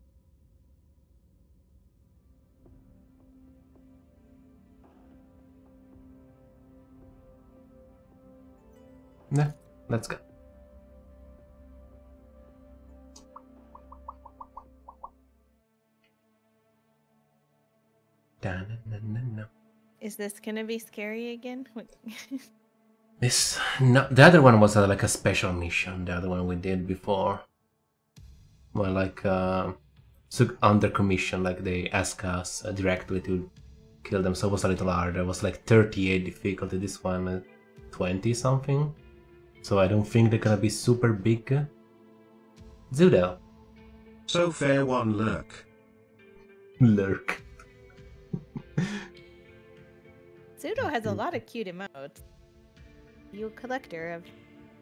S1: Yeah, let's go.
S2: Is this gonna be scary again?
S1: This no, the other one was uh, like a special mission. The other one we did before, well, like uh, so under commission, like they ask us uh, directly to kill them. So it was a little harder. It was like 38 difficulty. This one, uh, 20 something. So I don't think they're gonna be super big. Zudo,
S11: So fair one lurk.
S1: lurk.
S2: Pseudo has a lot of cute emotes. You a collector of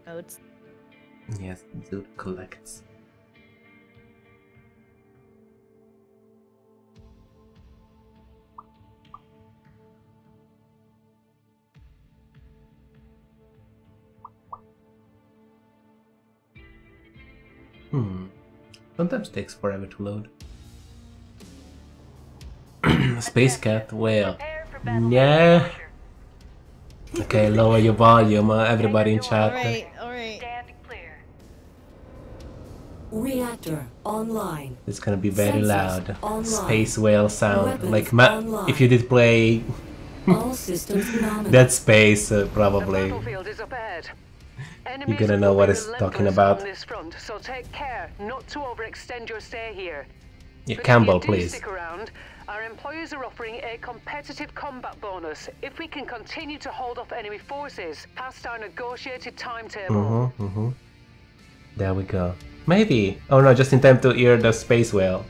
S2: emotes.
S1: Yes, Zudo collects. Hmm. Sometimes takes forever to load. Space Cat, well, yeah. Okay, lower your volume, uh, everybody in chat.
S2: Alright, alright.
S7: Stand clear.
S5: Reactor online.
S1: It's gonna be very
S5: Sensors
S1: loud.
S5: online.
S1: Space whale sound.
S5: Weapons
S1: like ma-
S5: online.
S1: if you did play
S5: All systems.
S1: Dead Space, uh,
S4: The
S1: probably.
S4: battlefield is up ahead.
S1: You're gonna know what
S4: be
S1: it's talking about.
S4: On this front, so take care not to overextend your stay here.
S1: Yeah,
S4: But
S1: Campbell,
S4: if you
S1: please.
S4: stick around, our employers are offering a competitive combat bonus if we can continue to hold off enemy forces past our negotiated timetable.
S1: Mm-hmm, mm-hmm. There we go. Maybe. Oh no, just in time to hear the space whale.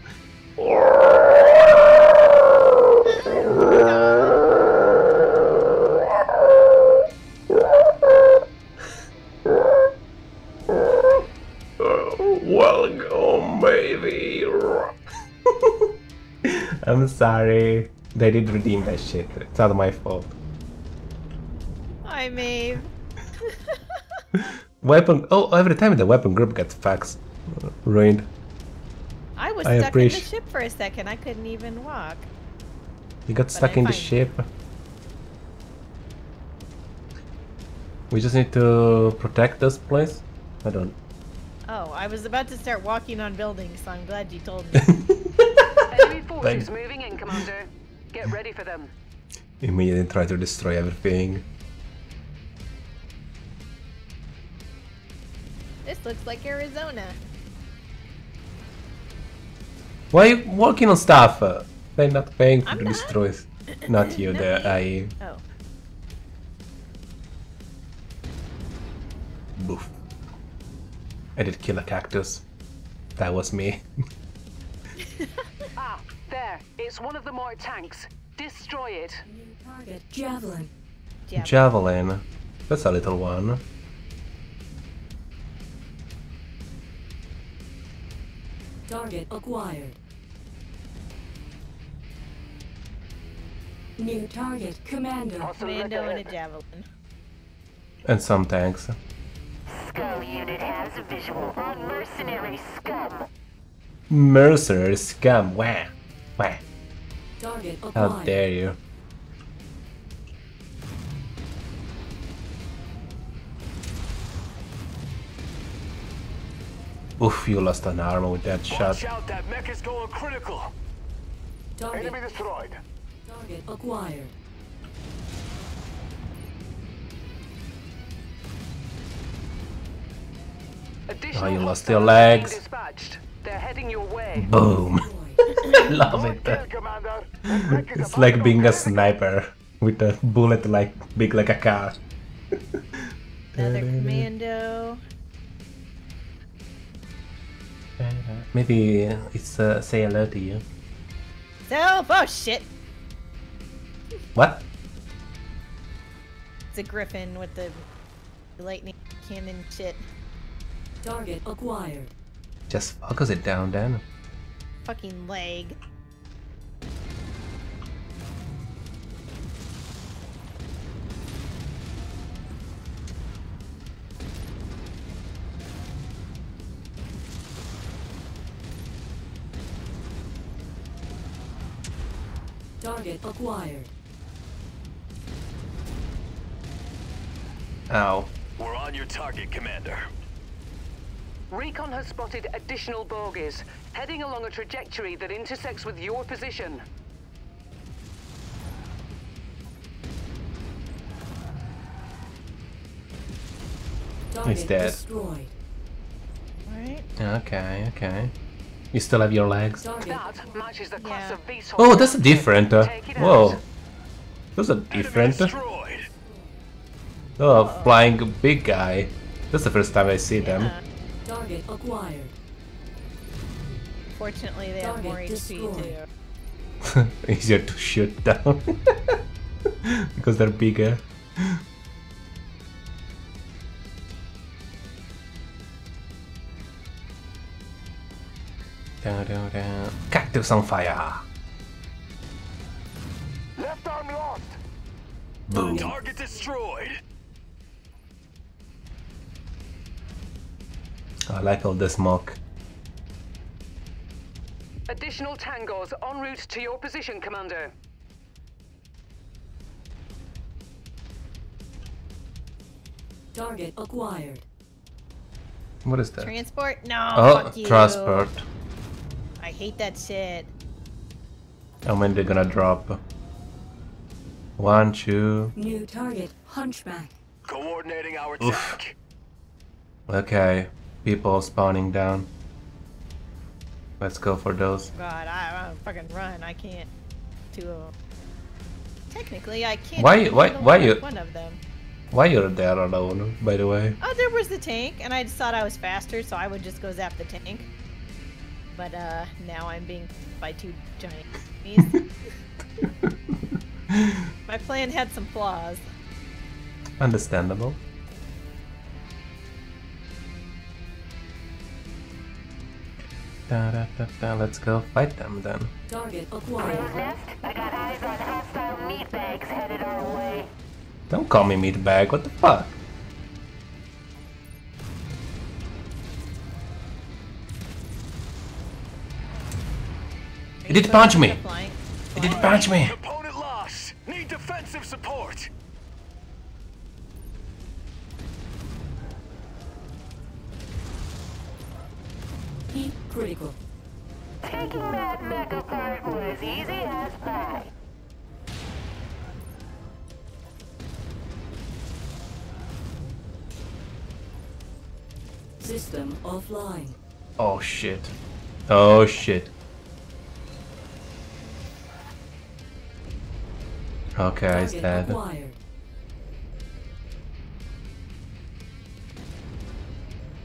S1: I'm sorry. They did redeem that shit. It's not my fault.
S2: Hi, Maeve.
S1: Weapon. Oh, every time the weapon group gets faxed, ruined.
S2: I was
S1: I
S2: stuck in the ship for a second. I couldn't even walk.
S1: You got stuck
S2: I
S1: in the ship. We just need to protect this place. I don't.
S2: Oh, I was about to start walking on buildings, so I'm glad you told me.
S4: Enemy forces moving in, Commander. Get ready for them.
S1: Immediately try to destroy everything.
S2: this looks like Arizona.
S1: Why are you working on stuff? They're not paying for
S2: I'm
S1: to
S2: not.
S1: destroy. it. Not you, the IE.
S2: Oh.
S1: Boof. I did kill a cactus. That was me.
S4: There. It's one of the more tanks. Destroy it.
S5: Target javelin.
S1: Javelin. That's a little one.
S5: Target acquired. New target commander.
S2: Commando and a javelin.
S1: And some tanks.
S10: Skull unit has a visual on mercenary scum.
S1: Mercenary scum. Wah. Wah. How dare you. Oof, you lost an arm with that shot.
S8: Watch out, that mech is going critical.
S5: Target,
S8: Enemy destroyed.
S5: target acquired.
S4: Additional
S1: Oh, you lost your legs.
S4: They're heading your way.
S1: Boom. I love it.
S8: Kill, Commander. That mech is
S1: It's like being a sniper with a bullet like big like a car.
S2: Another commando.
S1: Maybe it's uh, say hello to you.
S2: Self! Oh shit!
S1: What?
S2: It's a griffin with the lightning cannon shit.
S5: Target acquired.
S1: Just focus it down then.
S2: Fucking leg.
S5: Target acquired.
S1: Ow.
S8: We're on your target, Commander.
S4: Recon has spotted additional bogies, heading along a trajectory that intersects with your position.
S5: He's
S1: dead.
S5: destroyed.
S2: Alright.
S1: Okay, okay. You still have your legs.
S4: That matches the class
S2: Yeah.
S4: of VTOL.
S1: Oh, that's a different. Uh, whoa.
S4: out.
S1: Those are different. Oh, flying big guy. That's the first time I see them.
S2: Yeah.
S5: Target acquired.
S2: Fortunately, they have
S5: Target
S2: more HP
S5: destroyed.
S2: too.
S1: Easier to shoot down. because they're bigger. Down, down, down. Cactus on fire.
S8: Left arm lost.
S1: Boom.
S8: Target destroyed.
S1: I like all the smoke.
S4: Additional tangos en route to your position, Commander.
S5: Target acquired.
S1: What is that?
S2: Transport? No.
S1: oh,
S2: fuck you.
S1: transport.
S2: I hate that shit.
S1: And when they're gonna drop? One, two.
S5: New target, Hunchback.
S8: Coordinating our
S1: Oof.
S8: attack.
S1: Okay, people spawning down. Let's go for those.
S2: God, I, I fucking run. I can't. Two of them. Technically, I can't.
S1: Why- why- why you-
S2: One of them.
S1: Why you're there alone, by the way?
S2: Oh, there was the tank, and I just thought I was faster, so I would just go zap the tank. But uh, now I'm being by two giant enemies. My plan had some flaws.
S1: Understandable. Da, da, da, da. Let's go fight them then.
S5: Target acquired.
S10: Nest, I got eyes on hostile meatbags headed our way.
S1: Don't call me meatbag, what the fuck? He did punch me!
S2: Flying.
S1: He did punch me!
S8: Opponent lost. Need defensive support.
S5: Heat critical.
S10: Taking that mech apart was easy as pie.
S5: System offline.
S1: Oh shit. Oh shit. Okay, he's
S5: Target
S1: dead.
S5: acquired.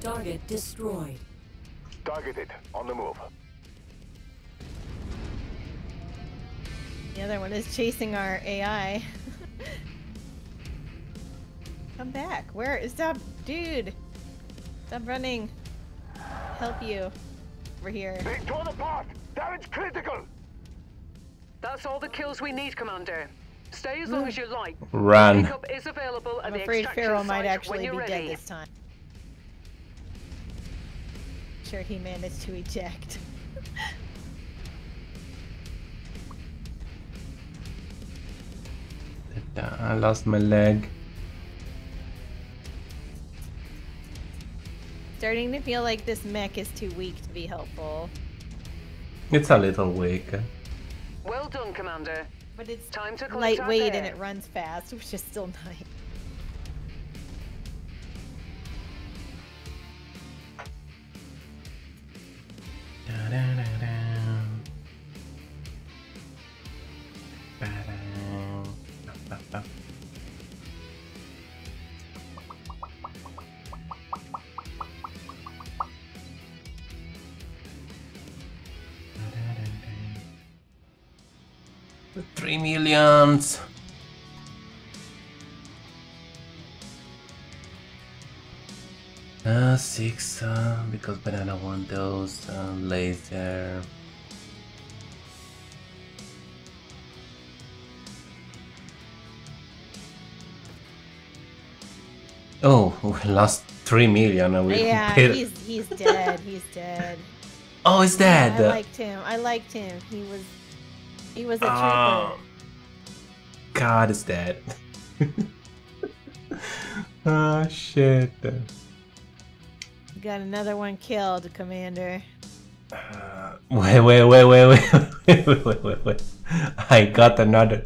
S5: Target destroyed.
S8: Targeted. On the move.
S2: The other one is chasing our AI. Come back. Where is that dude? Stop running. Help you. We're here.
S8: Being torn apart. Damage critical.
S4: That's all the kills we need, Commander. Stay as long hmm. as you like.
S1: Run.
S4: Pickup is available
S2: I'm
S4: the
S2: afraid
S4: extraction
S2: Pharaoh might actually
S4: when
S2: be
S4: you're
S2: dead
S4: ready.
S2: this time. Sure, he managed to eject.
S1: I lost my leg.
S2: Starting to feel like this mech is too weak to be helpful.
S1: It's a little weak.
S4: Well done, Commander.
S2: But it's
S4: Time to collect our
S2: lightweight and it runs fast, which is still nice.
S1: Three millions. Uh, six, uh, because banana want those, uh, laser. Oh, we lost three million and we
S2: yeah,
S1: paid-
S2: he's he's dead. He's dead.
S1: Oh, he's dead.
S2: I liked him. I liked him. He was he was a trooper.
S1: Oh, God is dead. oh shit.
S2: Got another one killed, Commander.
S1: Wait, wait, wait, wait, wait, wait, wait, wait, wait, wait. I got another.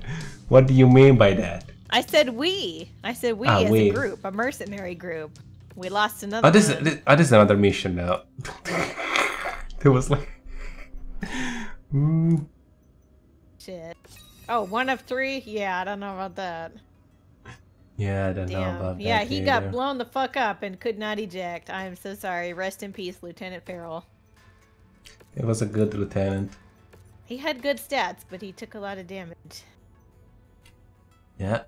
S1: What do you mean by that?
S2: I said we. I said we
S1: Ah,
S2: as
S1: we.
S2: a group, a mercenary group. We lost another
S1: Oh, this,
S2: one.
S1: this, oh, this is another mission now. it was like. Mm,
S2: Shit. Oh, one of three? Yeah, I don't know about that.
S1: Yeah, I don't know
S2: Damn.
S1: about
S2: yeah,
S1: that.
S2: he got blown the fuck up and could not eject. I am so sorry. Rest in peace, Lieutenant Farrell.
S1: It was a good lieutenant.
S2: He had good stats, but he took a lot of damage.
S1: Yeah.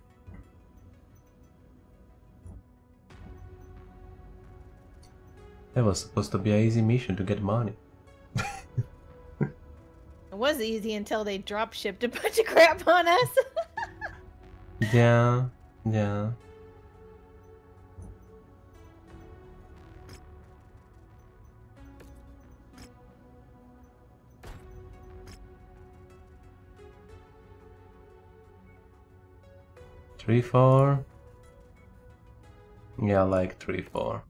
S1: That was supposed to be an easy mission to get money.
S2: It was easy until they drop shipped a bunch of crap on us.
S1: Yeah, yeah. Three, four. Yeah, like three, four.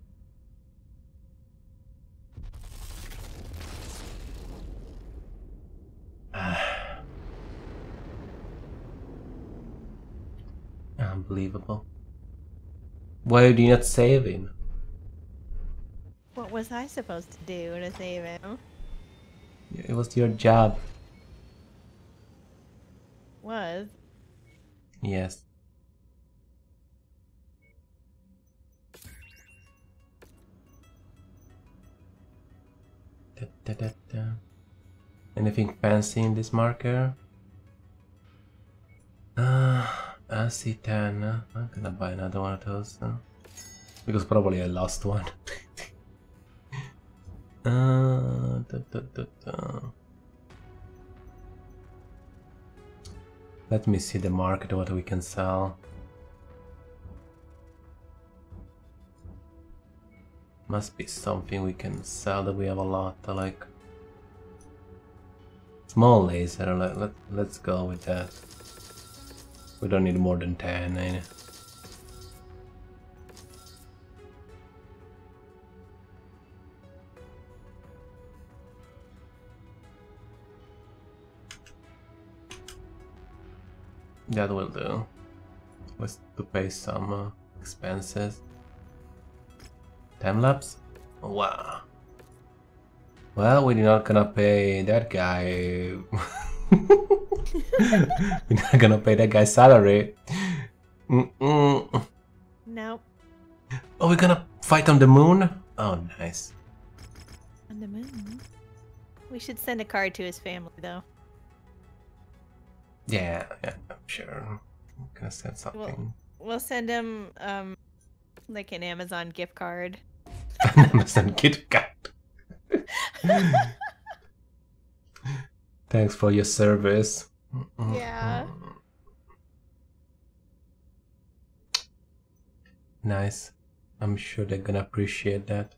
S1: Unbelievable. Why do you not save him?
S2: What was I supposed to do to save him?
S1: It was your job.
S2: Was.
S1: Yes. Da, da, da, da. Anything fancy in this marker? Ah, uh, AC10. I'm gonna buy another one of those. Because probably I lost one. uh, da, da, da. Let me see the market, what we can sell. Must be something we can sell that we have a lot, like small laser. Let, let, let's go with that. We don't need more than 10. Eh? That will do. Let's to pay some uh, expenses. Time lapse? Wow. Well, we're not gonna pay that guy. we're not gonna pay that guy's salary. Mm -mm.
S2: Nope.
S1: Oh, we're gonna fight on the moon? Oh, nice.
S2: On the moon. We should send a card to his family, though.
S1: Yeah, yeah, I'm sure. I'm gonna send something.
S2: We'll, we'll send him um like an Amazon gift card.
S1: An Amazon gift card. Thanks for your service.
S2: Yeah.
S1: Nice. I'm sure they're gonna appreciate that.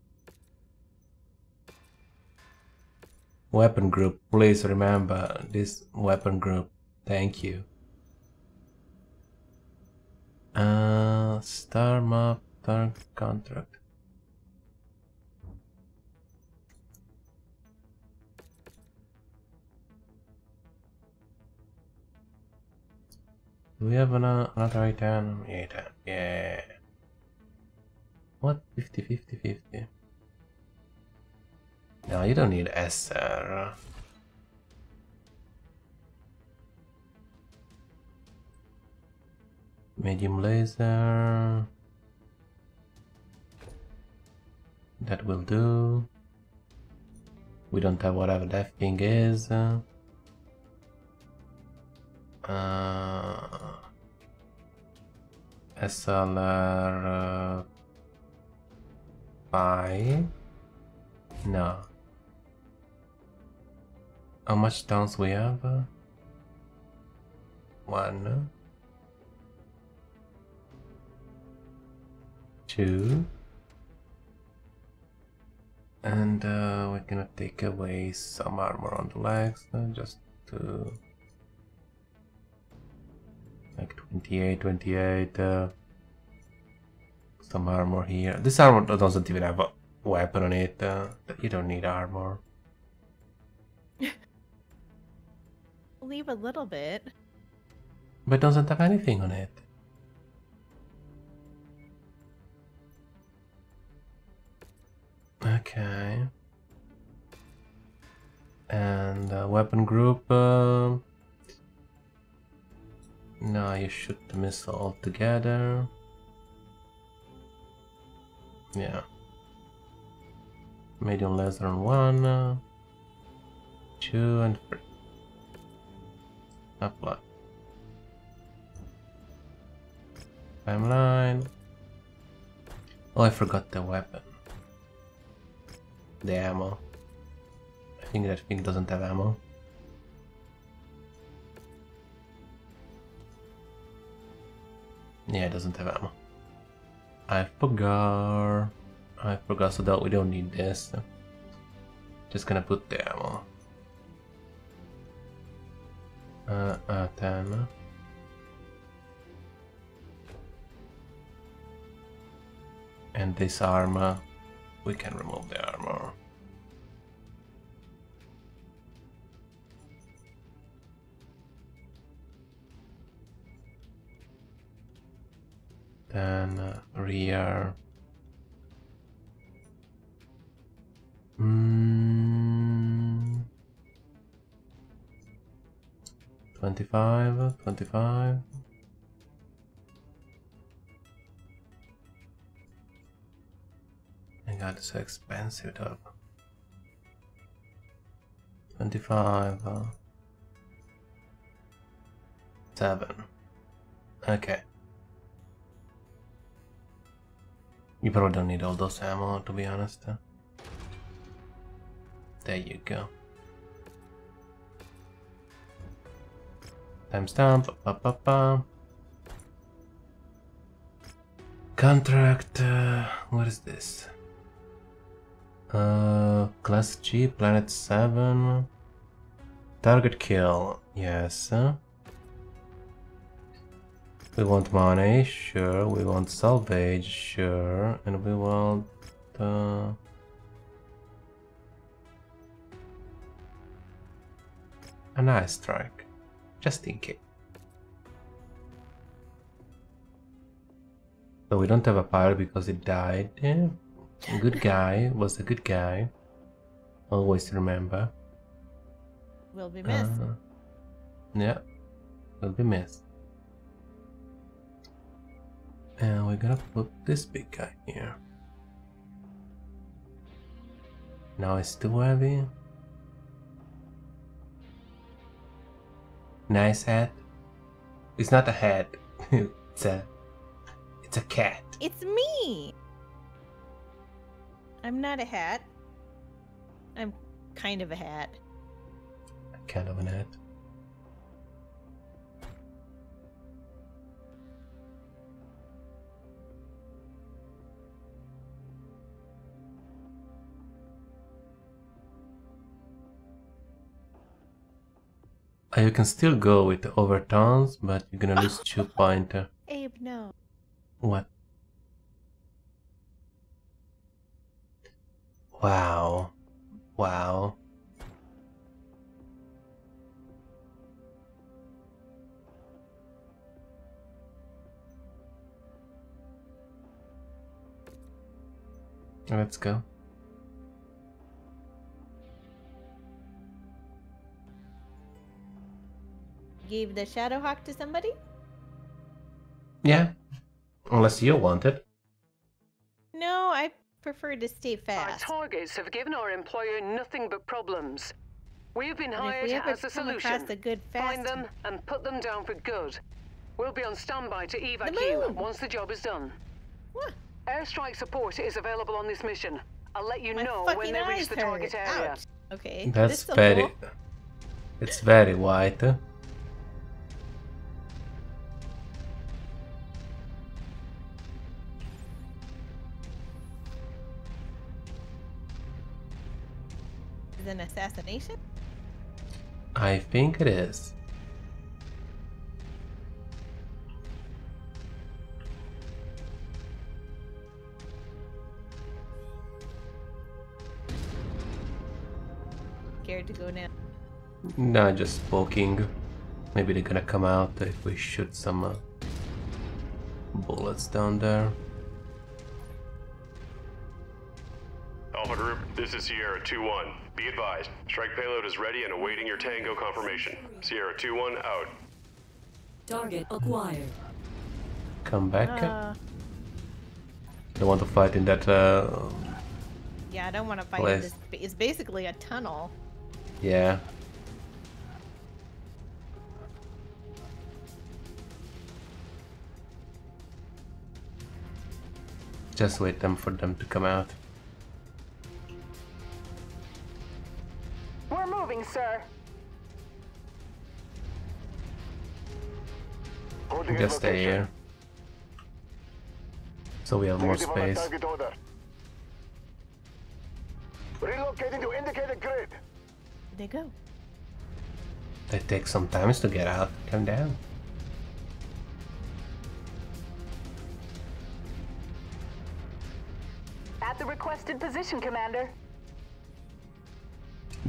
S1: Weapon group, please remember this weapon group. Thank you. Uh, star map, star contract. Do we have an, uh, another item? Item, yeah. What? 50, 50, 50. No, you don't need SR. Medium laser. That will do. We don't have whatever that thing is. Uh, SLR uh, 5? No. How much towns we have? One. Two. And uh, we're gonna take away some armor on the legs uh, just to like 28 28 uh, some armor here. This armor doesn't even have a weapon on it uh, you don't need armor.
S2: Leave a little bit.
S1: but doesn't have anything on it. Okay. And uh, weapon group uh, now you shoot the missile all together. Yeah. Medium laser on one, two, and three. Apply. Timeline. Oh, I forgot the weapon. The ammo. I think that thing doesn't have ammo. Yeah, it doesn't have ammo. I forgot. I forgot, so that we don't need this. Just gonna put the ammo. Uh, uh, time. And this armor, we can remove the armor. Then rear. Mm. 25, 25. My so expensive though. 25. Uh, 7. Okay. You probably don't need all those ammo, to be honest. There you go. Timestamp. Ba, ba, ba. Contract. Uh, what is this? Uh, class G, planet 7. Target kill. Yes. We want money, sure. We want salvage, sure. And we want... Uh... An airstrike. Just in case. So we don't have a pilot because he died. Yeah. A good guy, was a good guy. Always remember.
S2: Will be missed.
S1: Uh, yeah, will be missed. And we're gonna put this big guy here. Now it's too heavy. Nice hat. It's not a hat. it's a it's a cat.
S2: It's me. I'm not a hat. I'm kind of a hat.
S1: Kind of an hat. Uh, you can still go with the overtones, but you're gonna lose two pointer.
S2: Abe, no.
S1: What? Wow. Wow. Let's go.
S2: Gave the Shadowhawk to somebody?
S1: Yeah. Unless you want it.
S2: No, I prefer to stay fast.
S4: Our targets have given our employer nothing but problems. We have been
S2: And if
S4: hired
S2: we ever
S4: as a
S2: come across
S4: solution.
S2: a good
S4: Find them and put them down for good. We'll be on standby to evac you once the job is done.
S2: What?
S4: Airstrike support is available on this mission. I'll let you
S2: My
S4: know when
S2: fucking
S4: they reach
S2: eyes
S4: the
S2: hurt.
S4: target area.
S2: Ouch. Okay.
S1: That's very.
S2: cool.
S1: It's very white.
S2: An assassination?
S1: I think it is.
S2: Scared to go now.
S1: Not just poking. Maybe they're gonna come out if we shoot some uh, bullets down there.
S9: Alpha Group, this is Sierra 2-1. Be advised, strike payload is ready and awaiting your Tango confirmation. Sierra 2-1 out.
S5: Target acquired.
S1: Come back.
S2: Uh,
S1: They want to fight in that. Uh,
S2: yeah, I don't want to fight in this. ba- It's basically a tunnel.
S1: yeah. Just wait them for them to come out.
S6: We're moving, sir.
S1: Just stay here. So we have more
S8: Negative on that
S1: space.
S8: Relocating to indicated grid.
S2: They go.
S1: They take some time to get out. Come down.
S7: At the requested position, Commander.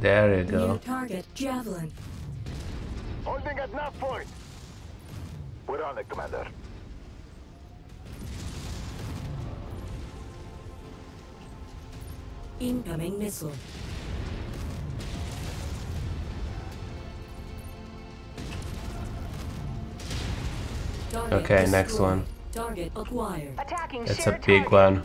S1: There you
S5: New
S1: go.
S5: target, Javelin.
S8: Holding at nav point. We're on it, Commander.
S5: Incoming missile. Target
S1: Okay, next one.
S5: Target acquired.
S7: Attacking
S1: That's a big
S7: target.
S1: one.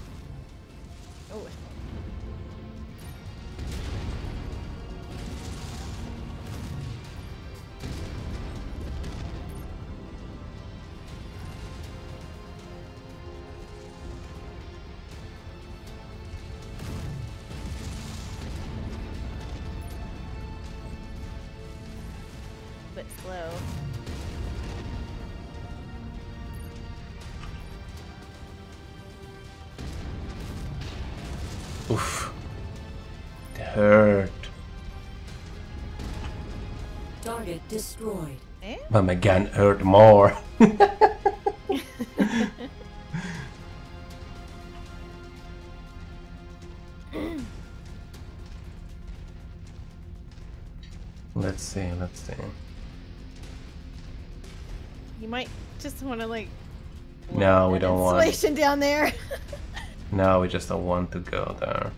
S1: My gun hurt more. let's see, let's see.
S2: You might just want to like.
S1: No, we don't want.
S2: Installation down there.
S1: No, we just don't want to go there.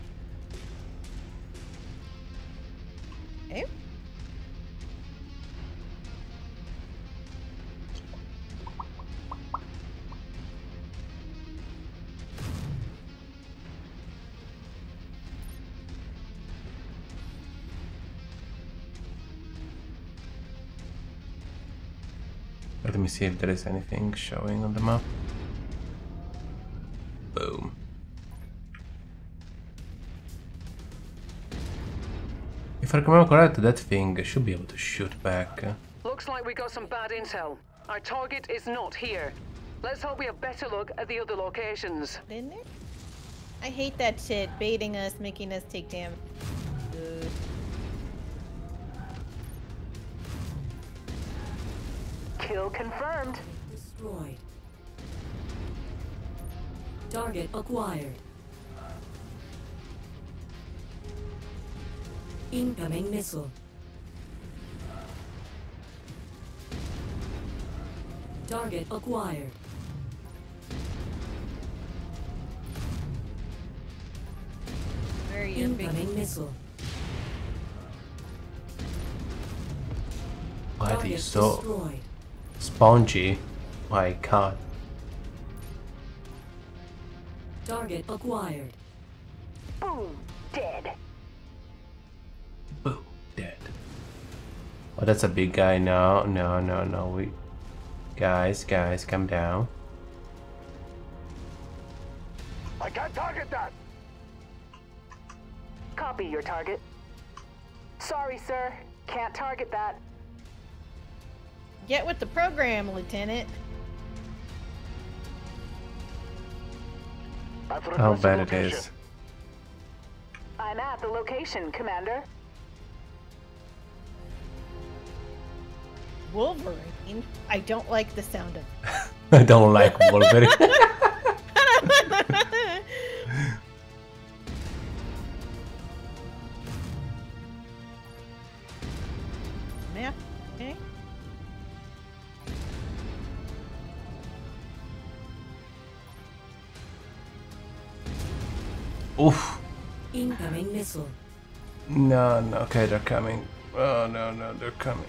S1: Me see if there is anything showing on the map. Boom. If I remember correctly, that thing should be able to shoot back.
S4: Looks like we got some bad intel. Our target is not here. Let's hope we have better look at the other locations.
S2: In there? I hate that shit. Baiting us, making us take damage.
S7: Kill confirmed.
S5: Destroyed. Target acquired. Incoming missile. Target acquired.
S2: Where are you, big
S5: Incoming missile.
S1: Why are
S5: Target
S1: you so
S5: destroyed.
S1: Spongy? My god.
S5: Target acquired.
S7: Boom. Dead.
S1: Boom. Dead. Oh, that's a big guy. No, no, no, no. We. Guys, guys, come down.
S8: I can't target that.
S7: Copy your target. Sorry, sir. Can't target that.
S2: Get with the program, Lieutenant.
S8: I've
S1: How
S8: requested
S1: bad it
S8: location.
S1: is.
S7: I'm at the location, Commander.
S2: Wolverine? I don't like the sound of
S1: I don't like Wolverine. Oof.
S5: Incoming missile.
S1: No, no. Okay, they're coming. Oh, no, no, they're coming.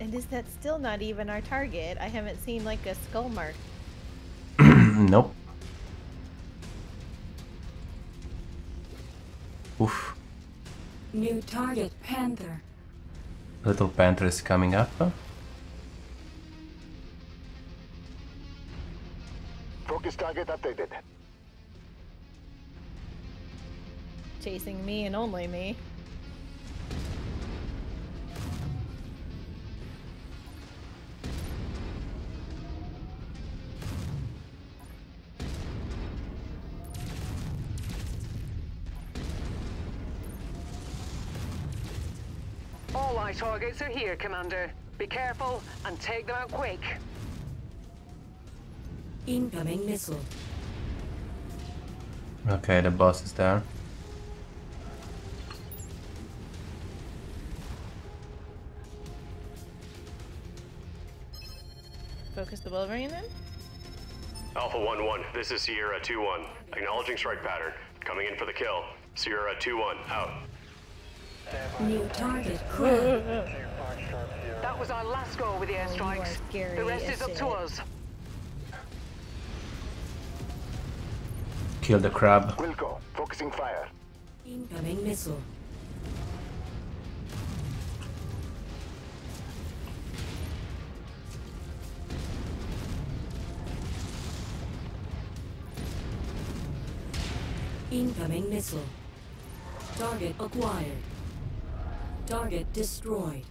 S2: And is that still not even our target? I haven't seen like a skull mark.
S1: nope. Oof.
S5: New target Panther.
S1: Little Panther is coming up. huh?
S8: Target updated.
S2: Chasing me and only me.
S4: All our targets are here, Commander. Be careful and take them out quick.
S5: Incoming missile.
S1: Okay, the boss is there.
S2: Focus the Wolverine then?
S9: Alpha 1 1, this is Sierra 2 1. Acknowledging strike pattern. Coming in for the kill. Sierra 2 1, out.
S5: New target. Crab.
S4: That was our last goal with the airstrikes.
S2: Oh, scary
S4: The rest is up to
S2: shit.
S4: us.
S1: Kill the crab.
S8: Wilco, focusing fire.
S5: Incoming missile. Incoming missile. Target acquired. Target destroyed.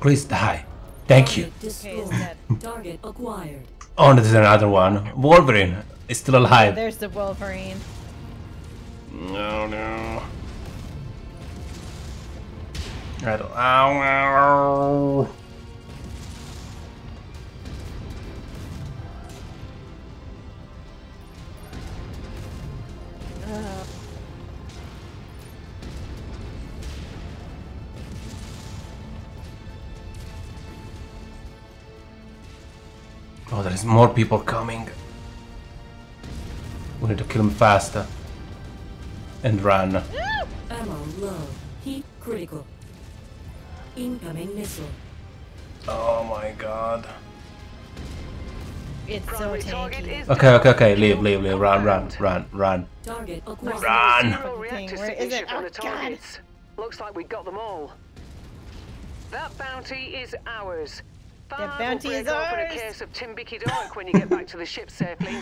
S1: Please die. Thank you.
S5: Target acquired.
S1: Oh, there's another one. Wolverine is still alive.
S2: There's the Wolverine.
S1: No, no. I don't. Ow, ow. More people coming. We need to kill them faster. And run.
S5: Ammo low. Heat critical. Incoming missile.
S1: Oh my god.
S2: It's so
S4: Primary
S2: tanky.
S1: Okay, okay, okay. Leave, leave, leave. Run, run, run, run.
S5: Target acquired.
S1: Run!
S4: Zero
S2: Where is it? Oh, God.
S4: Looks like we got them all. That bounty is ours. Fab
S2: bounty is ours.
S4: a case of Timbiqui Dark when you get back to the ship safely.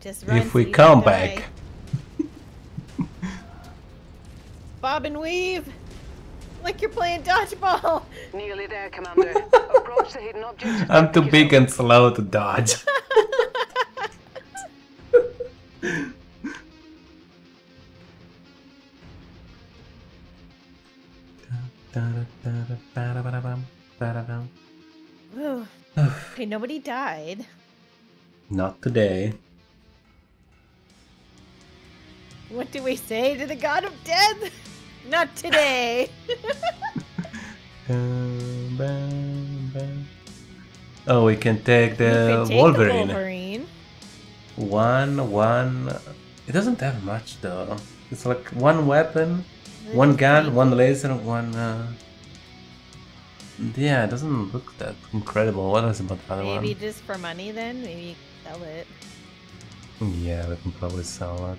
S2: Just run
S1: If we
S2: you
S1: come back.
S2: Bob and weave. Like you're playing dodgeball.
S4: Nearly there, Commander. Approach the hidden object.
S1: I'm too big and slow to dodge.
S2: Whew. okay, nobody died.
S1: Not today.
S2: What do we say to the god of death? Not today.
S1: Oh, we can take the
S2: can take the
S1: Wolverine.
S2: Wolverine.
S1: One, one. It doesn't have much though. It's like one weapon, one gun, one laser, one. Uh... Yeah, it doesn't look that incredible. What is about the other
S2: Maybe just for money then? Maybe sell it.
S1: Yeah, we can probably sell it.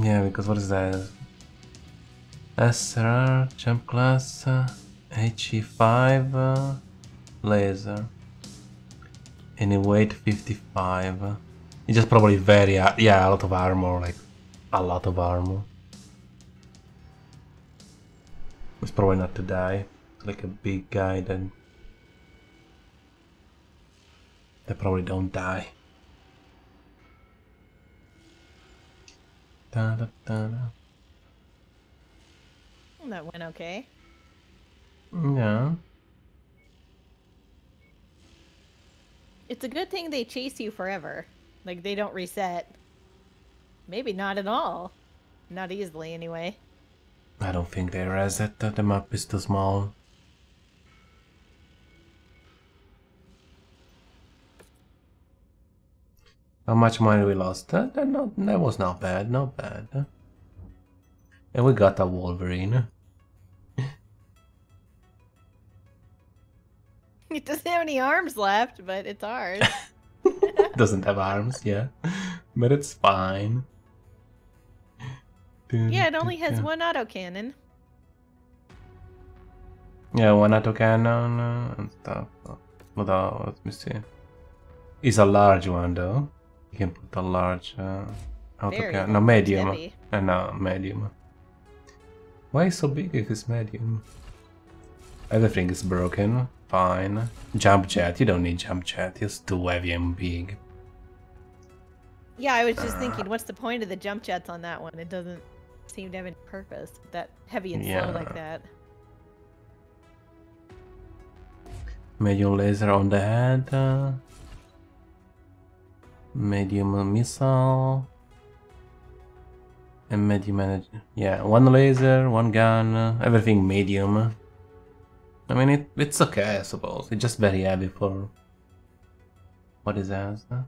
S1: Yeah, because what is that? SRR, jump class, uh, HE5, uh, laser. Any weight 55. It's just probably very, uh, yeah, a lot of armor, like a lot of armor. It's probably not to die. It's like a big guy then. They probably don't die. Da, da, da.
S2: That went okay.
S1: Yeah.
S2: It's a good thing they chase you forever. Like they don't reset. Maybe not at all. Not easily anyway.
S1: I don't think they reset. The the map is too small. How much money we lost? That, that, not, that was not bad, not bad. And we got a Wolverine.
S2: It doesn't have any arms left, but it's ours.
S1: Doesn't have arms, yeah. But it's fine.
S2: yeah, it only has one autocannon.
S1: Yeah, one autocannon and stuff. Else? Let me see. It's a large one though. You can put a large uh, autocannon. No, medium.
S2: heavy.
S1: Uh, no, medium. Why is so big if it's medium? Everything is broken. Fine. Jump jet, you don't need jump jet. It's too heavy and big.
S2: Yeah, I was just thinking, what's the point of the jump jets on that one? It doesn't seem to have any purpose. That heavy and
S1: Yeah.
S2: slow like that.
S1: Medium laser on the head. uh, medium missile. And medium energy. Yeah, one laser, one gun, uh, everything medium. I mean, it, it's okay, I suppose. It's just very heavy for what it has. uh.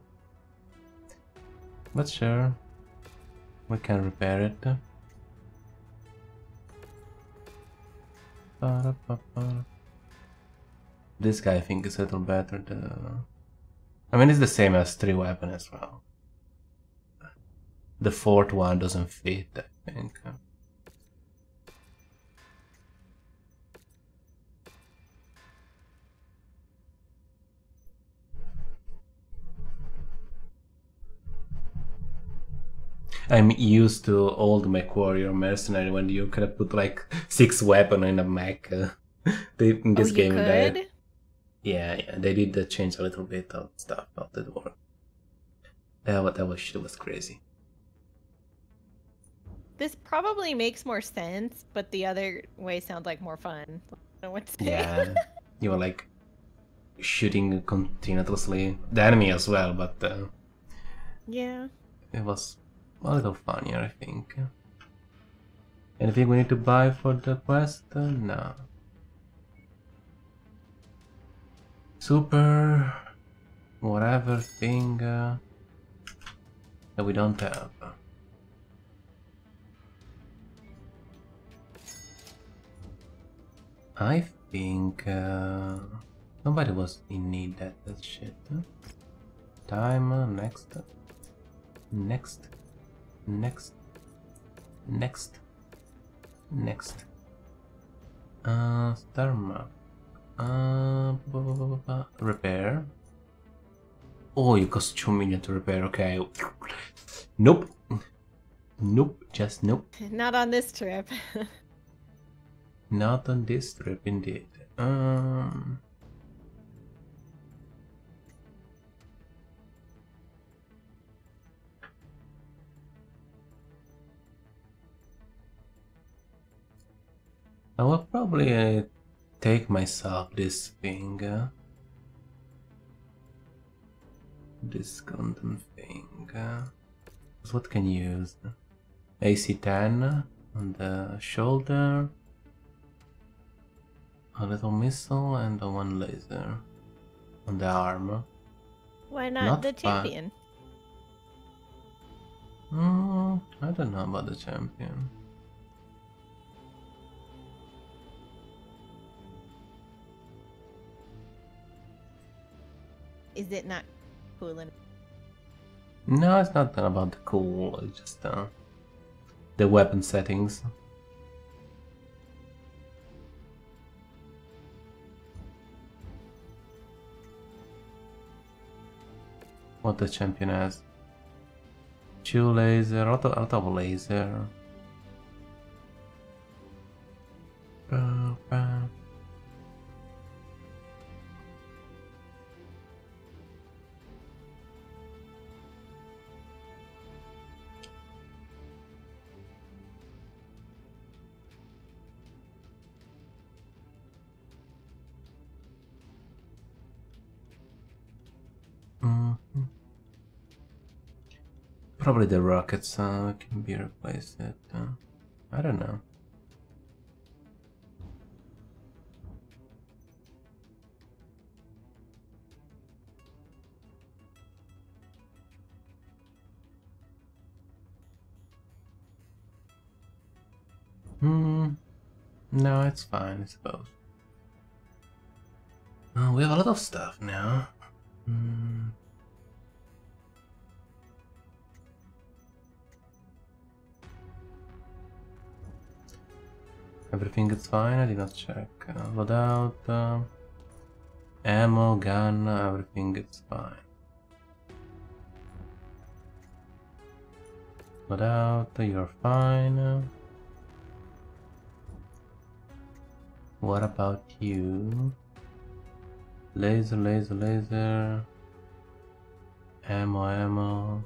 S1: But sure, we can repair it. This guy I think is a little better. I mean, it's the same as three weapon as well. The fourth one doesn't fit, I think. I'm used to old MechWarrior mercenary when you could put like six weapon in a mech. Uh, they, in this
S2: oh,
S1: game, they, yeah, yeah, they did the change a little bit of stuff of the war. Yeah, what that was shit was crazy.
S2: This probably makes more sense, but the other way sounds like more fun. I don't know what to say.
S1: Yeah, you were like shooting continuously the enemy as well, but uh,
S2: yeah.
S1: it was a little funnier, I think. Anything we need to buy for the quest? Uh, no. Super, whatever thing uh, that we don't have. I think uh, nobody was in need that that shit. Time uh, next, next, next, next, next. Uh, star map. Uh, bu- bu- bu- repair. Oh, it costs two million to repair. Okay. Nope. Nope. Just nope.
S2: Not on this trip.
S1: Not on this trip, indeed. Um. I will probably uh, take myself this thing. Uh, this thing. Uh, 'cause what can you use? AC-10 on the shoulder. A little missile and a one laser on the arm.
S2: Why not,
S1: Not
S2: the champion?
S1: Hmm, I don't know about the champion.
S2: Is it not cool enough?
S1: No, it's not about the cool, it's just uh, the weapon settings. What the champion has? Two laser, auto, auto laser. Ba, ba. Mhm. Probably the rockets uh, can be replaced. At, uh, I don't know. Hmm. No, it's fine, I suppose. Oh, we have a lot of stuff now. Hmm. Everything is fine, I did not check. Uh, loadout, uh, ammo, gun, everything is fine. Loadout, you're fine. What about you? Laser, laser, laser. Ammo, ammo.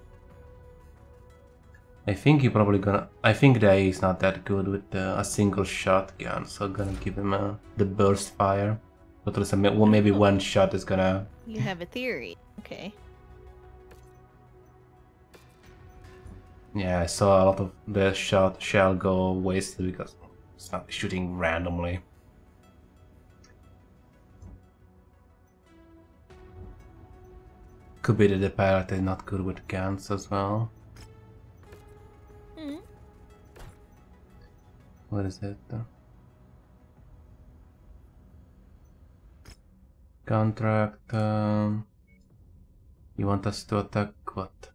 S1: I think he probably gonna. I think the A is not that good with uh, a single shotgun, so I'm gonna give him uh, the burst fire. But there's a, well, maybe one shot is gonna.
S2: You have a theory. Okay.
S1: Yeah, I saw a lot of the shot shall go wasted because it's not shooting randomly. Could be that the pilot is not good with guns as well. What is it? though? Contract. Um, you want us to attack what?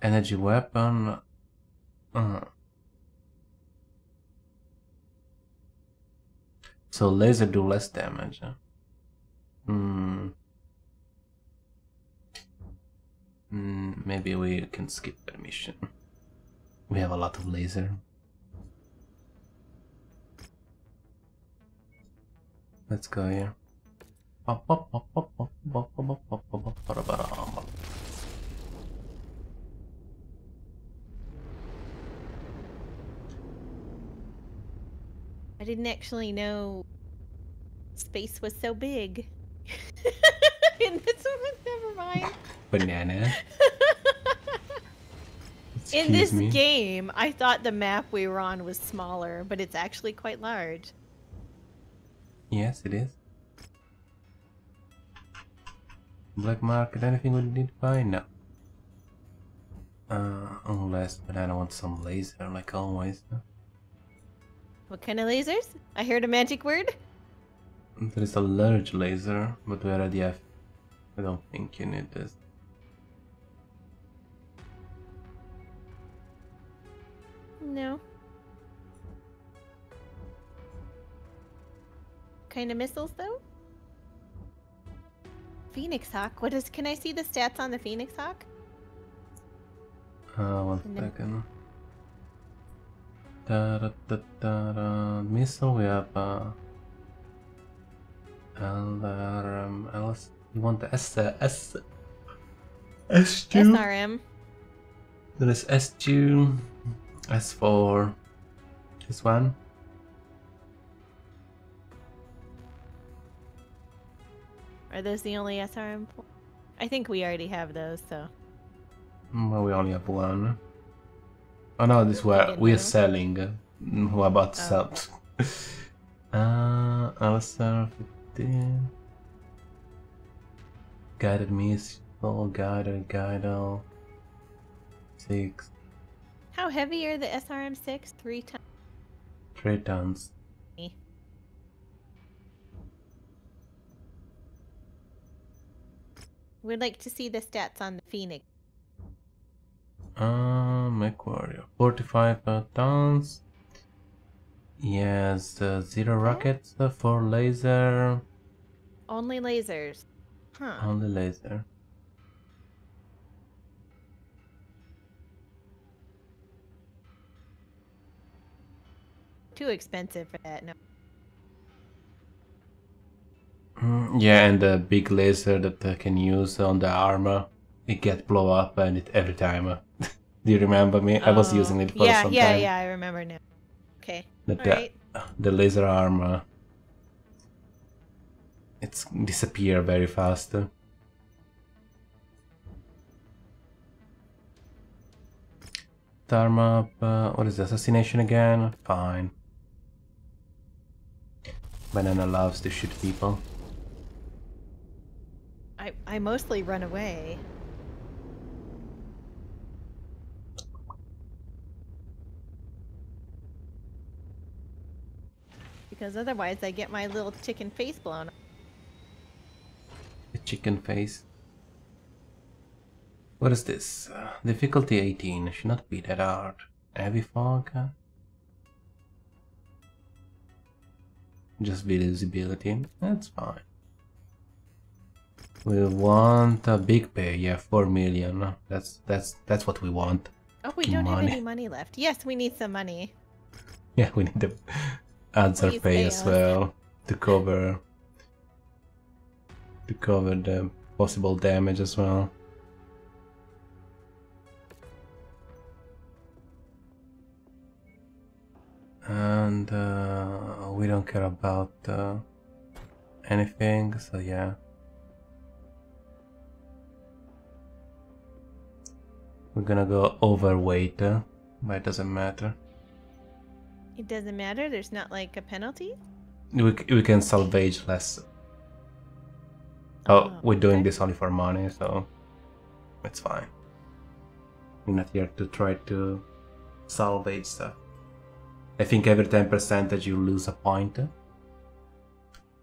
S1: Energy weapon. Uh. So laser do less damage. Huh? Hmm. Mm, maybe we can skip the mission. We have a lot of laser. Let's go here.
S2: I didn't actually know space was so big. In this one, never mind.
S1: Banana.
S2: In this
S1: me.
S2: game, I thought the map we were on was smaller, but it's actually quite large.
S1: Yes, it is. Black market, anything we need to buy? No. Uh, unless, but I don't want some laser like always.
S2: What kind of lasers? I heard a magic word.
S1: There is a large laser, but we already have. I don't think you need this.
S2: No. Kind of missiles though? Phoenix Hawk. What is? Can I see the stats on the Phoenix Hawk?
S1: Uh, one
S2: No.
S1: second. Da, da, da, da, da. Missile, we have uh, LRM, LS. You want the S, uh, S, S2?
S2: SRM.
S1: There is S2, S4, this one.
S2: Are those the only SRM? I think we already have those, so.
S1: Well, we only have one. Oh no, this were
S2: didn't
S1: we are selling. Who about to
S2: Oh.
S1: sell? uh, LSR 15. Guided missile, guided, guidal. Six,
S2: How heavy are the SRM six? Three tons.
S1: three tons.
S2: We'd like to see the stats on the Phoenix.
S1: Um, MechWarrior, 45 uh, tons. Yes, uh, zero rockets, uh, four laser,
S2: Only lasers. Huh.
S1: the laser.
S2: Too expensive for that. No.
S1: Mm, yeah, and the big laser that I can use on the armor, it get blow up and it every time. uh, Do you remember me? I was
S2: Oh,
S1: using it for
S2: yeah,
S1: some
S2: yeah,
S1: time.
S2: yeah. I remember now. Okay.
S1: The,
S2: right.
S1: the laser armor, it's disappear very fast. Dharma, uh, what is the assassination again? Fine. Banana loves to shoot people.
S2: I I mostly run away. Because otherwise I get my little chicken face blown.
S1: The chicken face. What is this? Uh, difficulty 18. Should not be that hard. Heavy fog? Just visibility. That's fine. We want a big pay. Yeah, 4 million. That's that's that's what we want.
S2: Oh, we don't
S1: Money.
S2: have any money left. Yes, we need some money.
S1: Yeah, we need the answer
S2: Please
S1: pay
S2: pay
S1: as well to cover to cover the possible damage as well. And uh, we don't care about uh, anything, so yeah. We're gonna go overweight, uh, but it doesn't matter.
S2: It doesn't matter. There's not like a penalty.
S1: We, c- we can salvage less. Oh,
S2: Oh,
S1: we're doing
S2: okay.
S1: this only for money, so it's fine. We're not here to try to salvage stuff. I think every 10% that you lose a point. Eh?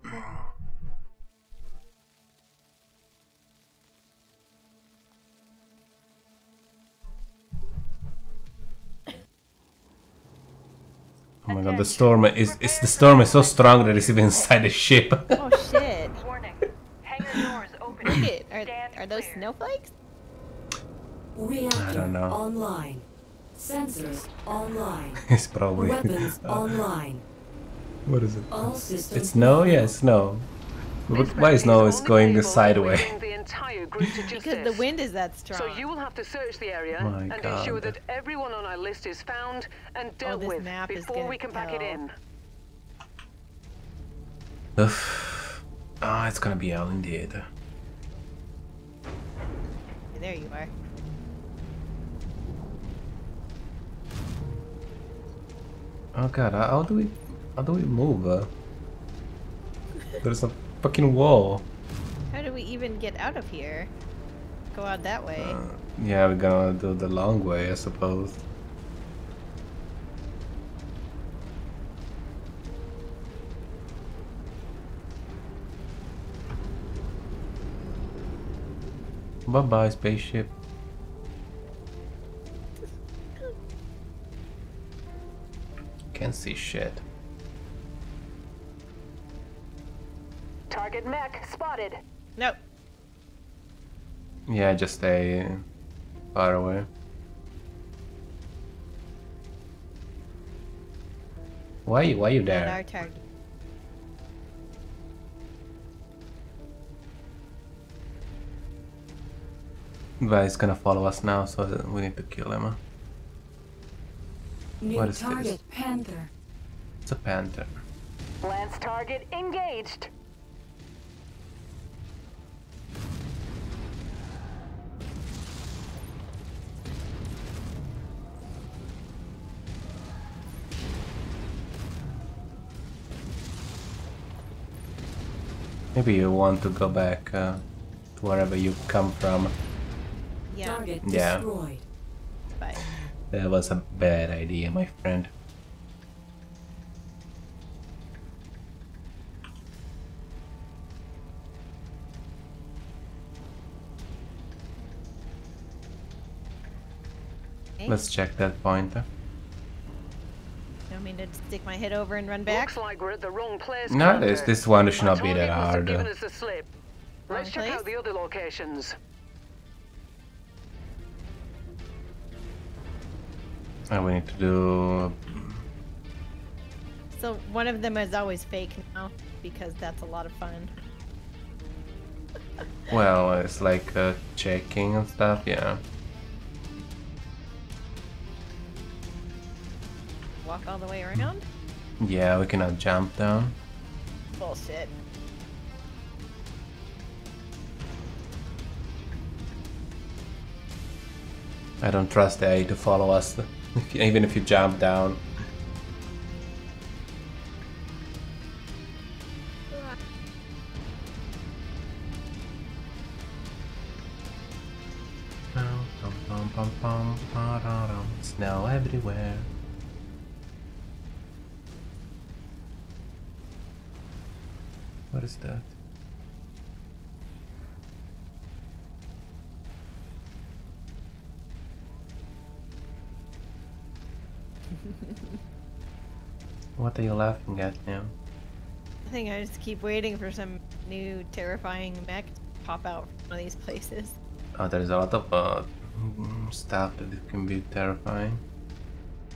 S1: Oh my god, the storm is, is the storm is so strong that it's even inside the ship.
S2: Oh shit!
S10: Warning. Hangar doors open.
S2: Look it. Are,
S10: Stand
S2: are those
S10: clear.
S2: snowflakes?
S5: Reactor
S1: don't know.
S5: online. Sensors online.
S1: it's probably
S5: Weapons online.
S1: what is it?
S5: All systems.
S1: It's snow, yeah, it's snow. But why is snow is going the sideways?
S4: Bring the entire group to
S2: Because the wind is that strong.
S4: So you will have to search the area
S1: My
S4: and ensure that everyone on our list is found and dealt
S2: this
S4: with before we can pack it in.
S1: Ugh. Ah, it's gonna be hell indeed.
S2: There you are.
S1: Oh god, how do we how do we move? Uh, there's a fucking wall.
S2: How do we even get out of here? Go out that way.
S1: Uh, yeah, we're gonna do the long way, I suppose. Bye bye, spaceship. Can't see shit.
S7: Target mech spotted.
S2: Nope.
S1: Yeah, just stay far away. Why, you why you
S2: Not
S1: there? But he's gonna follow us now, so we need to kill him. huh?
S5: New
S1: What is
S5: target
S1: this?
S5: Panther.
S1: It's a panther.
S7: Lance target engaged.
S1: Maybe you want to go back uh, to wherever you come from.
S2: Yeah.
S5: Target
S1: Yeah.
S5: destroyed.
S2: Bye.
S1: That was a bad idea, my friend.
S2: Okay.
S1: Let's check that pointer.
S2: Want me to stick my head over and run back?
S4: Looks like we're at the wrong place.
S1: No, this this one should not be that
S4: target must have
S1: hard.
S4: given
S1: uh.
S4: us the slip.
S2: Wrong
S4: Let's check out the other locations.
S1: And we need to do.
S2: So one of them is always fake now because that's a lot of fun.
S1: Well, it's like uh, checking and stuff. Yeah.
S2: Walk all the way around?
S1: Yeah, we cannot jump down.
S2: Bullshit.
S1: I don't trust the AI to follow us, even if you jump down. Snow everywhere. What is that? What are you laughing at now?
S2: I think I just keep waiting for some new terrifying mech to pop out from one of these places.
S1: Oh, there's a lot of uh, stuff that can be terrifying.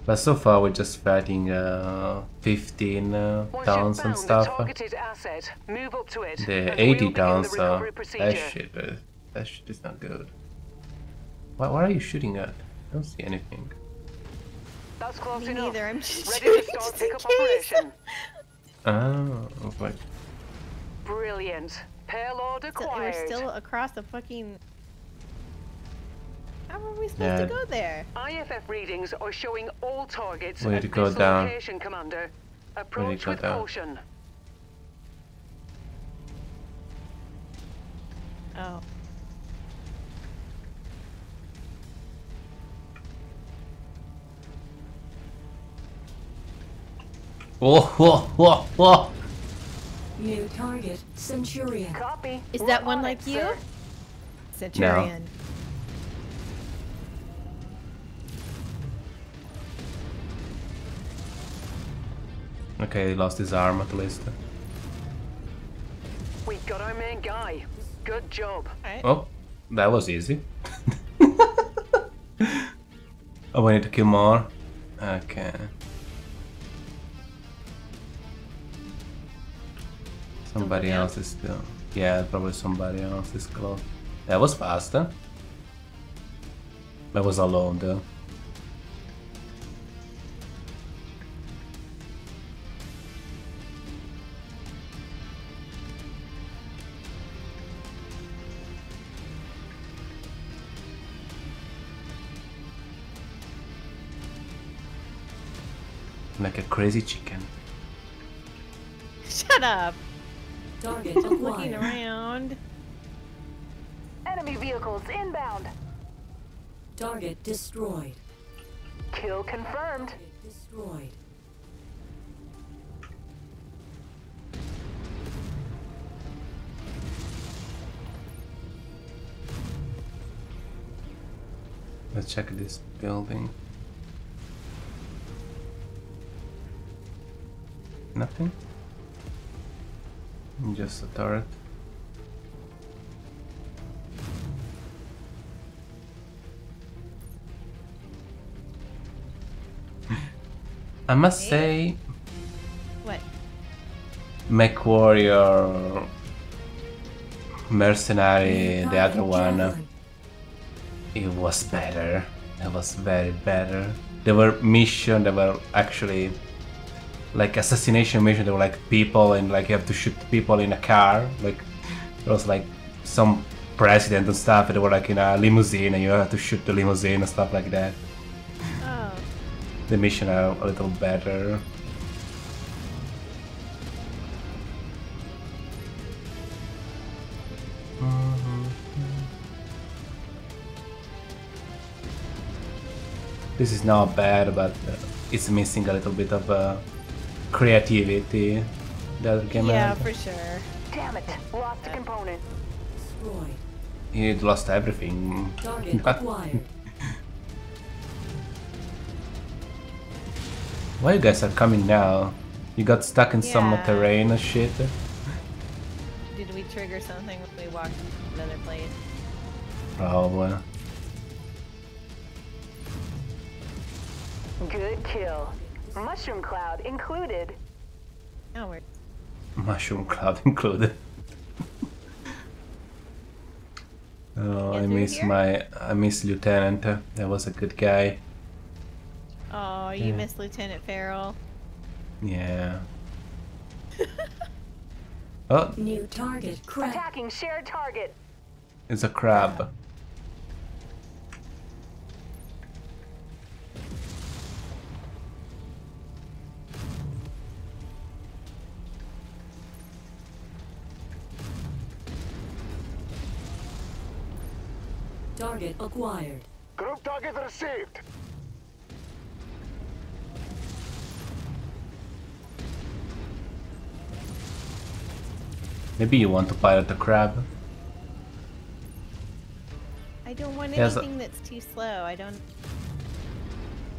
S1: But so far we're just fighting uh, 15 uh, towns and stuff.
S4: the asset, move up to it.
S1: The
S4: and
S1: 80
S4: we'll begin
S1: towns,
S4: the
S1: that shit, uh, that shit is not good. What, what are you shooting at? I don't see anything.
S4: That's close
S2: Me
S4: enough.
S2: neither. I'm just
S4: Ready
S2: shooting
S4: to start
S2: just in
S4: pickup
S2: case.
S4: operation.
S1: Oh, like
S4: Brilliant. Payload
S2: So
S4: acquired.
S2: we're still across the fucking. How are we supposed
S1: Yeah.
S2: to go there?
S4: IFF readings are showing all targets
S1: Way
S4: at
S1: to go
S4: this
S1: down.
S4: location, Commander. Approach
S1: go
S4: with
S1: down.
S4: caution.
S2: Oh.
S1: Whoa, whoa, whoa, whoa!
S5: New target, Centurion.
S7: Copy.
S2: Is
S7: We're
S2: that one
S7: on it,
S2: like you?
S7: sir.
S2: Centurion.
S1: Okay, he lost his arm at least.
S4: We got our main guy. Good job.
S2: Alright.
S1: Oh, that was easy. oh, we need to kill more. Okay. Somebody else is still. Yeah, probably somebody else is close. That was faster. That was alone though. Like a crazy chicken.
S2: Shut up.
S5: Target
S2: Looking around.
S7: Enemy vehicles inbound.
S5: Target destroyed.
S7: Kill confirmed.
S5: Target destroyed.
S1: Let's check this building. Nothing? Just a turret. I must say,
S2: What?
S1: MechWarrior, Mercenary, the other one, it was better. It was very better. There were missions that were actually like assassination mission. There were like people and like you have to shoot people in a car. Like there was like some president and stuff. And they were like in a limousine and you have to shoot the limousine and stuff like that.
S2: Oh.
S1: The mission are a little better. This is not bad, but uh, it's missing a little bit of uh, creativity. The other game
S2: Yeah, for sure.
S7: Damn it. Lost a uh, component.
S5: Destroyed.
S1: He lost everything.
S5: Target acquired.
S1: Why you guys are coming now? You got stuck in some terrain or shit?
S2: Did we trigger something when we walked to another place?
S1: Probably.
S7: Good kill. Mushroom cloud included.
S2: Oh, we're
S1: Mushroom cloud included. oh, I miss
S2: here?
S1: my I miss Lieutenant. That was a good guy.
S2: Oh, you
S1: Yeah.
S2: miss Lieutenant Farrell.
S1: Yeah. oh,
S5: New target, crab.
S7: Attacking shared target.
S1: it's a crab.
S5: Target acquired.
S8: Group target received.
S1: Maybe you want to pilot the crab.
S2: I don't want
S1: Yes,
S2: anything that's too slow. I don't.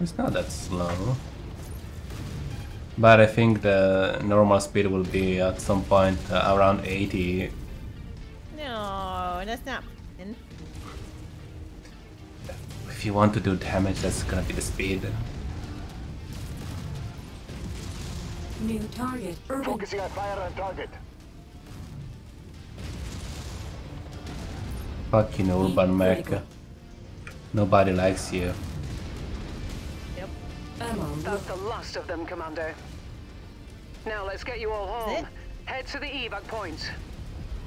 S1: It's not that slow. But I think the normal speed will be at some point uh, around 80.
S2: No, that's not. fun.
S1: If you want to do damage, that's gonna be the speed.
S5: New target. Urban.
S8: Focusing on fire on target.
S1: Fuck you, know, UrbanMech. Nobody likes you.
S2: Yep.
S4: That's the last of them, Commander. Now let's get you all home. Head to the evac point.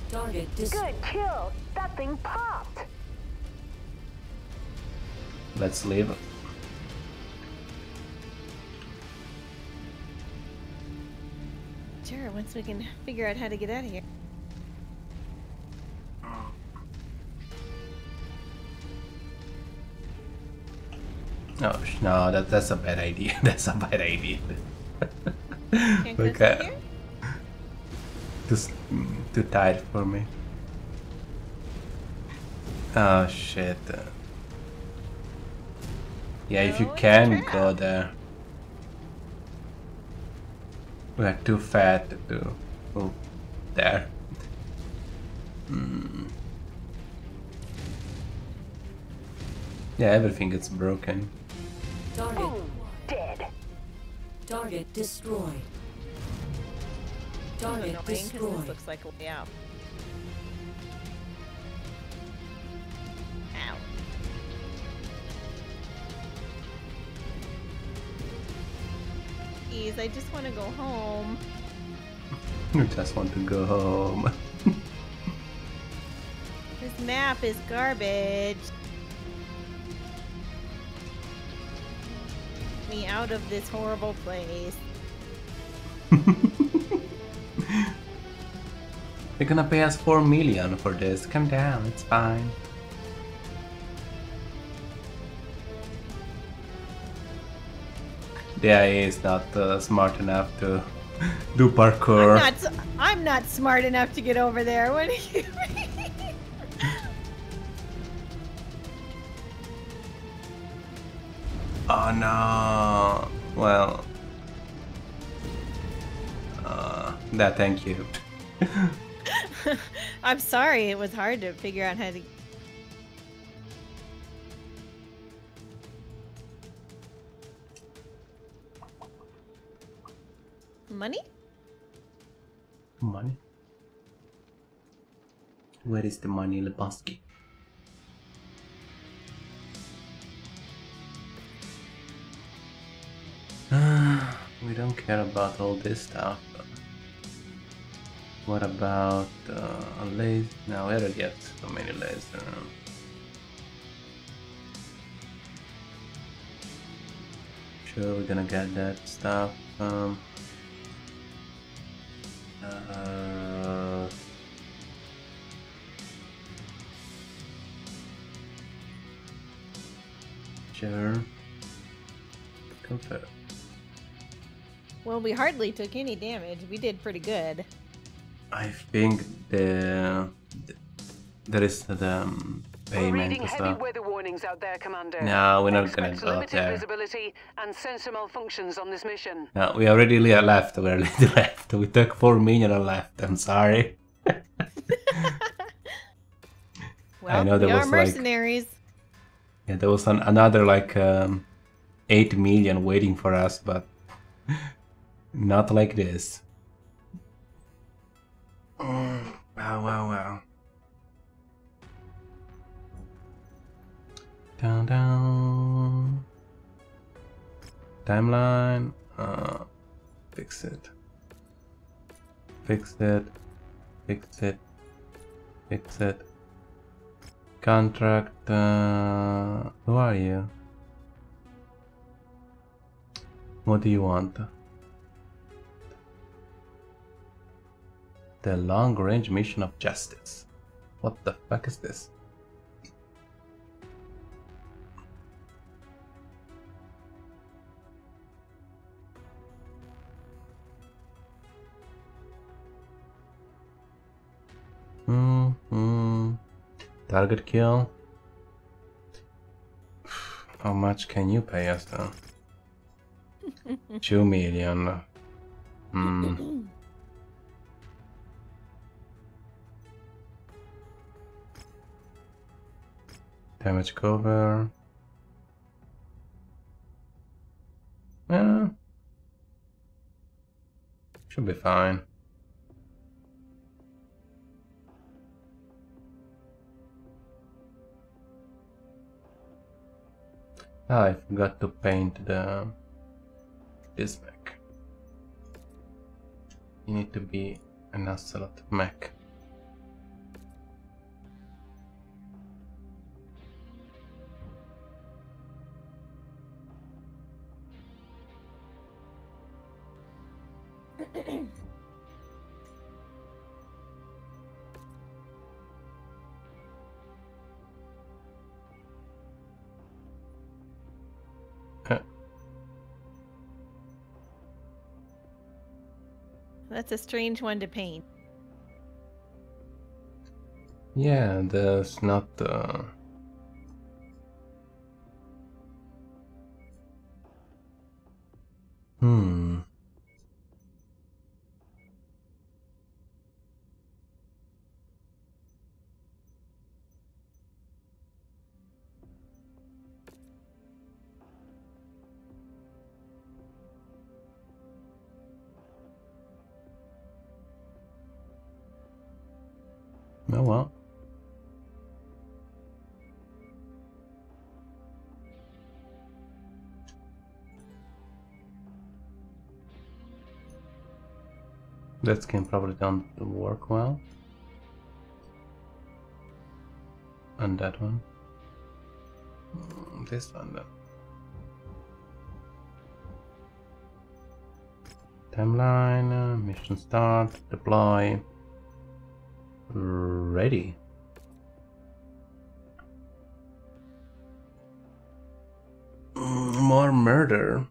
S5: Target dis-
S7: Good kill. That thing popped.
S1: Let's leave.
S2: Sure, once we can figure out how to get out of here.
S1: Oh sh- no, that that's a bad idea. That's a bad idea.
S2: Can't go
S1: Look
S2: through
S1: at
S2: here?
S1: just mm, too tight for me. Oh shit. Yeah, if you
S2: Go in the
S1: can go there. We're too fat to do oh, there. Hmm. Yeah, everything gets broken.
S5: Target.
S7: Dead.
S5: Target destroyed. Target
S2: annoying because this
S5: destroyed.
S2: looks like a way out. Please, I just want to go home.
S1: I just want to go home.
S2: This map is garbage. Get me out of this horrible place.
S1: They're gonna pay us 4 million for this. Calm down, it's fine. The IA is not uh, smart enough to do parkour.
S2: I'm not, I'm not smart enough to get over there. What do you mean?
S1: Oh no. Well. Uh, that thank you.
S2: I'm sorry, it was hard to figure out how to. Money?
S1: Money? Where is the money, Lebowski? we don't care about all this stuff. What about uh, a laser? No, we already have so many laser. Sure, we're gonna get that stuff. Um, uh, sure. Confirm.
S2: Well, we hardly took any damage. We did pretty good.
S1: I think the, the there is the um, payment
S4: reading
S1: and
S4: heavy
S1: stuff.
S4: weather warnings out there, Commander.
S1: No, we're not
S4: Expect
S1: gonna go
S4: limited
S1: there.
S4: visibility and sensor malfunctions on this mission.
S1: No, we already left. We already left. We took four million and left. I'm sorry.
S2: Well,
S1: know there
S2: we are
S1: was, like-
S2: mercenaries.
S1: Yeah, there was an, another like um, eight million waiting for us, but not like this. Oh, wow, wow, wow. Down, down. Timeline. Uh, fix it. Fix it. Fix it. Fix it. Contract. Uh, who are you? What do you want? The long range mission of justice. What the fuck is this? -hmm. Target kill? How much can you pay us though? Two million. Hmm. Damage cover. Yeah. Should be fine. Ah, I forgot to paint the this mech. You need to be an ocelot mech.
S2: That's a strange one to paint.
S1: Yeah, there's not. Uh... Hmm. That skin probably don't work well. And that one. Mm, This one then. Timeline, uh, mission start, deploy. Ready. Mm, More murder.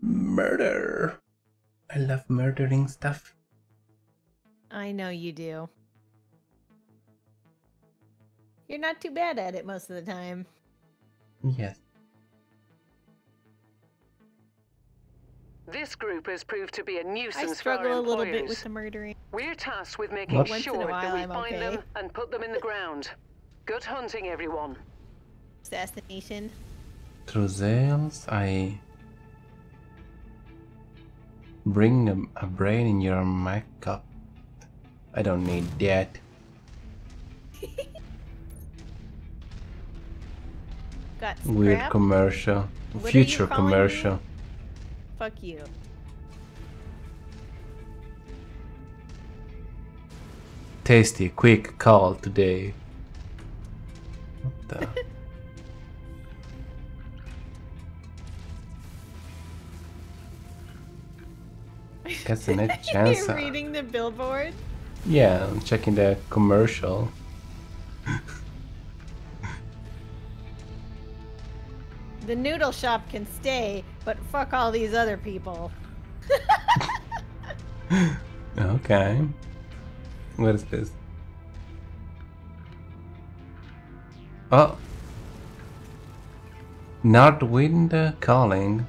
S1: Murder. I love murdering stuff.
S2: I know you do. You're not too bad at it most of the time.
S1: Yes.
S4: This group has proved to be a nuisance
S2: struggle
S4: for our
S2: a little bit with the murdering.
S4: We're tasked with making
S1: What?
S4: Sure
S2: while,
S4: that we
S2: I'm
S4: find
S2: okay.
S4: them and put them in the ground. Good hunting, everyone.
S2: Assassination.
S1: Through Zales, I bring a, a brain in your mic up. I don't need that.
S2: Got
S1: Weird commercial.
S2: What
S1: Future
S2: calling me?
S1: commercial.
S2: Fuck you.
S1: Tasty, quick call today. What the? Guess the next chance.
S2: You're reading the billboard?
S1: Yeah, I'm checking the commercial.
S2: The noodle shop can stay, but fuck all these other people.
S1: Okay. What is this? Oh. Nordwind calling.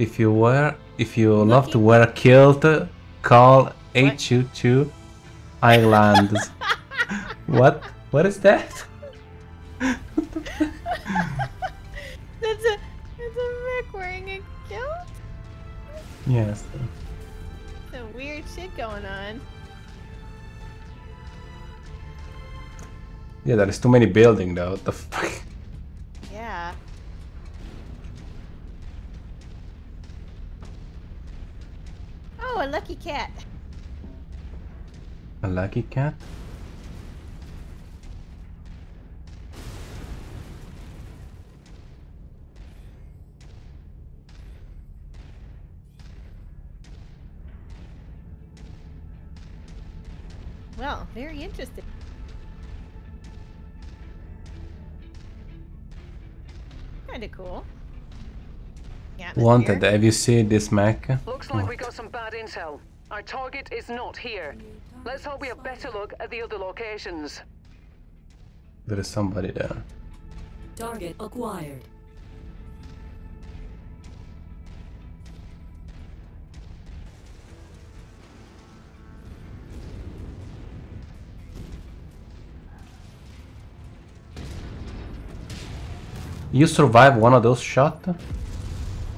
S1: If you wear, if you love to wear a kilt, call 822 Islands. what? What is that?
S2: That's a that's a Rick wearing a kilt.
S1: Yes.
S2: Some weird shit going on.
S1: Yeah, there is too many building though. What the fuck?
S2: Yeah. Oh, a lucky cat.
S1: A lucky cat?
S2: Well, very interesting. Kinda cool. Atmosphere.
S1: Wanted. Have you seen this mech?
S4: Looks like we got some bad intel. Our target is not here. Let's hope we have better look at the other locations.
S1: There is somebody there.
S5: Target acquired.
S1: You survive one of those shots?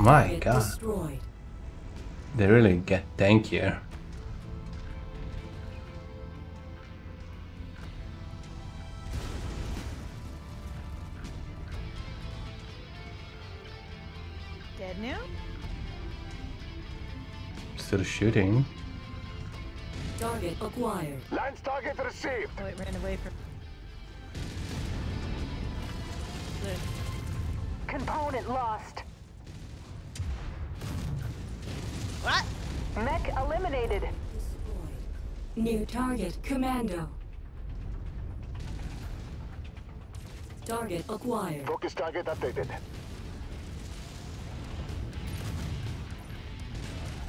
S1: My god.
S5: destroyed.
S1: They really get tankier.
S2: Dead now?
S1: Still shooting.
S5: Target acquired.
S8: Lance target received.
S2: Oh, it ran away from. Good.
S7: Component lost.
S2: What?
S7: Mech eliminated.
S5: New target commando. Target acquired.
S8: Focus target updated.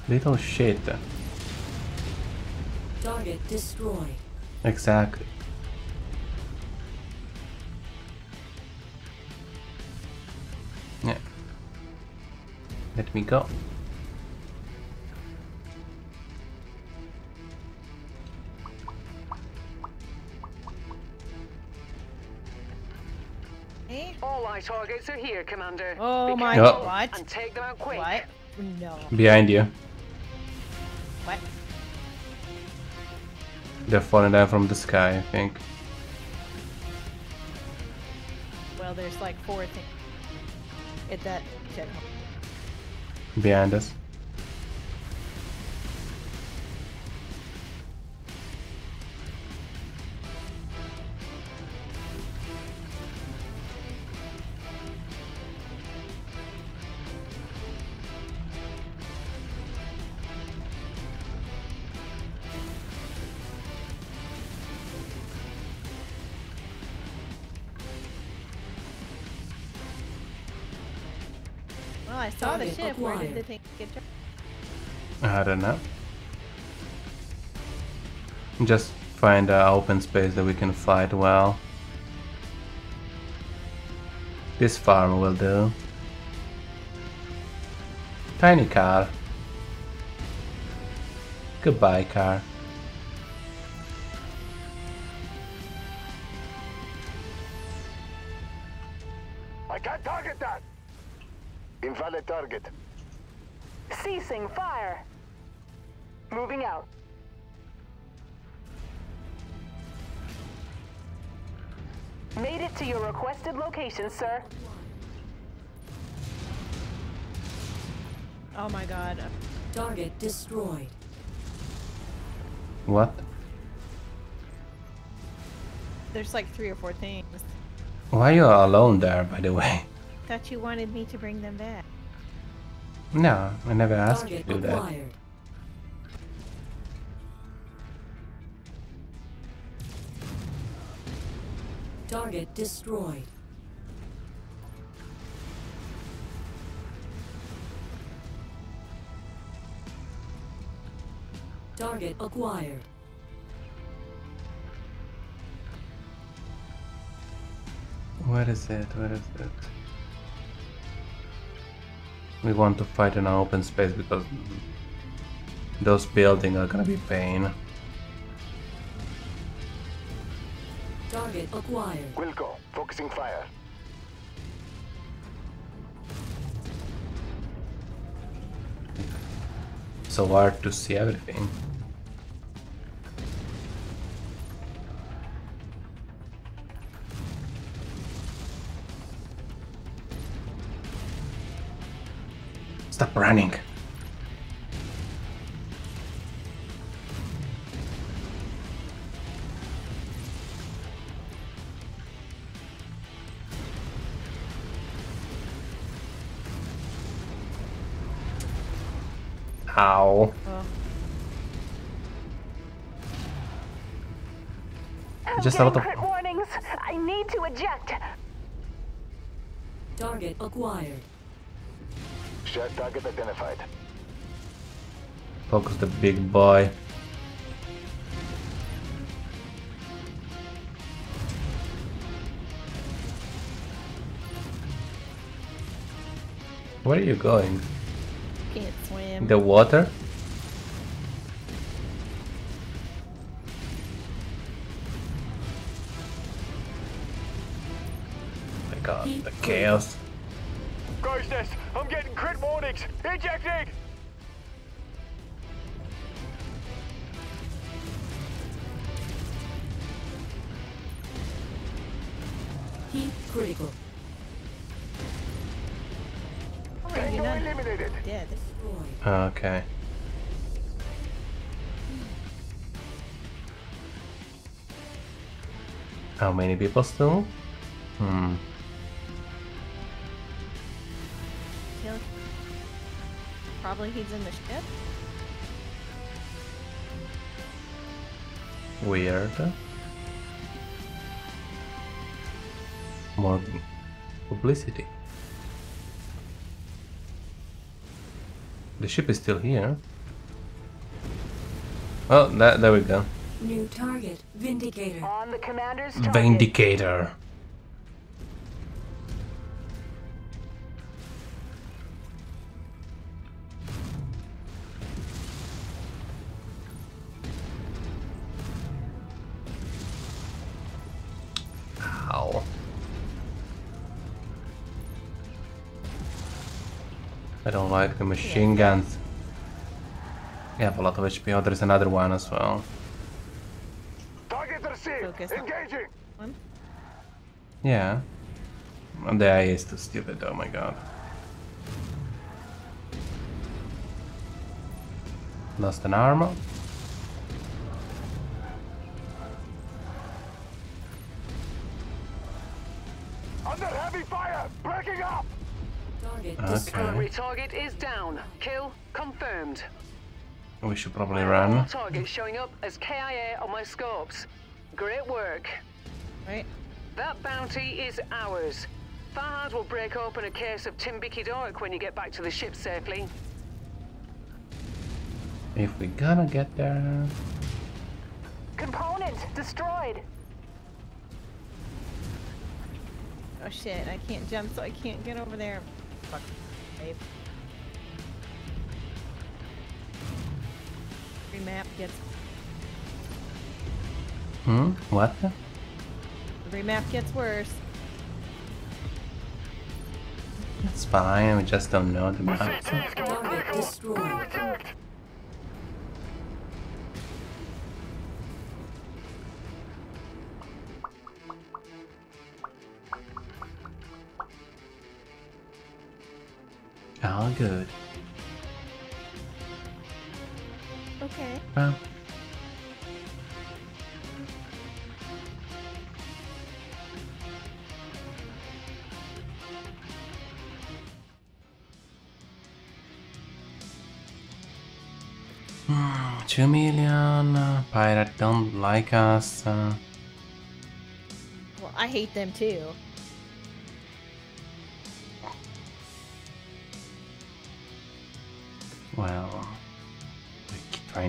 S1: Little shit.
S5: Target destroyed.
S1: Exactly. Yeah. Let me go.
S4: All eye targets are here, Commander.
S2: Oh
S4: Be
S2: my
S4: careful
S1: Oh.
S2: what?
S4: And take them out quick.
S2: What? No.
S1: Behind you.
S2: What?
S1: They're falling down from the sky, I think.
S2: Well, there's like four things. At that general.
S1: Behind us.
S2: I
S1: don't know. Just find an open space that we can fight well. This farm will do. Tiny car. Goodbye, car.
S8: I can't target that. Invalid target.
S7: Ceasing fire. Moving out. Made it to your requested location, sir.
S2: Oh my god.
S5: Target destroyed.
S1: What?
S2: There's like three or four things.
S1: Why are you alone there, by the way?
S2: Thought you wanted me to bring them back.
S1: No, I never asked you to
S5: Target
S1: do that.
S5: acquired. Target destroyed. Target acquired.
S1: Where is it? Where is it? We want to fight in an open space because those buildings are gonna be pain.
S5: Target acquired.
S8: Wilco, focusing fire.
S1: So hard to see everything. Stop running. Ow.
S2: Oh.
S7: I'm
S1: Just a
S7: getting
S1: lot
S7: warnings. I need to eject.
S5: Target acquired.
S8: Shared target identified.
S1: Focus the big boy. Where are you going? The water? Oh my god, the chaos. Okay. How many people still? Hmm.
S2: Kill. Probably he's in the ship.
S1: Weird. More publicity. The ship is still here. Oh, that, there we go.
S5: New target. Vindicator.
S7: On the commander's target.
S1: Vindicator. Don't like the machine guns. You have a lot of HP. Oh, there's another one as well.
S8: Target received. Engaging.
S2: One.
S1: Yeah. And the AI is too stupid, oh my god. Lost an armor. Okay.
S5: destroyed.
S4: Target is down. Kill confirmed.
S1: We should probably
S4: All
S1: run.
S4: targets showing up as KIA on my scopes. Great work.
S2: Right?
S4: That bounty is ours. Fahad will break open a case of Timbiqui Dark when you get back to the ship safely.
S1: If we're gonna get there.
S7: Component destroyed.
S2: Oh shit, I can't jump, so I can't get over there. Fuck. Save. Every map gets
S1: Hmm? What?
S2: every map gets worse.
S1: It's fine, we just don't know the map. All good.
S2: Okay.
S1: Well, Two million. Uh, pirate don't like us. Uh,
S2: Well, I hate them too.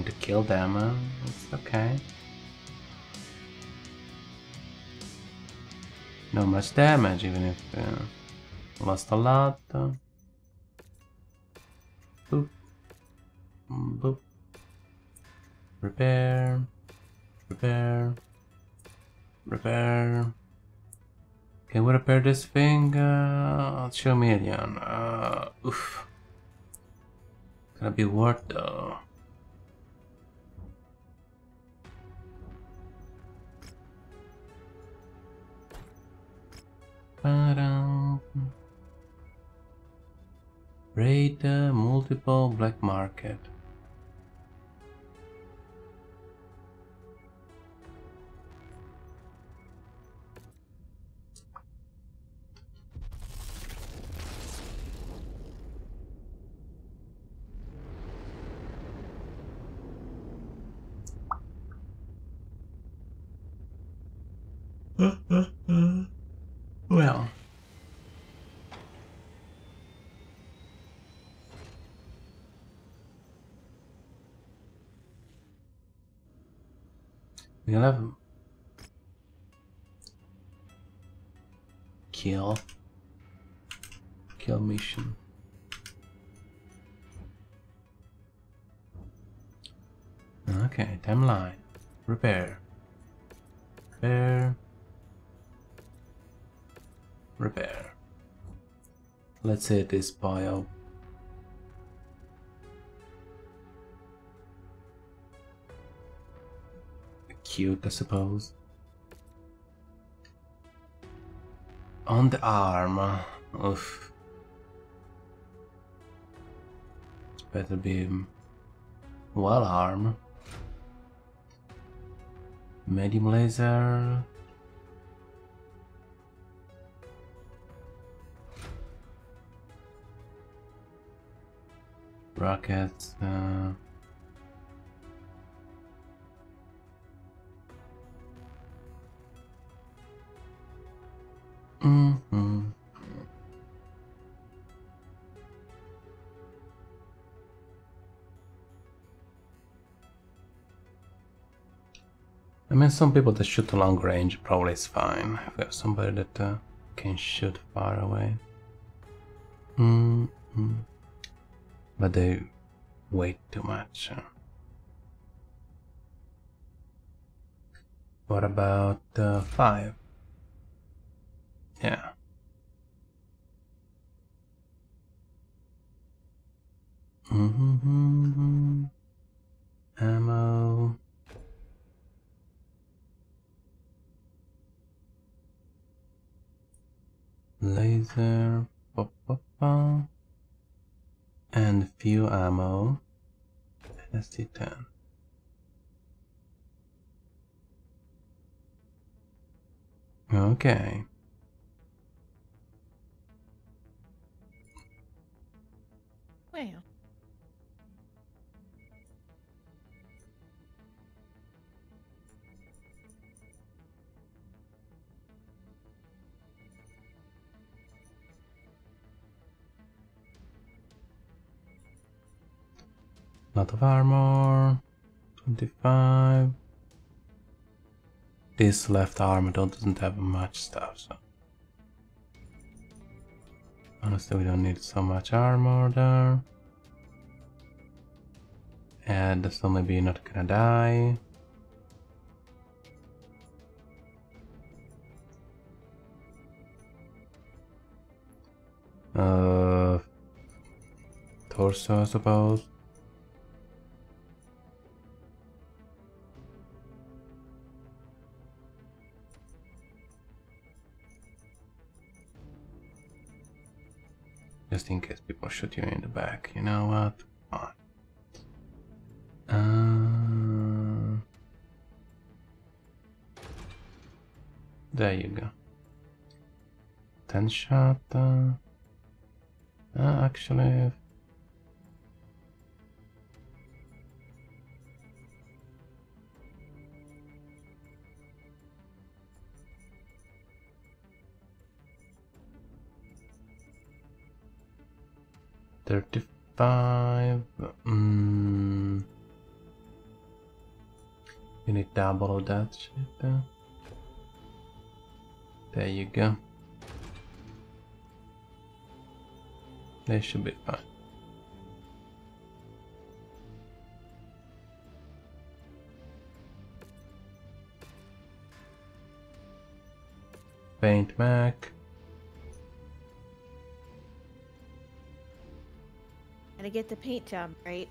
S1: Trying to kill them. Uh, it's okay. No much damage, even if uh, lost a lot. Uh. Boop. Boop. Repair. Repair. Repair. Can we repair this thing? Uh, million. Uh, oof. Gonna be worth though. Raid the multiple black market. Well. Repair. Repair. Repair. Let's say this bio. Cute, I suppose. On the arm. Uh, oof. It's better be well arm. Medium laser. Rockets. Uh, Mm-hmm. I mean, some people that shoot long range probably is fine. If we have somebody that uh, can shoot far away. Mm -hmm. But they wait too much. What about uh, five? Yeah. Mm-hmm. Ammo. Laser. Ba, ba, ba. And few ammo. ST10. Okay.
S2: Well.
S1: Lot of armor. 25. This left arm don't doesn't have much stuff, so. Honestly, we don't need so much armor there. And maybe you're not gonna die. Uh, torso, I suppose. Just in case people shoot you in the back. You know what? Come on. Uh, there you go. 10 shot. Uh, uh, actually, Thirty-five. Mm. You need double of that shit. There you go. They should be fine. Paint Mech.
S2: Gotta get the paint job right.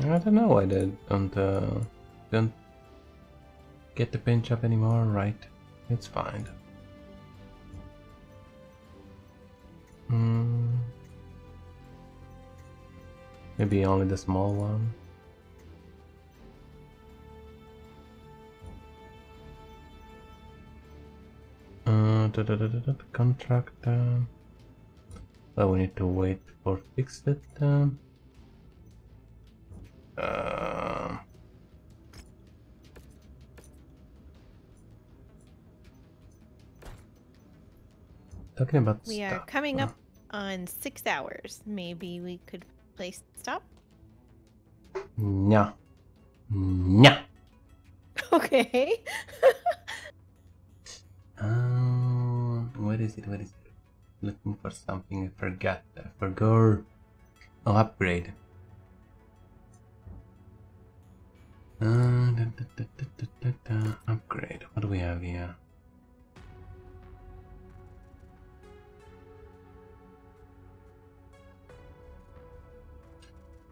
S1: I don't know why they don't uh, don't get the paint job anymore. Right, it's fine. Hmm. Maybe only the small one. Uh, da, da, da, da, da, contractor. But we need to wait for fixed it. Um, uh, talking about
S2: we are coming up on six hours. Maybe we could place stop.
S1: No. No.
S2: Okay.
S1: um, what is it? What is it? looking for something I forgot. I forgot. Oh, upgrade. Uh, da, da, da, upgrade. What do we have here?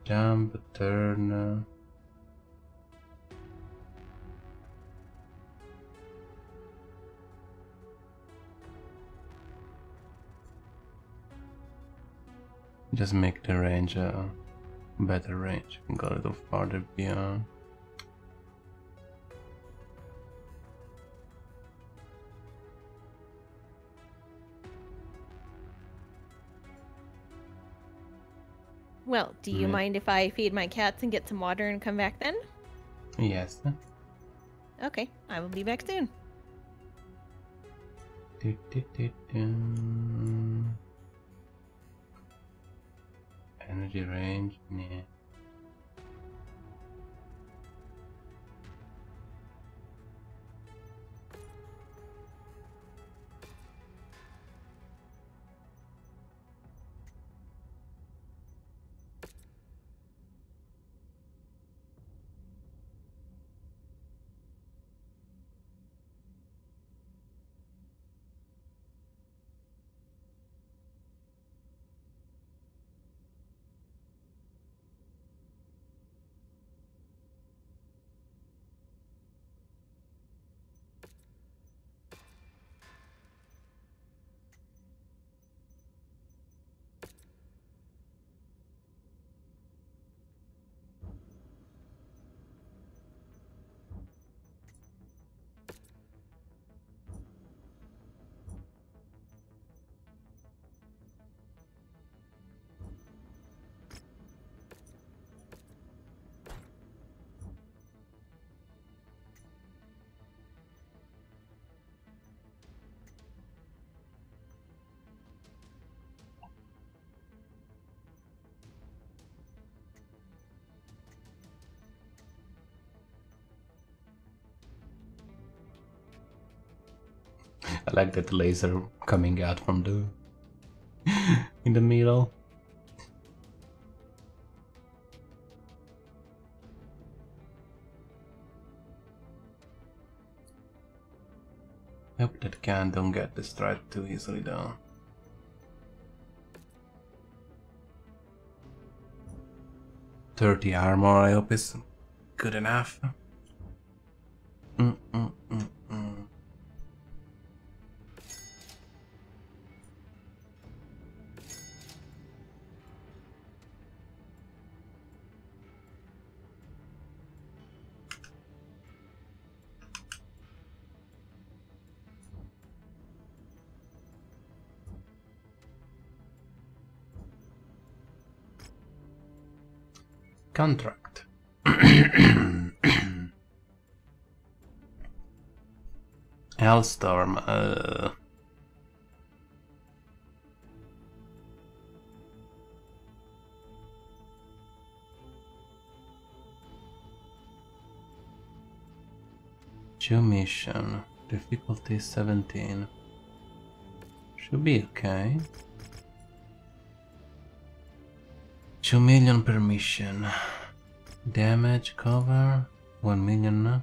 S1: Jump, turn. Uh, just make the range a better range. You can go a little farther beyond.
S2: Well, do you
S1: Mm.
S2: mind if I feed my cats and get some water and come back then?
S1: Yes.
S2: Okay, I will be back soon.
S1: Du- du- du. Energy range, yeah. I like that laser coming out from the in the middle. Hope that can don't get destroyed too easily though. Thirty armor I hope is good enough. Mm -mm -mm. Contract. Hellstorm. Uh... Two mission. Difficulty 17. Should be okay. 2 million per mission. Damage cover 1 million.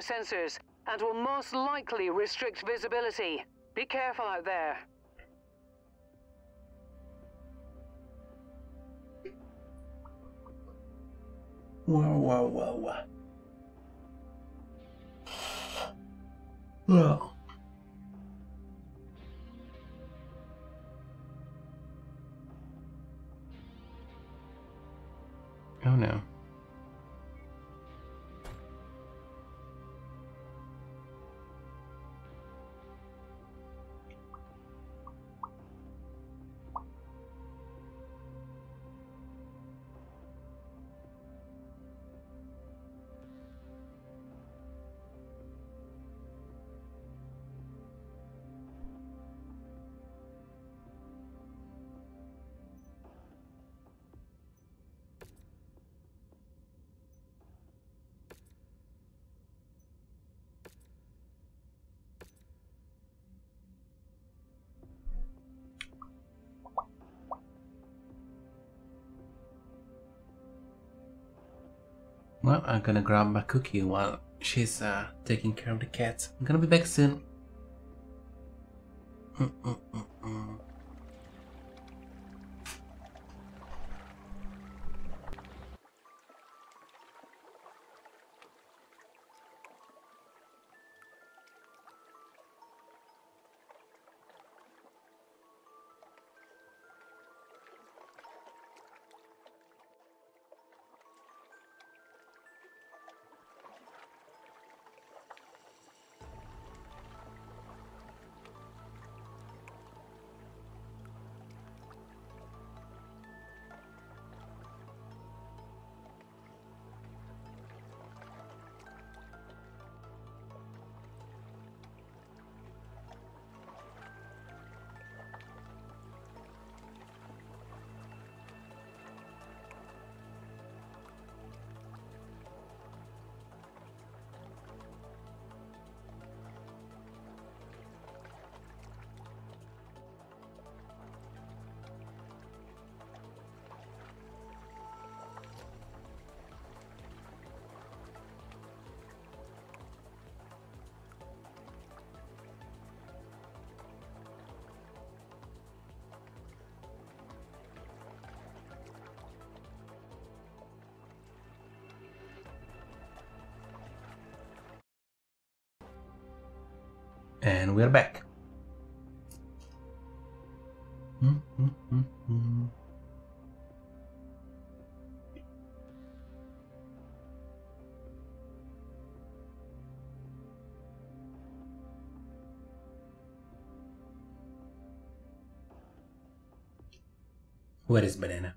S4: Sensors and will most likely restrict visibility. Be careful out there.
S1: Wow, wow, wow, wow. Wow. Well, I'm gonna grab my cookie while she's uh, taking care of the cats. I'm gonna be back soon. Mm, mm, mm, And we're back. Mm, mm, mm, mm. Where is banana?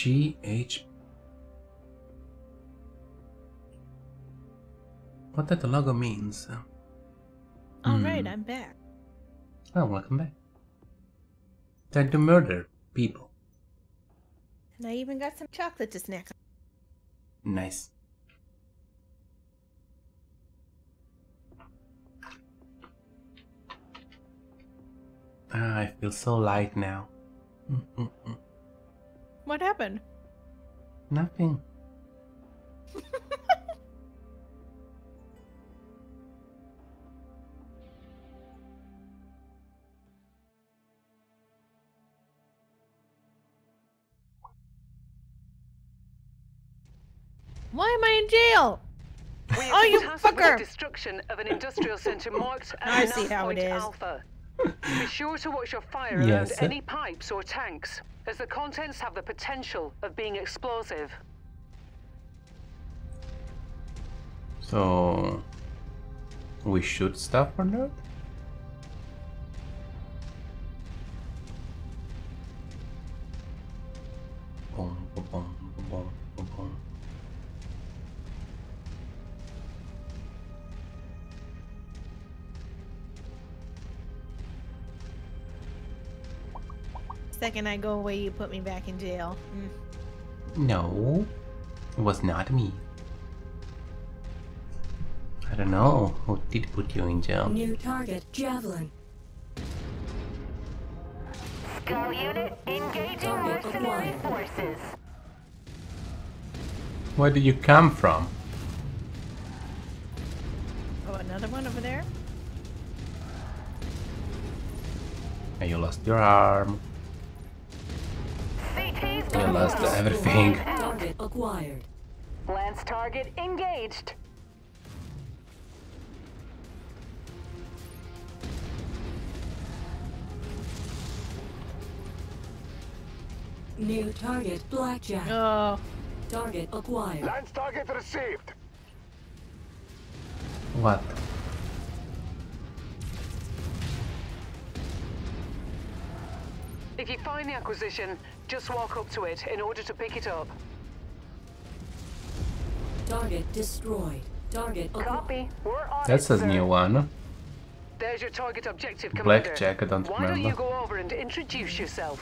S1: G H. What that the logo means?
S2: Alright,
S1: Hmm.
S2: right, I'm back.
S1: Oh, welcome back. Time to murder people.
S2: And I even got some chocolate to snack on.
S1: Nice. Ah, I feel so light now. Mm-mm-mm.
S2: What happened?
S1: Nothing.
S2: Why am I in jail? Oh, you fucker!
S4: the destruction of an industrial centre marked
S2: I see how it is.
S4: Alpha. Be sure to watch your fire
S1: Yes.
S4: around any pipes or tanks, as the contents have the potential of being explosive.
S1: So we shoot stuff or not?
S2: Second I go away, you put me back in jail. Mm.
S1: No, it was not me. I don't know who did put you in jail.
S5: New target, Javelin.
S10: Skull unit engaging
S5: Target
S10: mercenary forces.
S1: Where did you come from?
S2: Oh, another one over there?
S1: And you lost your arm. You lost everything.
S5: Target acquired.
S7: Lance target engaged.
S5: New target, Blackjack.
S2: Oh.
S5: Target acquired.
S8: Lance target received.
S1: What?
S4: If you find the acquisition, just walk up to it in order to pick it up.
S5: Target destroyed. Target
S7: Copy. We're on
S1: That's
S7: it,
S1: a new one.
S4: There's your target objective, Commander.
S1: Blackjack, I don't
S4: Why don't you go over and introduce yourself?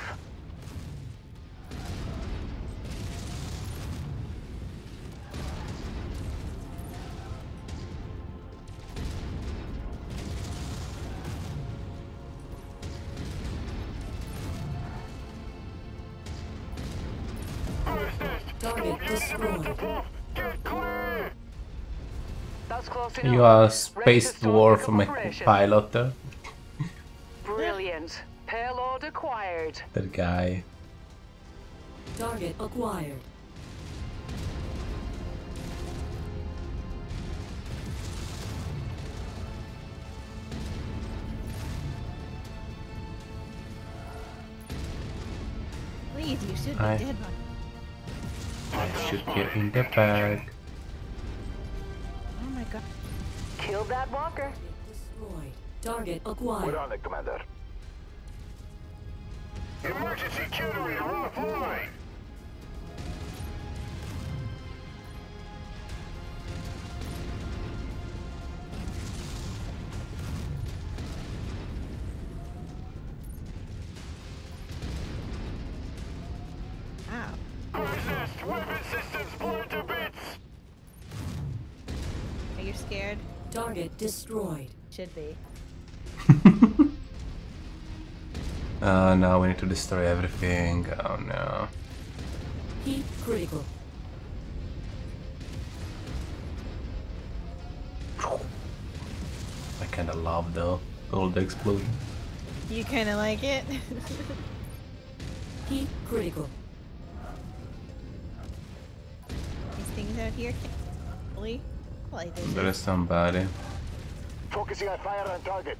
S1: You are a space
S4: start
S1: dwarf
S4: your
S1: from a pilot there.
S4: Brilliant. Payload acquired.
S1: That guy.
S5: Target acquired.
S2: Please, you should be
S1: I-
S2: dead
S1: I should get in the bag.
S7: Killed that walker.
S5: Destroyed. Target acquired.
S8: We're on it, Commander. Emergency generator offline.
S5: Target destroyed.
S2: Should be.
S1: Uh, oh no, we need to destroy everything. Oh no.
S5: Heat critical.
S1: I kinda love the all the explosion.
S2: You kind of like it?
S5: Heat critical.
S2: These things out here can't really like this.
S1: There is somebody.
S8: Focusing on fire on target.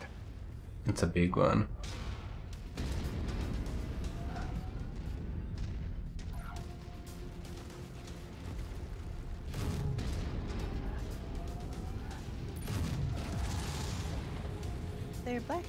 S1: It's a big one.
S2: They're black.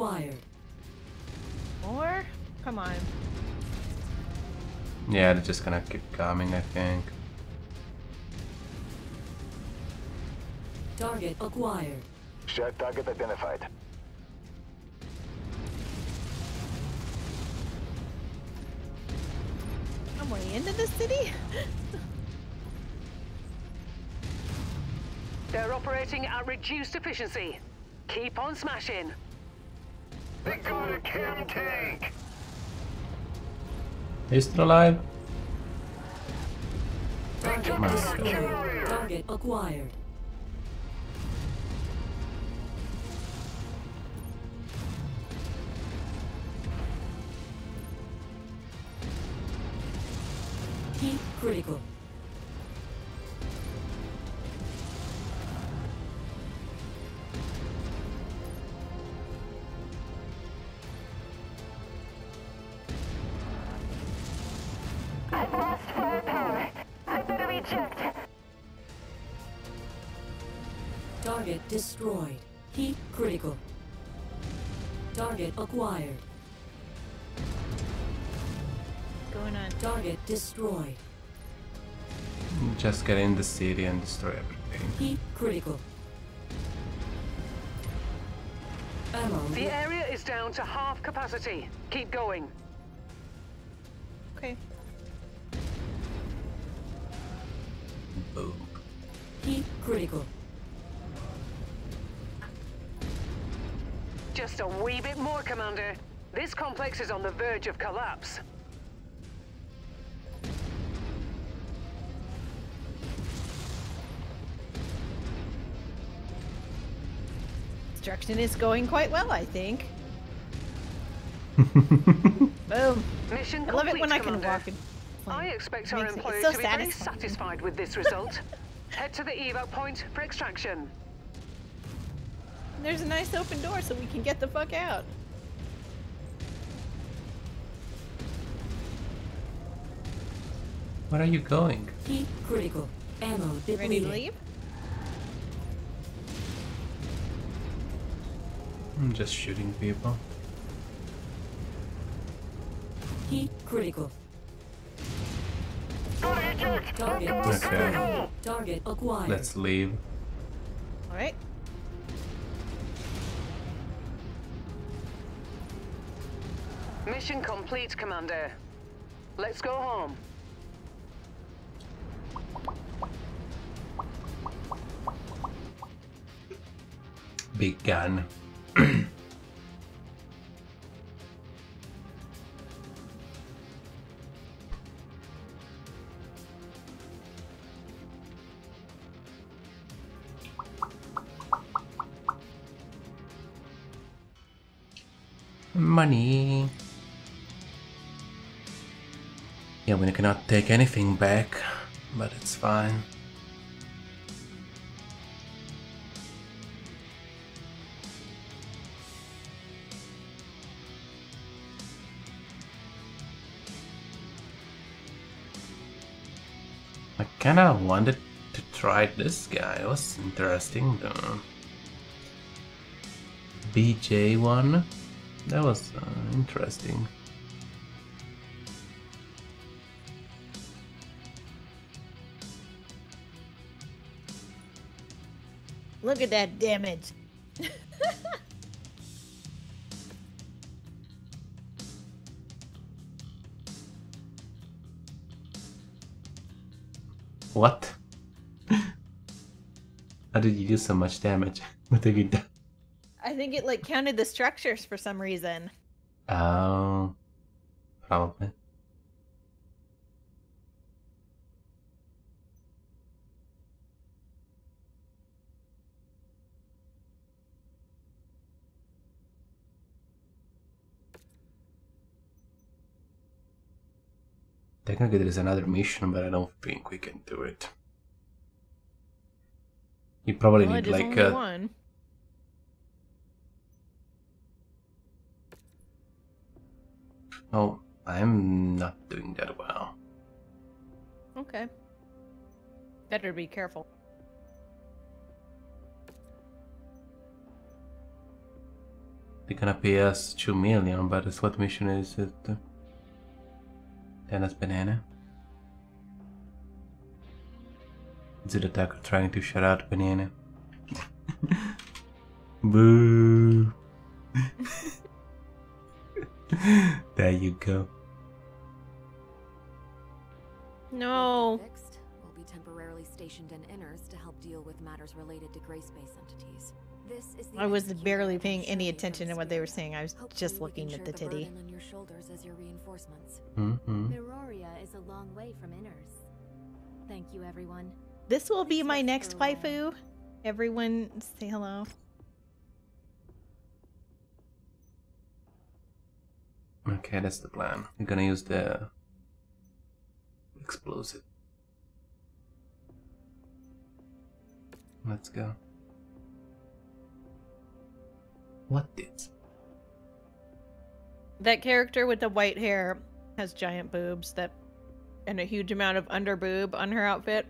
S5: Acquired.
S2: Or, come on.
S1: Yeah, they're just gonna keep coming, I think.
S5: Target acquired.
S8: Shared target identified.
S2: I'm way into the city?
S4: They're operating at reduced efficiency. Keep on smashing.
S8: They got a chem tank.
S1: He's still alive?
S5: Target
S1: My
S5: destroyed. Target acquired. Heat critical. Destroyed. Heat critical. Target acquired.
S2: Going on.
S5: Target destroyed.
S1: Just get in the city and destroy everything.
S5: Heat critical. Ammo.
S4: The area is down to half capacity. Keep going.
S2: Okay.
S1: Boom.
S5: Heat critical.
S4: Just a wee bit more, Commander. This complex is on the verge of collapse.
S2: Construction is going quite well, I think. Boom.
S4: Mission
S2: I love it
S4: complete,
S2: when I can
S4: Commander.
S2: walk and
S4: I expect our
S2: Makes me- it's
S4: employers
S2: so
S4: to be very satisfied with this result. Head to the evac point for extraction.
S2: There's a nice open door so we can get the fuck out.
S1: Where are you going?
S5: Heat critical. Ammo depleted.
S2: Ready to leave?
S1: I'm just shooting people.
S5: Heat critical. Target
S1: Okay.
S5: Target acquired.
S1: Let's leave.
S2: Alright.
S4: Mission complete, Commander. Let's go home.
S1: Big gun. Money. Yeah, we cannot take anything back, but it's fine. I kinda wanted to try this guy. It was interesting though. BJ1. That was uh, interesting.
S2: Look at that damage.
S1: What? How did you do so much damage? What have you done?
S2: I think it like counted the structures for some reason.
S1: Oh, probably. Technically, there is another mission, but I don't think we can do it. You probably
S2: Well,
S1: need like a uh,
S2: one.
S1: Oh, I'm not doing that well.
S2: Okay. Better be careful.
S1: They're gonna pay us two million, but it's what mission is it? Dennis Banana. Is it attacker trying to shut out Banana? Boo! there you go.
S2: No.
S12: Fixed. We'll be temporarily stationed in Inners to help deal with matters related to gray space entities. This is the
S2: I was barely paying any attention to what they were saying. I was
S12: Hopefully
S2: just looking at the titty.
S12: burden on your shoulders as your reinforcements.
S1: Mm-hmm.
S13: Miroria is a long way from Inners. Thank you, everyone.
S2: This will be my next waifu. Everyone say hello.
S1: Okay, that's the plan. We're gonna use the explosive. Let's go. What is?
S2: That character with the white hair has giant boobs that and a huge amount of under boob on her outfit.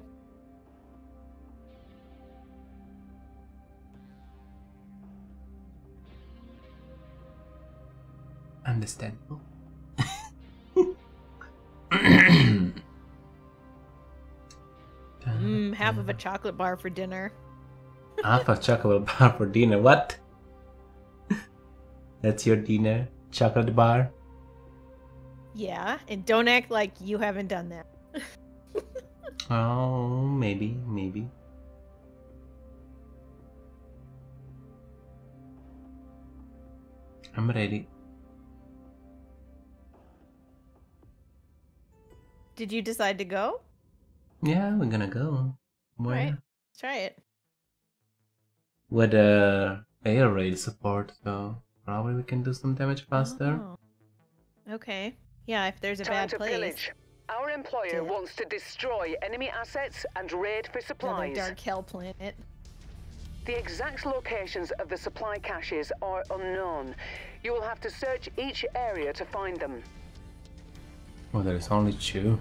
S1: Understandable.
S2: Mm, half of a chocolate bar for dinner.
S1: Half a chocolate bar for dinner. What? That's your dinner? Chocolate bar?
S2: Yeah, and don't act like you haven't done that.
S1: Oh, maybe, maybe. I'm ready.
S2: Did you decide to go?
S1: Yeah, we're gonna go.
S2: Let's try it.
S1: With uh, air raid support, so probably we can do some damage faster.
S2: Oh. Okay. Yeah, if there's a
S4: Time
S2: bad
S4: to
S2: place.
S4: pillage. Our employer wants to destroy enemy assets and raid for supplies.
S2: Another
S4: supplies.
S2: dark hell planet.
S4: The exact locations of the supply caches are unknown. You will have to search each area to find them.
S1: Oh, there is only two.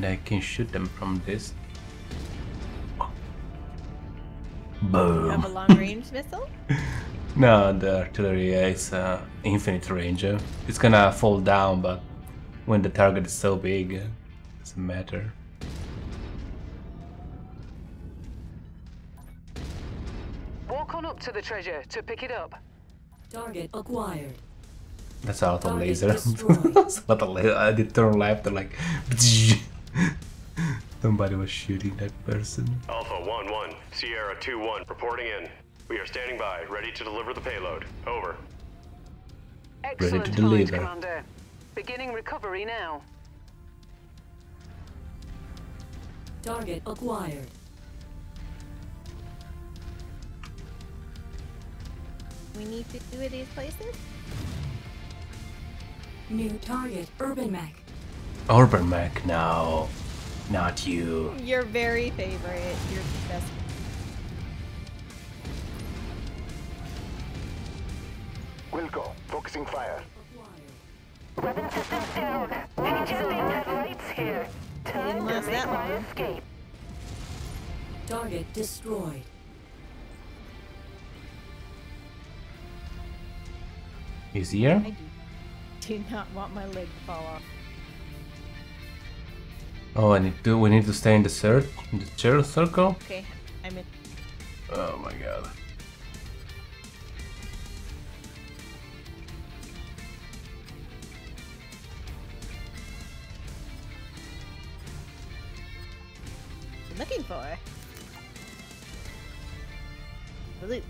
S1: And I can shoot them from this.
S2: You
S1: Boom.
S2: have a long range missile?
S1: No, the artillery is uh, infinite range. It's gonna fall down, but when the target is so big, uh, doesn't matter.
S4: Walk on up to the treasure to pick it up.
S5: Target acquired.
S1: That's a lot of
S5: Target
S1: laser.
S5: destroyed.
S1: That's a lot of laser. I did turn left and like. Somebody was shooting that person.
S9: Alpha 1 1, Sierra 2 1, reporting in. We are standing by, ready to deliver the payload. Over.
S4: Excellent
S1: to
S4: times,
S1: deliver.
S4: Commander. Beginning recovery now.
S5: Target acquired.
S2: We need to do these places?
S5: New target,
S1: UrbanMech. UrbanMech, no. Not you.
S2: Your very favorite. Your best.
S8: Wilco, focusing fire.
S10: Weapon systems down. Any chance you have lights here? Time
S2: didn't
S10: to make
S2: that
S10: my
S2: long.
S10: escape.
S5: Target destroyed.
S1: He's here?
S2: I do, do not want my leg to fall off.
S1: Oh, I need to. We need to stay in the cir in the chair circle.
S2: Okay, I'm in.
S1: Oh my god.
S2: looking for? The loot.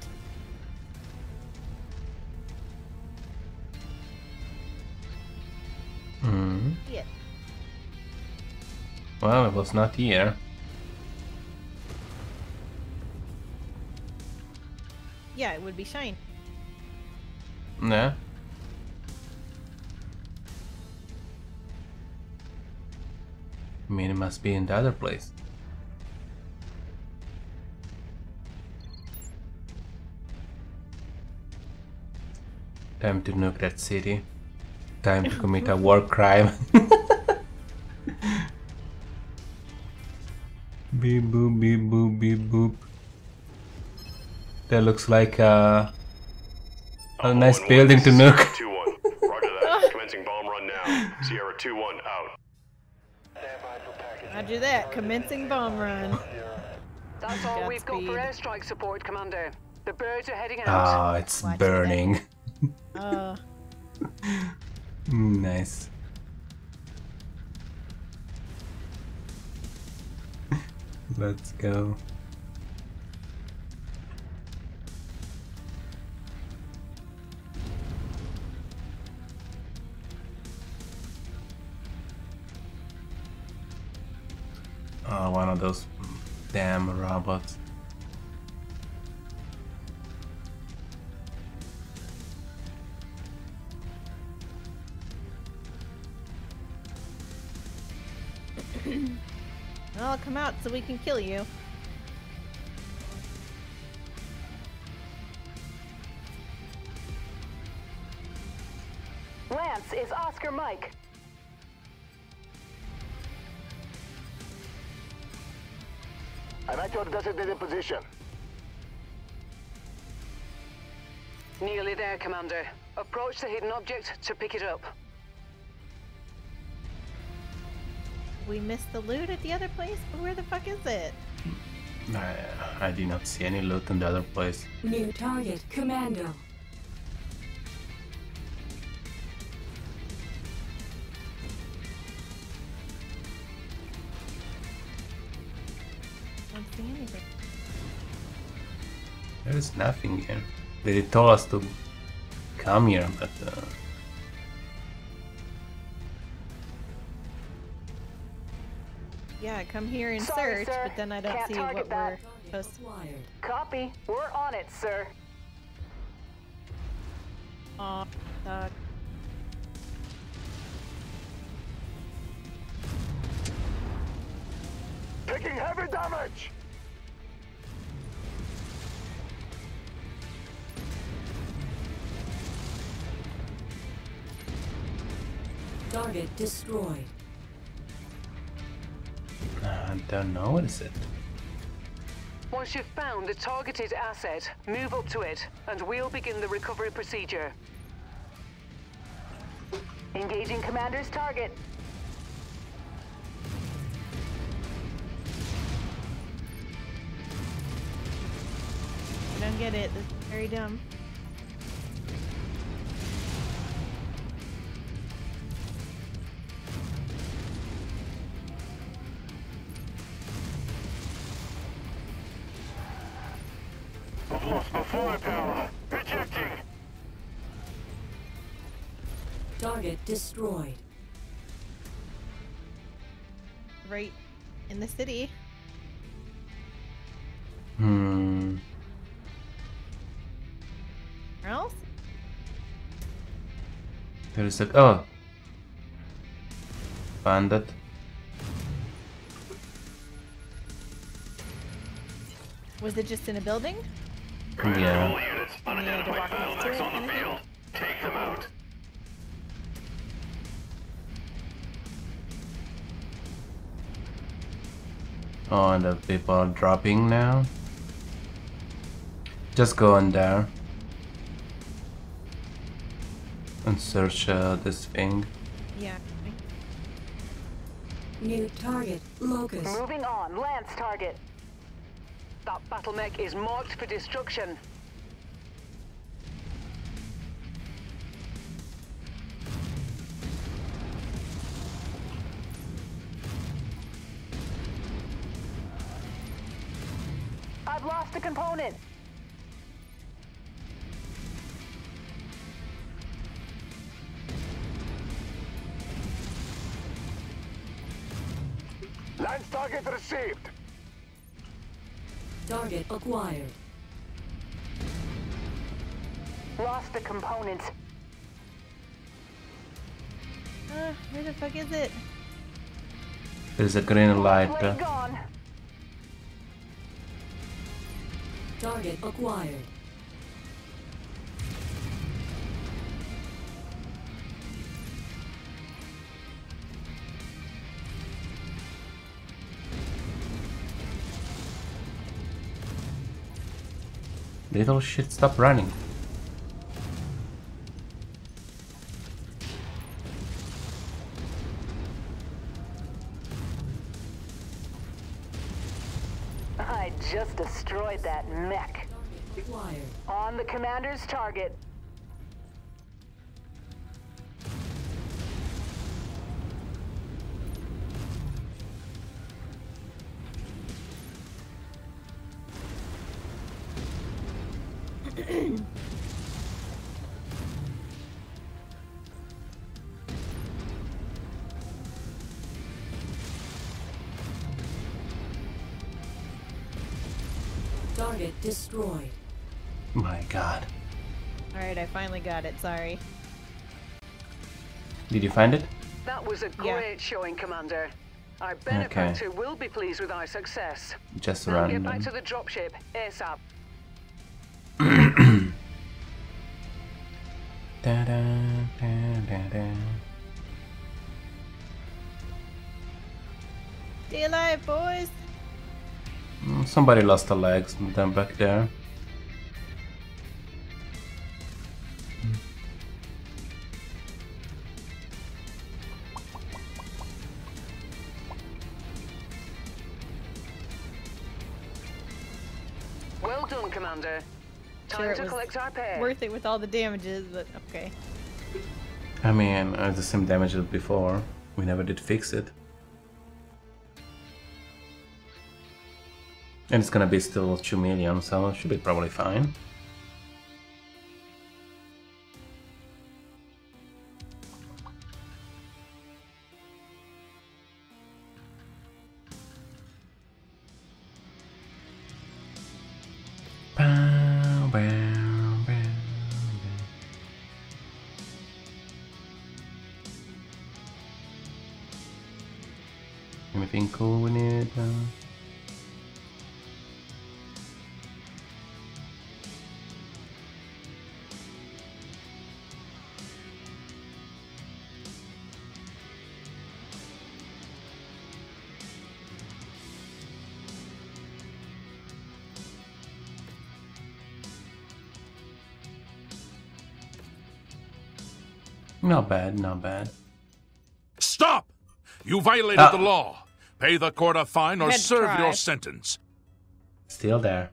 S1: Hmm.
S2: Yeah.
S1: Well, it was not here.
S2: Yeah, it would be shine.
S1: Nah. I mean, it must be in the other place. Time to nuke that city. Time to commit a war crime. beep boop, beep boop, beep boop. That looks like a, a nice building to nuke.
S9: 2 1. Roger that. Commencing bomb run now. Sierra 2 1 out.
S2: Roger that. Commencing bomb run.
S4: That's all we've got for airstrike support, Commander. The birds are heading out.
S1: Ah, it's burning.
S2: Uh,
S1: Mm, nice. Let's go. Oh, one of those damn robots.
S2: I'll come out so we can kill you.
S7: Lance is Oscar Mike.
S8: I'm at your designated position.
S4: Nearly there, Commander. Approach the hidden object to pick it up.
S2: We missed the loot at the other place, but where the fuck is it?
S1: I, I did not see any loot in the other place.
S5: New target, Commando.
S2: I don't see anything.
S1: There is nothing here. They told us to come here, but uh,
S2: Yeah, come here and
S7: Sorry,
S2: search,
S7: sir.
S2: but then I don't
S7: Can't
S2: see
S7: target
S2: what
S7: that.
S2: we're supposed to.
S7: Copy. We're on it, sir.
S2: Aw, suck.
S8: Taking heavy damage!
S5: Target destroyed.
S1: Uh, I don't know. What is it?
S4: Once you've found the targeted asset, move up to it, and we'll begin the recovery procedure.
S7: Engaging commander's target.
S2: I don't get it. This is very dumb.
S5: Destroyed.
S2: Right in the city.
S1: Hmm.
S2: Where else?
S1: There is a oh. Found it.
S2: Was it just in a building?
S1: Yeah.
S8: units,
S2: And we had to walk next to it, kind of thing?
S8: Take them out.
S1: Oh, the people are dropping now. Just go in there and search uh, this thing.
S2: Yeah.
S5: New target. Locust.
S7: Moving on. Lance target.
S4: That battle mech is marked for destruction.
S7: Component.
S8: Lance target received.
S5: Target acquired.
S7: Lost the component.
S2: Uh, where the fuck is it?
S1: There's a green light.
S5: Target acquired.
S1: Little shit, stop running.
S7: Target.
S5: Target
S2: finally got it. Sorry.
S1: Did you find it?
S4: That was a
S2: Yeah.
S4: great showing, Commander. Our benefactor will be pleased with our success.
S1: Just
S4: Now
S1: run.
S4: get back to the dropship ASAP.
S1: Da-da, da-da-da.
S2: Stay alive, boys!
S1: Mm, Somebody lost the legs, them back there.
S2: With all the damages, but okay.
S1: I mean, uh, the same damage as before. We never did fix it. And it's gonna be still 2 million, so it should be probably fine. Not bad, not bad.
S3: Stop! You violated
S1: Ah.
S3: the law. Pay the court a fine or serve
S2: try.
S3: your sentence.
S1: Still there.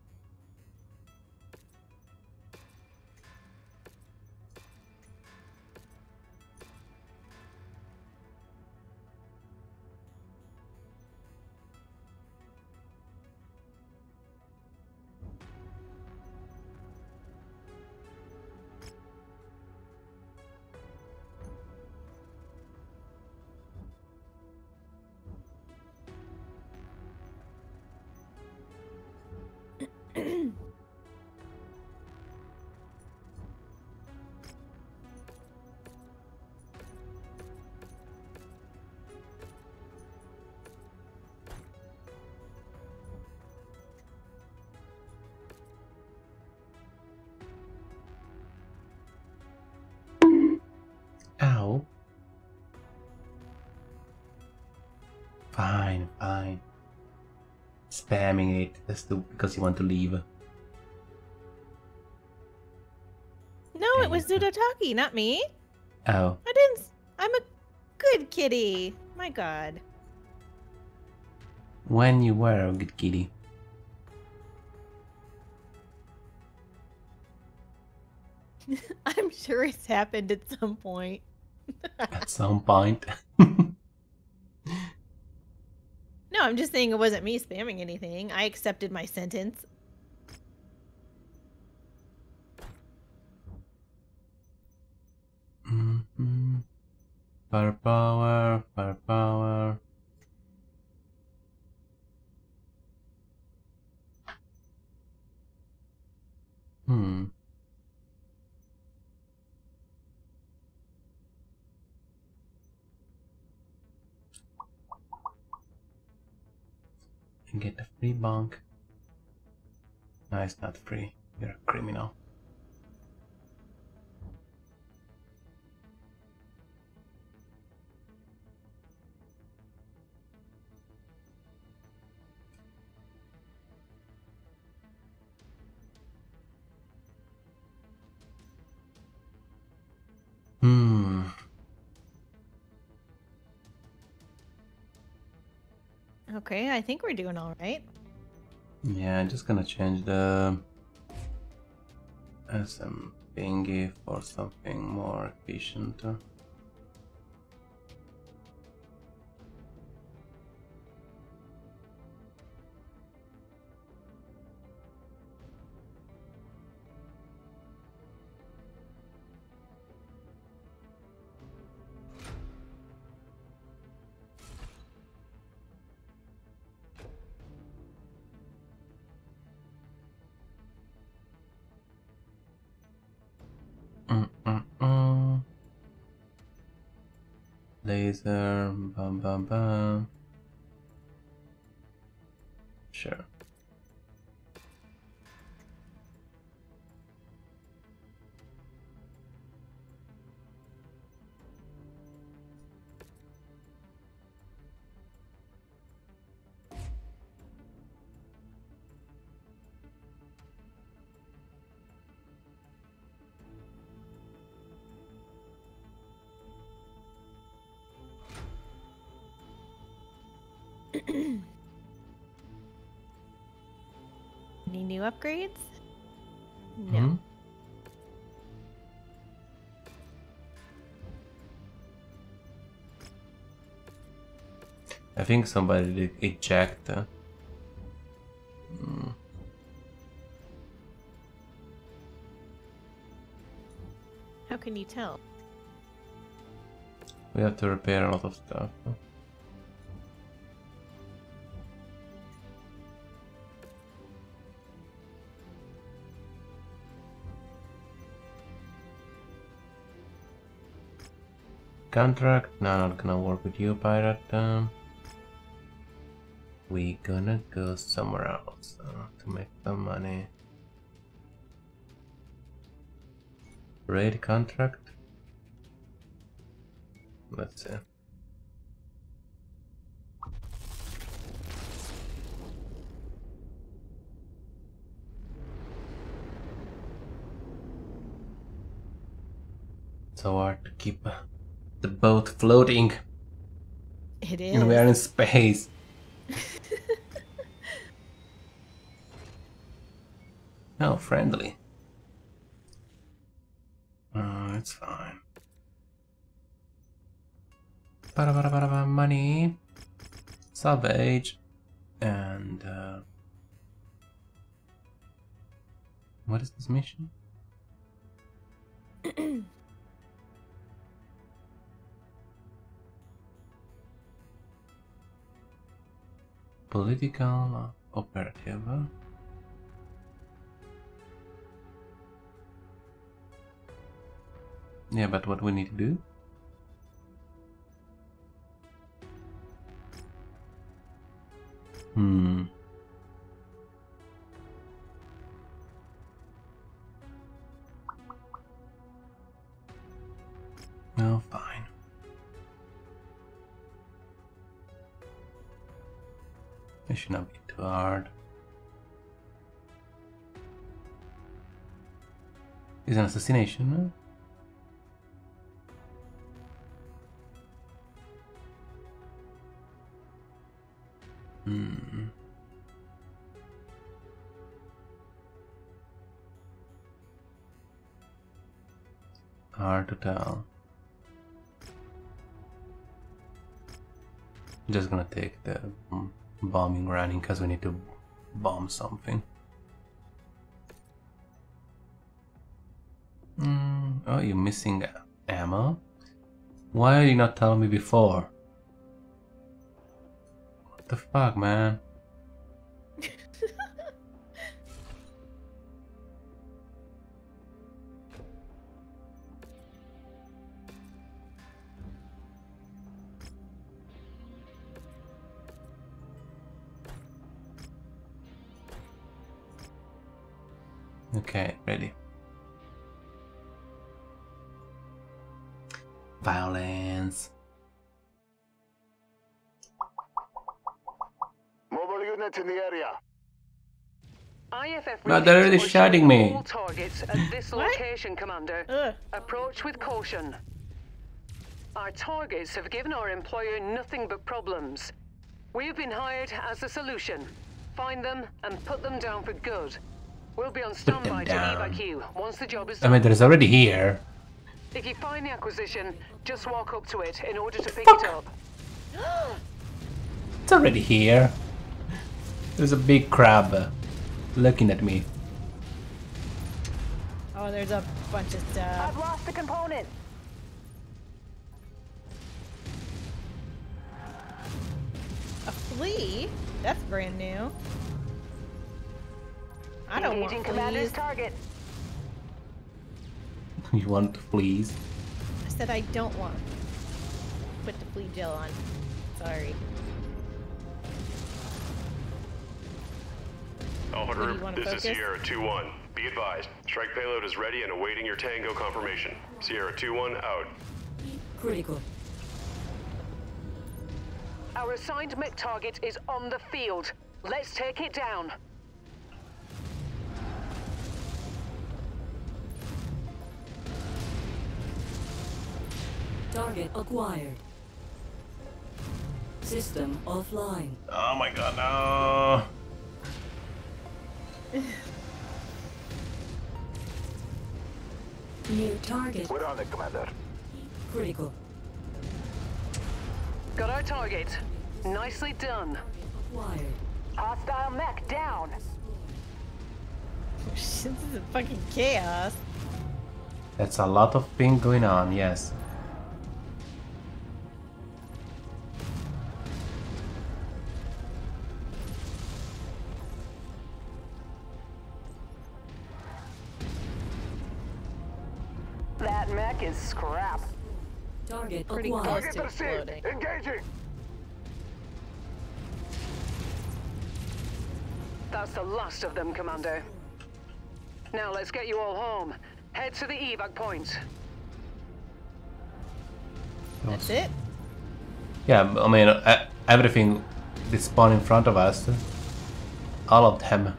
S1: Spamming it just to, because you want to leave.
S2: No, it was Zudotaki, not me.
S1: Oh.
S2: I didn't. I'm a good kitty. My God.
S1: When you were a good kitty.
S2: I'm sure it's happened at some point.
S1: At some point.
S2: I'm just saying it wasn't me spamming anything. I accepted my sentence.
S1: Mhm. Firepower, firepower. Hmm. You get a free bunk. No, it's not free. You're a criminal. Hmm.
S2: Okay, I think we're doing all right.
S1: Yeah, I'm just gonna change the SM thingy for something more efficient. Laser, Bam, bam, bam. Sure.
S2: Any new upgrades? No.
S1: Hmm? I think somebody did eject. Uh, mm,
S2: How can you tell?
S1: we have to repair a lot of stuff. Contract. No, not gonna work with you, pirate. Um, we gonna go somewhere else uh, to make some money. Raid contract. Let's see. So hard to keep the boat floating.
S2: It is.
S1: And we are in space. oh, friendly. Oh, it's fine. Ba -ba -ba -ba -ba, money. Savage. And, uh... What is this mission? Political operative. Yeah, but what we need to do? Hmm. Oh, fine. Be too hard. Is an assassination? Hmm. Hard to tell. Just gonna take the mm, bombing running because we need to bomb something. Mm, oh, you're missing ammo? Why did you not tell me before? What the fuck, man? Okay, ready. Violence.
S8: Mobile unit in the area.
S4: IFF
S1: No, they're already
S4: released
S1: shouting me.
S4: all targets at this location, Commander. Uh. Approach with caution. Our targets have given our employer nothing but problems. We have been hired as a solution. Find them and put them down for good. We'll be on standby to
S1: down.
S4: evac you once the job is done.
S1: I mean, there's already here.
S4: If you find the acquisition, just walk up to it in order to pick it up.
S1: It's already here. There's a big crab looking at me.
S2: Oh, there's a bunch of stuff.
S7: I've lost a component.
S2: A flea? That's brand new. I don't
S7: Engaging
S2: want
S7: commander's
S2: fleas.
S7: target.
S1: you want to please?
S2: I said I don't want. Put the flea gel on. Sorry.
S9: Alpha
S2: What do you
S9: Group,
S2: wanna
S9: this is? Sierra 2-1. Be advised, strike payload is ready and awaiting your Tango confirmation. Sierra 2-1 out.
S5: Critical.
S4: Our assigned mech target is on the field. Let's take it down.
S5: Target acquired. System offline.
S1: Oh my god, no!
S5: New target.
S8: We're on it, Commander.
S5: Critical.
S4: Got our target. Nicely done.
S5: Acquired.
S7: Hostile mech down.
S2: this is fucking chaos.
S1: That's a lot of ping going on, yes.
S7: That mech is scrap.
S5: Target
S2: Pretty
S5: acquired.
S2: close
S8: Target
S2: to
S8: received.
S2: exploding.
S8: Engaging.
S4: That's the last of them, Commander. Now let's get you all home. Head to the evac point.
S2: That's it.
S1: Yeah, I mean, everything they spawn in front of us, all of them.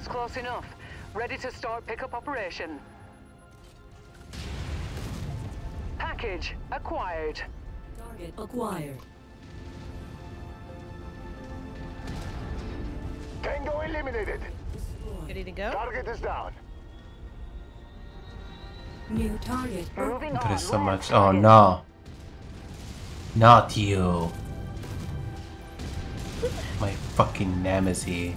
S4: That's close enough. Ready to start pickup operation. Package acquired.
S5: Target acquired.
S8: Tango eliminated.
S2: Ready to go?
S8: Target is down.
S5: New target.
S10: Moving
S1: There
S10: on.
S1: is so much. Oh no. Not you. My fucking nemesis.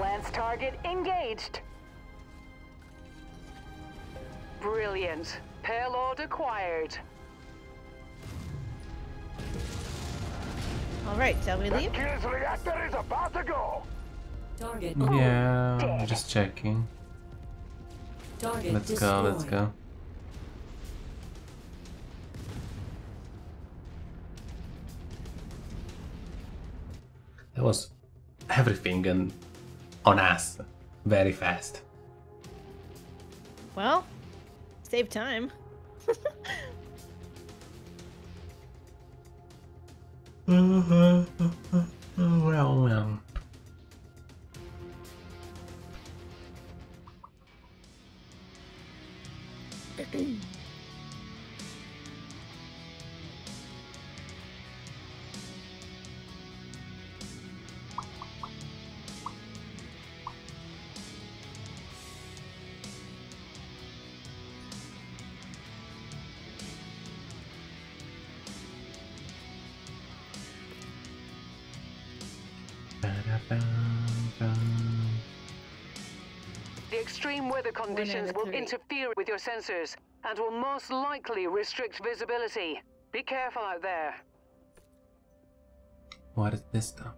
S10: Lance target engaged.
S4: Brilliant. Payload acquired.
S2: All right, shall we leave?
S8: Kills reactor is about to go.
S5: Target.
S1: Yeah, I'm just checking.
S5: Target
S1: Let's go, let's go. That was everything and on us very fast.
S2: Well, save time.
S1: well, well.
S4: extreme weather conditions will interfere with your sensors and will most likely restrict visibility. Be careful out there.
S1: What is this stuff?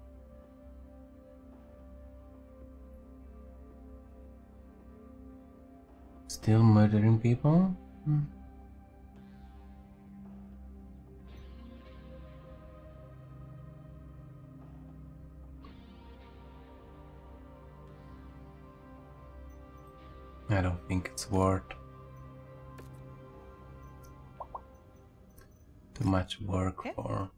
S1: Still murdering people? Hmm. I don't think it's worth too much work for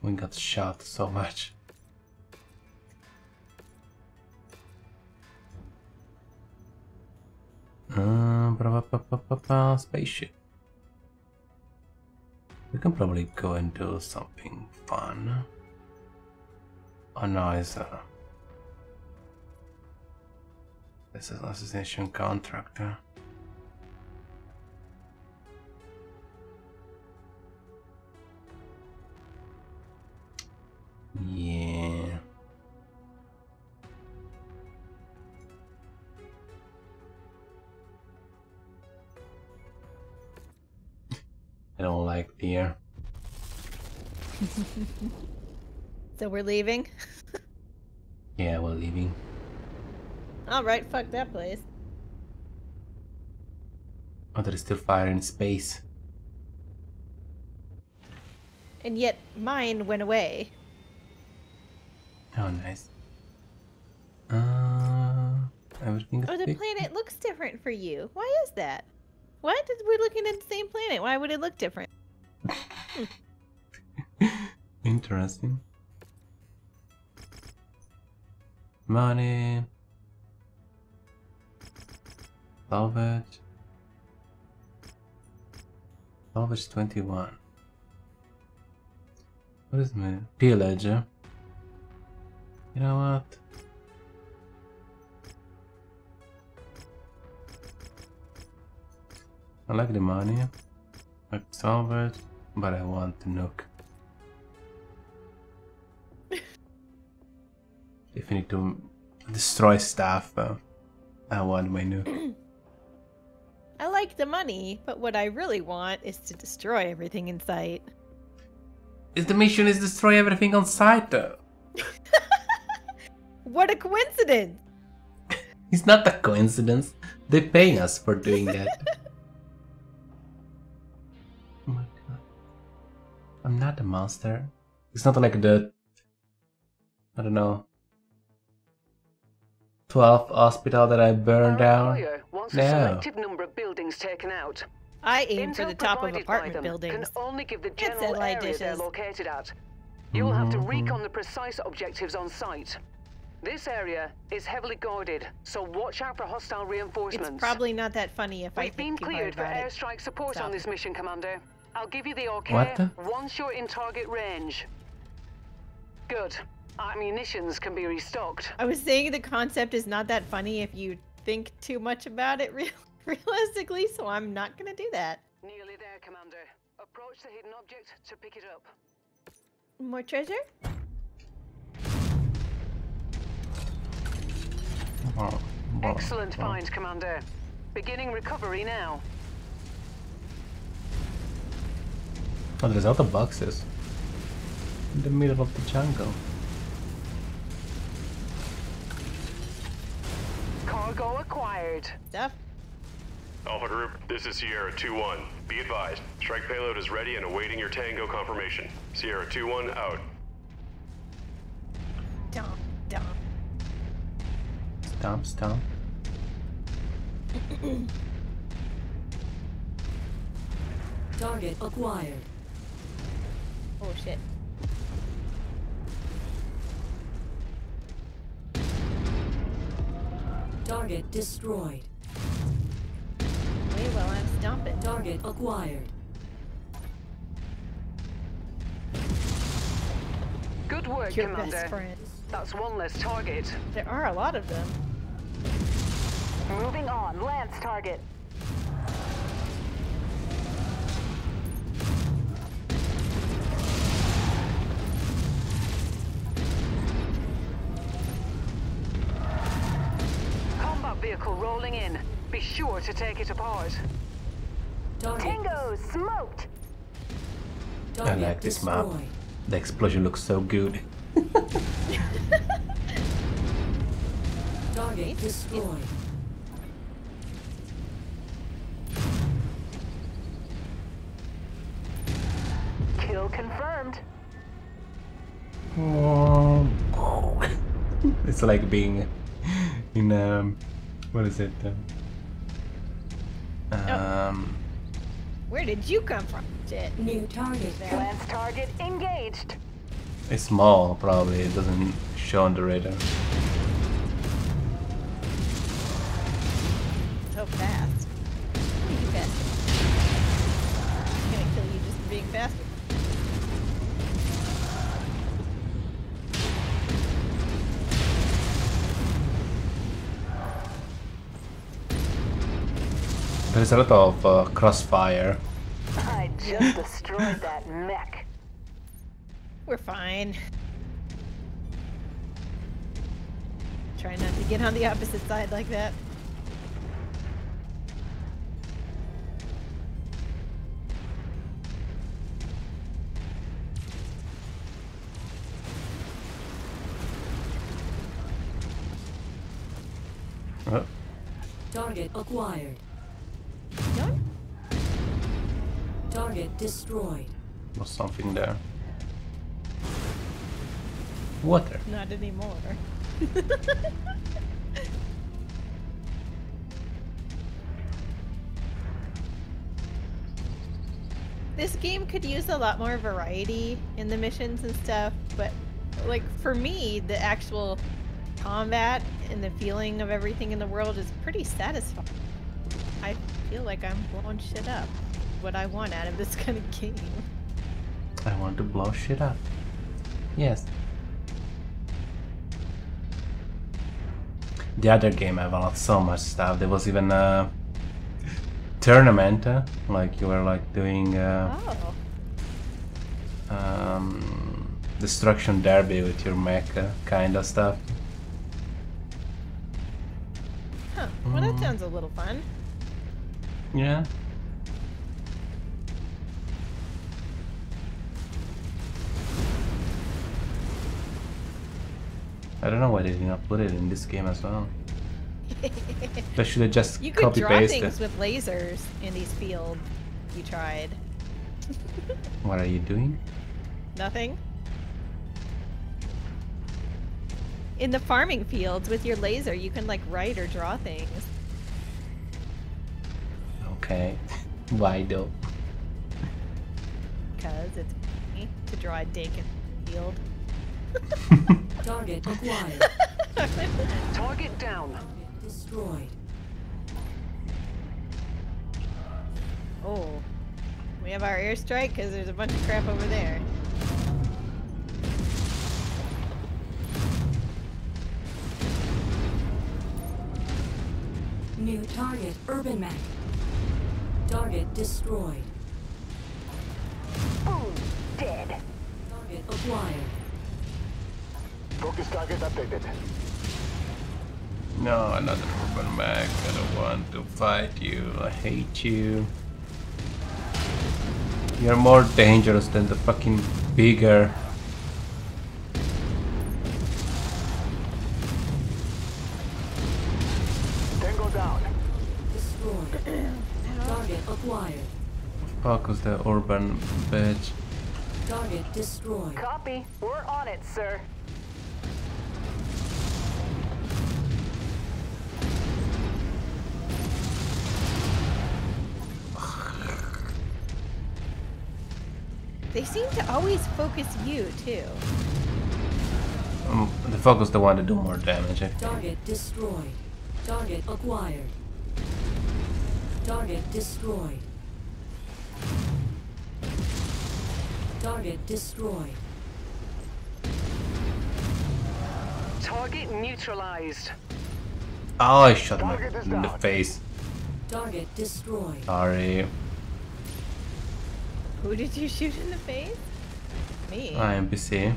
S1: We got shot so much. Uh, spaceship. We can probably go and do something fun. Oh no, it's. This is an assassination contractor. Yeah. I don't like beer.
S2: So we're leaving.
S1: Yeah, we're leaving.
S2: All right, fuck that place.
S1: Oh, there is still fire in space.
S2: And yet mine went away.
S1: Oh, nice. Uh, everything
S2: Oh, the
S1: big.
S2: planet looks different for you. Why is that? What? We're looking at the same planet. Why would it look different?
S1: Interesting. Money. Salvage. Salvage 21. What is my pillage? You know what? I like the money. I salvage, but I want the nook. If you need to destroy stuff, uh, I want my nuke.
S2: I like like the money, but what I really want is to destroy everything in sight.
S1: Is the mission is destroy everything on sight though?
S2: What a coincidence!
S1: It's not a coincidence. They pay us for doing that. oh my god. I'm not a monster. It's not like the I don't know 12th hospital that I burned down.
S4: Employer wants a
S1: No.
S4: selective number of buildings taken out.
S2: I aim for the top of
S4: provided by
S2: apartment buildings.
S4: Can only give the general
S2: satellite
S4: area they're located at. You'll have to recon mm-hmm. the precise objectives on site. This area is heavily guarded, so watch out for hostile reinforcements.
S2: It's probably not that funny if I
S4: We've been
S2: think too hard
S4: cleared for
S2: about it.
S4: airstrike support
S2: Stop
S4: on this mission, Commander. I'll give you the okay
S1: the-
S4: once you're in target range. Good. Ammunitions can be restocked.
S2: I was saying the concept is not that funny if you think too much about it real realistically, so I'm not gonna do that.
S4: Nearly there, Commander. Approach the hidden object to pick it up.
S2: More treasure?
S4: Excellent find, Commander. Beginning recovery now.
S1: Oh, there's other boxes. In the middle of the jungle.
S4: Cargo acquired.
S2: Stuff.
S9: Alpha Group, this is Sierra 2-1. Be advised, strike payload is ready and awaiting your Tango confirmation. Sierra 2-1 out.
S2: Dump, dump.
S1: Stomp, stomp.
S5: Target acquired.
S2: Oh shit.
S5: Target destroyed.
S2: Wait while I'm stomping.
S5: Target acquired.
S4: Good work,
S2: Your
S4: Commander.
S2: best friend.
S4: That's one less target.
S2: There are a lot of them.
S7: Moving on. Lance target.
S4: Rolling in. Be sure to take it apart.
S5: Target,
S7: Tango smoked.
S1: I like this map. The explosion looks so good.
S5: Target destroyed.
S7: Kill confirmed.
S1: it's like being in um, what is it? Um,
S2: Where did you come from? Shit.
S5: New target.
S7: Lance target engaged.
S1: it's small, probably. It doesn't show on the radar.
S2: So fast.
S1: There's a lot of uh, crossfire.
S7: I just destroyed that mech.
S2: We're fine. Try not to get on the opposite side like that.
S1: Uh,
S5: Target acquired. Target destroyed.
S1: was something there. Water.
S2: Not anymore. this game could use a lot more variety in the missions and stuff, but like for me, the actual combat and the feeling of everything in the world is pretty satisfying. I feel like I'm blowing shit up. What I want out of this kind of game.
S1: I want to blow shit up. Yes. The other game I've loved so much stuff. There was even a tournament, uh, like you were like doing uh,
S2: Oh.
S1: um, destruction derby with your mech uh, kind of stuff.
S2: Huh. Well, that sounds a little fun.
S1: Yeah. I don't know why they did not put it in this game as well. they should have just
S2: You could draw
S1: pasted.
S2: things with lasers in these fields. You tried.
S1: What are you doing?
S2: Nothing. In the farming fields with your laser, you can like write or draw things.
S1: Okay. Why though?
S2: Because it's funny to draw a dink in the field.
S5: Target acquired.
S4: Target down.
S5: Destroyed.
S2: Oh. We have our airstrike because there's a bunch of crap over there.
S5: New target UrbanMech. Target destroyed.
S10: Boom. Dead.
S5: Target acquired.
S8: Focus target updated.
S1: No, another UrbanMech. I don't want to fight you. I hate you. You're more dangerous than the fucking bigger.
S8: Tango down.
S5: Destroyed. Target acquired.
S1: Fuck the urban bitch.
S5: Target destroyed.
S7: Copy. We're on it, sir.
S2: They seem to always focus you too.
S1: Um, the focus the one to do more damage. eh?
S5: Target destroyed. Target acquired. Target destroyed. Target destroyed.
S4: Target neutralized.
S1: Oh, I shot him in the face.
S5: Target destroyed.
S1: Sorry.
S2: Who did you shoot in the face? Me.
S1: I am busy.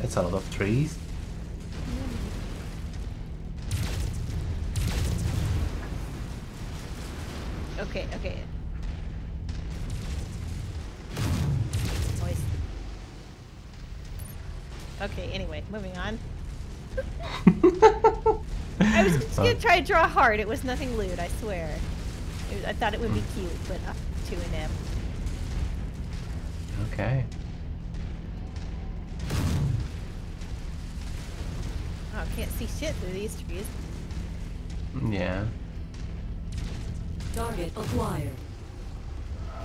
S1: That's a lot of trees.
S2: Okay, okay. Voice. Okay, anyway, moving on. I was just gonna try to draw hard. It was nothing lewd, I swear. It was- I thought it would be hmm. cute, but uh, up to an M.
S1: Okay.
S2: Oh, can't see shit through these trees.
S1: Yeah.
S5: Target acquired.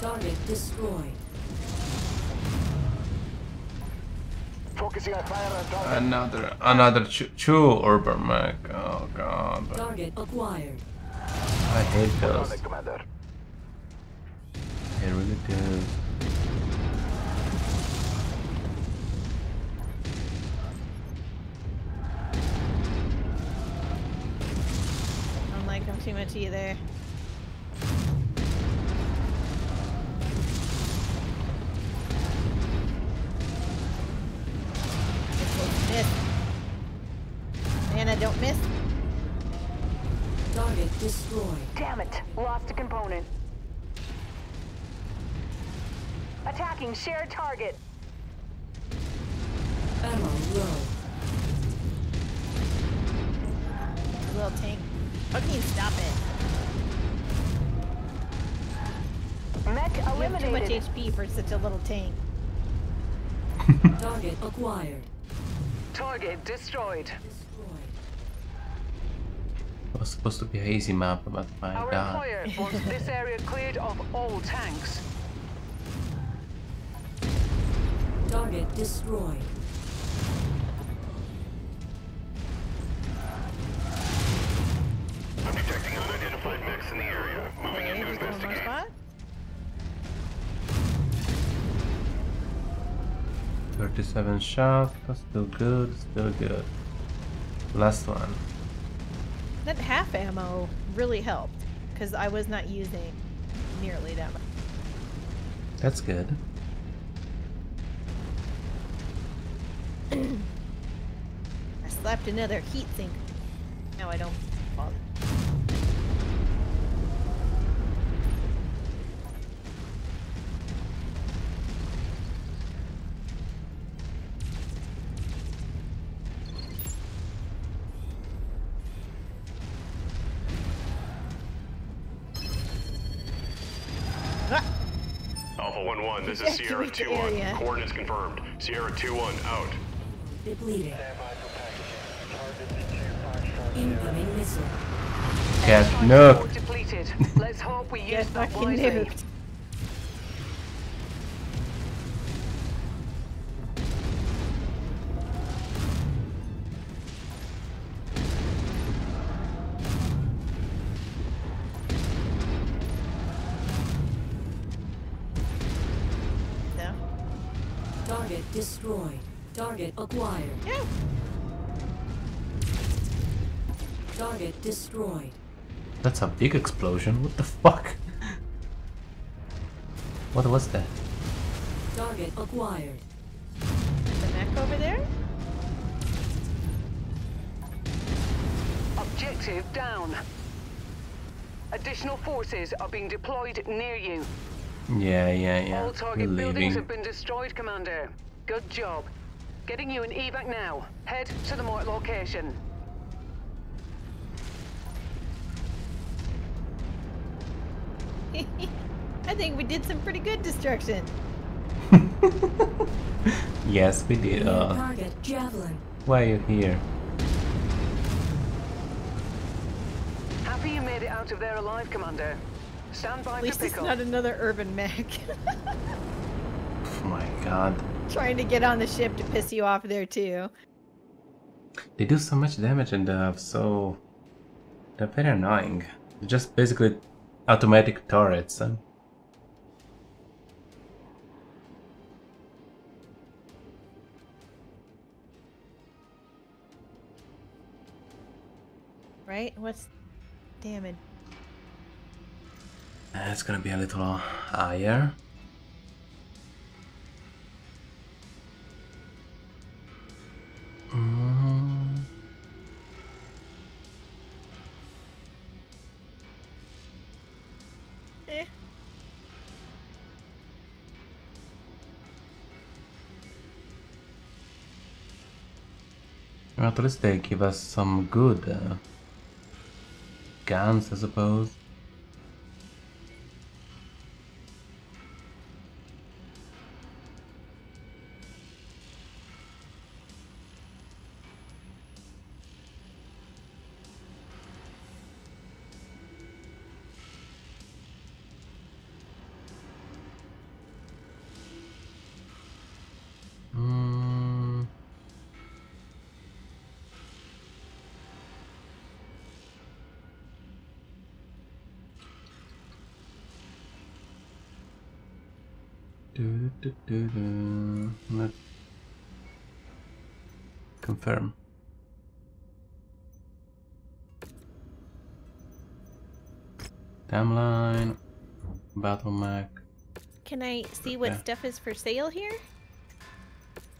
S5: Target destroyed.
S8: Focusing on fire on target.
S1: Another another chu chu UrbanMech. Oh god.
S5: Target acquired.
S1: I hate
S8: On
S1: those.
S8: it, Commander.
S1: I really do.
S2: I'm like, I'm too much either. Miss. Anna, don't miss.
S5: Target destroyed.
S7: Damn it. Lost a component. Attacking shared target.
S5: Ammo low.
S2: Little tank. Fucking stop it.
S7: Mech
S2: You have too much. HP for such a little tank.
S5: Target acquired.
S4: Target destroyed.
S5: Destroyed.
S1: It was supposed to be an easy map, but my
S4: Our
S1: god.
S4: employer wants this area cleared of all tanks.
S5: Target destroyed.
S9: I'm detecting unidentified mechs in the area. Moving in to
S2: just one more
S9: investigate.
S1: 37 shot, still good, still good. Last one.
S2: That half ammo really helped because I was not using nearly that much.
S1: That's good.
S2: I slapped another heat sink. Now I don't bother.
S9: Alpha 1-1, this is Sierra 2-1.
S2: area.
S9: Coordinates confirmed. Sierra 2-1, out.
S5: Depleted. Incoming missile.
S1: Get
S4: Target
S1: nuked.
S4: Let's hope we use
S2: Get
S4: that
S2: fucking
S5: Target acquired.
S2: Yeah.
S5: Target destroyed.
S1: That's a big explosion. What the fuck? What was that?
S5: Target acquired.
S2: The mech over there?
S4: Objective down. Additional forces are being deployed near you.
S1: Yeah, yeah, yeah.
S4: All
S1: We're
S4: target buildings have been destroyed, Commander. Good job. Getting you an evac now. Head to the marked location.
S2: I think we did some pretty good destruction.
S1: Yes, we did. Uh,
S5: Target javelin.
S1: why are you here?
S4: Happy you made it out of there alive, Commander. Stand by
S2: At
S4: for
S2: least it's not another UrbanMech.
S1: Oh my god.
S2: Trying to get on the ship to piss you off there too.
S1: They do so much damage and they have so... They're very annoying. They're just basically automatic turrets. And...
S2: Right? What's damage?
S1: Uh, It's gonna be a little higher.
S2: Eh.
S1: At least they give us some good uh, guns, I suppose. Confirm. Timeline, battle mech.
S2: Can I see what
S1: Okay.
S2: stuff is for sale here?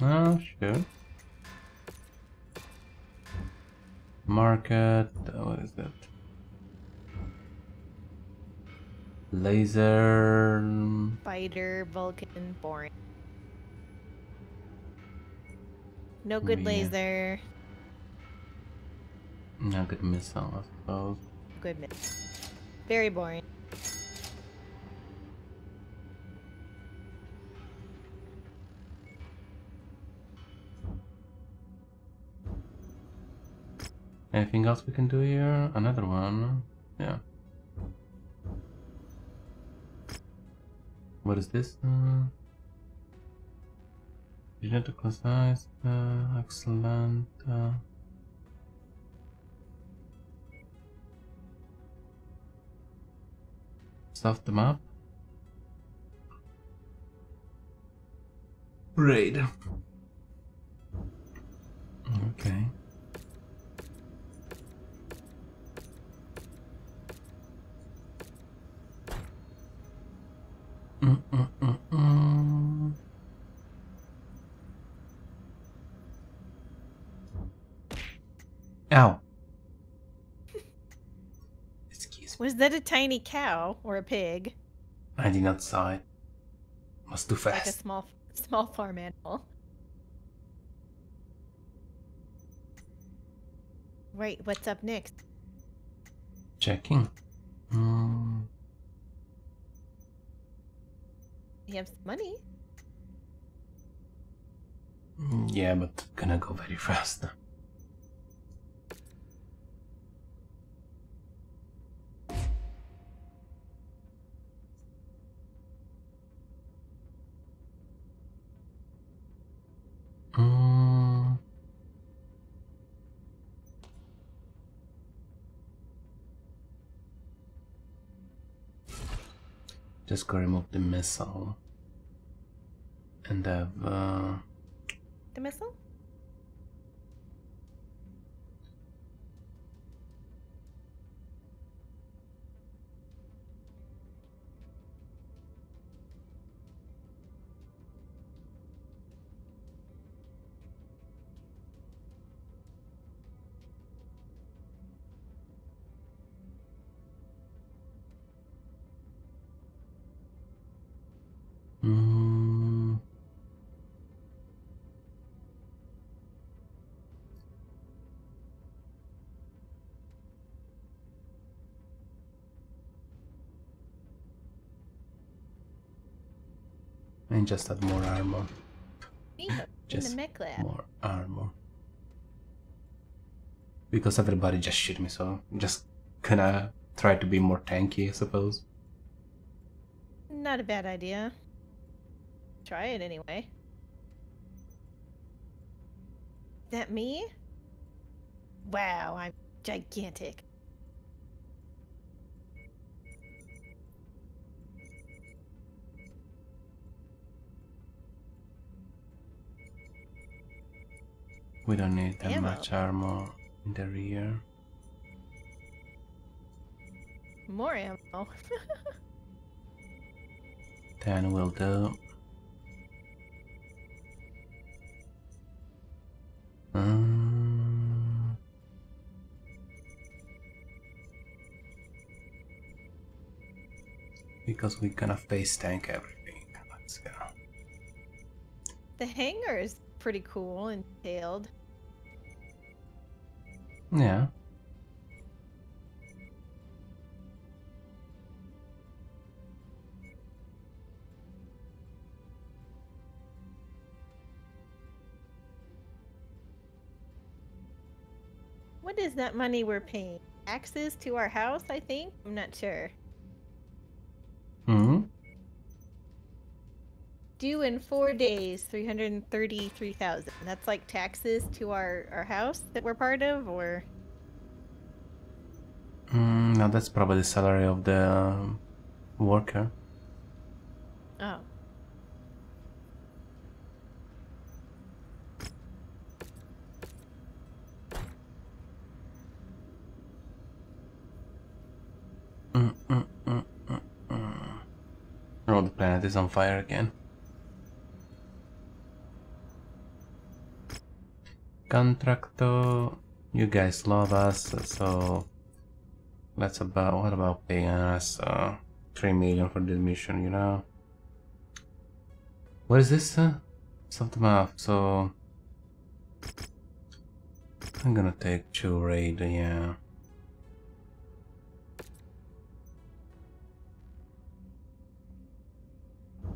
S1: Oh, sure. Market, what is that? Laser.
S2: Fighter, Vulcan, boring. No good
S1: Yeah.
S2: laser.
S1: No good missile, I suppose.
S2: Good miss. Very boring.
S1: Anything else we can do here? Another one. Yeah. What is this? Uh, Bileto Kozańska, uh, Excellent. Uh, stuff the map. Raid. Okay. Mm
S2: -mm. That a tiny cow or a pig?
S1: I did not saw it. Was too
S2: Like a small small farm animal. Right, what's up next?
S1: Checking. Mm,
S2: You have some money.
S1: mm, yeah, but gonna go very fast. Just go remove the missile. And have uh,
S2: The missile?
S1: And just add more armor. Just more armor. Because everybody just shoot me, so I'm just gonna try to be more tanky, I suppose.
S2: Not a bad idea. Try it anyway. That me? Wow, I'm gigantic.
S1: We don't need that
S2: Ammo.
S1: much armor in the rear.
S2: More ammo.
S1: 10 will do. Um, because we're gonna face tank everything. Let's go.
S2: the hangar is pretty cool and detailed.
S1: Yeah.
S2: What is that money we're paying? Taxes to our house, I think? I'm not sure. Due in four days, 333,000. That's like taxes to our, our house that we're part of, or?
S1: Mm, no, that's probably the salary of the um, worker.
S2: Oh.
S1: Mm, mm, mm, mm, mm. Oh, the planet is on fire again. Contractor, you guys love us, so let's about what about paying us uh, three million for this mission? You know, what is this? Uh, something off. So I'm gonna take two raid. Yeah.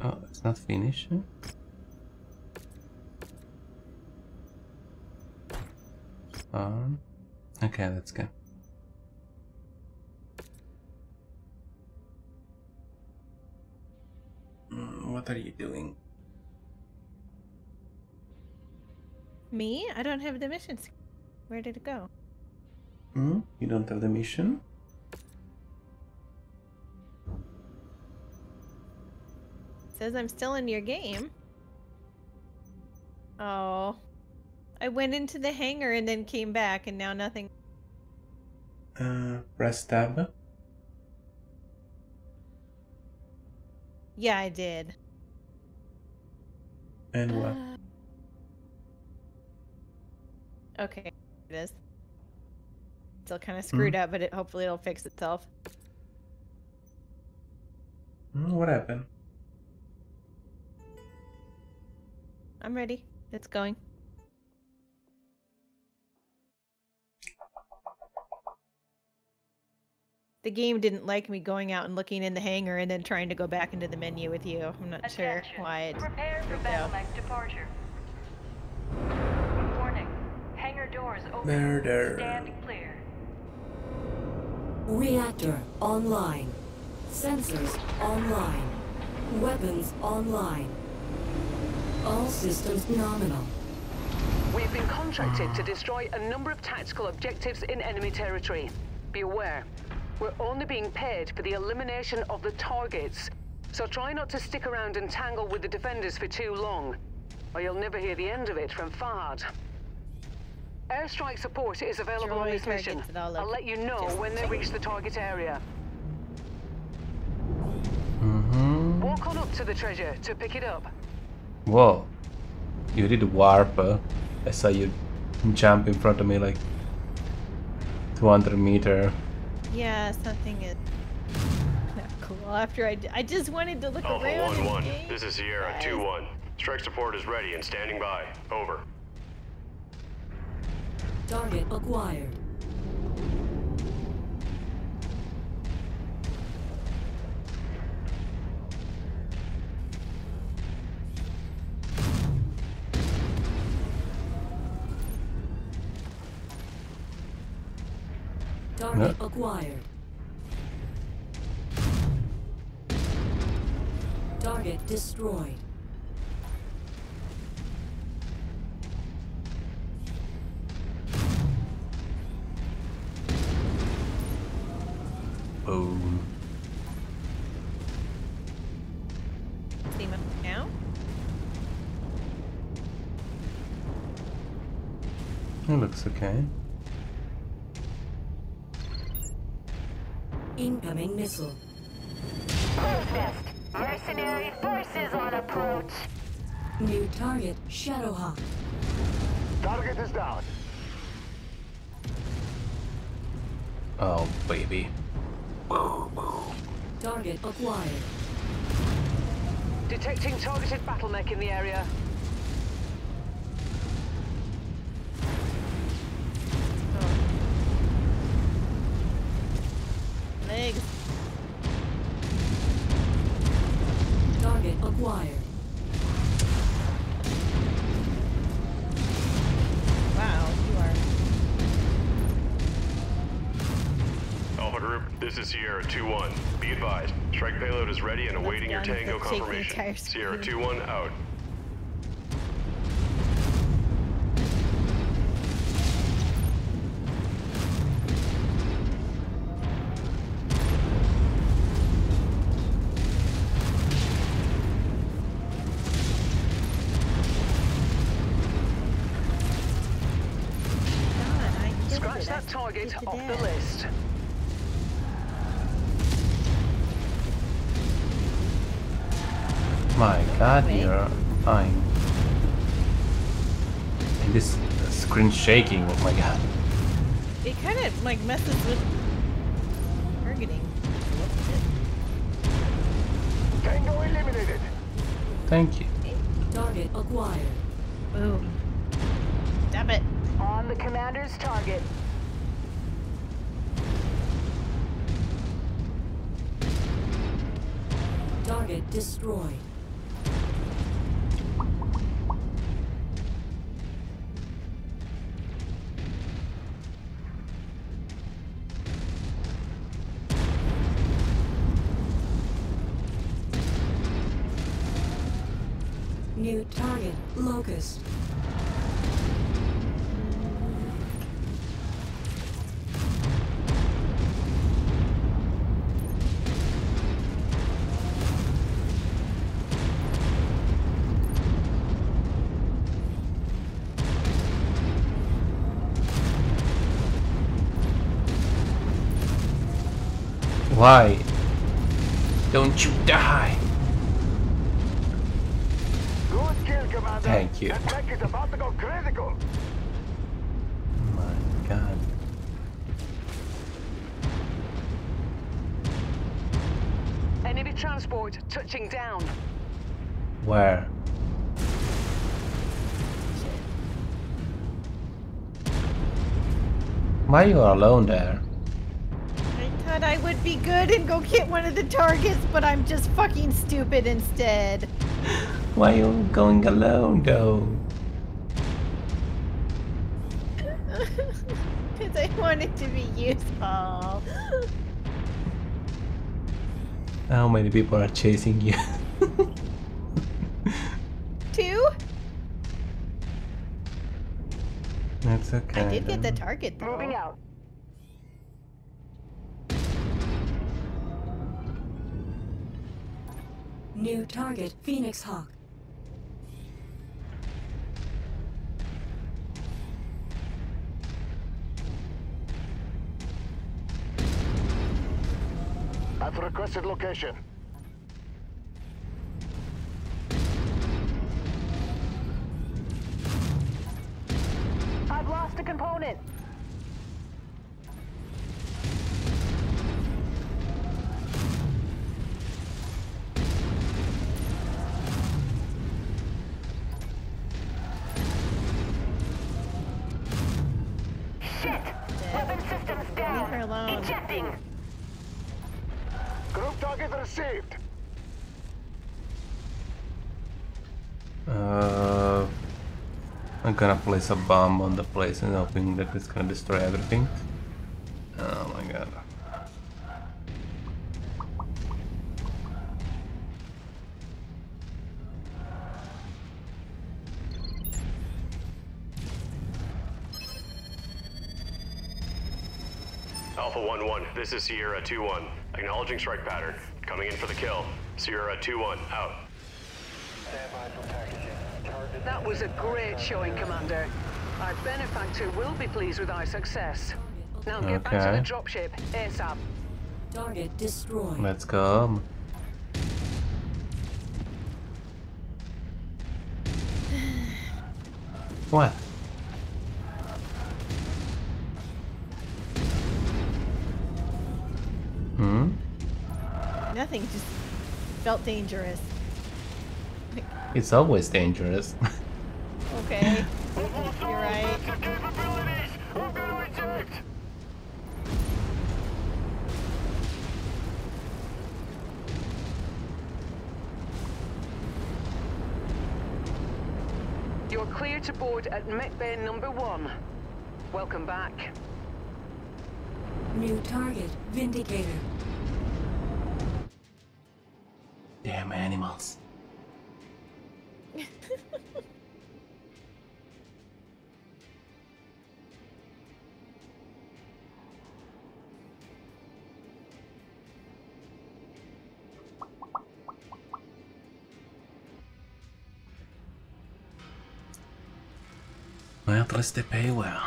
S1: Oh, it's not finished. Um, okay, let's go. Mm, What are you doing?
S2: Me? I don't have the missions. Where did it go?
S1: Hmm? You don't have the mission?
S2: says I'm still in your game. Oh. I went into the hangar and then came back and now nothing.
S1: Uh, press tab.
S2: Yeah, I did.
S1: And what?
S2: Uh, Okay, it is. Still kind of screwed up, but it hopefully it'll fix itself.
S1: Hmm, What happened?
S2: I'm ready. It's going. The game didn't like me going out and looking in the hangar and then trying to go back into the menu with you. I'm not sure why it
S10: Prepare for
S2: freaked
S10: battle departure. Warning. Hangar doors open.
S1: Murder.
S10: Stand clear.
S5: Reactor online. Sensors online. Weapons online. All systems nominal.
S4: We've been contracted to destroy a number of tactical objectives in enemy territory. Be aware, we're only being paid for the elimination of the targets. So try not to stick around and tangle with the defenders for too long, or you'll never hear the end of it from Fahad. Airstrike support is available on this mission.
S2: targets
S4: I'll let you know
S2: locations.
S4: when they reach the target area.
S1: Mm-hmm.
S4: Walk on up to the treasure to pick it up.
S1: Whoa. You did warp. Uh, I saw you jump in front of me like 200 meter.
S2: Yeah, something is not cool. After I, d- I just wanted to look
S9: Alpha
S2: around.
S9: 1 1.
S2: and see.
S9: This is Sierra 2 1. Strike support is ready and standing by. Over.
S5: Target acquired. Target acquired. Target destroyed.
S1: Boom.
S2: See my now?
S1: It looks okay.
S5: Incoming missile.
S10: Nest. Mercenary forces on approach.
S5: New target, Shadowhawk.
S8: Target is down.
S1: Oh, baby.
S5: Target acquired.
S4: Detecting targeted battle mech in the area.
S2: Legs.
S5: Target acquired.
S2: Wow, you are.
S9: Alpha Group, this is Sierra 2 1. Be advised. Strike payload is ready and awaiting your tango
S2: that shake the
S9: confirmation. Sierra 2 1 out.
S1: Shaking, oh my god.
S2: It kind of like messes with targeting.
S8: Tango eliminated.
S1: Thank you.
S5: Target acquired.
S2: Boom. Damn it.
S7: On the commander's target.
S5: Target destroyed.
S1: fight. Don't you die.
S8: Kill,
S1: Thank you.
S8: Oh
S1: my god.
S4: Enemy transport touching down.
S1: Where? Why are you alone there?
S2: I thought I would be good and go get one of the targets, but I'm just fucking stupid instead.
S1: Why are you going alone though?
S2: Because I wanted to be useful.
S1: How many people are chasing you?
S2: Two?
S1: That's okay.
S2: I did get the target though.
S7: Moving out.
S5: New target, Phoenix Hawk.
S8: I've requested location.
S7: I've lost a component.
S2: Alone.
S8: Group target received.
S1: Uh, I'm gonna place a bomb on the place and hoping that it's gonna destroy everything. Oh my god.
S9: 1-1, this is Sierra 2-1. Acknowledging strike pattern. Coming in for the kill. Sierra 2-1, out.
S4: That was a great showing, Commander. Our benefactor will be pleased with our success. Now get back to the dropship, ASAP.
S5: Target destroyed.
S1: Let's go. What? Hmm?
S2: Nothing, just felt dangerous.
S1: It's always dangerous.
S2: Okay. You're right.
S4: You're clear to board at Mech number one. Welcome back.
S5: New target, Vindicator.
S1: Damn animals. Well, at least they pay well.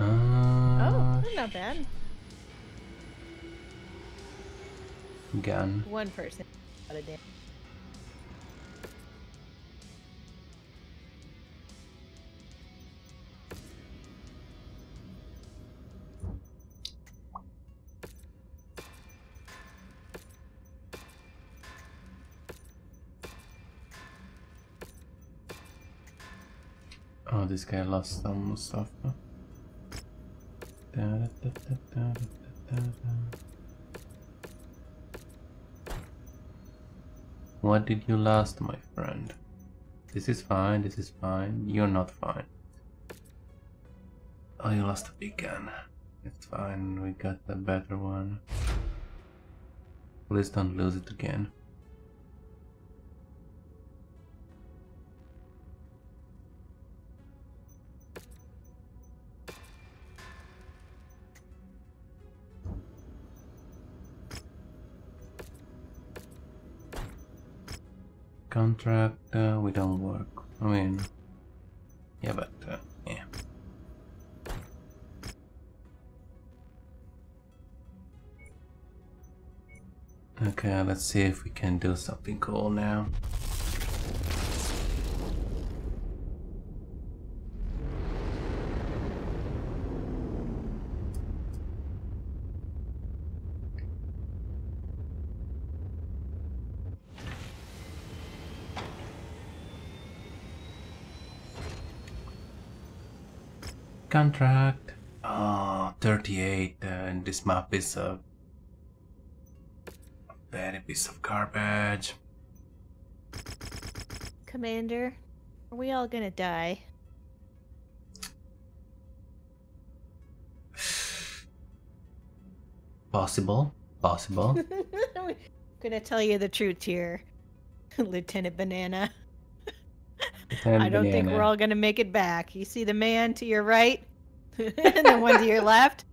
S2: Oh,
S1: Uh,
S2: not bad.
S1: gun.
S2: One person. Not a damn.
S1: Oh, this guy lost some stuff. huh? What did you last, my friend? This is fine, this is fine. You're not fine. Oh, you lost a big gun. It's fine, we got the better one. Please don't lose it again. Contract, uh, we don't work. I mean, yeah, but, uh, yeah. Okay, let's see if we can do something cool now. Contract. Oh, 38, uh, and this map is a bad piece of garbage.
S2: Commander, are we all gonna die?
S1: Possible. Possible.
S2: I'm gonna tell you the truth here, Lieutenant Banana. I don't think we're all gonna make it back. You see the man to your right, and the one to your left.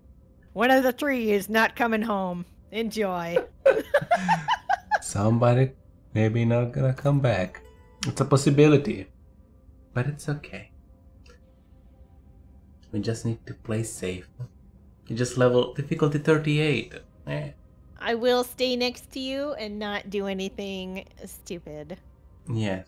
S2: One of the three is not coming home. Enjoy.
S1: Somebody maybe not gonna come back. It's a possibility. But it's okay. We just need to play safe. You just level difficulty 38. Eh.
S2: I will stay next to you and not do anything stupid.
S1: Yes.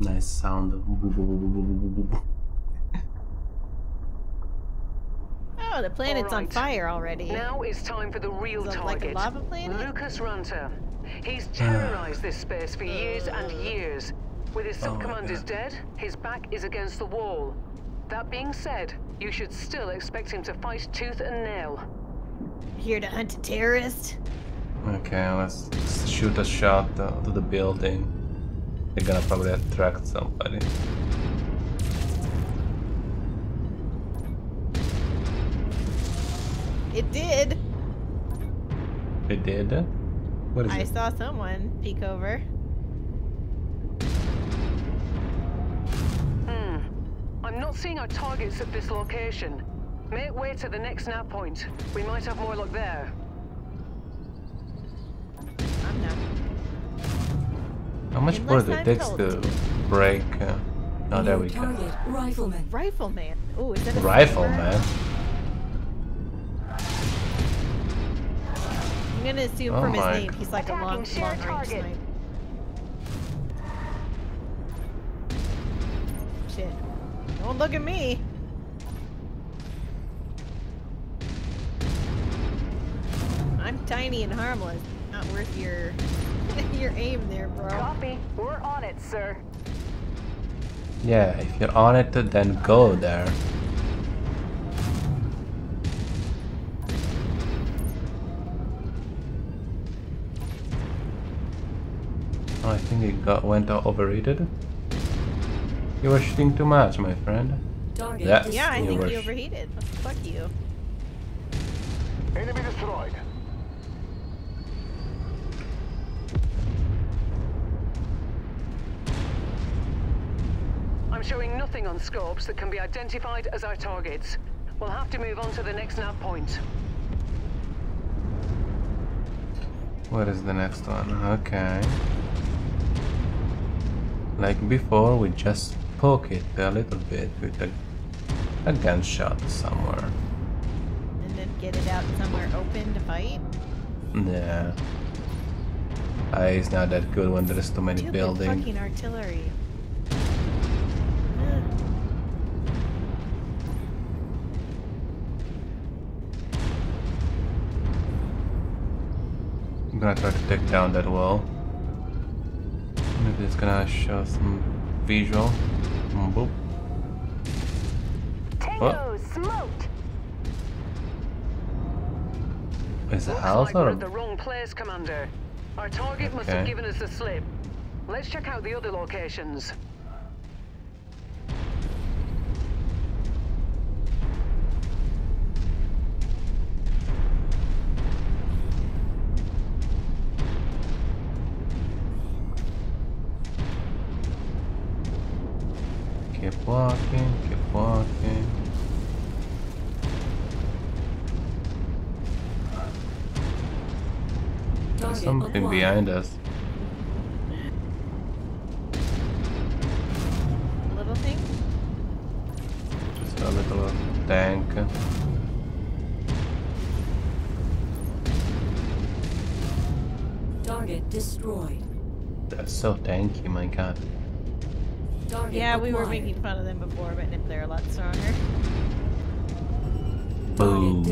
S1: Boo- boo.
S2: Oh, the planet's on fire already.
S4: Now it's time for the real
S2: Is it like a
S4: target.
S2: lava planet?
S4: Lucas Runter. He's terrorized this space for years and years. With his
S1: Oh
S4: sub-commanders
S1: God.
S4: dead, his back is against the wall. That being said, you should still expect him to fight tooth and nail.
S2: Here to hunt a terrorist?
S1: Okay, let's let's shoot a shot uh, to the building. They're gonna probably attract somebody.
S2: It did.
S1: It did? What is
S2: I
S1: it?
S2: saw someone peek over.
S4: Hmm. I'm not seeing our targets at this location. Make way to the next nav point. We might have more luck there.
S2: I'm not.
S1: How much
S2: Unless
S1: more do it
S2: I'm
S1: takes to break? Uh... Oh, there we go.
S5: Rifleman.
S2: Rifleman. Oh, is that a
S1: Rifleman.
S2: I'm gonna assume
S1: Oh
S2: from his
S1: my.
S2: name he's like a long,
S7: Attacking
S2: long range
S7: target.
S2: snipe. Shit. Don't look at me. I'm tiny and harmless. Not worth your your aim there, bro.
S7: Copy. We're on it, sir.
S1: Yeah, if you're on it, then go there. Oh, I think it got went overheated. You were shooting too much, my friend.
S5: Target
S1: Yeah.
S2: Yeah, I think
S1: were
S2: he overheated. Fuck you.
S8: Enemy destroyed.
S4: I'm showing nothing on scopes that can be identified as our targets. We'll have to move on to the next nav point.
S1: What is the next one? Okay. Like before, we just poke it a little bit with a, a gunshot somewhere.
S2: And then get it out somewhere open to fight.
S1: Yeah. Uh, is not that good when there's too many
S2: Stupid
S1: buildings.
S2: fucking artillery.
S1: I'm gonna try to take down that wall. Maybe it's gonna show some visual. Mm, Boop.
S7: Tango smoked.
S1: Is the house
S4: like
S1: or?
S4: the wrong place, Commander. Our target must have
S1: Okay.
S4: given us the slip. Let's check out the other locations.
S1: keep walking, keep walking. There's something behind us.
S2: Just a little tank.
S5: Target destroyed.
S1: That's so tanky, my god.
S5: Target
S2: Yeah, we were making fun of them before, but now they're a lot stronger.
S1: Boom.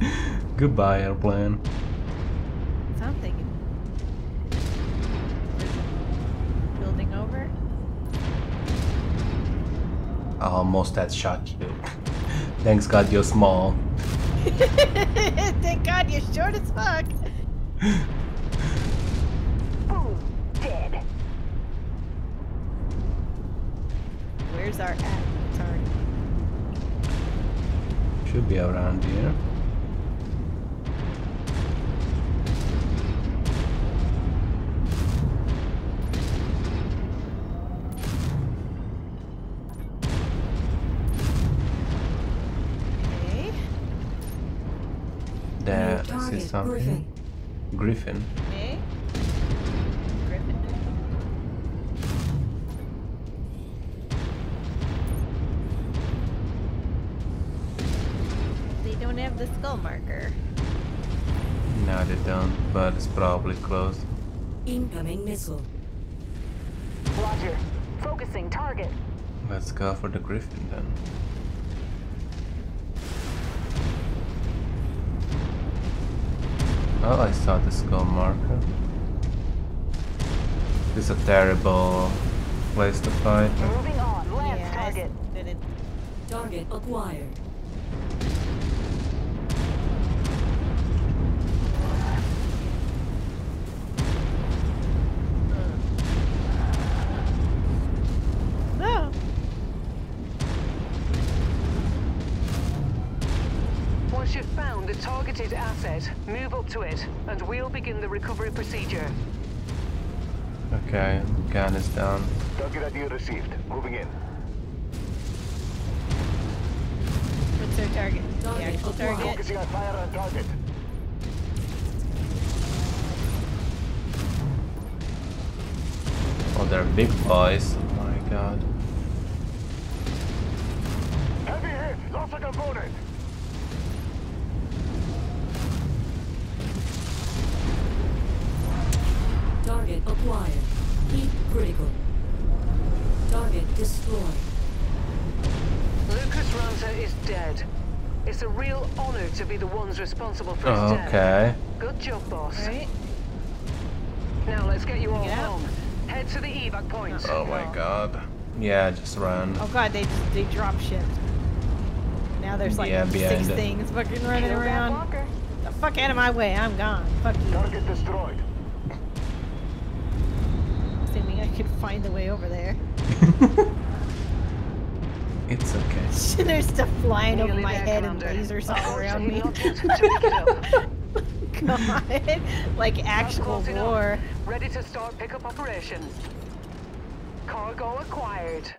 S1: Goodbye, airplane.
S2: So Building over.
S1: I almost had shot you. Thanks God you're small.
S2: Thank God you're short as fuck. Where's our at target?
S1: Should be around here.
S2: Okay.
S1: There,
S5: New
S1: I see something.
S5: Griffin.
S1: Griffin.
S2: Griffin.
S1: Probably close.
S5: Incoming missile.
S7: Roger. Focusing target.
S1: Let's go for the Griffin then. Oh, I saw the skull marker. This is a terrible place to fight.
S7: Moving on. Lance
S2: Yeah,
S7: target.
S5: Target acquired.
S4: To it, and we'll begin the recovery procedure.
S1: Okay, gun is down.
S8: Target idea received. Moving in.
S2: What's our target? The
S5: Target
S2: actual
S5: acquired.
S2: target?
S8: Focusing on fire on target.
S1: Oh, they're big boys. Oh my god.
S8: Heavy hit. Lost a component.
S5: Target acquired. Heat critical. Target destroyed.
S4: Lucas Ranta is dead. It's a real honor to be the ones responsible for his death.
S1: okay.
S4: Good job, boss.
S2: Right?
S4: Now let's get you all
S2: Yeah.
S4: home. Head to the evac point.
S1: Oh my god. Yeah, just run.
S2: Oh god, they they drop shit. Now there's like
S1: Yeah,
S2: six
S1: it.
S2: things fucking running around. The fuck out of my way, I'm gone. Fuck you.
S8: Target destroyed.
S2: Find the way over there.
S1: It's okay.
S2: There's stuff flying over my head and lasers all oh,
S4: around
S2: me.
S4: not yet to pick it up.
S2: God, like actual war.
S4: Ready to start pickup operations. Cargo acquired.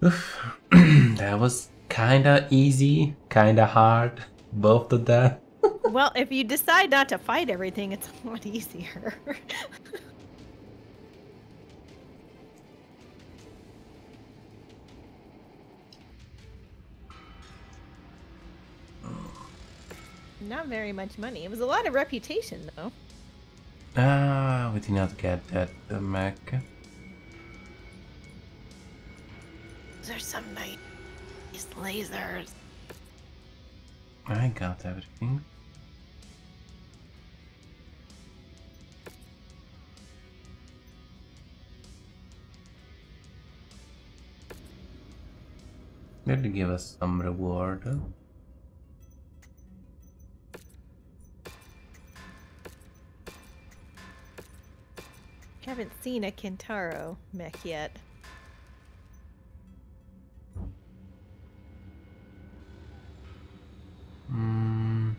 S1: that was kinda easy, kinda hard. Both of them.
S2: Well, if you decide not to fight everything, it's a lot easier. Not very much money. It was a lot of reputation, though.
S1: Ah, we did not get that uh, mech.
S2: There's some night. These lasers.
S1: I got everything. Maybe give us some reward.
S2: Haven't seen a Kintaro mech yet.
S1: Hmm.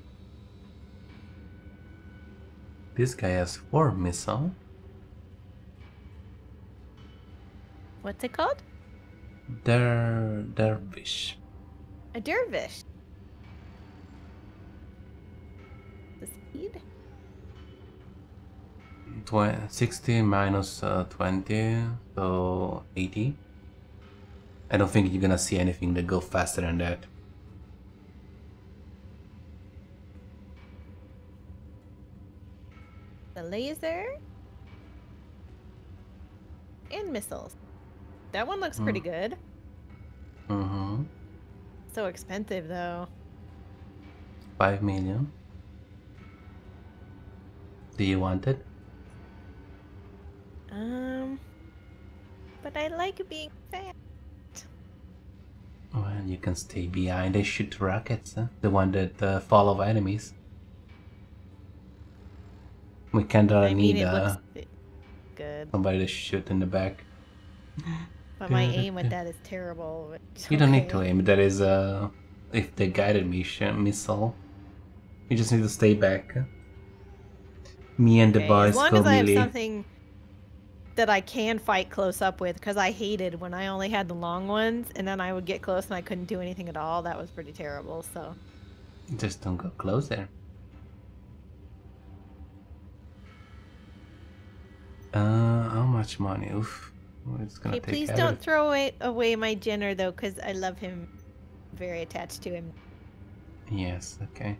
S1: This guy has four missile.
S2: What's it called?
S1: Der dervish.
S2: A dervish. The speed?
S1: Tw 60 minus uh, 20, so 80. I don't think you're gonna see anything that go faster than that.
S2: The laser. And missiles. That one looks pretty
S1: Mm.
S2: good.
S1: Mm-hmm.
S2: So expensive though.
S1: Five million. Do you want it?
S2: Um, but I like being fat.
S1: Well, you can stay behind. They shoot rockets. Huh? The one that uh, follow enemies. We kind of
S2: I mean,
S1: need uh,
S2: good,
S1: somebody to shoot in the back.
S2: but my aim with that is terrible.
S1: You don't need to aim. That is uh, if the guided mission missile. You just need to stay back. Me and the
S2: Okay,
S1: boys
S2: as long
S1: go
S2: as I have something that I can fight close up with, because I hated when I only had the long ones, and then I would get close and I couldn't do anything at all. That was pretty terrible. So
S1: Just don't go closer. Uh, how much money? Oof. It's gonna
S2: okay,
S1: take
S2: please
S1: every-
S2: don't throw away, away my Jenner though, because I love him. Very attached to him.
S1: Yes, okay.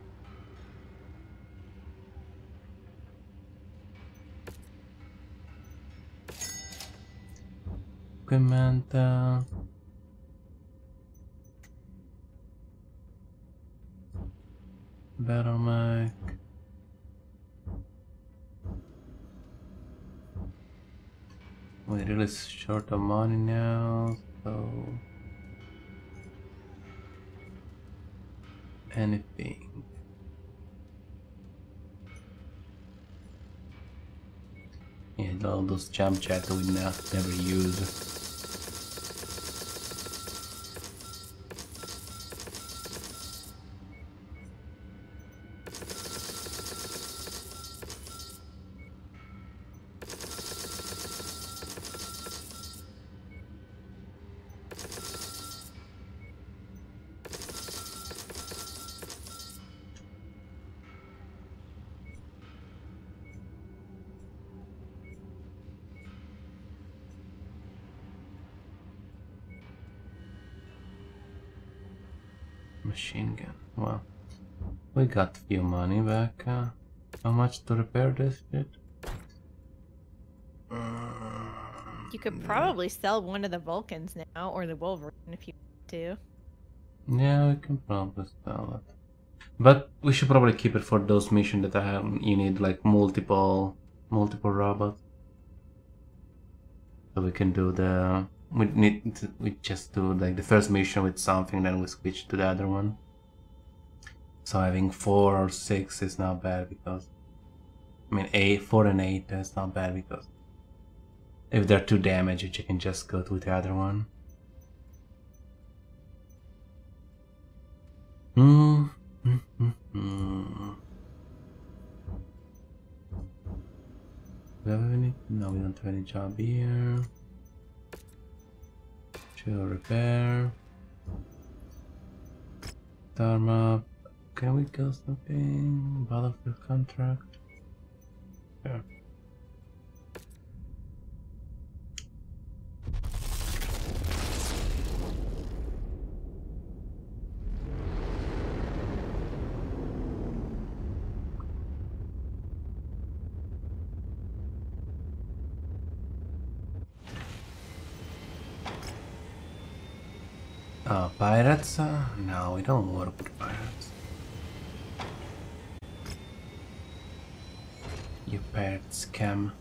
S1: Battle mic. We're really short of money now, so anything. Yeah, all those jump chat we not never use. Got few money back. Uh, how much to repair this shit?
S2: You could probably sell one of the Vulcans now, or the Wolverine if you want to.
S1: Yeah, we can probably sell it. But we should probably keep it for those missions that I have. You need like multiple, multiple robots. So we can do the. We need. To, we just do like the first mission with something, then we switch to the other one. So having four or six is not bad because. I mean, eight, four and eight is not bad because. If they're too damaged, you can just go to the other one. Hmm. Hmm. Do we have any? No, we don't have any job here. Chill repair. Dharma. Can we go something? Battlefield contract? Sure. Uh, pirates? Uh, no, we don't work with pirates. You pirate scam.